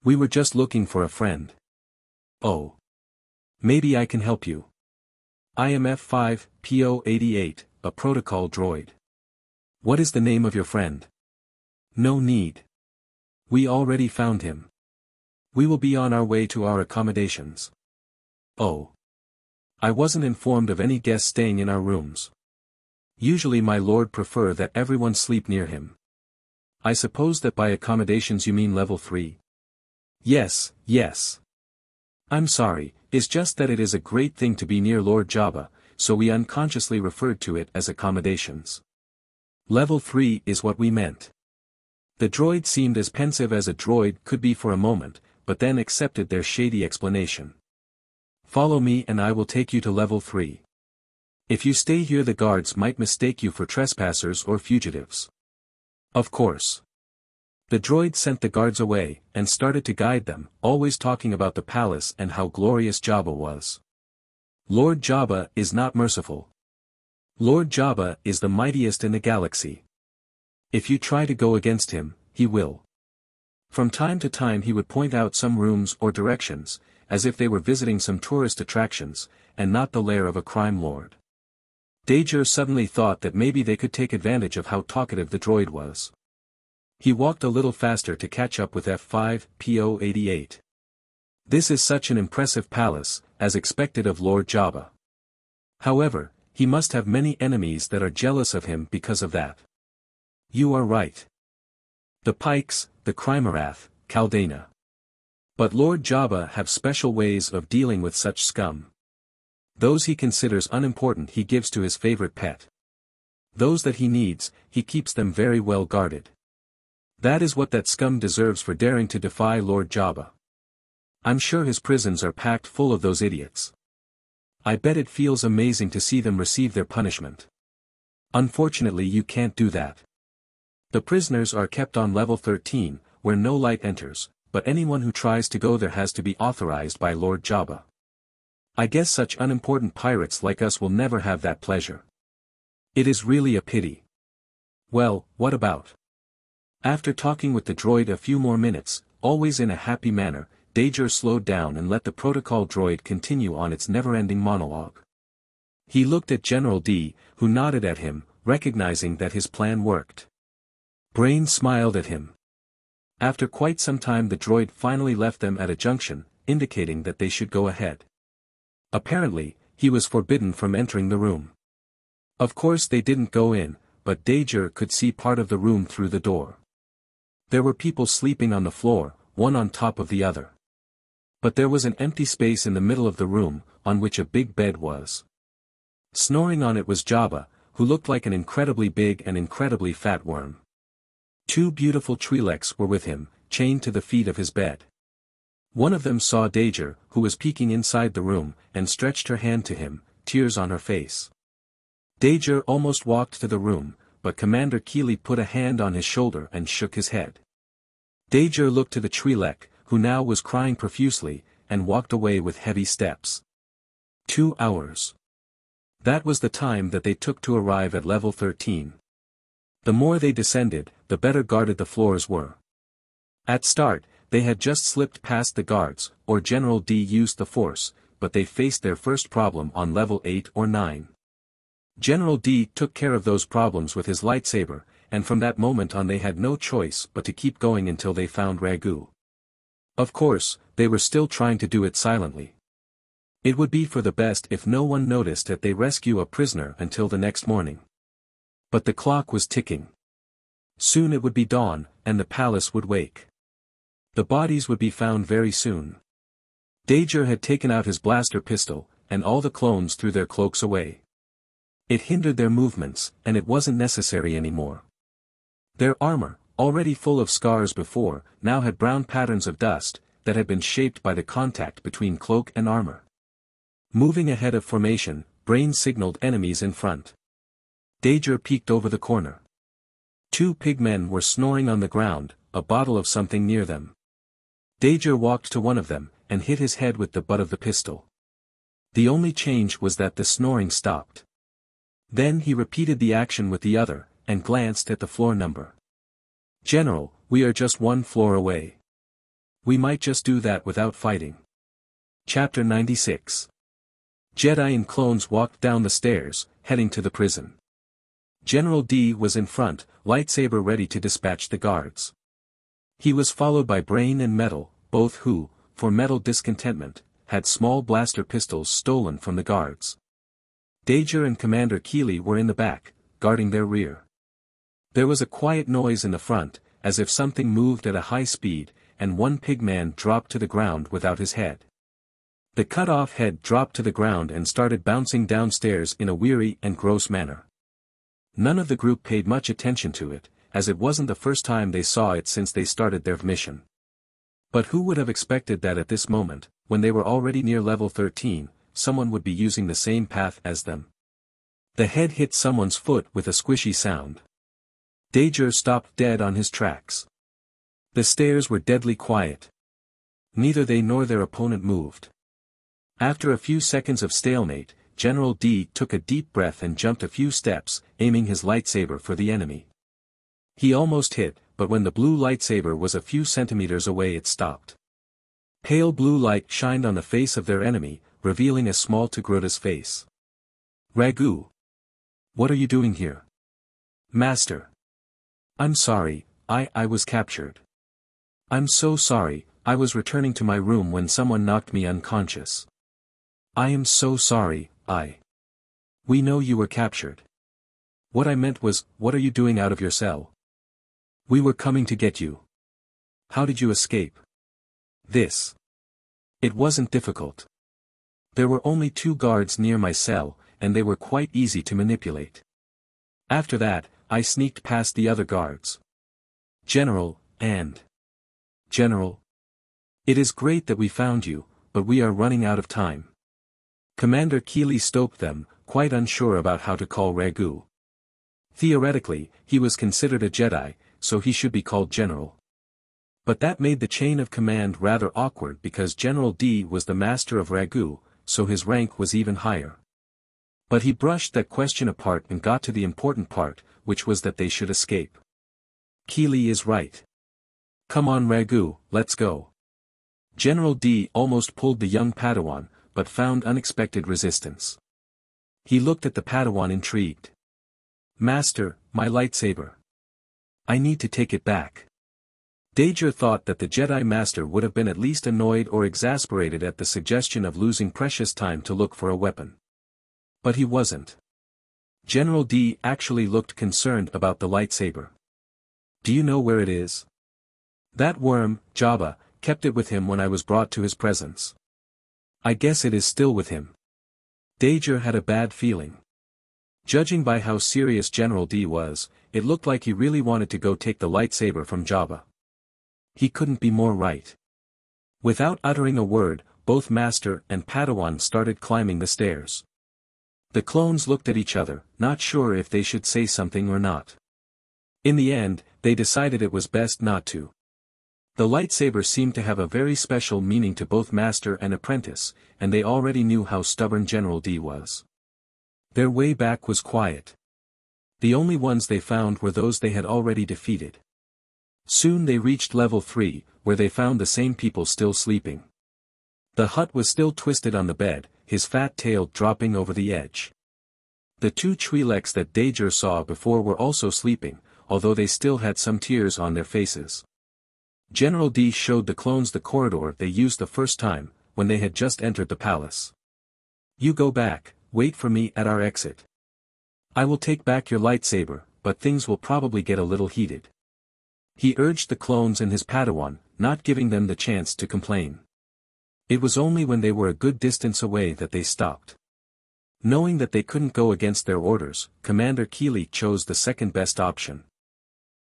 We were just looking for a friend. Oh. Maybe I can help you. IMF-5, PO-88, a protocol droid. What is the name of your friend? No need. We already found him. We will be on our way to our accommodations. Oh. I wasn't informed of any guests staying in our rooms. Usually my lord prefer that everyone sleep near him. I suppose that by accommodations you mean level 3? Yes, yes. I'm sorry, it's just that it is a great thing to be near Lord Jabba, so we unconsciously referred to it as accommodations. Level 3 is what we meant. The droid seemed as pensive as a droid could be for a moment, but then accepted their shady explanation. Follow me and I will take you to level 3. If you stay here the guards might mistake you for trespassers or fugitives. Of course. The droid sent the guards away, and started to guide them, always talking about the palace and how glorious Jabba was. Lord Jabba is not merciful. Lord Jabba is the mightiest in the galaxy. If you try to go against him, he will. From time to time he would point out some rooms or directions, as if they were visiting some tourist attractions, and not the lair of a crime lord. Dager suddenly thought that maybe they could take advantage of how talkative the droid was. He walked a little faster to catch up with F5, PO88. This is such an impressive palace, as expected of Lord Jabba. However, he must have many enemies that are jealous of him because of that. You are right. The Pykes, the Crimerath, Caldana. But Lord Jabba have special ways of dealing with such scum. Those he considers unimportant he gives to his favorite pet. Those that he needs, he keeps them very well guarded. That is what that scum deserves for daring to defy Lord Jabba. I'm sure his prisons are packed full of those idiots. I bet it feels amazing to see them receive their punishment. Unfortunately you can't do that. The prisoners are kept on level 13, where no light enters, but anyone who tries to go there has to be authorized by Lord Jabba. I guess such unimportant pirates like us will never have that pleasure. It is really a pity. Well, what about? After talking with the droid a few more minutes, always in a happy manner, Dager slowed down and let the protocol droid continue on its never-ending monologue. He looked at General Di, who nodded at him, recognizing that his plan worked. Brain smiled at him. After quite some time the droid finally left them at a junction, indicating that they should go ahead. Apparently, he was forbidden from entering the room. Of course they didn't go in, but Dager could see part of the room through the door. There were people sleeping on the floor, one on top of the other. But there was an empty space in the middle of the room, on which a big bed was. Snoring on it was Jabba, who looked like an incredibly big and incredibly fat worm. Two beautiful Twi'leks were with him, chained to the feet of his bed. One of them saw Dager, who was peeking inside the room, and stretched her hand to him, tears on her face. Dager almost walked to the room, but Commander Keeli put a hand on his shoulder and shook his head. Dager looked to the Twi'lek, who now was crying profusely, and walked away with heavy steps. Two hours. That was the time that they took to arrive at level 13. The more they descended, the better guarded the floors were. At start, they had just slipped past the guards, or General Di used the force, but they faced their first problem on level 8 or 9. General Di took care of those problems with his lightsaber, and from that moment on they had no choice but to keep going until they found Ragu. Of course, they were still trying to do it silently. It would be for the best if no one noticed that they rescue a prisoner until the next morning. But the clock was ticking. Soon it would be dawn, and the palace would wake. The bodies would be found very soon. Dager had taken out his blaster pistol, and all the clones threw their cloaks away. It hindered their movements, and it wasn't necessary anymore. Their armor, already full of scars before, now had brown patterns of dust, that had been shaped by the contact between cloak and armor. Moving ahead of formation, Brain signaled enemies in front. Dager peeked over the corner. Two pigmen were snoring on the ground, a bottle of something near them. Dager walked to one of them, and hit his head with the butt of the pistol. The only change was that the snoring stopped. Then he repeated the action with the other, and glanced at the floor number. General, we are just one floor away. We might just do that without fighting. Chapter 96 Jedi and clones walked down the stairs, heading to the prison. General Di was in front, lightsaber ready to dispatch the guards. He was followed by Brain and Metal, both who, for metal discontentment, had small blaster pistols stolen from the guards. Dager and Commander Keeli were in the back, guarding their rear. There was a quiet noise in the front, as if something moved at a high speed, and one pigman dropped to the ground without his head. The cut-off head dropped to the ground and started bouncing downstairs in a weary and gross manner. None of the group paid much attention to it, as it wasn't the first time they saw it since they started their mission. But who would have expected that at this moment, when they were already near level 13, someone would be using the same path as them. The head hit someone's foot with a squishy sound. Dager stopped dead on his tracks. The stairs were deadly quiet. Neither they nor their opponent moved. After a few seconds of stalemate, General Di took a deep breath and jumped a few steps, aiming his lightsaber for the enemy. He almost hit, but when the blue lightsaber was a few centimeters away it stopped. Pale blue light shined on the face of their enemy, revealing a small Togruta's face. Ragu. What are you doing here? Master. I'm sorry, I, I was captured. I'm so sorry, I was returning to my room when someone knocked me unconscious. I am so sorry, I. We know you were captured. What I meant was, what are you doing out of your cell? We were coming to get you. How did you escape? This. It wasn't difficult. There were only two guards near my cell, and they were quite easy to manipulate. After that, I sneaked past the other guards. General, and... General. It is great that we found you, but we are running out of time. Commander Keeli stopped them, quite unsure about how to call Ragu. Theoretically, he was considered a Jedi, so he should be called General. But that made the chain of command rather awkward because General Di was the master of Ragu, so his rank was even higher. But he brushed that question apart and got to the important part, which was that they should escape. Keeli is right. Come on Ragu, let's go. General Di almost pulled the young Padawan, but found unexpected resistance. He looked at the Padawan intrigued. Master, my lightsaber. I need to take it back. Dager thought that the Jedi Master would have been at least annoyed or exasperated at the suggestion of losing precious time to look for a weapon. But he wasn't. General Di actually looked concerned about the lightsaber. Do you know where it is? That worm, Jabba, kept it with him when I was brought to his presence. I guess it is still with him. Dager had a bad feeling. Judging by how serious General Di was, it looked like he really wanted to go take the lightsaber from Jabba. He couldn't be more right. Without uttering a word, both Master and Padawan started climbing the stairs. The clones looked at each other, not sure if they should say something or not. In the end, they decided it was best not to. The lightsaber seemed to have a very special meaning to both master and apprentice, and they already knew how stubborn General Di was. Their way back was quiet. The only ones they found were those they had already defeated. Soon they reached level 3, where they found the same people still sleeping. The Hutt was still twisted on the bed, his fat tail dropping over the edge. The two Twi'leks that Dager saw before were also sleeping, although they still had some tears on their faces. General Di showed the clones the corridor they used the first time, when they had just entered the palace. You go back, wait for me at our exit. I will take back your lightsaber, but things will probably get a little heated. He urged the clones and his Padawan, not giving them the chance to complain. It was only when they were a good distance away that they stopped. Knowing that they couldn't go against their orders, Commander Keeli chose the second best option.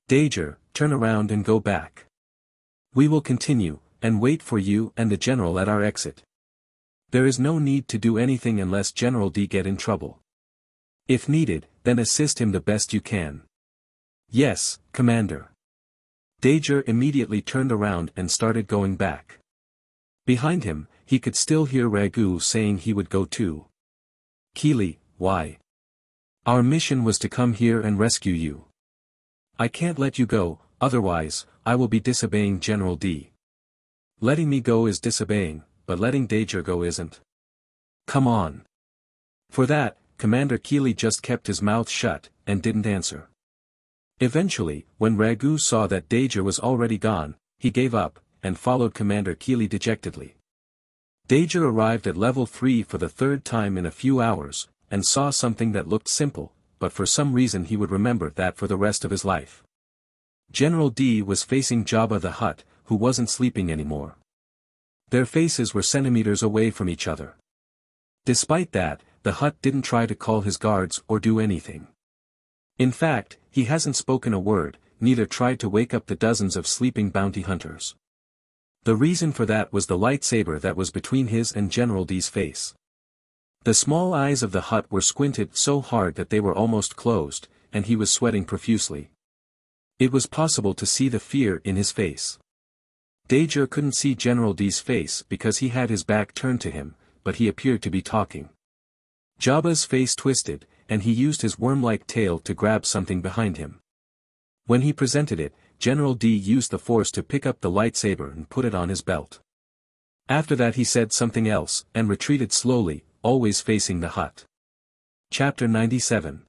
Dager, turn around and go back. We will continue, and wait for you and the general at our exit. There is no need to do anything unless General Di get in trouble. If needed, then assist him the best you can. Yes, Commander. Dager immediately turned around and started going back. Behind him, he could still hear Ragu saying he would go too. Keeli, why? Our mission was to come here and rescue you. I can't let you go, otherwise, I will be disobeying General Di. Letting me go is disobeying, but letting Dager go isn't. Come on. For that, Commander Keeli just kept his mouth shut, and didn't answer. Eventually, when Ragu saw that Dager was already gone, he gave up, and followed Commander Keeli dejectedly. Dager arrived at level 3 for the third time in a few hours, and saw something that looked simple, but for some reason he would remember that for the rest of his life. General Di was facing Jabba the Hutt, who wasn't sleeping anymore. Their faces were centimeters away from each other. Despite that, the Hutt didn't try to call his guards or do anything. In fact, he hasn't spoken a word, neither tried to wake up the dozens of sleeping bounty hunters. The reason for that was the lightsaber that was between his and General Di's face. The small eyes of the Hutt were squinted so hard that they were almost closed, and he was sweating profusely. It was possible to see the fear in his face. Dager couldn't see General Di's face because he had his back turned to him, but he appeared to be talking. Jabba's face twisted, and he used his worm-like tail to grab something behind him. When he presented it, General Di used the force to pick up the lightsaber and put it on his belt. After that he said something else, and retreated slowly, always facing the Hutt. Chapter 97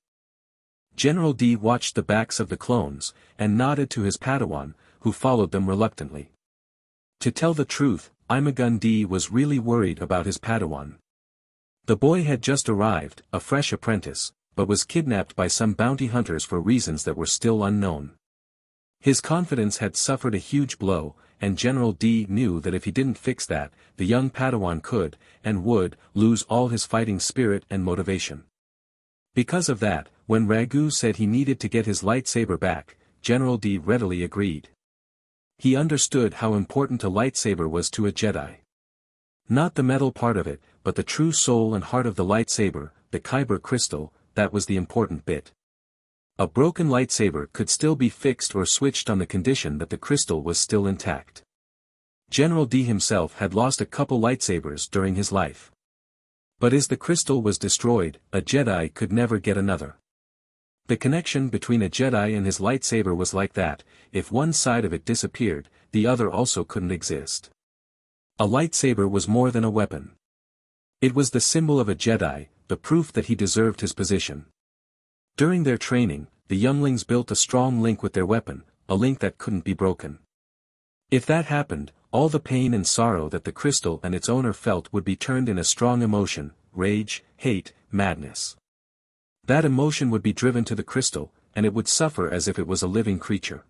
General Di watched the backs of the clones, and nodded to his Padawan, who followed them reluctantly. To tell the truth, Ima-Gun Di was really worried about his Padawan. The boy had just arrived, a fresh apprentice, but was kidnapped by some bounty hunters for reasons that were still unknown. His confidence had suffered a huge blow, and General Di knew that if he didn't fix that, the young Padawan could, and would, lose all his fighting spirit and motivation. Because of that, when Ragu said he needed to get his lightsaber back, General Di readily agreed. He understood how important a lightsaber was to a Jedi. Not the metal part of it, but the true soul and heart of the lightsaber, the Kyber crystal, that was the important bit. A broken lightsaber could still be fixed or switched on the condition that the crystal was still intact. General Di himself had lost a couple lightsabers during his life. But as the crystal was destroyed, a Jedi could never get another. The connection between a Jedi and his lightsaber was like that, if one side of it disappeared, the other also couldn't exist. A lightsaber was more than a weapon. It was the symbol of a Jedi, the proof that he deserved his position. During their training, the younglings built a strong link with their weapon, a link that couldn't be broken. If that happened, all the pain and sorrow that the crystal and its owner felt would be turned in a strong emotion, rage, hate, madness. That emotion would be driven to the crystal, and it would suffer as if it was a living creature.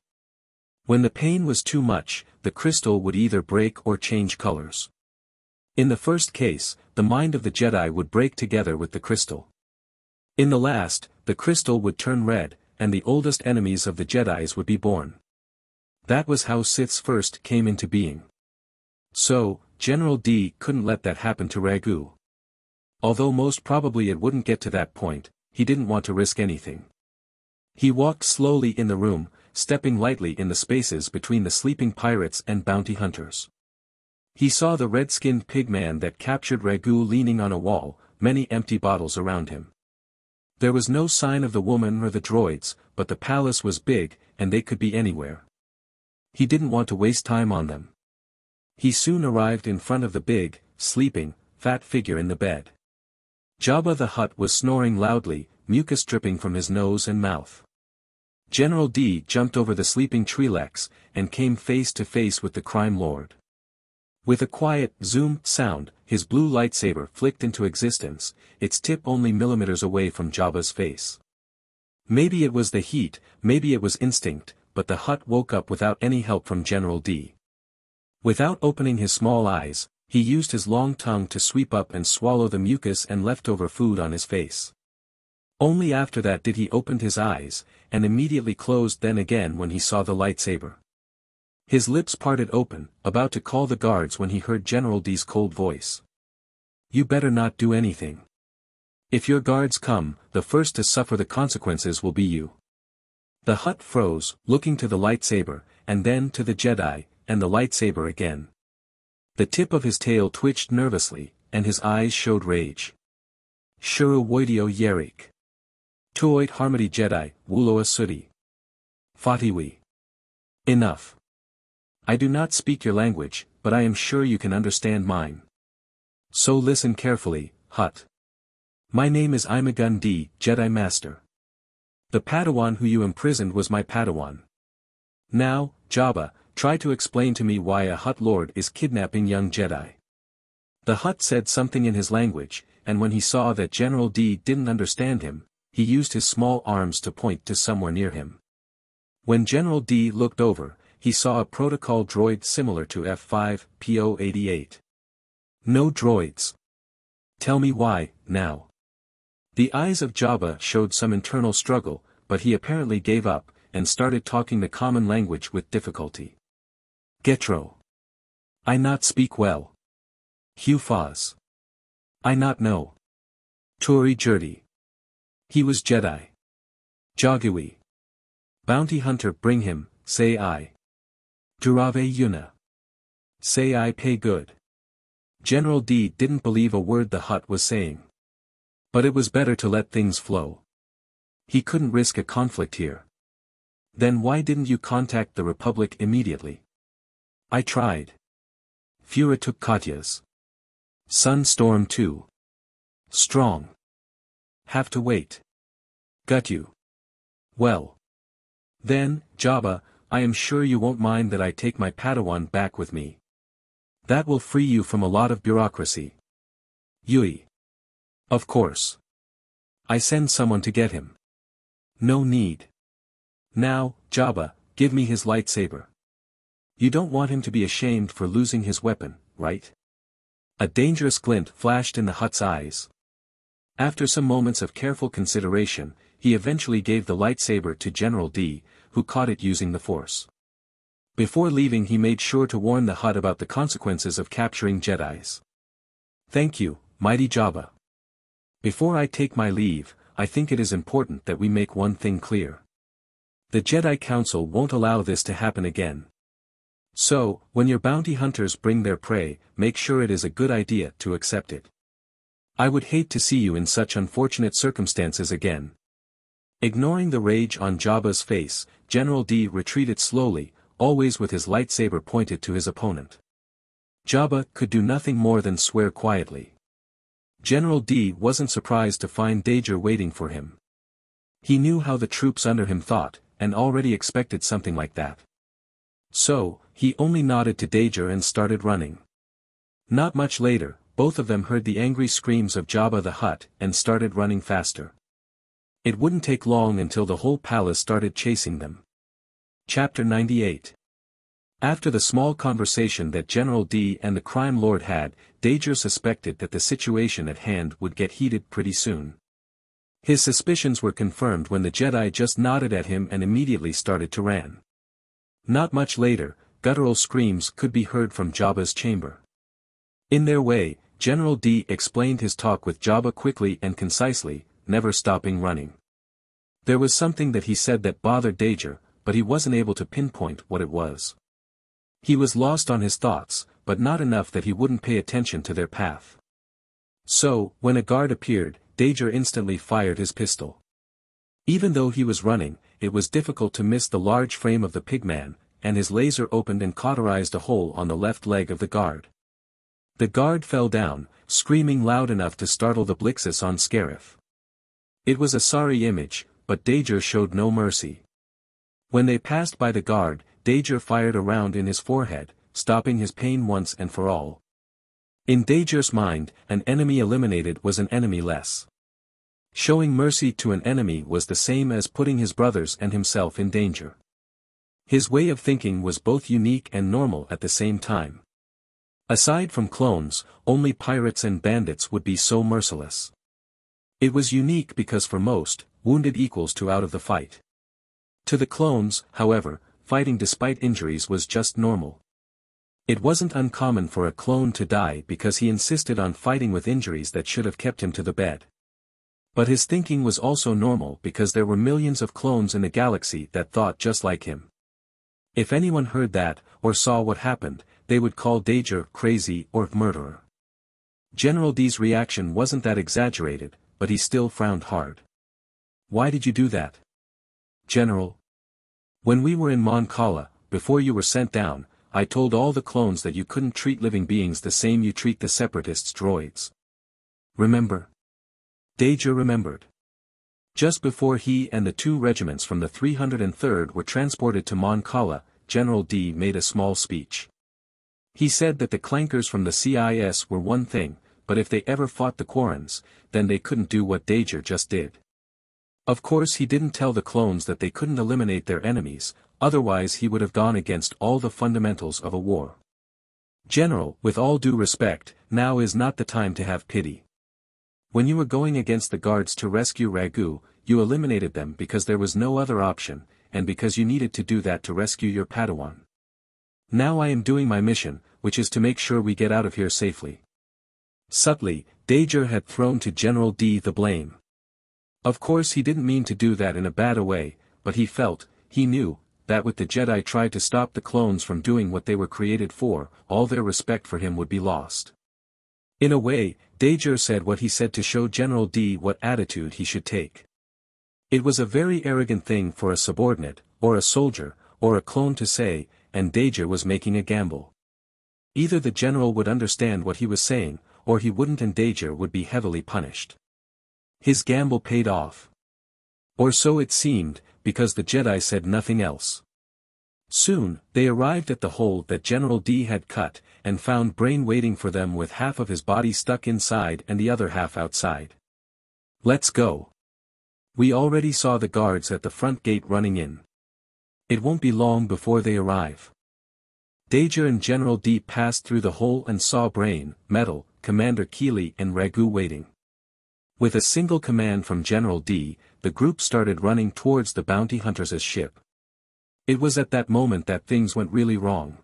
When the pain was too much, the crystal would either break or change colors. In the first case, the mind of the Jedi would break together with the crystal. In the last, the crystal would turn red, and the oldest enemies of the Jedi's would be born. That was how Siths first came into being. So, General Di couldn't let that happen to Ragu. Although most probably it wouldn't get to that point, he didn't want to risk anything. He walked slowly in the room, stepping lightly in the spaces between the sleeping pirates and bounty hunters. He saw the red-skinned pigman that captured Ragu leaning on a wall, many empty bottles around him. There was no sign of the woman or the droids, but the palace was big, and they could be anywhere. He didn't want to waste time on them. He soon arrived in front of the big, sleeping, fat figure in the bed. Jabba the Hutt was snoring loudly, mucus dripping from his nose and mouth. General Di jumped over the sleeping Twi'leks, and came face to face with the crime lord. With a quiet, zoom, sound, his blue lightsaber flicked into existence, its tip only millimeters away from Jabba's face. Maybe it was the heat, maybe it was instinct, but the Hutt woke up without any help from General Di. Without opening his small eyes, he used his long tongue to sweep up and swallow the mucus and leftover food on his face. Only after that did he open his eyes, and immediately closed then again when he saw the lightsaber. His lips parted open, about to call the guards when he heard General Di's cold voice. You better not do anything. If your guards come, the first to suffer the consequences will be you. The Hutt froze, looking to the lightsaber, and then to the Jedi, and the lightsaber again. The tip of his tail twitched nervously, and his eyes showed rage. Shuru Woidio Yerik. Tuoit Harmony Jedi, Wuloa Sudi. Fatiwi. Enough. I do not speak your language, but I am sure you can understand mine. So listen carefully, Hutt. My name is Ima-Gun Di, Jedi Master. The Padawan who you imprisoned was my Padawan. Now, Jabba, try to explain to me why a Hutt Lord is kidnapping young Jedi. The Hutt said something in his language, and when he saw that General Di didn't understand him, he used his small arms to point to somewhere near him. When General Di looked over, he saw a protocol droid similar to F5, PO88. No droids. Tell me why, now. The eyes of Jabba showed some internal struggle, but he apparently gave up, and started talking the common language with difficulty. Getro. I not speak well. Hugh Faz. I not know. Tori Jurdi. He was Jedi. Jagiwi. Bounty hunter bring him, say I. Durave Yuna. Say I pay good. General Di didn't believe a word the Hutt was saying. But it was better to let things flow. He couldn't risk a conflict here. Then why didn't you contact the Republic immediately? I tried. Fura took Katya's. Sunstorm 2. Strong. Have to wait. Got you. Well. Then, Jabba, I am sure you won't mind that I take my Padawan back with me. That will free you from a lot of bureaucracy. Yui. Of course. I send someone to get him. No need. Now, Jabba, give me his lightsaber. You don't want him to be ashamed for losing his weapon, right? A dangerous glint flashed in the Hutt's eyes. After some moments of careful consideration, he eventually gave the lightsaber to General Di, who caught it using the Force. Before leaving he made sure to warn the Hutt about the consequences of capturing Jedis. Thank you, mighty Jabba. Before I take my leave, I think it is important that we make one thing clear. The Jedi Council won't allow this to happen again. So, when your bounty hunters bring their prey, make sure it is a good idea to accept it. I would hate to see you in such unfortunate circumstances again. Ignoring the rage on Jabba's face, General Di retreated slowly, always with his lightsaber pointed to his opponent. Jabba could do nothing more than swear quietly. General Di wasn't surprised to find Dager waiting for him. He knew how the troops under him thought, and already expected something like that. So, he only nodded to Dager and started running. Not much later, both of them heard the angry screams of Jabba the Hutt and started running faster. It wouldn't take long until the whole palace started chasing them. Chapter 98 After the small conversation that General Di and the crime lord had, Dager suspected that the situation at hand would get heated pretty soon. His suspicions were confirmed when the Jedi just nodded at him and immediately started to ran. Not much later, guttural screams could be heard from Jabba's chamber. In their way, General Di explained his talk with Jabba quickly and concisely, never stopping running. There was something that he said that bothered Dager, but he wasn't able to pinpoint what it was. He was lost on his thoughts, but not enough that he wouldn't pay attention to their path. So, when a guard appeared, Dager instantly fired his pistol. Even though he was running, it was difficult to miss the large frame of the pigman, and his laser opened and cauterized a hole on the left leg of the guard. The guard fell down, screaming loud enough to startle the Blixus on Scarif. It was a sorry image, but Dager showed no mercy. When they passed by the guard, Dager fired a round in his forehead, stopping his pain once and for all. In Dager's mind, an enemy eliminated was an enemy less. Showing mercy to an enemy was the same as putting his brothers and himself in danger. His way of thinking was both unique and normal at the same time. Aside from clones, only pirates and bandits would be so merciless. It was unique because for most, wounded equals to out of the fight. To the clones, however, fighting despite injuries was just normal. It wasn't uncommon for a clone to die because he insisted on fighting with injuries that should have kept him to the bed. But his thinking was also normal because there were millions of clones in the galaxy that thought just like him. If anyone heard that, or saw what happened, they would call Dager crazy or murderer. General Di's reaction wasn't that exaggerated, but he still frowned hard. Why did you do that? General. When we were in Mon Cala, before you were sent down, I told all the clones that you couldn't treat living beings the same you treat the separatists' droids. Remember? Dager remembered. Just before he and the two regiments from the 303rd were transported to Mon Cala, General Di made a small speech. He said that the clankers from the CIS were one thing, but if they ever fought the Quarrens, then they couldn't do what Dager just did. Of course he didn't tell the clones that they couldn't eliminate their enemies, otherwise he would have gone against all the fundamentals of a war. General, with all due respect, now is not the time to have pity. When you were going against the guards to rescue Ragu, you eliminated them because there was no other option, and because you needed to do that to rescue your Padawan. Now I am doing my mission, which is to make sure we get out of here safely. Subtly, Dager had thrown to General Di the blame. Of course he didn't mean to do that in a bad way, but he felt, he knew, that with the Jedi tried to stop the clones from doing what they were created for, all their respect for him would be lost. In a way, Dager said what he said to show General Di what attitude he should take. It was a very arrogant thing for a subordinate, or a soldier, or a clone to say, and Dager was making a gamble. Either the general would understand what he was saying, or he wouldn't and Dager would be heavily punished. His gamble paid off. Or so it seemed, because the Jedi said nothing else. Soon, they arrived at the hole that General Di had cut, and found Brain waiting for them with half of his body stuck inside and the other half outside. Let's go. We already saw the guards at the front gate running in. It won't be long before they arrive. Dager and General Di passed through the hole and saw Brain, Metal, Commander Keeli and Ragu waiting. With a single command from General Di, the group started running towards the bounty hunters' ship. It was at that moment that things went really wrong.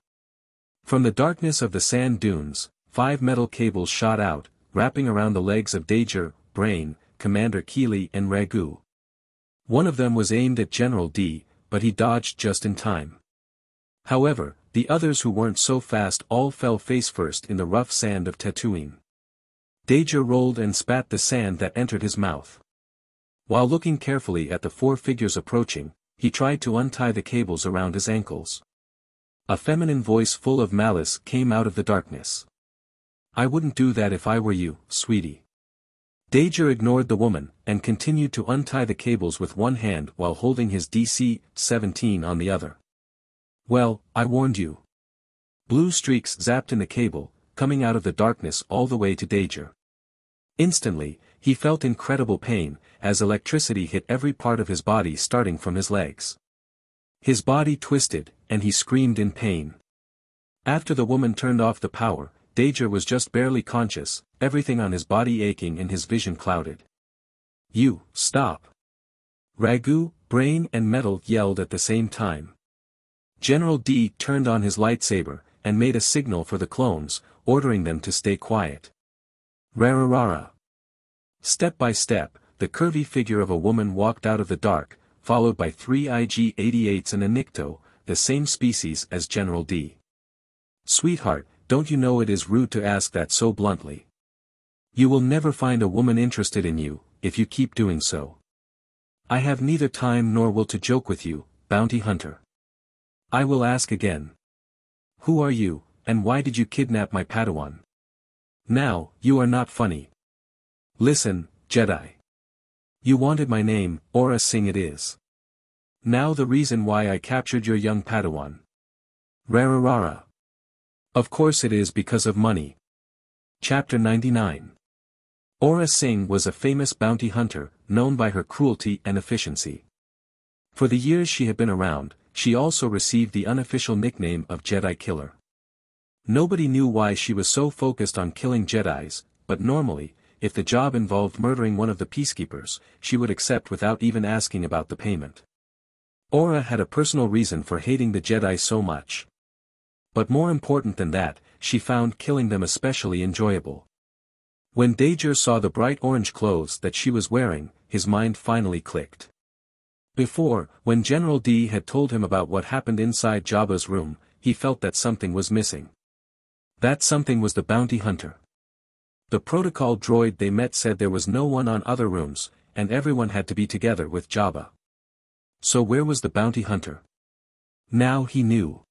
From the darkness of the sand dunes, five metal cables shot out, wrapping around the legs of Dager, Brain, Commander Keeli and Ragu. One of them was aimed at General Di, but he dodged just in time. However, the others who weren't so fast all fell face first in the rough sand of Tatooine. Dager rolled and spat the sand that entered his mouth. While looking carefully at the four figures approaching, he tried to untie the cables around his ankles. A feminine voice full of malice came out of the darkness. I wouldn't do that if I were you, sweetie. Dager ignored the woman, and continued to untie the cables with one hand while holding his DC-17 on the other. Well, I warned you. Blue streaks zapped in the cable, coming out of the darkness all the way to Dager. Instantly, he felt incredible pain, as electricity hit every part of his body starting from his legs. His body twisted, and he screamed in pain. After the woman turned off the power, Dager was just barely conscious, everything on his body aching and his vision clouded. You, stop. Ragu, Brain and Metal yelled at the same time. General Di turned on his lightsaber, and made a signal for the clones, ordering them to stay quiet. Rararara. Step by step, the curvy figure of a woman walked out of the dark, followed by three IG-88s and a Nikto, the same species as General Di. Sweetheart, don't you know it is rude to ask that so bluntly? You will never find a woman interested in you, if you keep doing so. I have neither time nor will to joke with you, bounty hunter. I will ask again. Who are you, and why did you kidnap my Padawan? Now, you are not funny, Listen, Jedi. You wanted my name, Aurra Sing it is. Now the reason why I captured your young Padawan. Rararara. Of course it is because of money. Chapter 99 Aurra Sing was a famous bounty hunter, known by her cruelty and efficiency. For the years she had been around, she also received the unofficial nickname of Jedi Killer. Nobody knew why she was so focused on killing Jedis, but normally, if the job involved murdering one of the peacekeepers, she would accept without even asking about the payment. Aurra had a personal reason for hating the Jedi so much. But more important than that, she found killing them especially enjoyable. When Dager saw the bright orange clothes that she was wearing, his mind finally clicked. Before, when General Di had told him about what happened inside Jabba's room, he felt that something was missing. That something was the bounty hunter. The protocol droid they met said there was no one on other rooms, and everyone had to be together with Jabba. So where was the bounty hunter? Now he knew.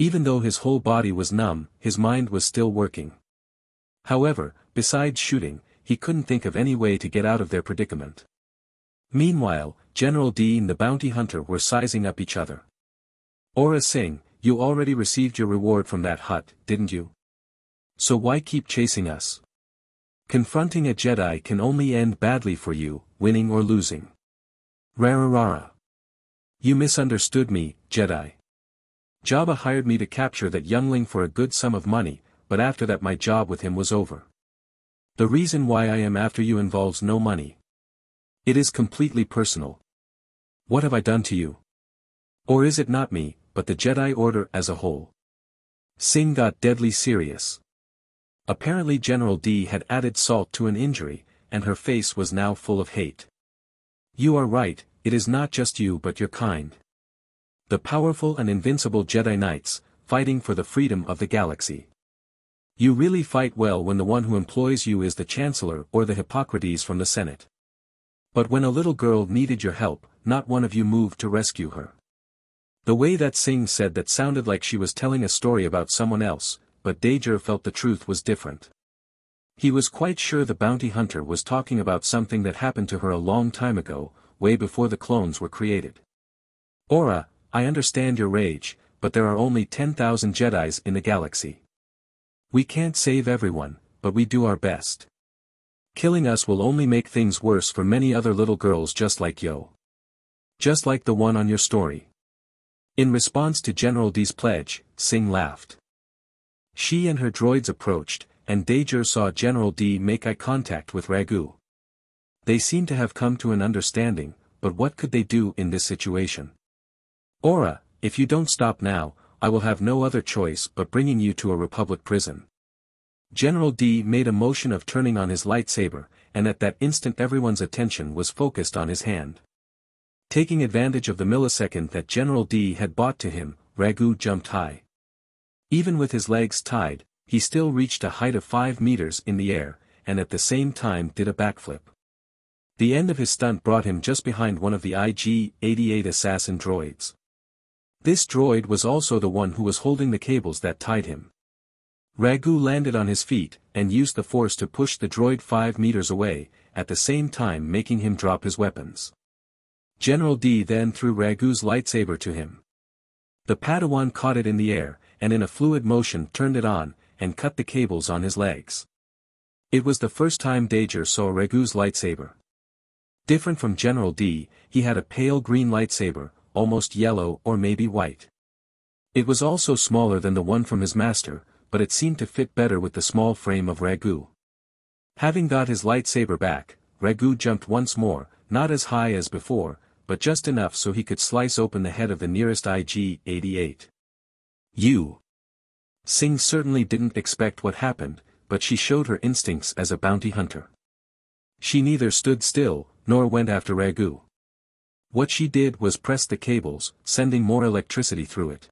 Even though his whole body was numb, his mind was still working. However, besides shooting, he couldn't think of any way to get out of their predicament. Meanwhile, General Di and the bounty hunter were sizing up each other. Aurra Sing, you already received your reward from that Hutt, didn't you? So why keep chasing us? Confronting a Jedi can only end badly for you, winning or losing. Rararara. You misunderstood me, Jedi. Jabba hired me to capture that youngling for a good sum of money, but after that my job with him was over. The reason why I am after you involves no money. It is completely personal. What have I done to you? Or is it not me, but the Jedi Order as a whole? Sing got deadly serious. Apparently General Di had added salt to an injury, and her face was now full of hate. You are right, it is not just you but your kind. The powerful and invincible Jedi Knights, fighting for the freedom of the galaxy. You really fight well when the one who employs you is the Chancellor or the hypocrites from the Senate. But when a little girl needed your help, not one of you moved to rescue her. The way that Sing said that sounded like she was telling a story about someone else, but Dager felt the truth was different. He was quite sure the bounty hunter was talking about something that happened to her a long time ago, way before the clones were created. Aurra, I understand your rage, but there are only 10,000 Jedis in the galaxy. We can't save everyone, but we do our best. Killing us will only make things worse for many other little girls just like Yo. Just like the one on your story. In response to General Di's pledge, Sing laughed. She and her droids approached, and Dager saw General Di make eye contact with Ragu. They seemed to have come to an understanding, but what could they do in this situation? Aurra, if you don't stop now, I will have no other choice but bringing you to a Republic prison. General Di made a motion of turning on his lightsaber, and at that instant everyone's attention was focused on his hand. Taking advantage of the millisecond that General Di had bought to him, Ragu jumped high. Even with his legs tied, he still reached a height of 5 meters in the air, and at the same time did a backflip. The end of his stunt brought him just behind one of the IG-88 assassin droids. This droid was also the one who was holding the cables that tied him. Ragu landed on his feet, and used the force to push the droid 5 meters away, at the same time making him drop his weapons. General Di then threw Ragu's lightsaber to him. The Padawan caught it in the air, and in a fluid motion turned it on, and cut the cables on his legs. It was the first time Dager saw Ragu's lightsaber. Different from General Di, he had a pale green lightsaber, almost yellow or maybe white. It was also smaller than the one from his master, but it seemed to fit better with the small frame of Ragu. Having got his lightsaber back, Ragu jumped once more, not as high as before, but just enough so he could slice open the head of the nearest IG-88. You. Sing certainly didn't expect what happened, but she showed her instincts as a bounty hunter. She neither stood still, nor went after Ragu. What she did was press the cables, sending more electricity through it.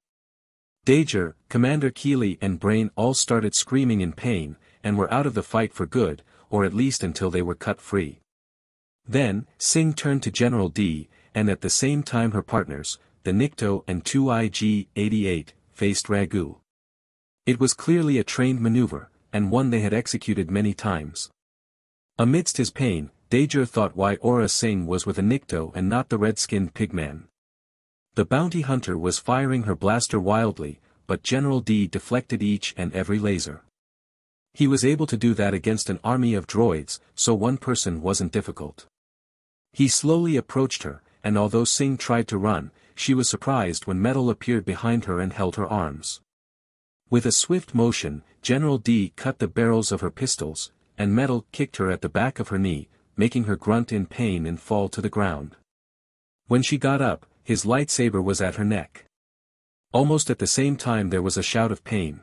Dager, Commander Keeli and Brain all started screaming in pain, and were out of the fight for good, or at least until they were cut free. Then, Sing turned to General Di, and at the same time her partners, the Nikto and 2IG-88, faced Ragu. It was clearly a trained maneuver, and one they had executed many times. Amidst his pain, Dager thought why Aurra Sing was with a Nikto and not the red-skinned pigman. The bounty hunter was firing her blaster wildly, but General Di deflected each and every laser. He was able to do that against an army of droids, so one person wasn't difficult. He slowly approached her, and although Sing tried to run, she was surprised when Metal appeared behind her and held her arms. With a swift motion, General Di cut the barrels of her pistols, and Metal kicked her at the back of her knee, making her grunt in pain and fall to the ground. When she got up, his lightsaber was at her neck. Almost at the same time there was a shout of pain.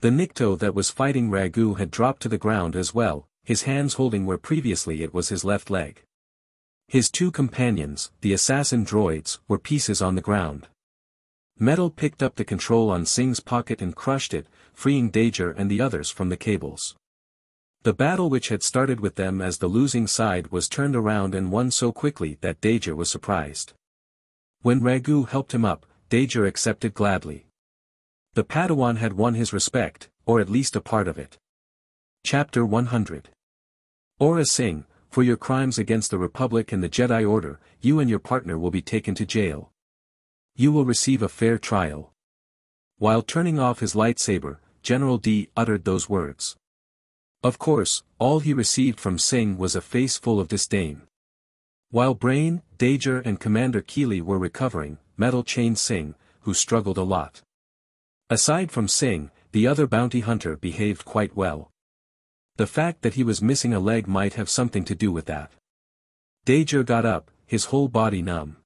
The Nikto that was fighting Ragu had dropped to the ground as well, his hands holding where previously it was his left leg. His two companions, the assassin droids, were pieces on the ground. Metal picked up the control on Sing's pocket and crushed it, freeing Dager and the others from the cables. The battle which had started with them as the losing side was turned around and won so quickly that Dager was surprised. When Ragu helped him up, Dager accepted gladly. The Padawan had won his respect, or at least a part of it. Chapter 100 Aurra Sing, for your crimes against the Republic and the Jedi Order, you and your partner will be taken to jail. You will receive a fair trial. While turning off his lightsaber, General Di uttered those words. Of course, all he received from Sing was a face full of disdain. While Brain, Dager and Commander Keeli were recovering, Metal Chain Sing, who struggled a lot. Aside from Sing, the other bounty hunter behaved quite well. The fact that he was missing a leg might have something to do with that. Dager got up, his whole body numb.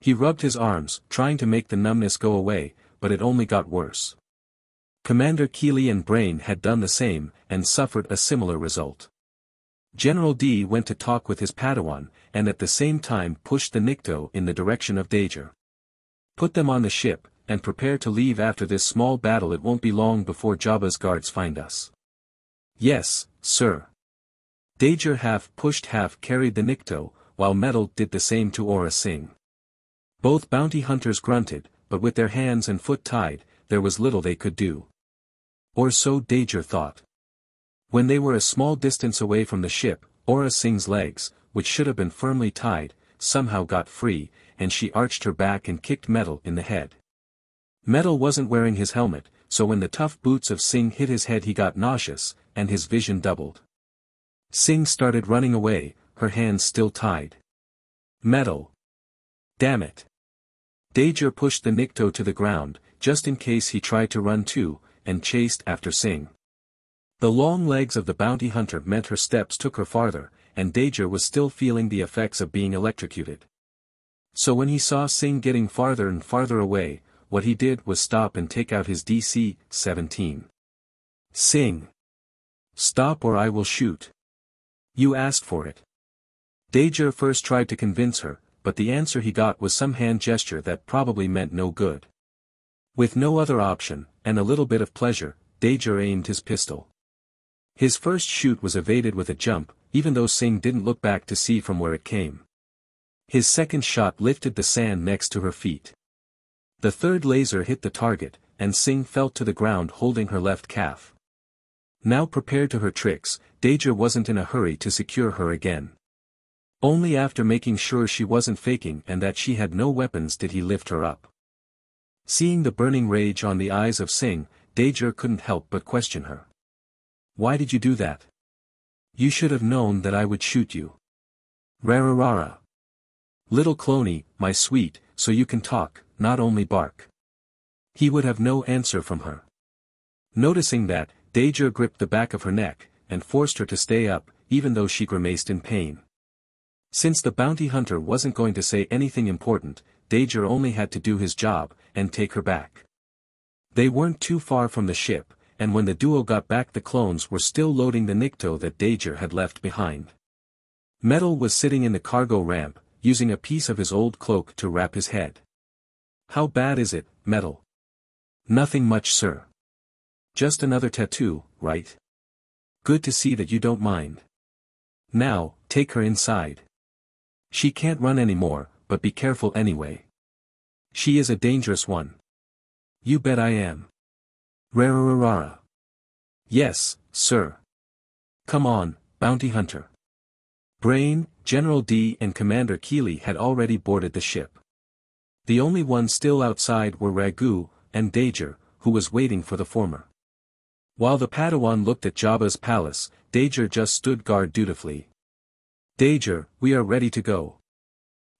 He rubbed his arms, trying to make the numbness go away, but it only got worse. Commander Keeli and Brain had done the same, and suffered a similar result. General Di went to talk with his Padawan, and at the same time pushed the Nikto in the direction of Dager. Put them on the ship, and prepare to leave after this small battle it won't be long before Jabba's guards find us. Yes, sir. Dager half pushed half carried the Nikto, while Metal did the same to Aurra Sing. Both bounty hunters grunted, but with their hands and foot tied, there was little they could do. Or so Dager thought. When they were a small distance away from the ship, Aurra Sing's legs, which should have been firmly tied, somehow got free, and she arched her back and kicked Metal in the head. Metal wasn't wearing his helmet, so when the tough boots of Sing hit his head he got nauseous, and his vision doubled. Sing started running away, her hands still tied. Metal. Damn it. Dager pushed the Nikto to the ground, just in case he tried to run too, and chased after Sing. The long legs of the bounty hunter meant her steps took her farther, and Dager was still feeling the effects of being electrocuted. So when he saw Sing getting farther and farther away, what he did was stop and take out his DC-17. Sing! Stop or I will shoot. You asked for it. Dager first tried to convince her, but the answer he got was some hand gesture that probably meant no good. With no other option, and a little bit of pleasure, Dager aimed his pistol. His first shoot was evaded with a jump, even though Sing didn't look back to see from where it came. His second shot lifted the sand next to her feet. The third laser hit the target, and Sing fell to the ground holding her left calf. Now prepared to her tricks, Dager wasn't in a hurry to secure her again. Only after making sure she wasn't faking and that she had no weapons did he lift her up. Seeing the burning rage on the eyes of Sing, Dager couldn't help but question her. Why did you do that? You should have known that I would shoot you. Rararara. Little Cloney, my sweet, so you can talk, not only bark. He would have no answer from her. Noticing that, Dager gripped the back of her neck, and forced her to stay up, even though she grimaced in pain. Since the bounty hunter wasn't going to say anything important, Dager only had to do his job, and take her back. They weren't too far from the ship, and when the duo got back the clones were still loading the Nikto that Dager had left behind. Metal was sitting in the cargo ramp, using a piece of his old cloak to wrap his head. How bad is it, Metal? Nothing much sir. Just another tattoo, right? Good to see that you don't mind. Now, take her inside. She can't run anymore, but be careful anyway. She is a dangerous one. You bet I am. Rararara. Yes, sir. Come on, bounty hunter. Brain, General Di and Commander Keeli had already boarded the ship. The only ones still outside were Ragu, and Dager, who was waiting for the former. While the Padawan looked at Jabba's palace, Dager just stood guard dutifully. Dager, we are ready to go.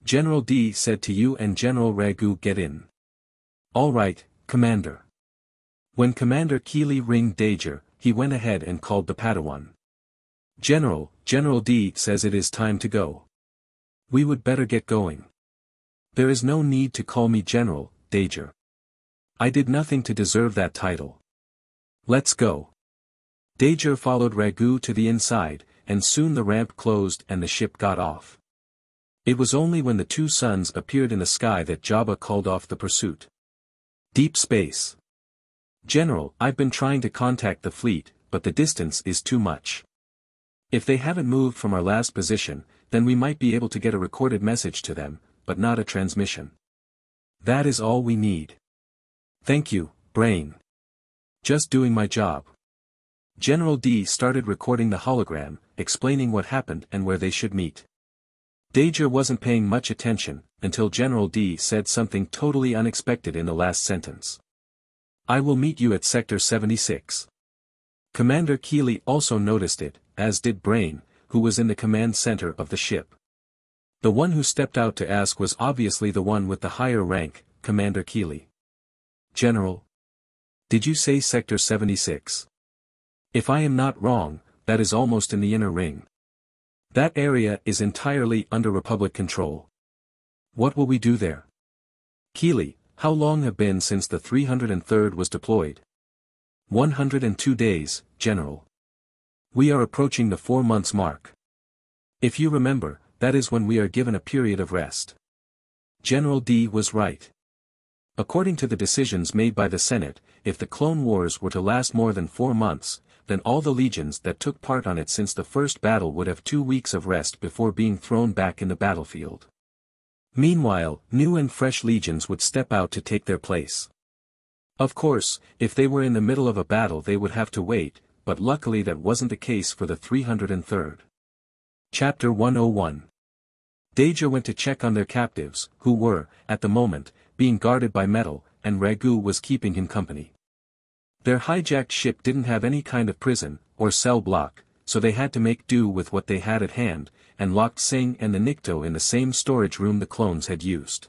General Di said to you and General Ragu get in. All right, Commander. When Commander Keeli ringed Dager, he went ahead and called the Padawan. General, General Di says it is time to go. We would better get going. There is no need to call me General, Dager. I did nothing to deserve that title. Let's go. Dager followed Ragu to the inside, and soon the ramp closed and the ship got off. It was only when the two suns appeared in the sky that Jabba called off the pursuit. Deep space. General, I've been trying to contact the fleet, but the distance is too much. If they haven't moved from our last position, then we might be able to get a recorded message to them, but not a transmission. That is all we need. Thank you, Brain. Just doing my job. General Di started recording the hologram, explaining what happened and where they should meet. Dager wasn't paying much attention, until General Di said something totally unexpected in the last sentence. I will meet you at Sector 76. Commander Keeli also noticed it, as did Brain, who was in the command center of the ship. The one who stepped out to ask was obviously the one with the higher rank, Commander Keeli. General. Did you say Sector 76? If I am not wrong, that is almost in the inner ring. That area is entirely under Republic control. What will we do there? Keeli, how long have been since the 303rd was deployed? 102 days, General. We are approaching the four months mark. If you remember, that is when we are given a period of rest. General Di was right. According to the decisions made by the Senate, if the Clone Wars were to last more than four months, then all the legions that took part on it since the first battle would have two weeks of rest before being thrown back in the battlefield. Meanwhile, new and fresh legions would step out to take their place. Of course, if they were in the middle of a battle they would have to wait, but luckily that wasn't the case for the 303rd. Chapter 101 Dager went to check on their captives, who were, at the moment, being guarded by metal, and Ragu was keeping him company. Their hijacked ship didn't have any kind of prison, or cell block, so they had to make do with what they had at hand, and locked Sing and the Nikto in the same storage room the clones had used.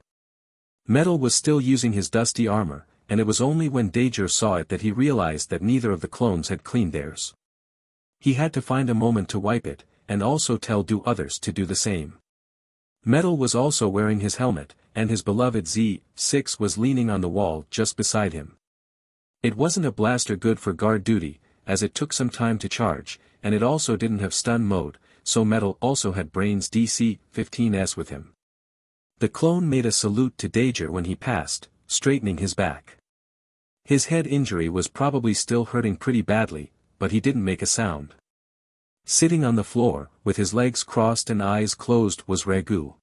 Metal was still using his dusty armor, and it was only when Dager saw it that he realized that neither of the clones had cleaned theirs. He had to find a moment to wipe it, and also tell do others to do the same. Metal was also wearing his helmet, and his beloved Z6 was leaning on the wall just beside him. It wasn't a blaster good for guard duty, as it took some time to charge, and it also didn't have stun mode, so Metal also had Brain's DC-15S with him. The clone made a salute to Dager when he passed, straightening his back. His head injury was probably still hurting pretty badly, but he didn't make a sound. Sitting on the floor, with his legs crossed and eyes closed was Ragu.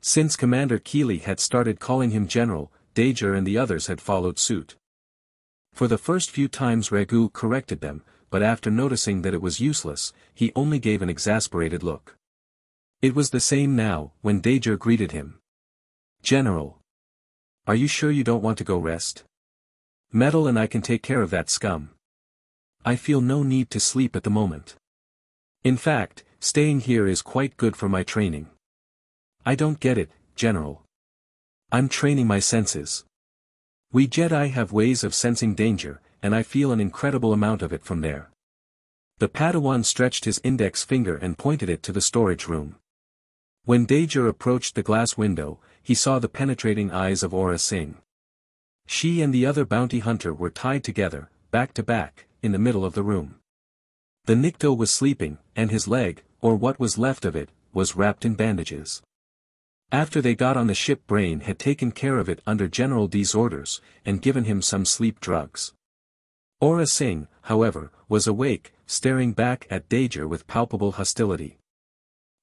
Since Commander Keeli had started calling him General, Dager and the others had followed suit. For the first few times Ragu corrected them, but after noticing that it was useless, he only gave an exasperated look. It was the same now, when Dager greeted him. General. Are you sure you don't want to go rest? Metal and I can take care of that scum. I feel no need to sleep at the moment. In fact, staying here is quite good for my training. I don't get it, General. I'm training my senses. We Jedi have ways of sensing danger, and I feel an incredible amount of it from there. The Padawan stretched his index finger and pointed it to the storage room. When Dager approached the glass window, he saw the penetrating eyes of Aurra Sing. She and the other bounty hunter were tied together, back to back, in the middle of the room. The Nikto was sleeping, and his leg, or what was left of it, was wrapped in bandages. After they got on the ship Brain had taken care of it under General Di's orders, and given him some sleep drugs. Aurra Sing, however, was awake, staring back at Dager with palpable hostility.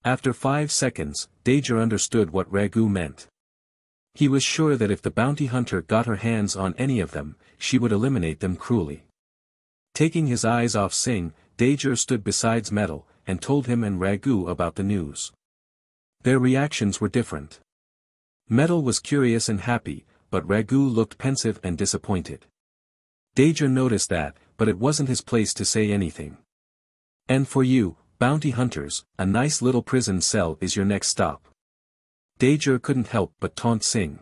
After five seconds, Dager understood what Ragu meant. He was sure that if the bounty hunter got her hands on any of them, she would eliminate them cruelly. Taking his eyes off Sing, Dager stood beside Metal, and told him and Ragu about the news. Their reactions were different. Metal was curious and happy, but Ragu looked pensive and disappointed. Dager noticed that, but it wasn't his place to say anything. And for you, bounty hunters, a nice little prison cell is your next stop. Dager couldn't help but taunt Sing.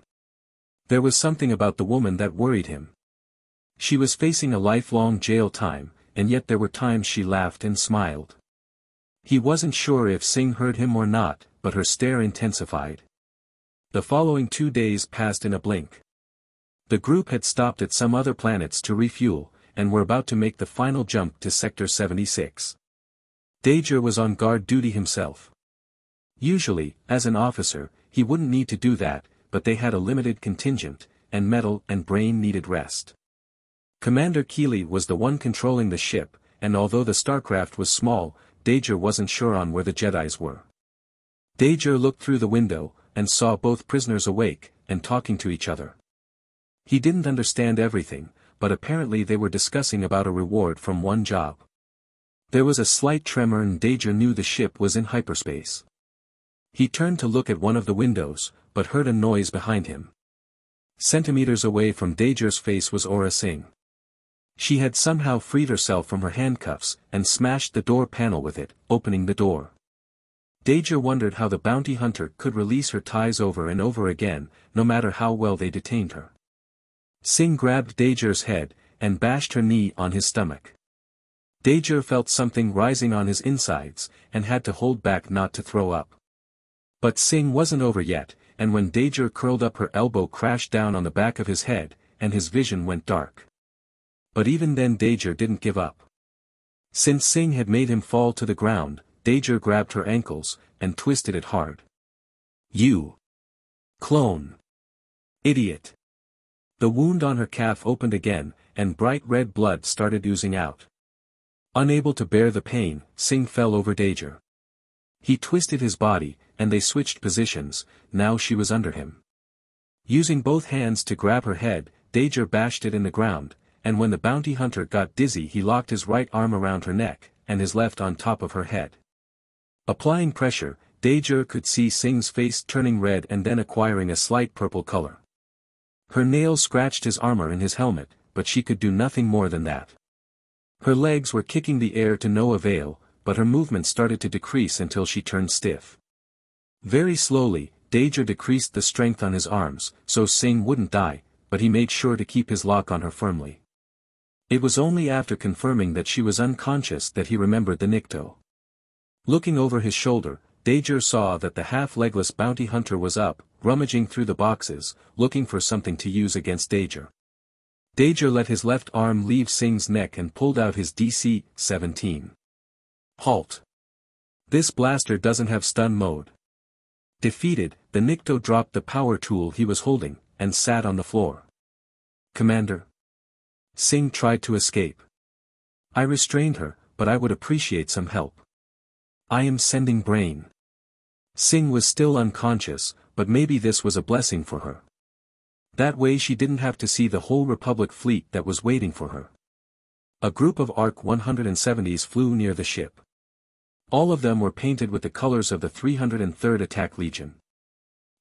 There was something about the woman that worried him. She was facing a lifelong jail time, and yet there were times she laughed and smiled. He wasn't sure if Sing heard him or not, but her stare intensified. The following two days passed in a blink. The group had stopped at some other planets to refuel, and were about to make the final jump to Sector 76. Dager was on guard duty himself. Usually, as an officer, he wouldn't need to do that, but they had a limited contingent, and metal and brain needed rest. Commander Keeli was the one controlling the ship, and although the starcraft was small, Dager wasn't sure on where the Jedis were. Dager looked through the window, and saw both prisoners awake, and talking to each other. He didn't understand everything, but apparently they were discussing about a reward from one job. There was a slight tremor and Dager knew the ship was in hyperspace. He turned to look at one of the windows, but heard a noise behind him. Centimeters away from Dager's face was Aurra Sing. She had somehow freed herself from her handcuffs, and smashed the door panel with it, opening the door. Dager wondered how the bounty hunter could release her ties over and over again, no matter how well they detained her. Sing grabbed Dager's head, and bashed her knee on his stomach. Dager felt something rising on his insides, and had to hold back not to throw up. But Sing wasn't over yet, and when Dager curled up her elbow crashed down on the back of his head, and his vision went dark. But even then Dager didn't give up. Since Sing had made him fall to the ground, Dager grabbed her ankles, and twisted it hard. You! Clone! Idiot! The wound on her calf opened again, and bright red blood started oozing out. Unable to bear the pain, Sing fell over Dager. He twisted his body, and they switched positions, now she was under him. Using both hands to grab her head, Dager bashed it in the ground, and when the bounty hunter got dizzy he locked his right arm around her neck, and his left on top of her head. Applying pressure, Dager could see Sing's face turning red and then acquiring a slight purple color. Her nails scratched his armor in his helmet, but she could do nothing more than that. Her legs were kicking the air to no avail, but her movement started to decrease until she turned stiff. Very slowly, Dager decreased the strength on his arms, so Sing wouldn't die, but he made sure to keep his lock on her firmly. It was only after confirming that she was unconscious that he remembered the Nikto. Looking over his shoulder, Dager saw that the half-legless bounty hunter was up, rummaging through the boxes, looking for something to use against Dager. Dager let his left arm leave Sing's neck and pulled out his DC-17. Halt. This blaster doesn't have stun mode. Defeated, the Nikto dropped the power tool he was holding, and sat on the floor. Commander. Sing tried to escape. I restrained her, but I would appreciate some help. I am sending brain. Sing was still unconscious, but maybe this was a blessing for her. That way she didn't have to see the whole Republic fleet that was waiting for her. A group of ARC 170s flew near the ship. All of them were painted with the colors of the 303rd Attack Legion.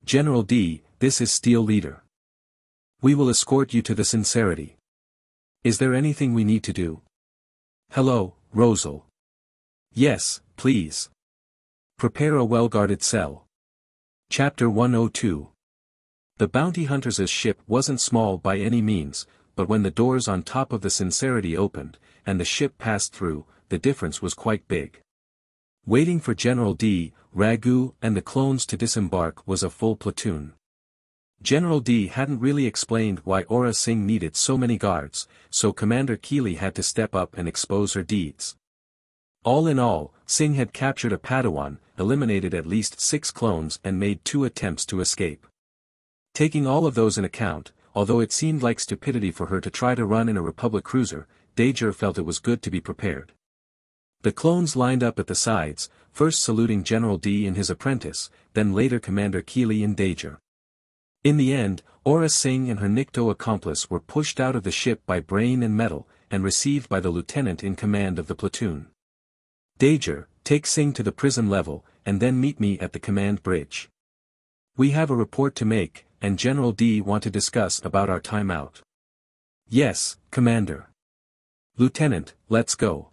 General Di, this is Steel Leader. We will escort you to the Sincerity. Is there anything we need to do? Hello, Rosal. Yes, please. Prepare a well-guarded cell. Chapter 102 The bounty hunter's ship wasn't small by any means, but when the doors on top of the Sincerity opened, and the ship passed through, the difference was quite big. Waiting for General Di, Ragu and the clones to disembark was a full platoon. General Di hadn't really explained why Aurra Sing needed so many guards, so Commander Keeli had to step up and expose her deeds. All in all, Sing had captured a Padawan, eliminated at least six clones and made two attempts to escape. Taking all of those in account, although it seemed like stupidity for her to try to run in a Republic cruiser, Dager felt it was good to be prepared. The clones lined up at the sides, first saluting General Di and his apprentice, then later Commander Keeli and Dager. In the end, Aurra Sing and her Nikto accomplice were pushed out of the ship by Brain and Metal, and received by the lieutenant in command of the platoon. Dager, take Sing to the prison level, and then meet me at the command bridge. We have a report to make, and General Di want to discuss about our timeout. Yes, Commander. Lieutenant, let's go.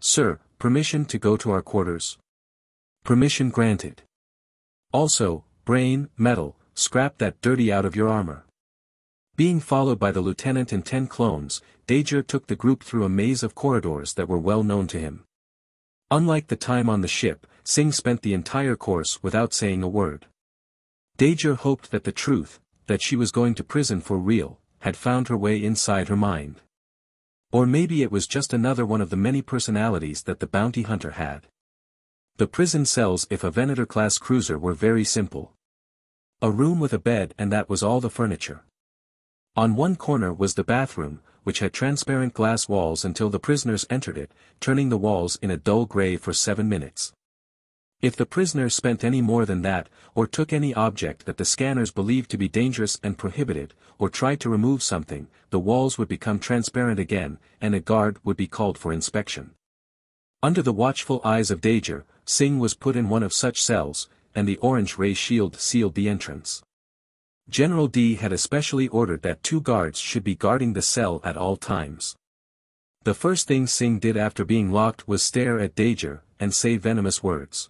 Sir, permission to go to our quarters? Permission granted. Also, brain, metal, scrap that dirty out of your armor. Being followed by the lieutenant and ten clones, Dager took the group through a maze of corridors that were well known to him. Unlike the time on the ship, Sing spent the entire course without saying a word. Dager hoped that the truth, that she was going to prison for real, had found her way inside her mind. Or maybe it was just another one of the many personalities that the bounty hunter had. The prison cells if a Venator-class cruiser were very simple. A room with a bed and that was all the furniture. On one corner was the bathroom, which had transparent glass walls until the prisoners entered it, turning the walls in a dull gray for seven minutes. If the prisoner spent any more than that, or took any object that the scanners believed to be dangerous and prohibited, or tried to remove something, the walls would become transparent again, and a guard would be called for inspection. Under the watchful eyes of Dager, Sing was put in one of such cells, and the orange ray shield sealed the entrance. General Di had especially ordered that two guards should be guarding the cell at all times. The first thing Sing did after being locked was stare at Dager, and say venomous words.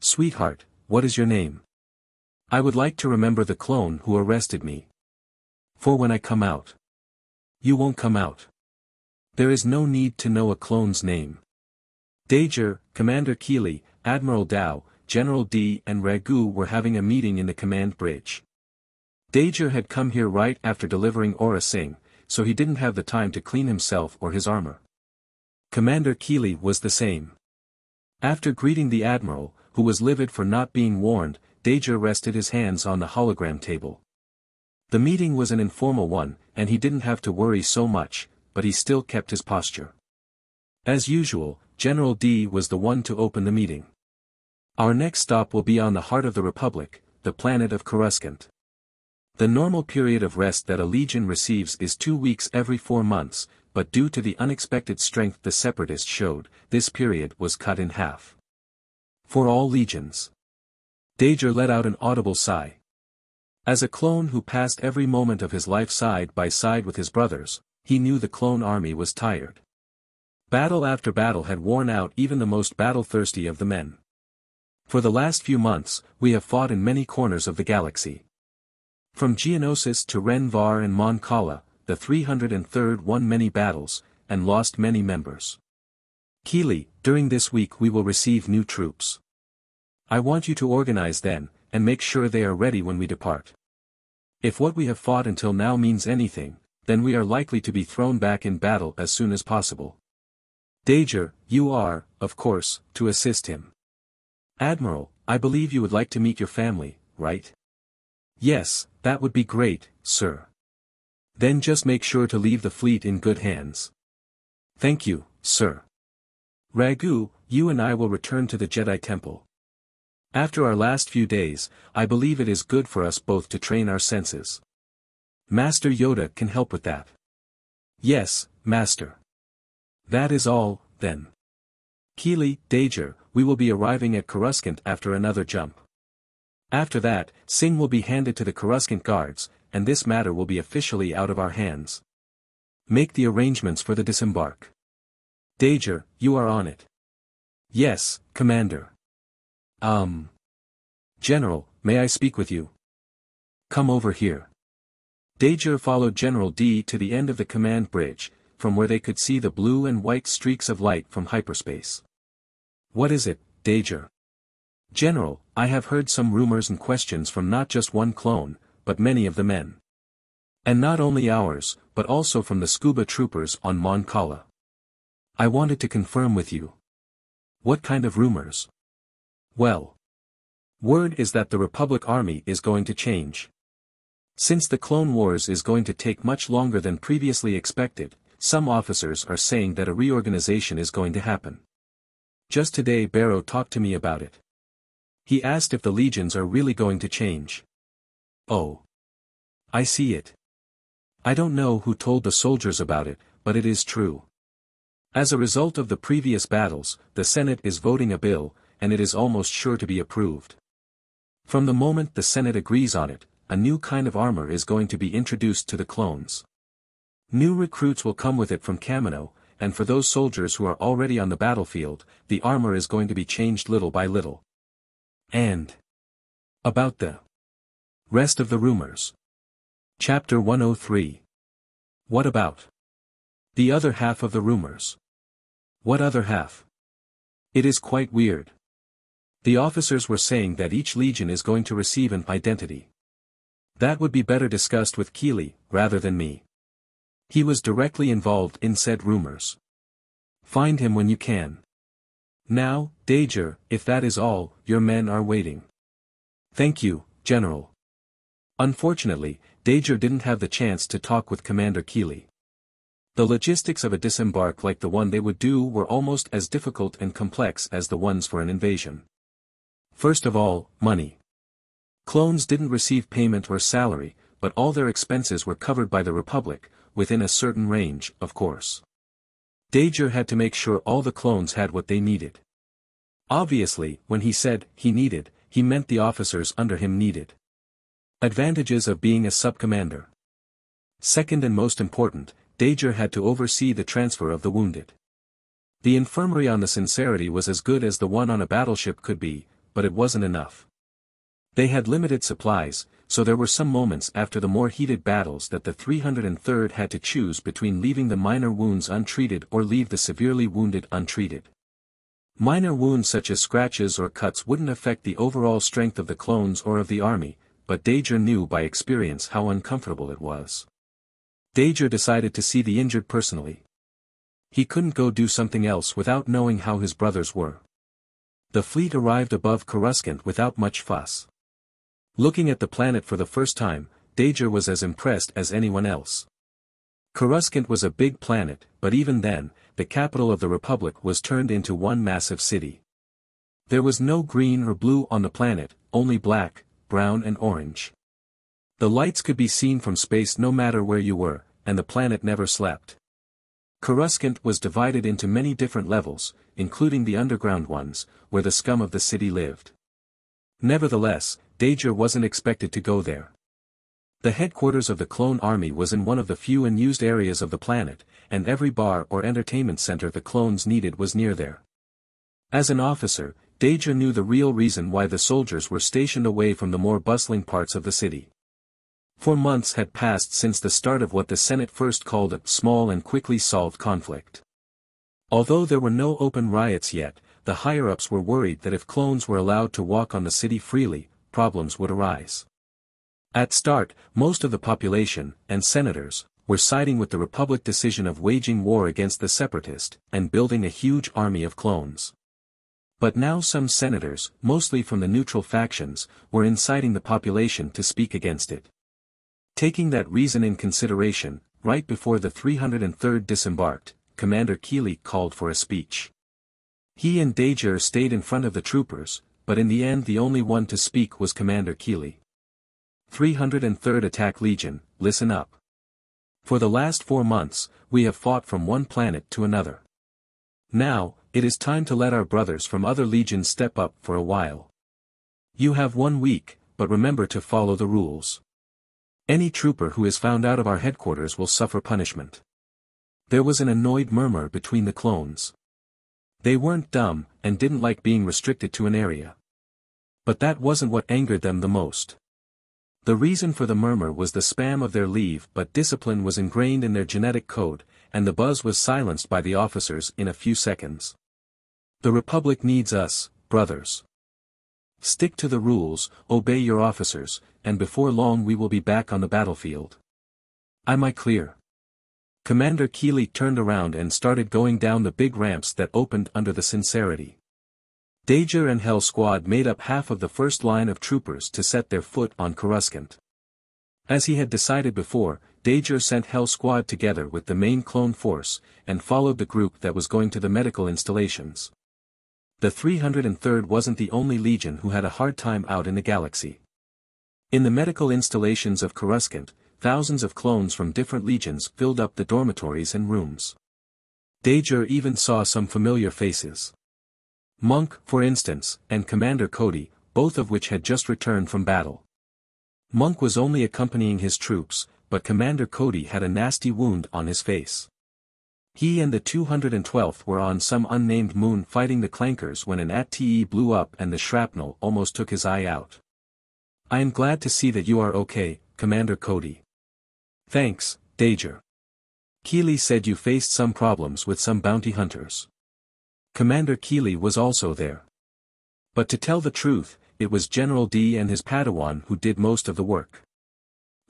Sweetheart, what is your name? I would like to remember the clone who arrested me. For when I come out. You won't come out. There is no need to know a clone's name. Dager, Commander Keeli, Admiral Dao, General Di and Ragu were having a meeting in the command bridge. Dager had come here right after delivering Aurra Sing, so he didn't have the time to clean himself or his armor. Commander Keeli was the same. After greeting the Admiral, who was livid for not being warned, Dager rested his hands on the hologram table. The meeting was an informal one, and he didn't have to worry so much, but he still kept his posture. As usual, General Di was the one to open the meeting. Our next stop will be on the heart of the Republic, the planet of Coruscant. The normal period of rest that a legion receives is two weeks every four months, but due to the unexpected strength the Separatists showed, this period was cut in half. For all legions. Dager let out an audible sigh. As a clone who passed every moment of his life side by side with his brothers, he knew the clone army was tired. Battle after battle had worn out even the most battle-thirsty of the men. For the last few months, we have fought in many corners of the galaxy. From Geonosis to Rhen Var and Mon Cala, the 303rd won many battles, and lost many members. Keeli, during this week we will receive new troops. I want you to organize them, and make sure they are ready when we depart. If what we have fought until now means anything, then we are likely to be thrown back in battle as soon as possible. Dager, you are, of course, to assist him. Admiral, I believe you would like to meet your family, right? Yes, that would be great, sir. Then just make sure to leave the fleet in good hands. Thank you, sir. Ragu, you and I will return to the Jedi Temple. After our last few days, I believe it is good for us both to train our senses. Master Yoda can help with that. Yes, Master. That is all, then. Keeli, Dager, we will be arriving at Coruscant after another jump. After that, Sing will be handed to the Coruscant guards, and this matter will be officially out of our hands. Make the arrangements for the disembark. Dager, you are on it. Yes, Commander. Um. General, may I speak with you? Come over here. Dager followed General Di to the end of the command bridge, from where they could see the blue and white streaks of light from hyperspace. What is it, Dager? General, I have heard some rumors and questions from not just one clone, but many of the men. And not only ours, but also from the scuba troopers on Mon Cala. I wanted to confirm with you. What kind of rumors? Well. Word is that the Republic Army is going to change. Since the Clone Wars is going to take much longer than previously expected, some officers are saying that a reorganization is going to happen. Just today Barrow talked to me about it. He asked if the legions are really going to change. Oh. I see it. I don't know who told the soldiers about it, but it is true. As a result of the previous battles, the Senate is voting a bill, and it is almost sure to be approved. From the moment the Senate agrees on it, a new kind of armor is going to be introduced to the clones. New recruits will come with it from Kamino, and for those soldiers who are already on the battlefield, the armor is going to be changed little by little. And about the rest of the rumors. Chapter 103 What about the other half of the rumors? What other half? It is quite weird. The officers were saying that each legion is going to receive an identity. That would be better discussed with Keeli, rather than me. He was directly involved in said rumors. Find him when you can. Now, Dager, if that is all, your men are waiting. Thank you, General. Unfortunately, Dager didn't have the chance to talk with Commander Keeli. The logistics of a disembark like the one they would do were almost as difficult and complex as the ones for an invasion. First of all, money. Clones didn't receive payment or salary, but all their expenses were covered by the Republic, within a certain range, of course. Dager had to make sure all the clones had what they needed. Obviously, when he said, he needed, he meant the officers under him needed. Advantages of being a sub-commander. Second and most important, Dager had to oversee the transfer of the wounded. The infirmary on the Sincerity was as good as the one on a battleship could be, but it wasn't enough. They had limited supplies, so there were some moments after the more heated battles that the 303rd had to choose between leaving the minor wounds untreated or leave the severely wounded untreated. Minor wounds such as scratches or cuts wouldn't affect the overall strength of the clones or of the army, but Dager knew by experience how uncomfortable it was. Dager decided to see the injured personally. He couldn't go do something else without knowing how his brothers were. The fleet arrived above Coruscant without much fuss. Looking at the planet for the first time, Dager was as impressed as anyone else. Coruscant was a big planet, but even then, the capital of the Republic was turned into one massive city. There was no green or blue on the planet, only black, brown and orange. The lights could be seen from space no matter where you were, and the planet never slept. Coruscant was divided into many different levels, including the underground ones, where the scum of the city lived. Nevertheless, Dager wasn't expected to go there. The headquarters of the clone army was in one of the few unused areas of the planet, and every bar or entertainment center the clones needed was near there. As an officer, Dager knew the real reason why the soldiers were stationed away from the more bustling parts of the city. Four months had passed since the start of what the Senate first called a small and quickly solved conflict. Although there were no open riots yet, the higher-ups were worried that if clones were allowed to walk on the city freely, problems would arise. At start, most of the population, and senators, were siding with the Republic decision of waging war against the separatist, and building a huge army of clones. But now some senators, mostly from the neutral factions, were inciting the population to speak against it. Taking that reason in consideration, right before the 303rd disembarked, Commander Keeli called for a speech. He and Dager stayed in front of the troopers, but in the end the only one to speak was Commander Keeli. 303rd Attack Legion, listen up. For the last four months, we have fought from one planet to another. Now, it is time to let our brothers from other legions step up for a while. You have one week, but remember to follow the rules. Any trooper who is found out of our headquarters will suffer punishment. There was an annoyed murmur between the clones. They weren't dumb, and didn't like being restricted to an area. But that wasn't what angered them the most. The reason for the murmur was the spam of their leave but discipline was ingrained in their genetic code, and the buzz was silenced by the officers in a few seconds. The Republic needs us, brothers. Stick to the rules, obey your officers, and before long we will be back on the battlefield. Am I clear? Commander Keeli turned around and started going down the big ramps that opened under the sincerity. Dager and Hell Squad made up half of the first line of troopers to set their foot on Coruscant. As he had decided before, Dager sent Hell Squad together with the main clone force, and followed the group that was going to the medical installations. The 303rd wasn't the only legion who had a hard time out in the galaxy. In the medical installations of Coruscant, thousands of clones from different legions filled up the dormitories and rooms. Dager even saw some familiar faces. Monk, for instance, and Commander Cody, both of which had just returned from battle. Monk was only accompanying his troops, but Commander Cody had a nasty wound on his face. He and the 212th were on some unnamed moon fighting the clankers when an AT-TE blew up and the shrapnel almost took his eye out. I am glad to see that you are okay, Commander Cody. Thanks, Dager. Keeli said you faced some problems with some bounty hunters. Commander Keeli was also there. But to tell the truth, it was General Di and his Padawan who did most of the work.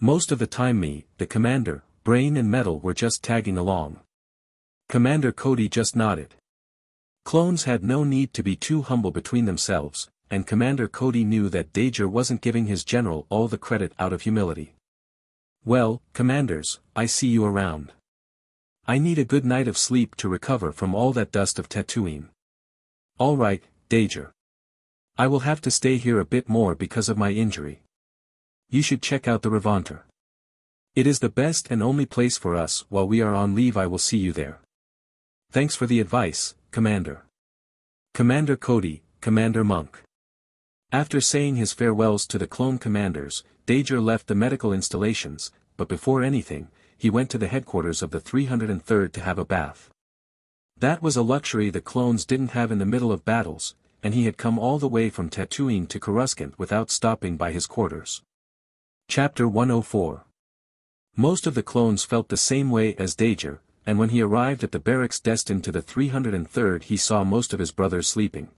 Most of the time me, the commander, Brain and Metal were just tagging along. Commander Cody just nodded. Clones had no need to be too humble between themselves, and Commander Cody knew that Dager wasn't giving his general all the credit out of humility. Well, commanders, I see you around. I need a good night of sleep to recover from all that dust of Tatooine. Alright, Dager. I will have to stay here a bit more because of my injury. You should check out the Revanter. It is the best and only place for us while we are on leave I will see you there. Thanks for the advice, Commander. Commander Cody, Commander Monk. After saying his farewells to the clone commanders, Dager left the medical installations, but before anything, he went to the headquarters of the 303rd to have a bath. That was a luxury the clones didn't have in the middle of battles, and he had come all the way from Tatooine to Coruscant without stopping by his quarters. Chapter 104 Most of the clones felt the same way as Dager, and when he arrived at the barracks destined to the 303rd he saw most of his brothers sleeping.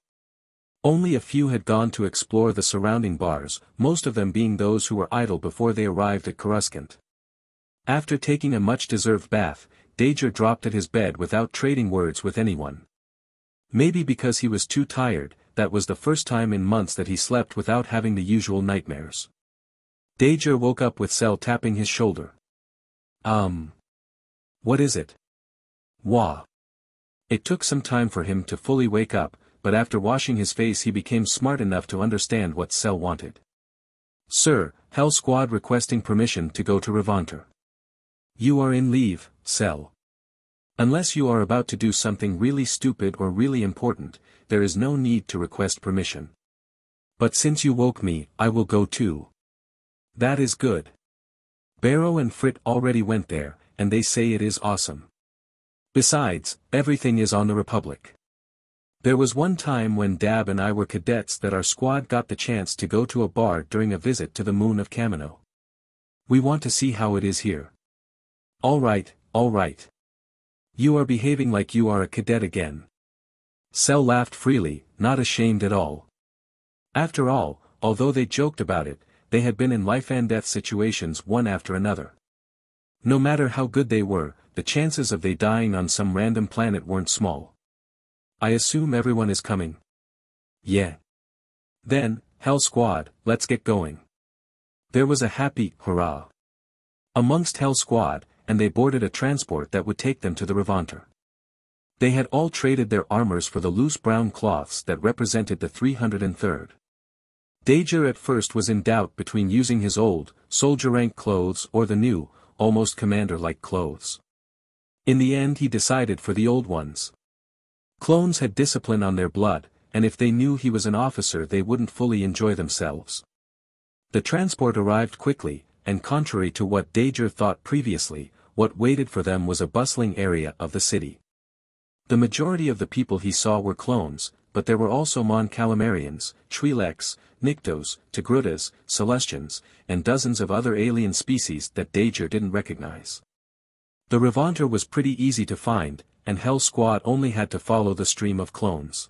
Only a few had gone to explore the surrounding bars, most of them being those who were idle before they arrived at Coruscant. After taking a much-deserved bath, Dager dropped at his bed without trading words with anyone. Maybe because he was too tired, that was the first time in months that he slept without having the usual nightmares. Dager woke up with Cell tapping his shoulder. Um. What is it? Wah. It took some time for him to fully wake up, but after washing his face he became smart enough to understand what Cell wanted. Sir, Hell Squad requesting permission to go to Revanter. You are in leave, Cell. Unless you are about to do something really stupid or really important, there is no need to request permission. But since you woke me, I will go too. That is good. Barrow and Frit already went there, and they say it is awesome. Besides, everything is on the Republic. There was one time when Dab and I were cadets that our squad got the chance to go to a bar during a visit to the moon of Kamino. We want to see how it is here. Alright, alright. You are behaving like you are a cadet again. Cell laughed freely, not ashamed at all. After all, although they joked about it, they had been in life and death situations one after another. No matter how good they were, the chances of they dying on some random planet weren't small. I assume everyone is coming. Yeah. Then, Hell Squad, let's get going. There was a happy, hurrah. Amongst Hell Squad, and they boarded a transport that would take them to the Revanter. They had all traded their armors for the loose brown cloths that represented the 303rd. Dager at first was in doubt between using his old, soldier rank clothes or the new, almost commander-like clothes. In the end he decided for the old ones. Clones had discipline on their blood, and if they knew he was an officer they wouldn't fully enjoy themselves. The transport arrived quickly, and contrary to what Dager thought previously, what waited for them was a bustling area of the city. The majority of the people he saw were clones, but there were also Mon Calamarians, Twi'leks, Niktos, Togrutas, Celestians, and dozens of other alien species that Dager didn't recognize. The Revanter was pretty easy to find, and Hell Squad only had to follow the stream of clones.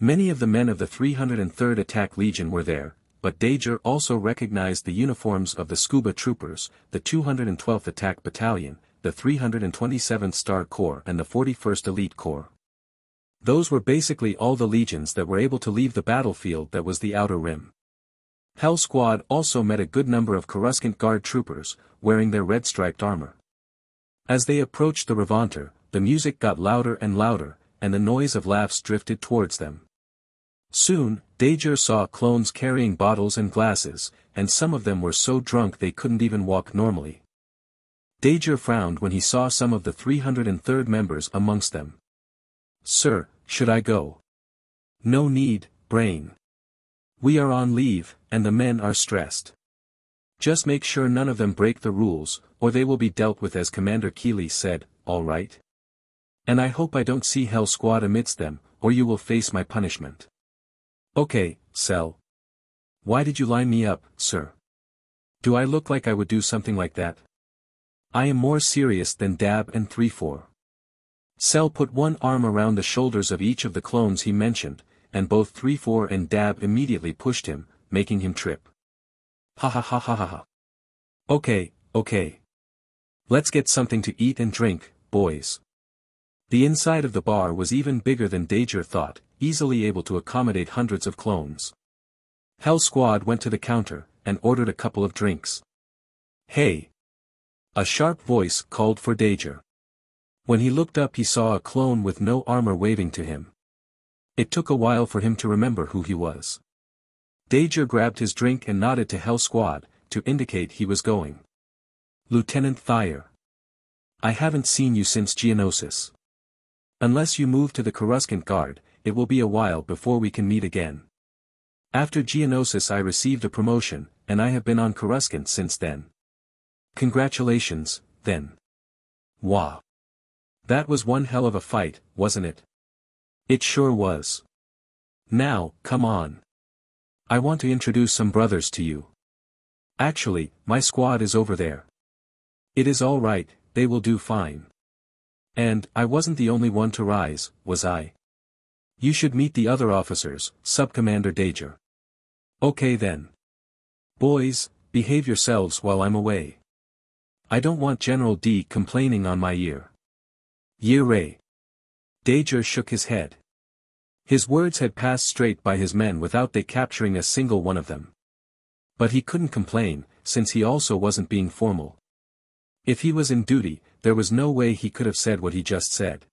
Many of the men of the 303rd Attack Legion were there, but Dager also recognized the uniforms of the Scuba Troopers, the 212th Attack Battalion, the 327th Star Corps and the 41st Elite Corps. Those were basically all the legions that were able to leave the battlefield that was the Outer Rim. Hell Squad also met a good number of Coruscant Guard troopers, wearing their red-striped armor. As they approached the Revanter, the music got louder and louder, and the noise of laughs drifted towards them. Soon, Dager saw clones carrying bottles and glasses, and some of them were so drunk they couldn't even walk normally. Dager frowned when he saw some of the 303rd members amongst them. Sir, should I go? No need, Brain. We are on leave, and the men are stressed. Just make sure none of them break the rules, or they will be dealt with as Commander Keeli said, alright? And I hope I don't see Hell Squad amidst them, or you will face my punishment. Okay, Cell. Why did you line me up, sir? Do I look like I would do something like that? I am more serious than Dab and 3-4. Cell put one arm around the shoulders of each of the clones he mentioned, and both 3-4 and Dab immediately pushed him, making him trip. Ha ha ha ha ha ha. Okay, okay. Let's get something to eat and drink, boys. The inside of the bar was even bigger than Dager thought, easily able to accommodate hundreds of clones. Hell Squad went to the counter, and ordered a couple of drinks. Hey! A sharp voice called for Dager. When he looked up he saw a clone with no armor waving to him. It took a while for him to remember who he was. Dager grabbed his drink and nodded to Hell Squad, to indicate he was going. Lieutenant Thayer. I haven't seen you since Geonosis. Unless you move to the Coruscant Guard, it will be a while before we can meet again. After Geonosis I received a promotion, and I have been on Coruscant since then. Congratulations, then. Wah. That was one hell of a fight, wasn't it? It sure was. Now, come on. I want to introduce some brothers to you. Actually, my squad is over there. It is alright, they will do fine. And, I wasn't the only one to rise, was I? You should meet the other officers, Sub-Commander Dager. Okay then. Boys, behave yourselves while I'm away. I don't want General Di complaining on my ear. Ye Dager shook his head. His words had passed straight by his men without they capturing a single one of them. But he couldn't complain, since he also wasn't being formal. If he was in duty, there was no way he could have said what he just said.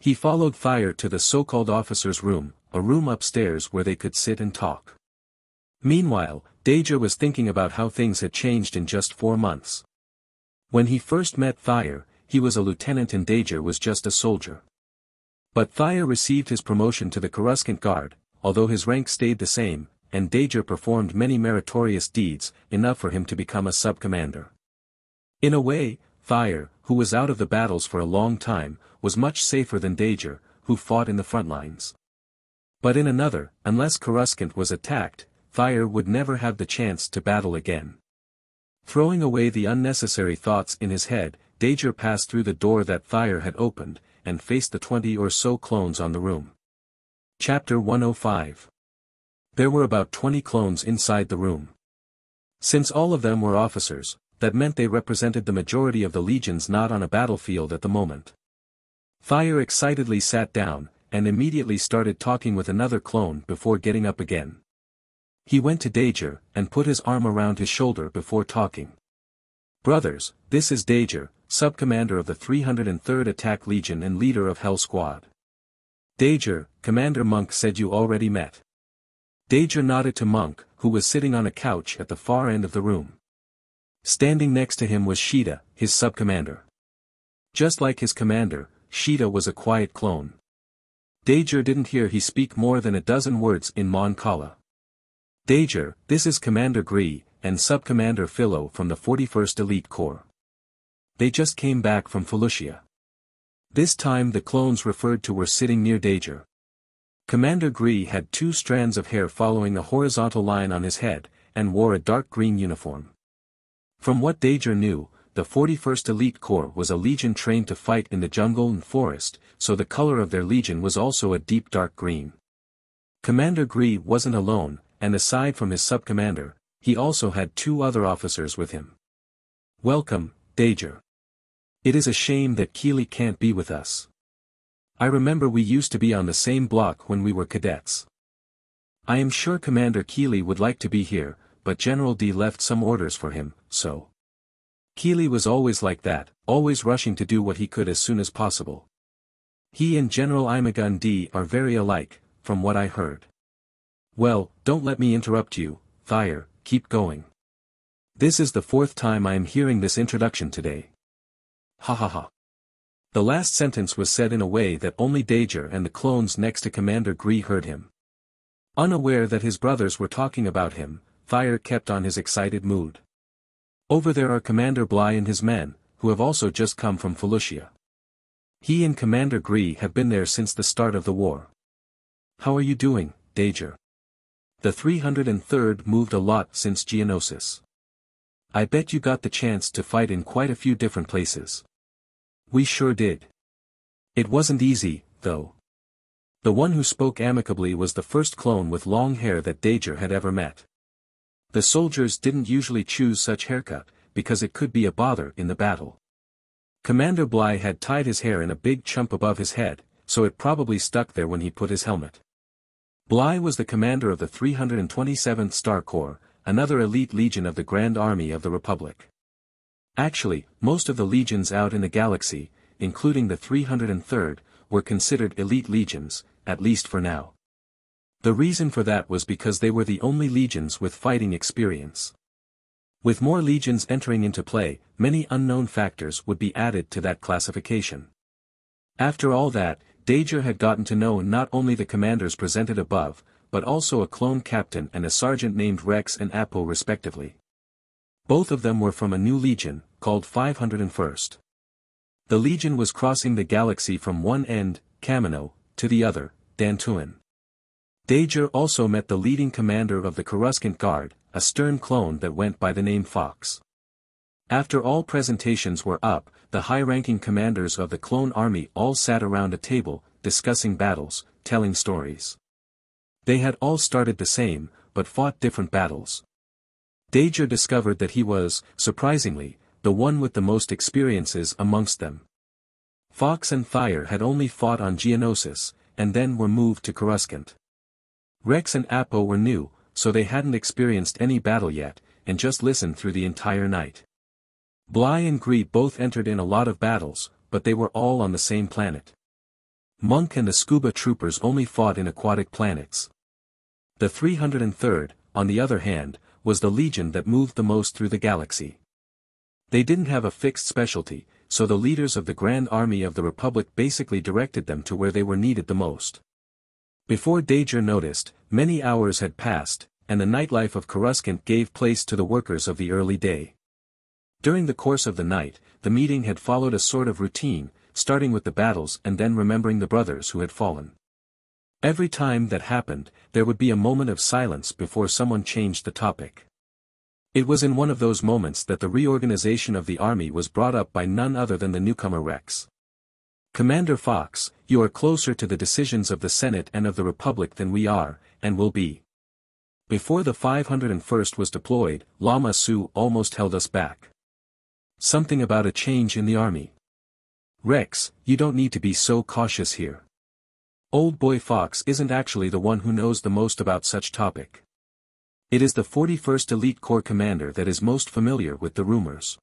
He followed Fire to the so-called officer's room, a room upstairs where they could sit and talk. Meanwhile, Dager was thinking about how things had changed in just four months. When he first met Thayer, he was a lieutenant and Dager was just a soldier. But Thayer received his promotion to the Coruscant Guard, although his rank stayed the same, and Dager performed many meritorious deeds, enough for him to become a sub-commander. In a way, Thayer, who was out of the battles for a long time, was much safer than Dager, who fought in the front lines. But in another, unless Coruscant was attacked, Thayer would never have the chance to battle again. Throwing away the unnecessary thoughts in his head, Dager passed through the door that Thayer had opened, and faced the twenty or so clones on the room. Chapter 105 There were about twenty clones inside the room. Since all of them were officers, that meant they represented the majority of the legions not on a battlefield at the moment. Thayer excitedly sat down, and immediately started talking with another clone before getting up again. He went to Dager, and put his arm around his shoulder before talking. Brothers, this is Dager, sub-commander of the 303rd Attack Legion and leader of Hell Squad. Dager, Commander Monk said you already met. Dager nodded to Monk, who was sitting on a couch at the far end of the room. Standing next to him was Sheeta, his sub-commander. Just like his commander, Sheeta was a quiet clone. Dager didn't hear he speak more than a dozen words in Mon Cala. Dager, this is Commander Gree, and Sub-Commander Philo from the 41st Elite Corps. They just came back from Felucia. This time the clones referred to were sitting near Dager. Commander Gree had two strands of hair following a horizontal line on his head, and wore a dark green uniform. From what Dager knew, the 41st Elite Corps was a legion trained to fight in the jungle and forest, so the color of their legion was also a deep dark green. Commander Gree wasn't alone, and aside from his sub-commander, he also had two other officers with him. Welcome, Dager. It is a shame that Keeli can't be with us. I remember we used to be on the same block when we were cadets. I am sure Commander Keeli would like to be here, but General Di left some orders for him, so. Keeli was always like that, always rushing to do what he could as soon as possible. He and General Ima-Gun Di are very alike, from what I heard. Well, don't let me interrupt you, Thayer, keep going. This is the fourth time I am hearing this introduction today. Ha ha ha. The last sentence was said in a way that only Dager and the clones next to Commander Gree heard him. Unaware that his brothers were talking about him, Thayer kept on his excited mood. Over there are Commander Bly and his men, who have also just come from Felucia. He and Commander Gree have been there since the start of the war. How are you doing, Dager? The 303rd moved a lot since Geonosis. I bet you got the chance to fight in quite a few different places. We sure did. It wasn't easy, though. The one who spoke amicably was the first clone with long hair that Dager had ever met. The soldiers didn't usually choose such haircut, because it could be a bother in the battle. Commander Bly had tied his hair in a big chump above his head, so it probably stuck there when he put his helmet. Bly was the commander of the 327th Star Corps, another elite legion of the Grand Army of the Republic. Actually, most of the legions out in the galaxy, including the 303rd, were considered elite legions, at least for now. The reason for that was because they were the only legions with fighting experience. With more legions entering into play, many unknown factors would be added to that classification. After all that, Dager had gotten to know not only the commanders presented above, but also a clone captain and a sergeant named Rex and Appo respectively. Both of them were from a new legion, called 501st. The legion was crossing the galaxy from one end, Kamino, to the other, Dantooine. Dager also met the leading commander of the Coruscant Guard, a stern clone that went by the name Fox. After all presentations were up, the high-ranking commanders of the clone army all sat around a table, discussing battles, telling stories. They had all started the same, but fought different battles. Dager discovered that he was, surprisingly, the one with the most experiences amongst them. Fox and Thayer had only fought on Geonosis, and then were moved to Coruscant. Rex and Appo were new, so they hadn't experienced any battle yet, and just listened through the entire night. Bly and Gree both entered in a lot of battles, but they were all on the same planet. Monk and the scuba troopers only fought in aquatic planets. The 303rd, on the other hand, was the legion that moved the most through the galaxy. They didn't have a fixed specialty, so the leaders of the Grand Army of the Republic basically directed them to where they were needed the most. Before Dager noticed, many hours had passed, and the nightlife of Coruscant gave place to the workers of the early day. During the course of the night, the meeting had followed a sort of routine, starting with the battles and then remembering the brothers who had fallen. Every time that happened, there would be a moment of silence before someone changed the topic. It was in one of those moments that the reorganization of the army was brought up by none other than the newcomer Rex. Commander Fox, you are closer to the decisions of the Senate and of the Republic than we are, and will be. Before the 501st was deployed, Lama Su almost held us back. Something about a change in the army. Rex, you don't need to be so cautious here. Old boy Fox isn't actually the one who knows the most about such topic. It is the 41st Elite Corps commander that is most familiar with the rumors.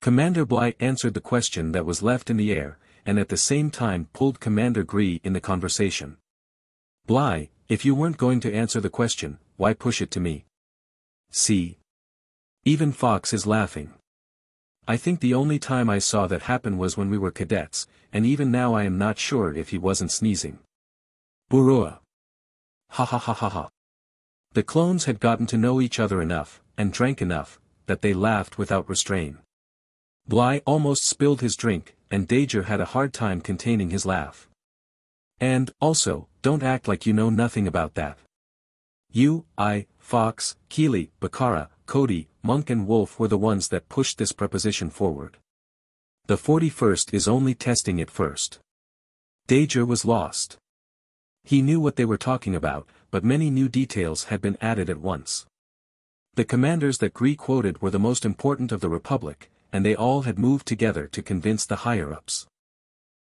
Commander Bly answered the question that was left in the air, and at the same time pulled Commander Gree in the conversation. Bly, if you weren't going to answer the question, why push it to me? See. Even Fox is laughing. I think the only time I saw that happen was when we were cadets, and even now I am not sure if he wasn't sneezing. Burua. Ha ha ha ha ha. The clones had gotten to know each other enough, and drank enough, that they laughed without restraint. Bly almost spilled his drink, and Dager had a hard time containing his laugh. And, also, don't act like you know nothing about that. You, I, Fox, Keeli, Bacara, Cody, Monk and Wolf were the ones that pushed this proposition forward. The 41st is only testing it first. Dager was lost. He knew what they were talking about, but many new details had been added at once. The commanders that Gree quoted were the most important of the Republic, and they all had moved together to convince the higher-ups.